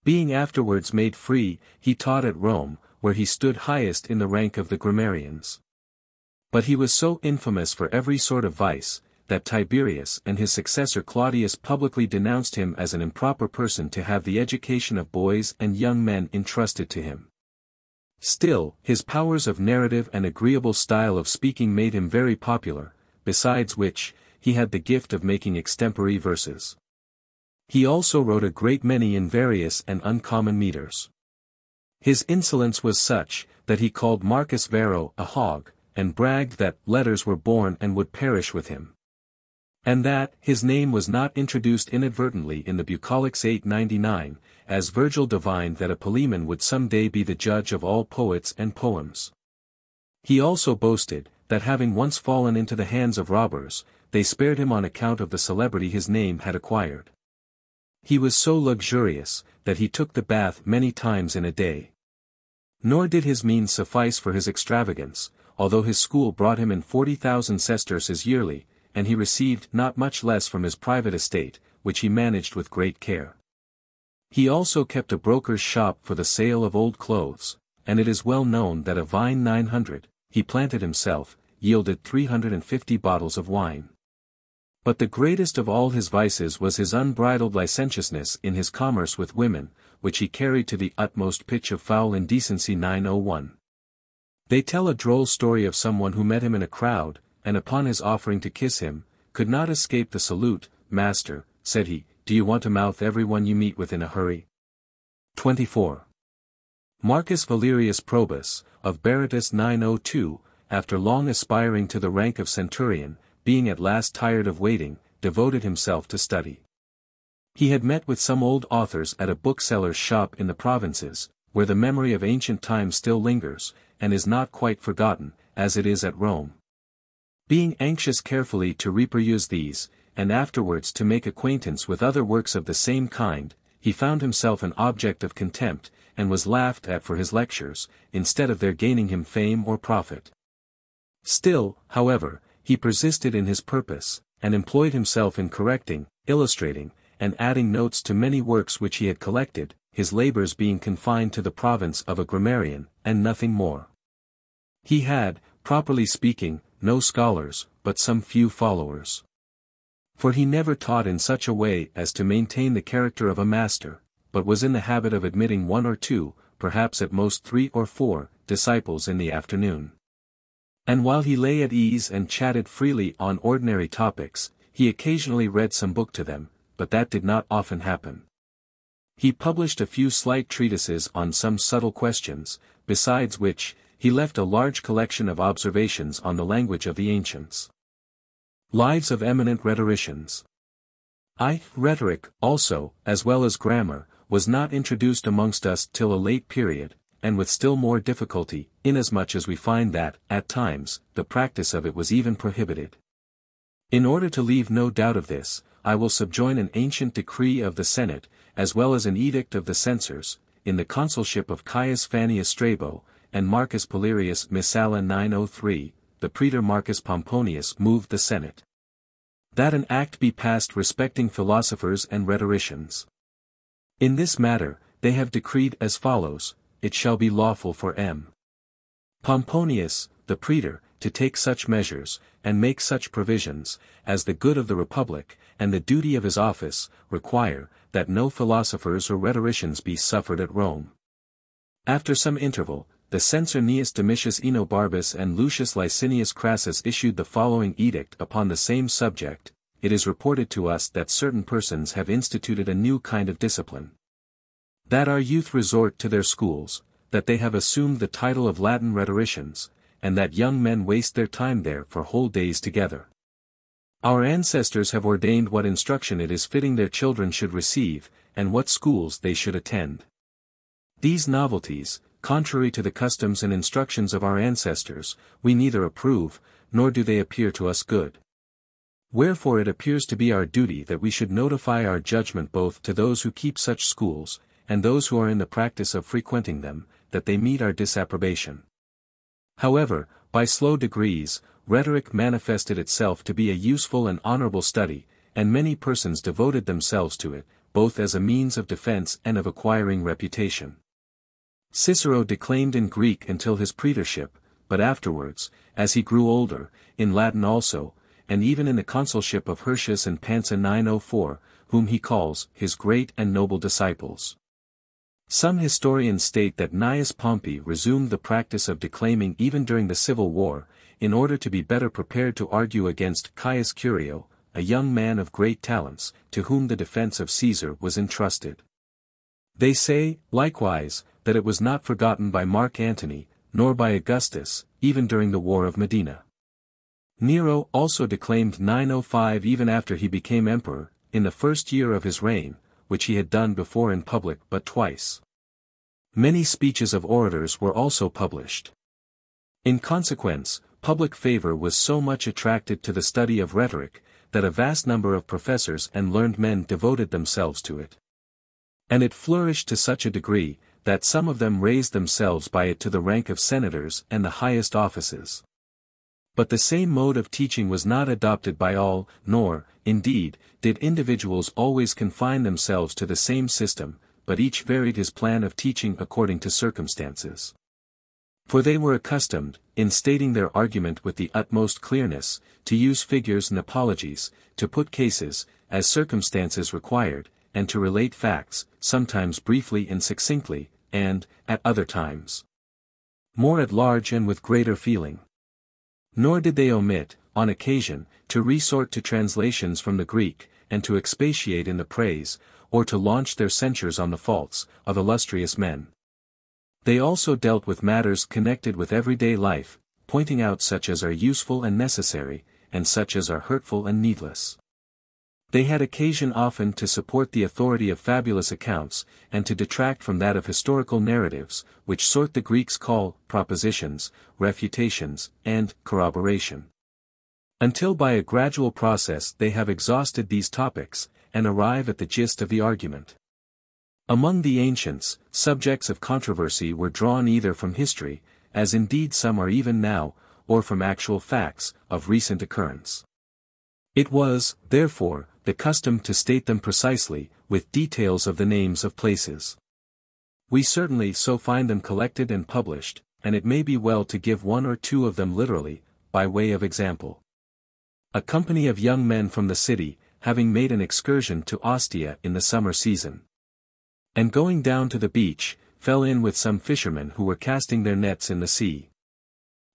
Being afterwards made free, he taught at Rome, where he stood highest in the rank of the grammarians. But he was so infamous for every sort of vice, that Tiberius and his successor Claudius publicly denounced him as an improper person to have the education of boys and young men entrusted to him. Still, his powers of narrative and agreeable style of speaking made him very popular, besides which, he had the gift of making extempore verses. He also wrote a great many in various and uncommon meters. His insolence was such, that he called Marcus Varro a hog, and bragged that letters were born and would perish with him. And that, his name was not introduced inadvertently in the Bucolics 899, as Virgil divined that a Palaemon would some day be the judge of all poets and poems. He also boasted, that having once fallen into the hands of robbers, they spared him on account of the celebrity his name had acquired. He was so luxurious, that he took the bath many times in a day. Nor did his means suffice for his extravagance, although his school brought him in forty thousand sesterces yearly, and he received not much less from his private estate, which he managed with great care. He also kept a broker's shop for the sale of old clothes, and it is well known that a vine 900, he planted himself, yielded 350 bottles of wine. But the greatest of all his vices was his unbridled licentiousness in his commerce with women, which he carried to the utmost pitch of foul indecency 901. They tell a droll story of someone who met him in a crowd, and upon his offering to kiss him, could not escape the salute, Master, said he, do you want to mouth everyone you meet with in a hurry? 24. Marcus Valerius Probus, of Berytus 902, after long aspiring to the rank of centurion, being at last tired of waiting, devoted himself to study. He had met with some old authors at a bookseller's shop in the provinces, where the memory of ancient times still lingers, and is not quite forgotten, as it is at Rome. Being anxious carefully to reperuse these, and afterwards to make acquaintance with other works of the same kind, he found himself an object of contempt, and was laughed at for his lectures, instead of their gaining him fame or profit. Still, however, he persisted in his purpose, and employed himself in correcting, illustrating, and adding notes to many works which he had collected, his labors being confined to the province of a grammarian, and nothing more. He had, properly speaking, no scholars, but some few followers. For he never taught in such a way as to maintain the character of a master, but was in the habit of admitting one or two, perhaps at most three or four, disciples in the afternoon. And while he lay at ease and chatted freely on ordinary topics, he occasionally read some book to them, but that did not often happen. He published a few slight treatises on some subtle questions, besides which, he left a large collection of observations on the language of the ancients. Lives of Eminent Rhetoricians I. Rhetoric, also, as well as grammar, was not introduced amongst us till a late period, and with still more difficulty, inasmuch as we find that, at times, the practice of it was even prohibited. In order to leave no doubt of this, I will subjoin an ancient decree of the Senate, as well as an edict of the censors, in the consulship of Caius Fannius Strabo, and Marcus Valerius Messala 903, the praetor Marcus Pomponius moved the Senate. That an act be passed respecting philosophers and rhetoricians. In this matter, they have decreed as follows, it shall be lawful for M. Pomponius, the praetor, to take such measures, and make such provisions, as the good of the republic, and the duty of his office, require, that no philosophers or rhetoricians be suffered at Rome. After some interval, the censor Gnaeus Domitius Enobarbus and Lucius Licinius Crassus issued the following edict upon the same subject, it is reported to us that certain persons have instituted a new kind of discipline. That our youth resort to their schools, that they have assumed the title of Latin rhetoricians, and that young men waste their time there for whole days together. Our ancestors have ordained what instruction it is fitting their children should receive, and what schools they should attend. These novelties, contrary to the customs and instructions of our ancestors, we neither approve, nor do they appear to us good. Wherefore it appears to be our duty that we should notify our judgment both to those who keep such schools, and those who are in the practice of frequenting them, that they meet our disapprobation. However, by slow degrees, rhetoric manifested itself to be a useful and honorable study, and many persons devoted themselves to it, both as a means of defense and of acquiring reputation. Cicero declaimed in Greek until his praetorship, but afterwards, as he grew older, in Latin also, and even in the consulship of Hirtius and Pansa 904, whom he calls his great and noble disciples. Some historians state that Gnaeus Pompey resumed the practice of declaiming even during the Civil War, in order to be better prepared to argue against Caius Curio, a young man of great talents, to whom the defense of Caesar was entrusted. They say, likewise, that it was not forgotten by Mark Antony, nor by Augustus, even during the War of Modena. Nero also declaimed 905 even after he became emperor, in the first year of his reign, which he had done before in public but twice. Many speeches of orators were also published. In consequence, public favor was so much attracted to the study of rhetoric, that a vast number of professors and learned men devoted themselves to it. And it flourished to such a degree, that some of them raised themselves by it to the rank of senators and the highest offices. But the same mode of teaching was not adopted by all, nor, indeed, did individuals always confine themselves to the same system, but each varied his plan of teaching according to circumstances. For they were accustomed, in stating their argument with the utmost clearness, to use figures and apologies, to put cases, as circumstances required, and to relate facts, sometimes briefly and succinctly, and, at other times, more at large and with greater feeling. Nor did they omit, on occasion, to resort to translations from the Greek, and to expatiate in the praise, or to launch their censures on the faults, of illustrious men. They also dealt with matters connected with everyday life, pointing out such as are useful and necessary, and such as are hurtful and needless. They had occasion often to support the authority of fabulous accounts, and to detract from that of historical narratives, which sort the Greeks call propositions, refutations, and corroboration. Until by a gradual process they have exhausted these topics, and arrive at the gist of the argument. Among the ancients, subjects of controversy were drawn either from history, as indeed some are even now, or from actual facts, of recent occurrence. It was, therefore, the custom to state them precisely, with details of the names of places. We certainly so find them collected and published, and it may be well to give one or two of them literally, by way of example. A company of young men from the city, having made an excursion to Ostia in the summer season. And going down to the beach, fell in with some fishermen who were casting their nets in the sea.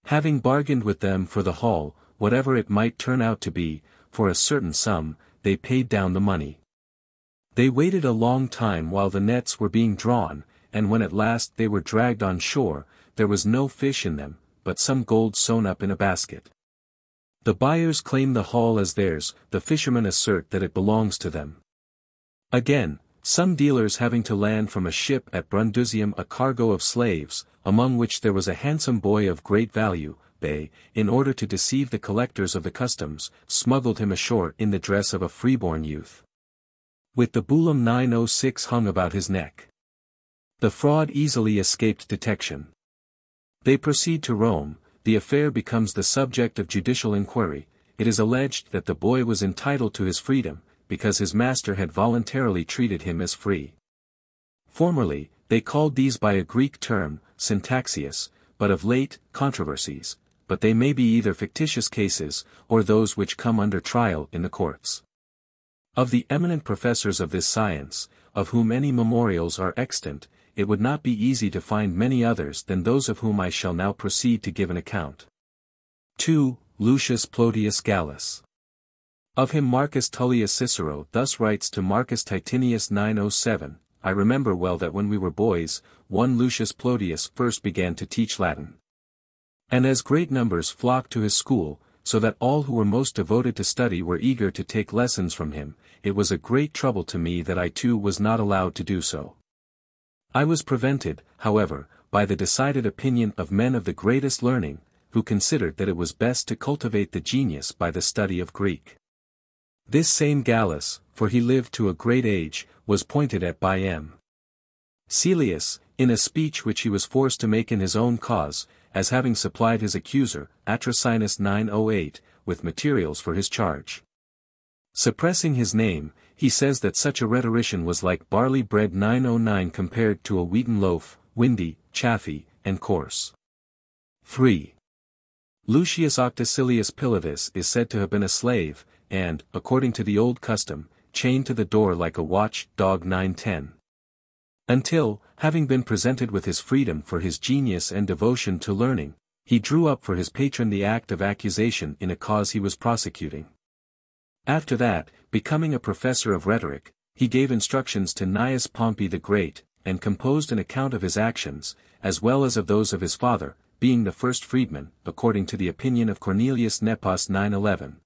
Having bargained with them for the haul, whatever it might turn out to be, for a certain sum, they paid down the money. They waited a long time while the nets were being drawn, and when at last they were dragged on shore, there was no fish in them, but some gold sewn up in a basket. The buyers claim the haul as theirs, the fishermen assert that it belongs to them. Again, some dealers having to land from a ship at Brundusium a cargo of slaves, among which there was a handsome boy of great value, Bay, in order to deceive the collectors of the customs, smuggled him ashore in the dress of a freeborn youth. With the bullum 906 hung about his neck. The fraud easily escaped detection. They proceed to Rome, the affair becomes the subject of judicial inquiry, it is alleged that the boy was entitled to his freedom, because his master had voluntarily treated him as free. Formerly, they called these by a Greek term, syntaxius, but of late, controversies, but they may be either fictitious cases, or those which come under trial in the courts. Of the eminent professors of this science, of whom any memorials are extant, it would not be easy to find many others than those of whom I shall now proceed to give an account. 2. Lucius Plotius Gallus. Of him Marcus Tullius Cicero thus writes to Marcus Titinius 907, I remember well that when we were boys, one Lucius Plotius first began to teach Latin. And as great numbers flocked to his school, so that all who were most devoted to study were eager to take lessons from him, it was a great trouble to me that I too was not allowed to do so. I was prevented, however, by the decided opinion of men of the greatest learning, who considered that it was best to cultivate the genius by the study of Greek. This same Gallus, for he lived to a great age, was pointed at by M. Caelius, in a speech which he was forced to make in his own cause, as having supplied his accuser, Atratinus 908, with materials for his charge. Suppressing his name, he says that such a rhetorician was like barley bread 909 compared to a wheaten loaf, windy, chaffy, and coarse. 3. Lucius Octacilius Pilatus is said to have been a slave, and, according to the old custom, chained to the door like a watch dog 910. Until, having been presented with his freedom for his genius and devotion to learning, he drew up for his patron the act of accusation in a cause he was prosecuting. After that, becoming a professor of rhetoric, he gave instructions to Gnaeus Pompey the Great, and composed an account of his actions, as well as of those of his father, being the first freedman, according to the opinion of Cornelius Nepos 911.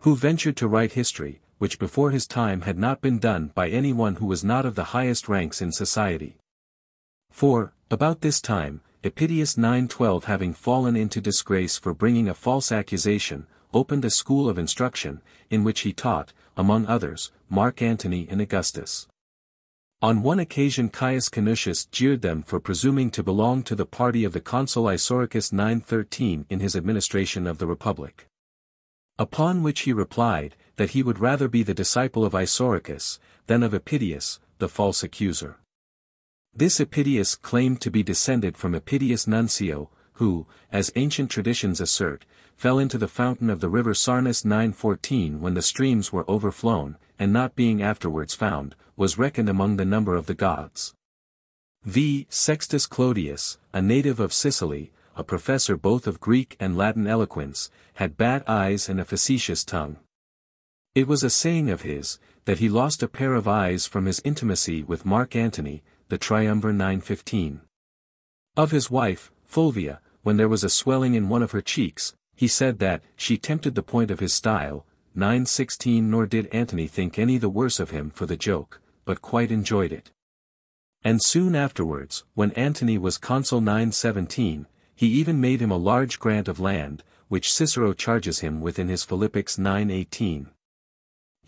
Who ventured to write history, which before his time had not been done by anyone who was not of the highest ranks in society. For, about this time, Epidius 912 having fallen into disgrace for bringing a false accusation, opened a school of instruction, in which he taught, among others, Mark Antony and Augustus. On one occasion Caius Canutius jeered them for presuming to belong to the party of the consul Isauricus 913 in his administration of the republic. Upon which he replied, that he would rather be the disciple of Isauricus, than of Epidius, the false accuser. This Epidius claimed to be descended from Epidius Nuncio, who, as ancient traditions assert, fell into the fountain of the river Sarnus 914 when the streams were overflown, and not being afterwards found, was reckoned among the number of the gods. V. Sextus Clodius, a native of Sicily, a professor both of Greek and Latin eloquence, had bad eyes and a facetious tongue. It was a saying of his, that he lost a pair of eyes from his intimacy with Mark Antony, the Triumvir 915. Of his wife, Fulvia, when there was a swelling in one of her cheeks, he said that, she tempted the point of his style, 916 nor did Antony think any the worse of him for the joke, but quite enjoyed it. And soon afterwards, when Antony was consul 917, he even made him a large grant of land, which Cicero charges him with in his Philippics 918.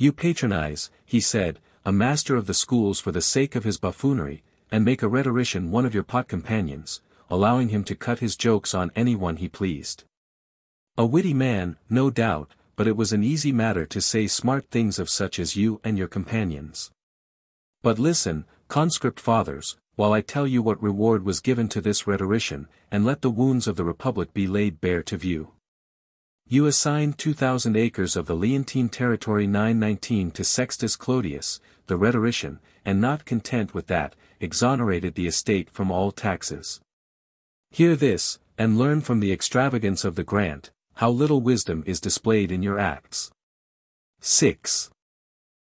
You patronize, he said, a master of the schools for the sake of his buffoonery, and make a rhetorician one of your pot companions, allowing him to cut his jokes on anyone he pleased. A witty man, no doubt, but it was an easy matter to say smart things of such as you and your companions. But listen, conscript fathers, while I tell you what reward was given to this rhetorician, and let the wounds of the republic be laid bare to view. You assigned 2,000 acres of the Leontine territory 919 to Sextus Clodius, the rhetorician, and not content with that, exonerated the estate from all taxes. Hear this, and learn from the extravagance of the grant, how little wisdom is displayed in your acts. 6.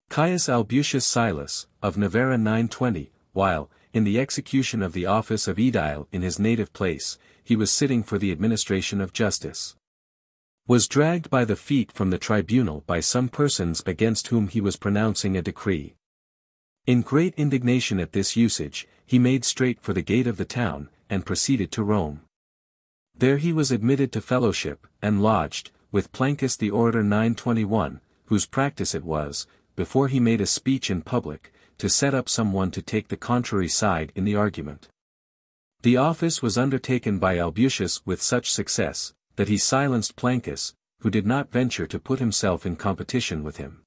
Caius Albucius Silus, of Novara 920, while, in the execution of the office of aedile in his native place, he was sitting for the administration of justice. Was dragged by the feet from the tribunal by some persons against whom he was pronouncing a decree. In great indignation at this usage, he made straight for the gate of the town, and proceeded to Rome. There he was admitted to fellowship, and lodged, with Plancus the orator 921, whose practice it was, before he made a speech in public, to set up some one to take the contrary side in the argument. The office was undertaken by Albucius with such success, that he silenced Plancus, who did not venture to put himself in competition with him.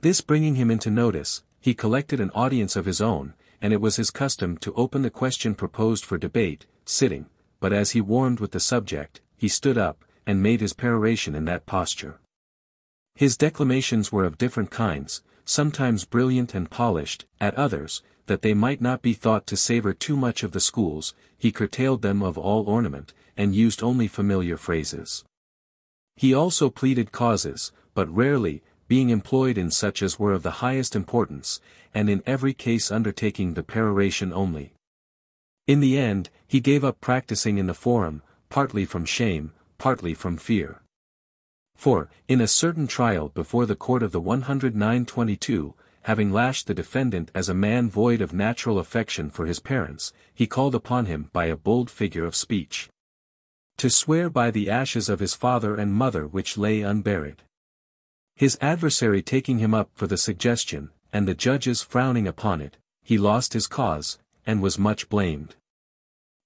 This bringing him into notice, he collected an audience of his own, and it was his custom to open the question proposed for debate, sitting, but as he warmed with the subject, he stood up, and made his peroration in that posture. His declamations were of different kinds, sometimes brilliant and polished, at others, that they might not be thought to savor too much of the schools, he curtailed them of all ornament, and used only familiar phrases. He also pleaded causes, but rarely, being employed in such as were of the highest importance, and in every case undertaking the peroration only. In the end, he gave up practicing in the forum, partly from shame, partly from fear. For, in a certain trial before the court of the 10922, having lashed the defendant as a man void of natural affection for his parents, he called upon him by a bold figure of speech. To swear by the ashes of his father and mother which lay unburied. His adversary taking him up for the suggestion, and the judges frowning upon it, he lost his cause, and was much blamed.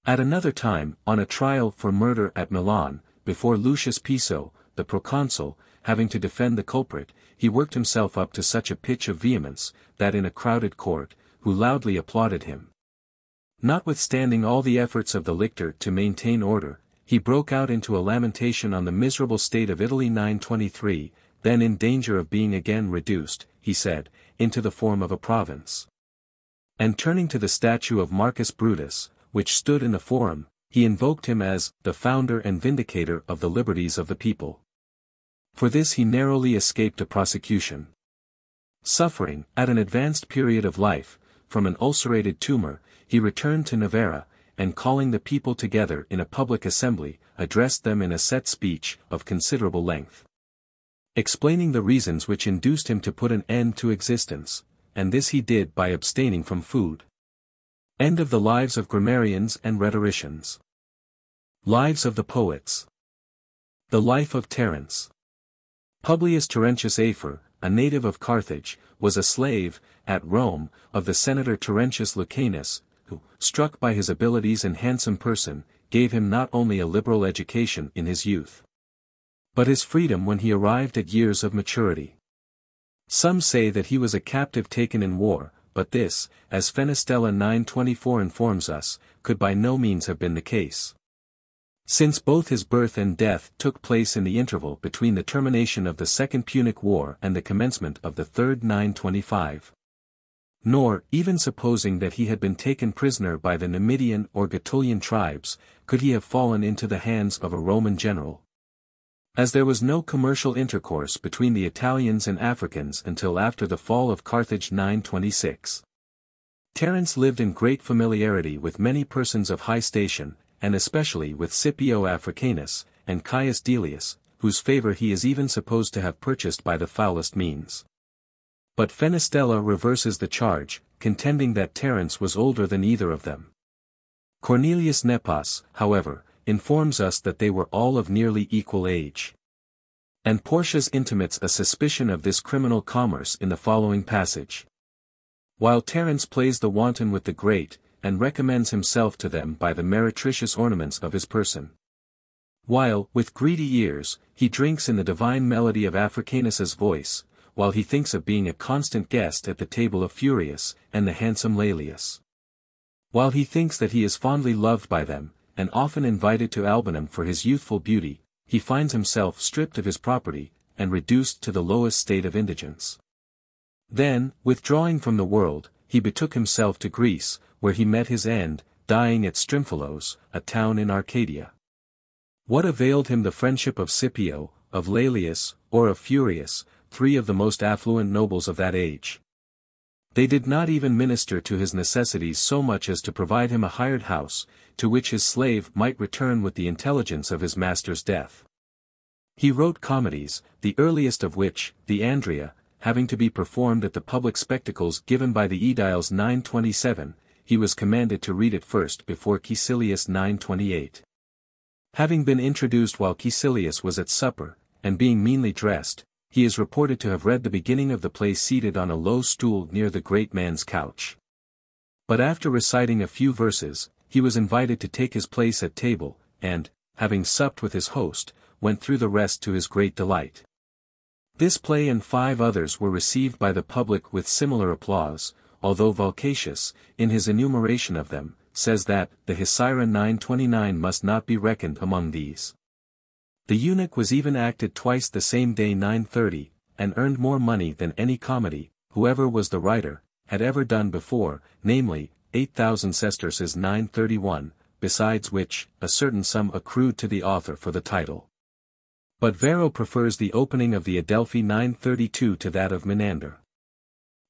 At another time, on a trial for murder at Milan, before Lucius Piso, the proconsul, having to defend the culprit, he worked himself up to such a pitch of vehemence, that in a crowded court, who loudly applauded him. Notwithstanding all the efforts of the lictor to maintain order, he broke out into a lamentation on the miserable state of Italy 923, then in danger of being again reduced, he said, into the form of a province. And turning to the statue of Marcus Brutus, which stood in the forum, he invoked him as the founder and vindicator of the liberties of the people. For this he narrowly escaped a prosecution. Suffering, at an advanced period of life, from an ulcerated tumor, he returned to Novara, and calling the people together in a public assembly, addressed them in a set speech, of considerable length. Explaining the reasons which induced him to put an end to existence, and this he did by abstaining from food. End of the Lives of Grammarians and Rhetoricians. Lives of the Poets. The Life of Terence. Publius Terentius Afer, a native of Carthage, was a slave, at Rome, of the senator Terentius Lucanus, who, struck by his abilities and handsome person, gave him not only a liberal education in his youth, but his freedom when he arrived at years of maturity. Some say that he was a captive taken in war, but this, as Fenestella 924 informs us, could by no means have been the case. Since both his birth and death took place in the interval between the termination of the Second Punic War and the commencement of the Third 925. Nor, even supposing that he had been taken prisoner by the Numidian or Gaetulian tribes, could he have fallen into the hands of a Roman general. As there was no commercial intercourse between the Italians and Africans until after the fall of Carthage 926. Terence lived in great familiarity with many persons of high station, and especially with Scipio Africanus, and Caius Laelius, whose favor he is even supposed to have purchased by the foulest means. But Fenestella reverses the charge, contending that Terence was older than either of them. Cornelius Nepos, however, informs us that they were all of nearly equal age. And Porcius intimates a suspicion of this criminal commerce in the following passage. While Terence plays the wanton with the great, and recommends himself to them by the meretricious ornaments of his person. While, with greedy ears, he drinks in the divine melody of Africanus's voice, while he thinks of being a constant guest at the table of Furius, and the handsome Laelius. While he thinks that he is fondly loved by them, and often invited to Albanum for his youthful beauty, he finds himself stripped of his property, and reduced to the lowest state of indigence. Then, withdrawing from the world, he betook himself to Greece, where he met his end, dying at Stymphalos, a town in Arcadia. What availed him the friendship of Scipio, of Laelius, or of Furius, three of the most affluent nobles of that age? They did not even minister to his necessities so much as to provide him a hired house, to which his slave might return with the intelligence of his master's death. He wrote comedies, the earliest of which, the Andria, having to be performed at the public spectacles given by the Aediles 927, he was commanded to read it first before Caecilius 928. Having been introduced while Caecilius was at supper, and being meanly dressed, he is reported to have read the beginning of the play seated on a low stool near the great man's couch. But after reciting a few verses, he was invited to take his place at table, and, having supped with his host, went through the rest to his great delight. This play and five others were received by the public with similar applause, although Volcatius, in his enumeration of them, says that the Hecyra 929 must not be reckoned among these. The eunuch was even acted twice the same day 930, and earned more money than any comedy, whoever was the writer, had ever done before, namely, 8,000 sesterces 931, besides which, a certain sum accrued to the author for the title. But Varro prefers the opening of the Adelphi 932 to that of Menander.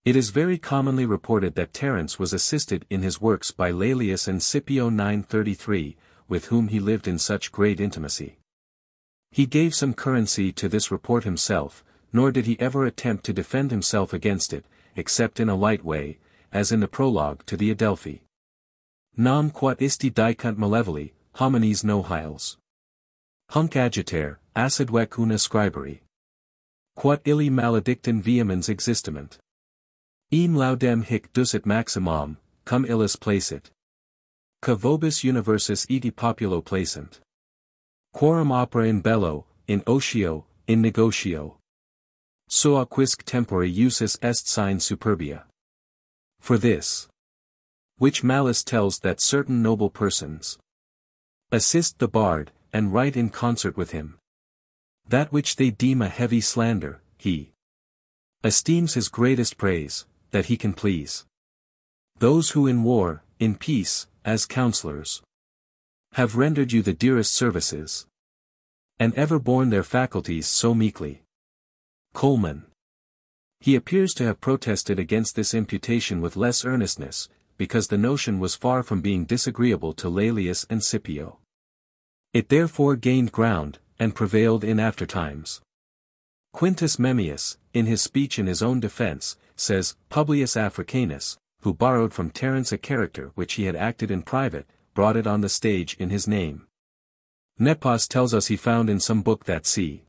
It is very commonly reported that Terence was assisted in his works by Laelius and Scipio 933, with whom he lived in such great intimacy. He gave some currency to this report himself, nor did he ever attempt to defend himself against it, except in a light way, as in the prologue to the Adelphi. Nam quat isti dicunt malevoli, homines nohiles. Hunc agiter, acidvec una scriberi. Quat illi maledictum vehemens existiment. Eam laudem hic ducit maximum, cum illis placit. Ca vobis universis iti populo placent. Quorum opera in bello, in otio, in negotio. Soa quisque tempore usus est sine superbia. For this. Which malice tells that certain noble persons assist the bard, and write in concert with him. That which they deem a heavy slander, he esteems his greatest praise, that he can please. Those who in war, in peace, as counselors, have rendered you the dearest services, and ever borne their faculties so meekly. Coleman. He appears to have protested against this imputation with less earnestness, because the notion was far from being disagreeable to Laelius and Scipio. It therefore gained ground, and prevailed in aftertimes. Quintus Memmius, in his speech in his own defense, says, Publius Africanus, who borrowed from Terence a character which he had acted in private, brought it on the stage in his name. Nepos tells us he found in some book that c.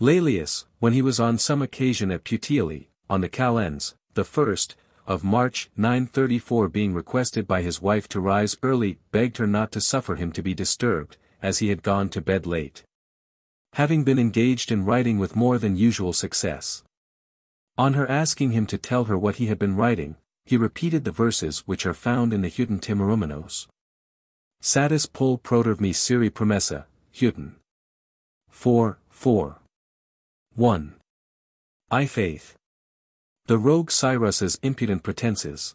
Laelius, when he was on some occasion at Puteoli, on the calends, the first, of March 934 being requested by his wife to rise early, begged her not to suffer him to be disturbed, as he had gone to bed late. Having been engaged in writing with more than usual success. On her asking him to tell her what he had been writing, he repeated the verses which are found in the Heauton Timorumenos. Satis pol protervmi siri promessa, Huten. 4, 4. 1. I faith. The rogue Syrus's impudent pretenses.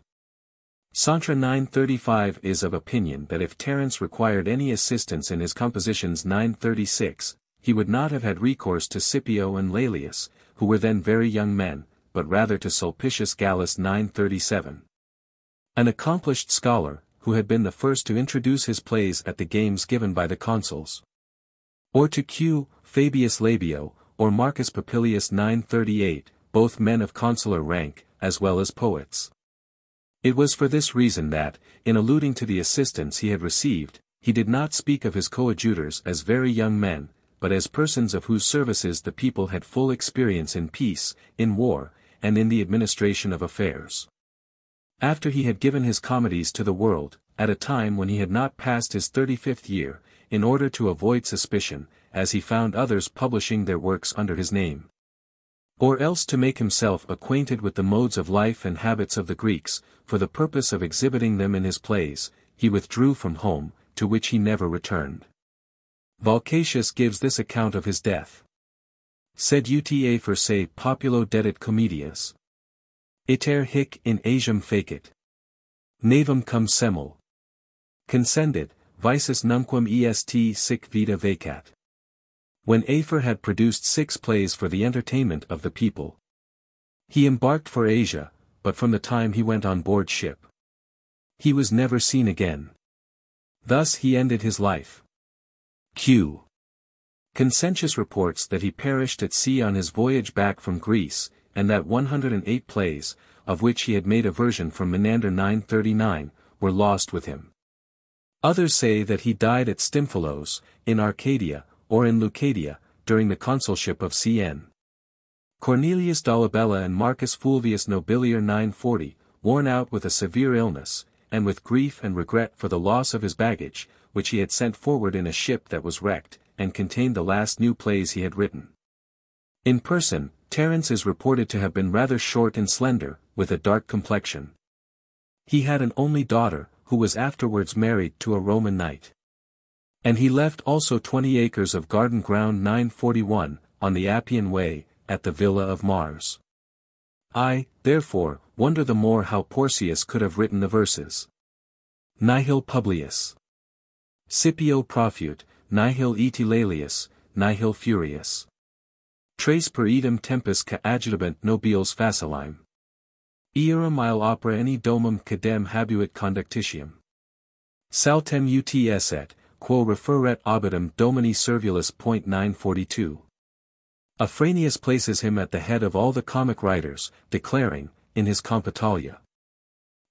Santra 935 is of opinion that if Terence required any assistance in his compositions 936, he would not have had recourse to Scipio and Laelius, who were then very young men, but rather to Sulpicius Gallus 937. An accomplished scholar, who had been the first to introduce his plays at the games given by the consuls. Or to Q. Fabius Labeo, or Marcus Popilius 938, both men of consular rank, as well as poets. It was for this reason that, in alluding to the assistance he had received, he did not speak of his coadjutors as very young men, but as persons of whose services the people had full experience in peace, in war, and in the administration of affairs. After he had given his comedies to the world, at a time when he had not passed his thirty-fifth year, in order to avoid suspicion, as he found others publishing their works under his name. Or else to make himself acquainted with the modes of life and habits of the Greeks, for the purpose of exhibiting them in his plays, he withdrew from home, to which he never returned. Volcatius gives this account of his death. Sed uta for se populo dedit comedias. Iter hic in Asiam fecit. Navum cum semel. Consendit, vices numquam est sic vita vacat. When Afer had produced six plays for the entertainment of the people. He embarked for Asia, but from the time he went on board ship. He was never seen again. Thus he ended his life. Q. Consentius reports that he perished at sea on his voyage back from Greece, and that 108 plays, of which he had made a version from Menander 939, were lost with him. Others say that he died at Stymphalos, in Arcadia, or in Leucadia, during the consulship of Cn. Cornelius Dolabella and Marcus Fulvius Nobilior 940, worn out with a severe illness, and with grief and regret for the loss of his baggage, which he had sent forward in a ship that was wrecked, and contained the last new plays he had written. In person, Terence is reported to have been rather short and slender, with a dark complexion. He had an only daughter, who was afterwards married to a Roman knight. And he left also twenty acres of garden ground 941, on the Appian Way, at the Villa of Mars. I, therefore, wonder the more how Porcius could have written the verses. Nihil Publius. Scipio profute, nihil Etilalius, nihil furious. Trace per idem tempus ca adjutabant nobiles facilime. Earum il opera any domum cadem habuit conductitium. Saltem uts et, quo referret obitum domini servulus. 942. Afranius places him at the head of all the comic writers, declaring, in his Compitalia.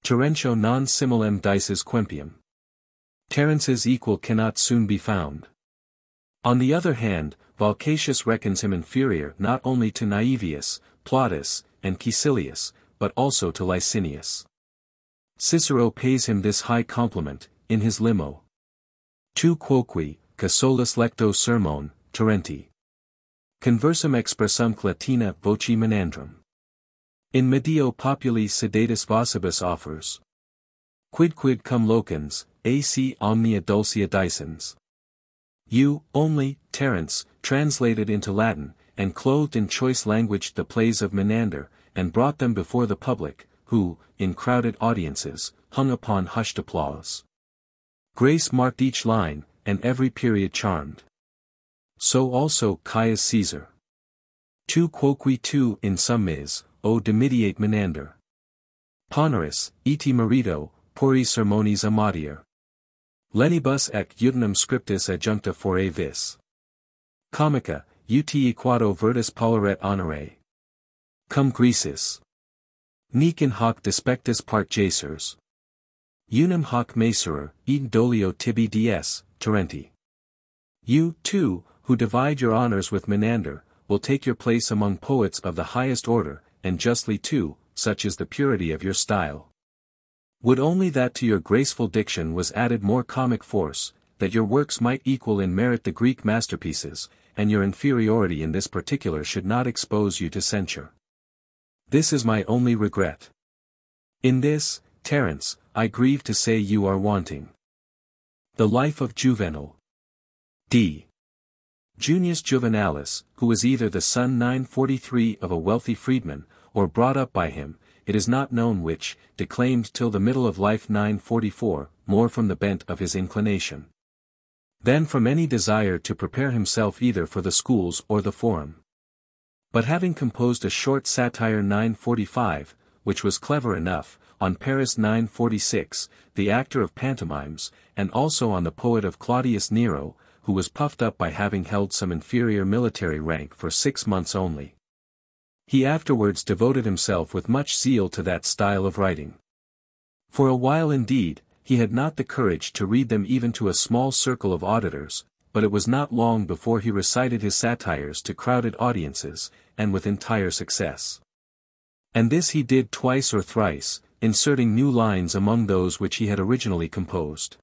Terentio non similem dices quempium. Terence's equal cannot soon be found. On the other hand, Volcatius reckons him inferior not only to Naevius, Plautus, and Caecilius, but also to Licinius. Cicero pays him this high compliment, in his limo. Tu quoque, ca solus lecto sermon, Terenti. Conversum expressum Latina voci menandrum. In medio populi sedatus vocibus offers. Quidquid cum locans, ac omnia dulcia dicens. You, only, Terence, translated into Latin, and clothed in choice language the plays of Menander, and brought them before the public, who, in crowded audiences, hung upon hushed applause. Grace marked each line, and every period charmed. So also Caius Caesar. Tu quoque tu in summis, o dimidiate Menander. Poneris, eti marito, puri sermonis amatier. Lenibus ec utinum scriptus adjuncta fore vis. Comica, ut equato virtus poleret honore. Cum grisis. Nicen hoc despectus part jacers. Unum hoc macerer, et dolio tibi dies, Tarenti. You, too, who divide your honors with Menander, will take your place among poets of the highest order, and justly too, such is the purity of your style. Would only that to your graceful diction was added more comic force, that your works might equal in merit the Greek masterpieces, and your inferiority in this particular should not expose you to censure. This is my only regret. In this, Terence, I grieve to say you are wanting. The Life of Juvenal. D. Junius Juvenalis, who was either the son 943 of a wealthy freedman, or brought up by him, it is not known which, declaimed till the middle of life 944, more from the bent of his inclination. Than from any desire to prepare himself either for the schools or the forum. But having composed a short satire 945, which was clever enough, on Paris 946, the actor of pantomimes, and also on the poet of Claudius Nero, who was puffed up by having held some inferior military rank for six months only. He afterwards devoted himself with much zeal to that style of writing. For a while indeed, he had not the courage to read them even to a small circle of auditors, but it was not long before he recited his satires to crowded audiences, and with entire success. And this he did twice or thrice, inserting new lines among those which he had originally composed.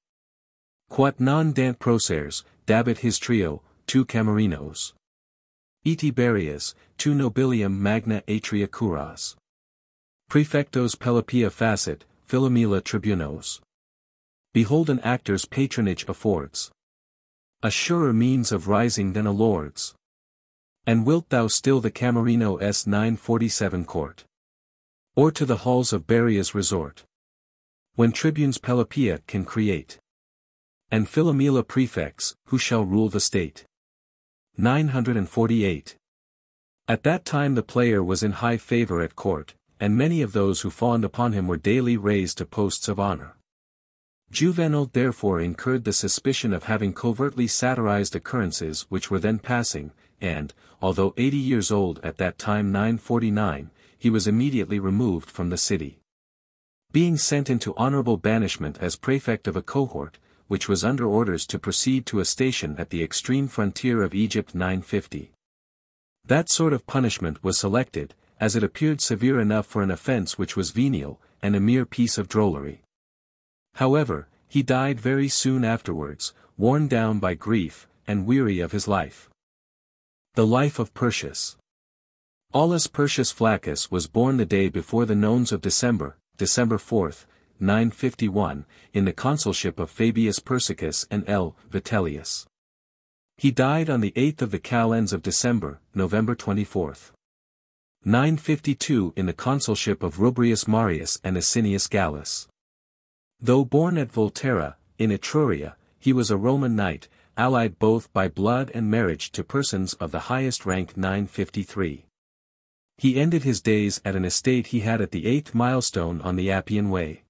Quat non dant proceres, dabit his trio, two camerinos. Iti barias, tu nobilium magna atria curas. Prefectos Pelopia facit, Philomela tribunos. Behold an actor's patronage affords. A surer means of rising than a lord's. And wilt thou still the Camerino S 947 court? Or to the halls of Barea's resort? When tribunes Pelopea can create. And Philomela prefects, who shall rule the state. 948. At that time the player was in high favor at court, and many of those who fawned upon him were daily raised to posts of honor. Juvenal therefore incurred the suspicion of having covertly satirized occurrences which were then passing, and, although eighty years old at that time 949, he was immediately removed from the city. Being sent into honorable banishment as prefect of a cohort, which was under orders to proceed to a station at the extreme frontier of Egypt 950. That sort of punishment was selected, as it appeared severe enough for an offence which was venial, and a mere piece of drollery. However, he died very soon afterwards, worn down by grief, and weary of his life. The Life of Persius Aulus Persius Flaccus was born the day before the nones of December, December 4, 951, in the consulship of Fabius Persicus and L. Vitellius. He died on the 8th of the calends of December, November 24. 952 in the consulship of Rubrius Marius and Asinius Gallus. Though born at Volterra, in Etruria, he was a Roman knight, allied both by blood and marriage to persons of the highest rank 953. He ended his days at an estate he had at the eighth milestone on the Appian Way.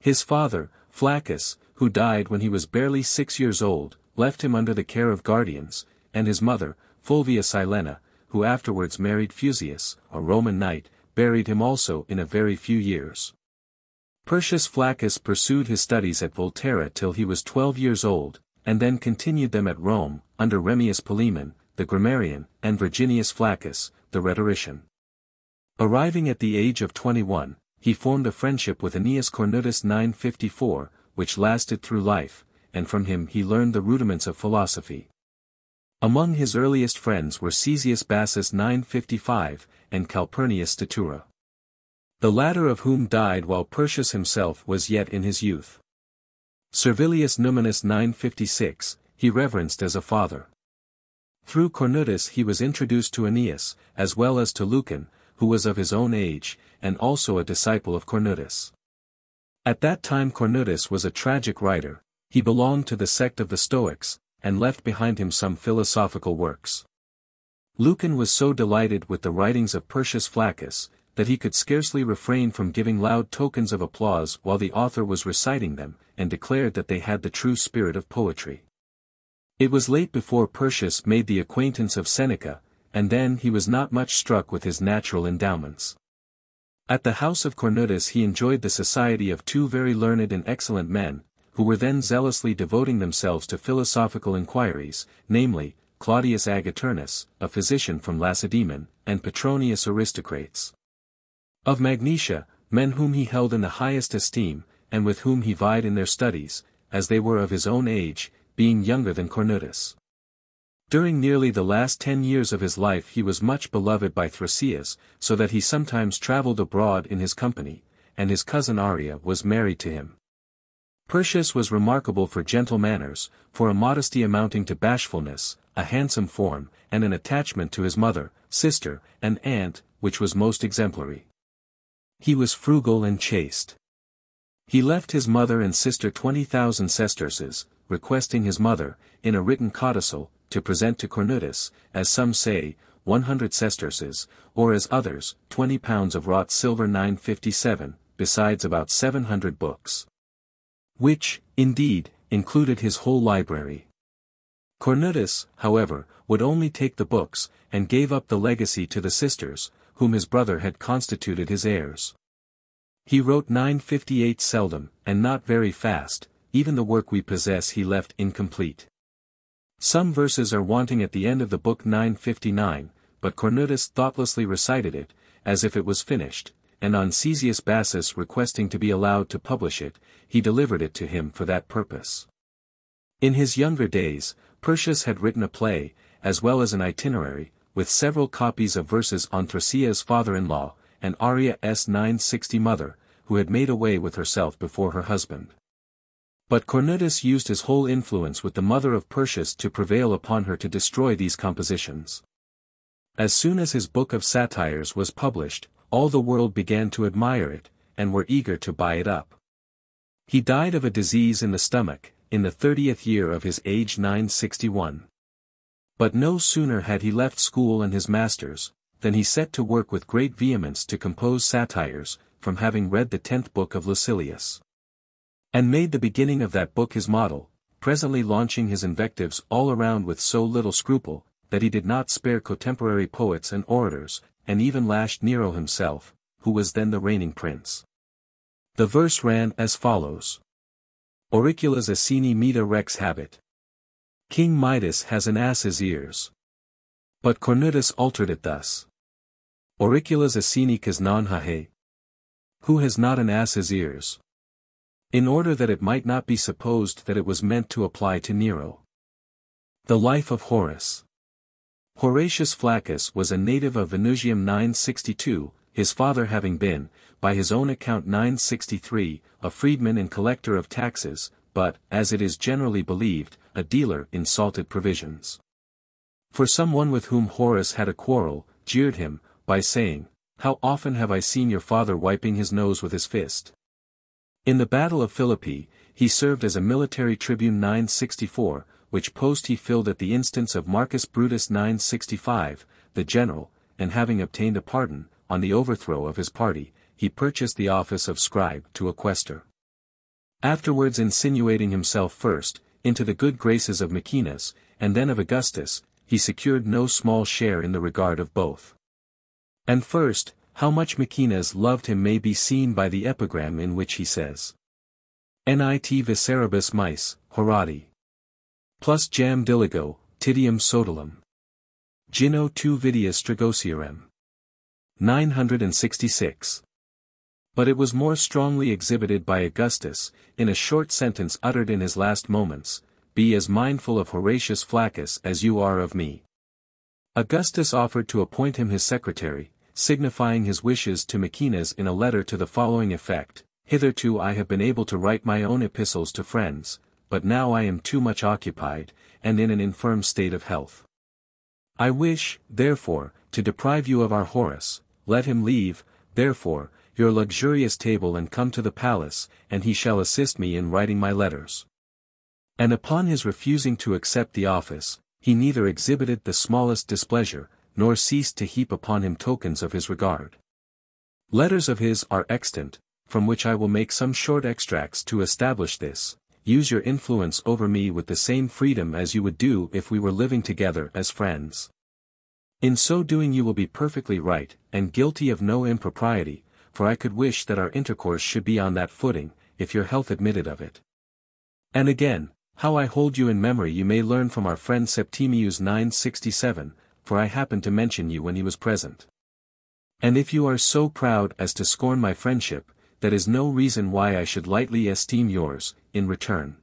His father, Flaccus, who died when he was barely six years old, left him under the care of guardians, and his mother, Fulvia Silena, who afterwards married Fusius, a Roman knight, buried him also in a very few years. Persius Flaccus pursued his studies at Volterra till he was twelve years old, and then continued them at Rome, under Remmius Polemon, the grammarian, and Virginius Flaccus, the rhetorician. Arriving at the age of 21, he formed a friendship with Annaeus Cornutus 954, which lasted through life, and from him he learned the rudiments of philosophy. Among his earliest friends were Caesius Bassus 955, and Calpurnius Statura the latter of whom died while Persius himself was yet in his youth. Servilius Numanus 956, he reverenced as a father. Through Cornutus he was introduced to Annaeus, as well as to Lucan, who was of his own age, and also a disciple of Cornutus. At that time Cornutus was a tragic writer, he belonged to the sect of the Stoics, and left behind him some philosophical works. Lucan was so delighted with the writings of Persius Flaccus, that he could scarcely refrain from giving loud tokens of applause while the author was reciting them, and declared that they had the true spirit of poetry. It was late before Persius made the acquaintance of Seneca, and then he was not much struck with his natural endowments. At the house of Cornutus he enjoyed the society of two very learned and excellent men, who were then zealously devoting themselves to philosophical inquiries, namely, Claudius Agaternus, a physician from Lacedaemon, and Petronius Aristocrates. Of Magnesia, men whom he held in the highest esteem, and with whom he vied in their studies, as they were of his own age, being younger than Cornutus. During nearly the last ten years of his life he was much beloved by Thrasea, so that he sometimes travelled abroad in his company, and his cousin Arria was married to him. Persius was remarkable for gentle manners, for a modesty amounting to bashfulness, a handsome form, and an attachment to his mother, sister, and aunt, which was most exemplary. He was frugal and chaste. He left his mother and sister 20,000 sesterces, requesting his mother, in a written codicil, to present to Cornutus, as some say, 100 sesterces, or as others, 20 pounds of wrought silver 957, besides about 700 books. Which, indeed, included his whole library. Cornutus, however, would only take the books, and gave up the legacy to the sisters, whom his brother had constituted his heirs. He wrote 958 seldom, and not very fast, even the work we possess he left incomplete. Some verses are wanting at the end of the book 959, but Cornutus thoughtlessly recited it, as if it was finished, and on Caesius Bassus requesting to be allowed to publish it, he delivered it to him for that purpose. In his younger days, Persius had written a play, as well as an itinerary, with several copies of verses on Thraseia's father-in-law, and Arria s 960 mother, who had made away with herself before her husband. But Cornutus used his whole influence with the mother of Persius to prevail upon her to destroy these compositions. As soon as his book of satires was published, all the world began to admire it, and were eager to buy it up. He died of a disease in the stomach, in the thirtieth year of his age 961. But no sooner had he left school and his masters, than he set to work with great vehemence to compose satires, from having read the tenth book of Lucilius. And made the beginning of that book his model, presently launching his invectives all around with so little scruple, that he did not spare contemporary poets and orators, and even lashed Nero himself, who was then the reigning prince. The verse ran as follows. Auricula's Asini meta rex habit. King Midas has an ass's ears. But Cornutus altered it thus. Auricula's Asini non hahe. Who has not an ass's ears? In order that it might not be supposed that it was meant to apply to Nero. The Life of Horace Horatius Flaccus was a native of Venusium 962, his father having been, by his own account 963, a freedman and collector of taxes, but, as it is generally believed, a dealer in salted provisions. For someone with whom Horace had a quarrel, jeered him, by saying, How often have I seen your father wiping his nose with his fist? In the Battle of Philippi, he served as a military tribune 964, which post he filled at the instance of Marcus Brutus 965, the general, and having obtained a pardon, on the overthrow of his party, he purchased the office of scribe to a quaestor. Afterwards insinuating himself first, into the good graces of Maecenas, and then of Augustus, he secured no small share in the regard of both. And first, how much Maecenas loved him may be seen by the epigram in which he says. Nit viceribus mais, horati. Plus jam diligo, tidium sodalum. Gino tu vidia strigosiarem. 966. But it was more strongly exhibited by Augustus, in a short sentence uttered in his last moments, Be as mindful of Horatius Flaccus as you are of me. Augustus offered to appoint him his secretary, signifying his wishes to Maecenas in a letter to the following effect, Hitherto I have been able to write my own epistles to friends, but now I am too much occupied, and in an infirm state of health. I wish, therefore, to deprive you of our Horace, let him leave, therefore, your luxurious table and come to the palace, and he shall assist me in writing my letters. And upon his refusing to accept the office, he neither exhibited the smallest displeasure, nor ceased to heap upon him tokens of his regard. Letters of his are extant, from which I will make some short extracts to establish this, use your influence over me with the same freedom as you would do if we were living together as friends. In so doing you will be perfectly right, and guilty of no impropriety, for I could wish that our intercourse should be on that footing, if your health admitted of it. And again, how I hold you in memory you may learn from our friend Septimius 967, for I happened to mention you when he was present. And if you are so proud as to scorn my friendship, that is no reason why I should lightly esteem yours, in return.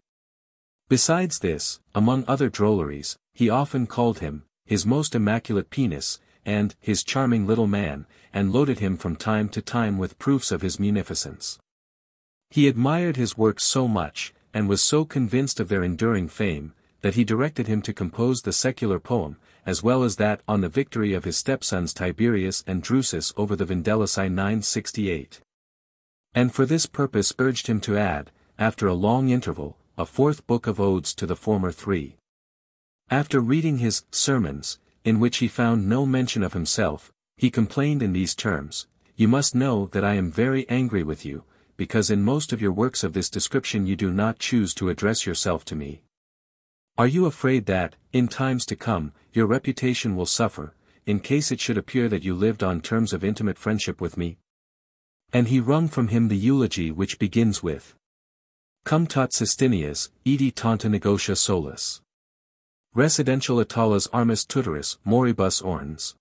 Besides this, among other drolleries, he often called him, his most immaculate penis, and his charming little man, and loaded him from time to time with proofs of his munificence. He admired his works so much, and was so convinced of their enduring fame, that he directed him to compose the secular poem, as well as that on the victory of his stepsons Tiberius and Drusus over the Vindelici 968. And for this purpose urged him to add, after a long interval, a fourth book of odes to the former three. After reading his sermons, in which he found no mention of himself, he complained in these terms, You must know that I am very angry with you, because in most of your works of this description you do not choose to address yourself to me. Are you afraid that, in times to come, your reputation will suffer, in case it should appear that you lived on terms of intimate friendship with me? And he wrung from him the eulogy which begins with, Cum tot Sistinias, edi tanta negotia solus. Residential italas armis tutoris moribus orns.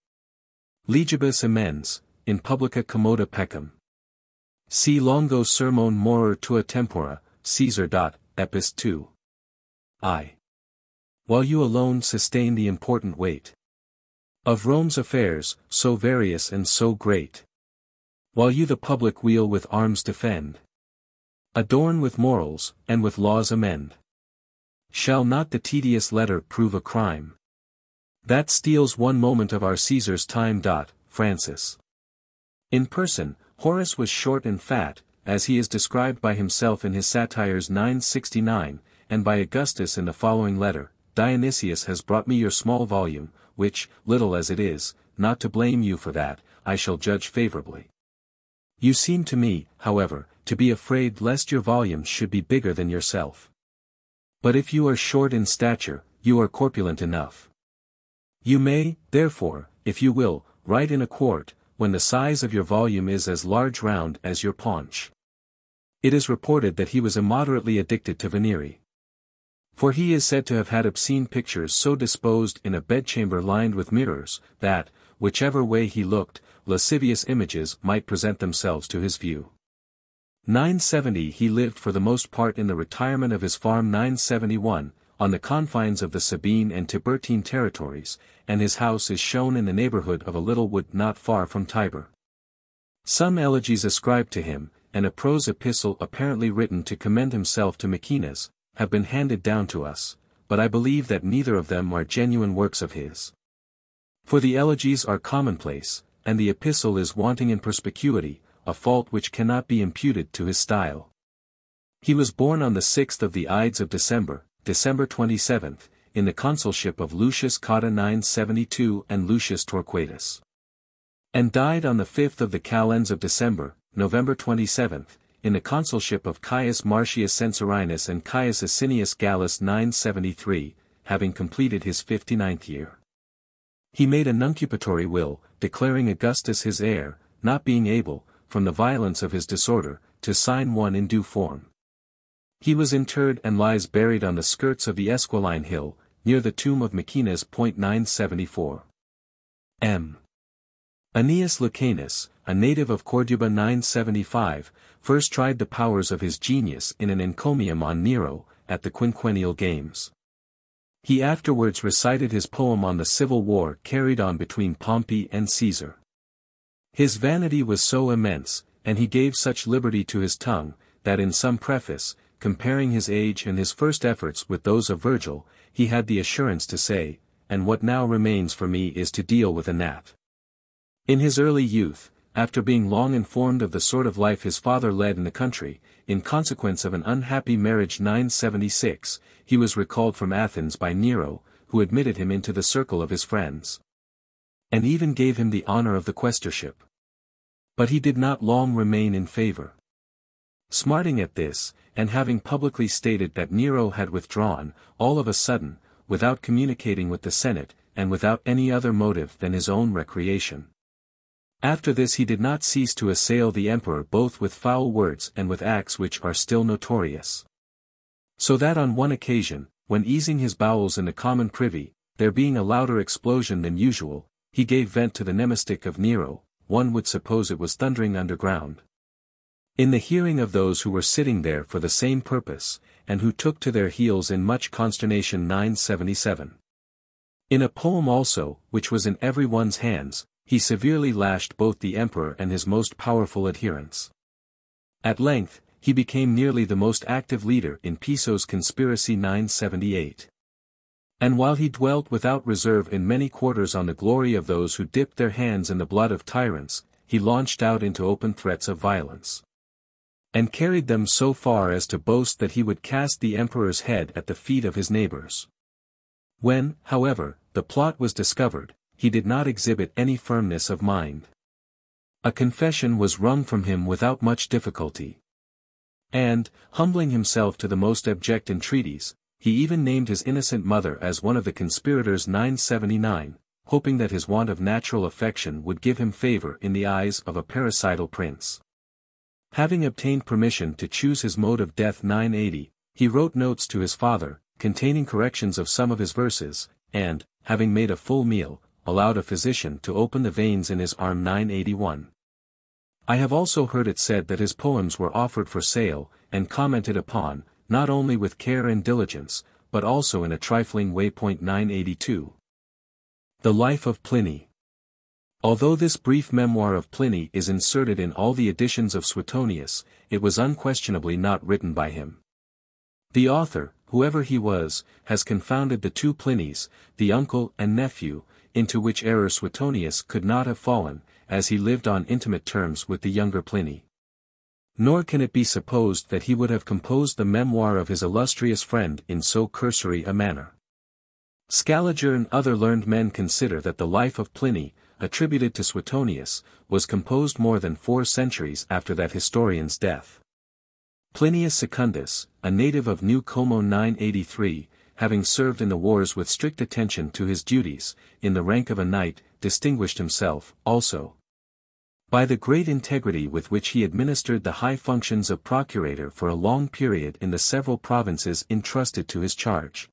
Legibus amens, in publica commoda pecum. Si longo sermon moror tua tempora, Caesar. Epist 2. I. While you alone sustain the important weight of Rome's affairs, so various and so great. While you the public weal with arms defend. Adorn with morals, and with laws amend. Shall not the tedious letter prove a crime? That steals one moment of our Caesar's time. Francis. In person, Horace was short and fat, as he is described by himself in his Satires 969, and by Augustus in the following letter, Dionysius has brought me your small volume, which, little as it is, not to blame you for that, I shall judge favorably. You seem to me, however, to be afraid lest your volumes should be bigger than yourself. But if you are short in stature, you are corpulent enough. You may, therefore, if you will, write in a quart, when the size of your volume is as large round as your paunch. It is reported that he was immoderately addicted to venery. For he is said to have had obscene pictures so disposed in a bedchamber lined with mirrors, that, whichever way he looked, lascivious images might present themselves to his view. 970 He lived for the most part in the retirement of his farm 971, on the confines of the Sabine and Tiburtine territories, and his house is shown in the neighborhood of a little wood not far from Tibur. Some elegies ascribed to him, and a prose epistle apparently written to commend himself to Maecenas, have been handed down to us, but I believe that neither of them are genuine works of his. For the elegies are commonplace, and the epistle is wanting in perspicuity, a fault which cannot be imputed to his style. He was born on the 6th of the Ides of December, December 27, in the consulship of Lucius Cotta 972 and Lucius Torquatus. And died on the 5th of the calends of December, November 27, in the consulship of Caius Marcius Censorinus and Caius Asinius Gallus 973, having completed his 59th year. He made a nuncupatory will, declaring Augustus his heir, not being able, from the violence of his disorder, to sign one in due form. He was interred and lies buried on the skirts of the Esquiline Hill, near the tomb of Maecenas. 974. M. Annaeus Lucanus, a native of Corduba 975, first tried the powers of his genius in an encomium on Nero, at the quinquennial games. He afterwards recited his poem on the civil war carried on between Pompey and Caesar. His vanity was so immense, and he gave such liberty to his tongue, that in some preface, comparing his age and his first efforts with those of Virgil, he had the assurance to say, and what now remains for me is to deal with a gnat. In his early youth, after being long informed of the sort of life his father led in the country, in consequence of an unhappy marriage 976, he was recalled from Athens by Nero, who admitted him into the circle of his friends. And even gave him the honor of the quaestorship. But he did not long remain in favor. Smarting at this, and having publicly stated that Nero had withdrawn, all of a sudden, without communicating with the Senate, and without any other motive than his own recreation. After this he did not cease to assail the emperor both with foul words and with acts which are still notorious. So that on one occasion, when easing his bowels in the common privy, there being a louder explosion than usual, he gave vent to the hemistich of Nero, one would suppose it was thundering underground. In the hearing of those who were sitting there for the same purpose, and who took to their heels in much consternation 977. In a poem also, which was in every one's hands, he severely lashed both the emperor and his most powerful adherents. At length, he became nearly the most active leader in Piso's conspiracy 978. And while he dwelt without reserve in many quarters on the glory of those who dipped their hands in the blood of tyrants, he launched out into open threats of violence. And carried them so far as to boast that he would cast the emperor's head at the feet of his neighbors. When, however, the plot was discovered, he did not exhibit any firmness of mind. A confession was wrung from him without much difficulty. And, humbling himself to the most abject entreaties, he even named his innocent mother as one of the conspirators 979, hoping that his want of natural affection would give him favor in the eyes of a parricidal prince. Having obtained permission to choose his mode of death 980, he wrote notes to his father, containing corrections of some of his verses, and, having made a full meal, allowed a physician to open the veins in his arm 981. I have also heard it said that his poems were offered for sale, and commented upon, not only with care and diligence, but also in a trifling way. 982. The Life of Pliny Although this brief memoir of Pliny is inserted in all the editions of Suetonius, it was unquestionably not written by him. The author, whoever he was, has confounded the two Plinies, the uncle and nephew, into which error Suetonius could not have fallen, as he lived on intimate terms with the younger Pliny. Nor can it be supposed that he would have composed the memoir of his illustrious friend in so cursory a manner. Scaliger and other learned men consider that the life of Pliny, attributed to Suetonius, was composed more than four centuries after that historian's death. Plinius Secundus, a native of New Como 983, having served in the wars with strict attention to his duties, in the rank of a knight, distinguished himself, also, by the great integrity with which he administered the high functions of procurator for a long period in the several provinces entrusted to his charge.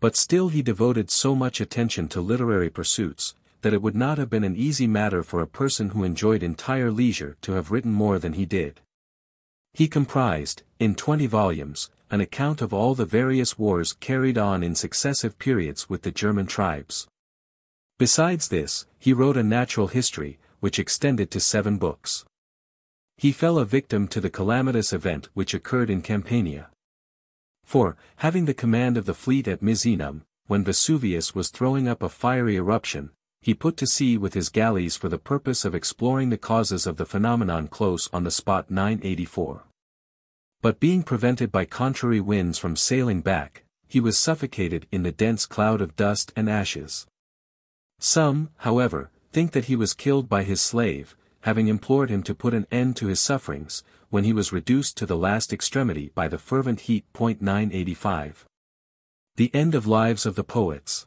But still he devoted so much attention to literary pursuits, that it would not have been an easy matter for a person who enjoyed entire leisure to have written more than he did. He comprised, in twenty volumes, an account of all the various wars carried on in successive periods with the German tribes. Besides this, he wrote a natural history, which extended to seven books. He fell a victim to the calamitous event which occurred in Campania. For, having the command of the fleet at Misenum, when Vesuvius was throwing up a fiery eruption, he put to sea with his galleys for the purpose of exploring the causes of the phenomenon close on the spot 984. But being prevented by contrary winds from sailing back, he was suffocated in the dense cloud of dust and ashes. Some, however, think that he was killed by his slave, having implored him to put an end to his sufferings, when he was reduced to the last extremity by the fervent heat. 985. The End of Lives of the Poets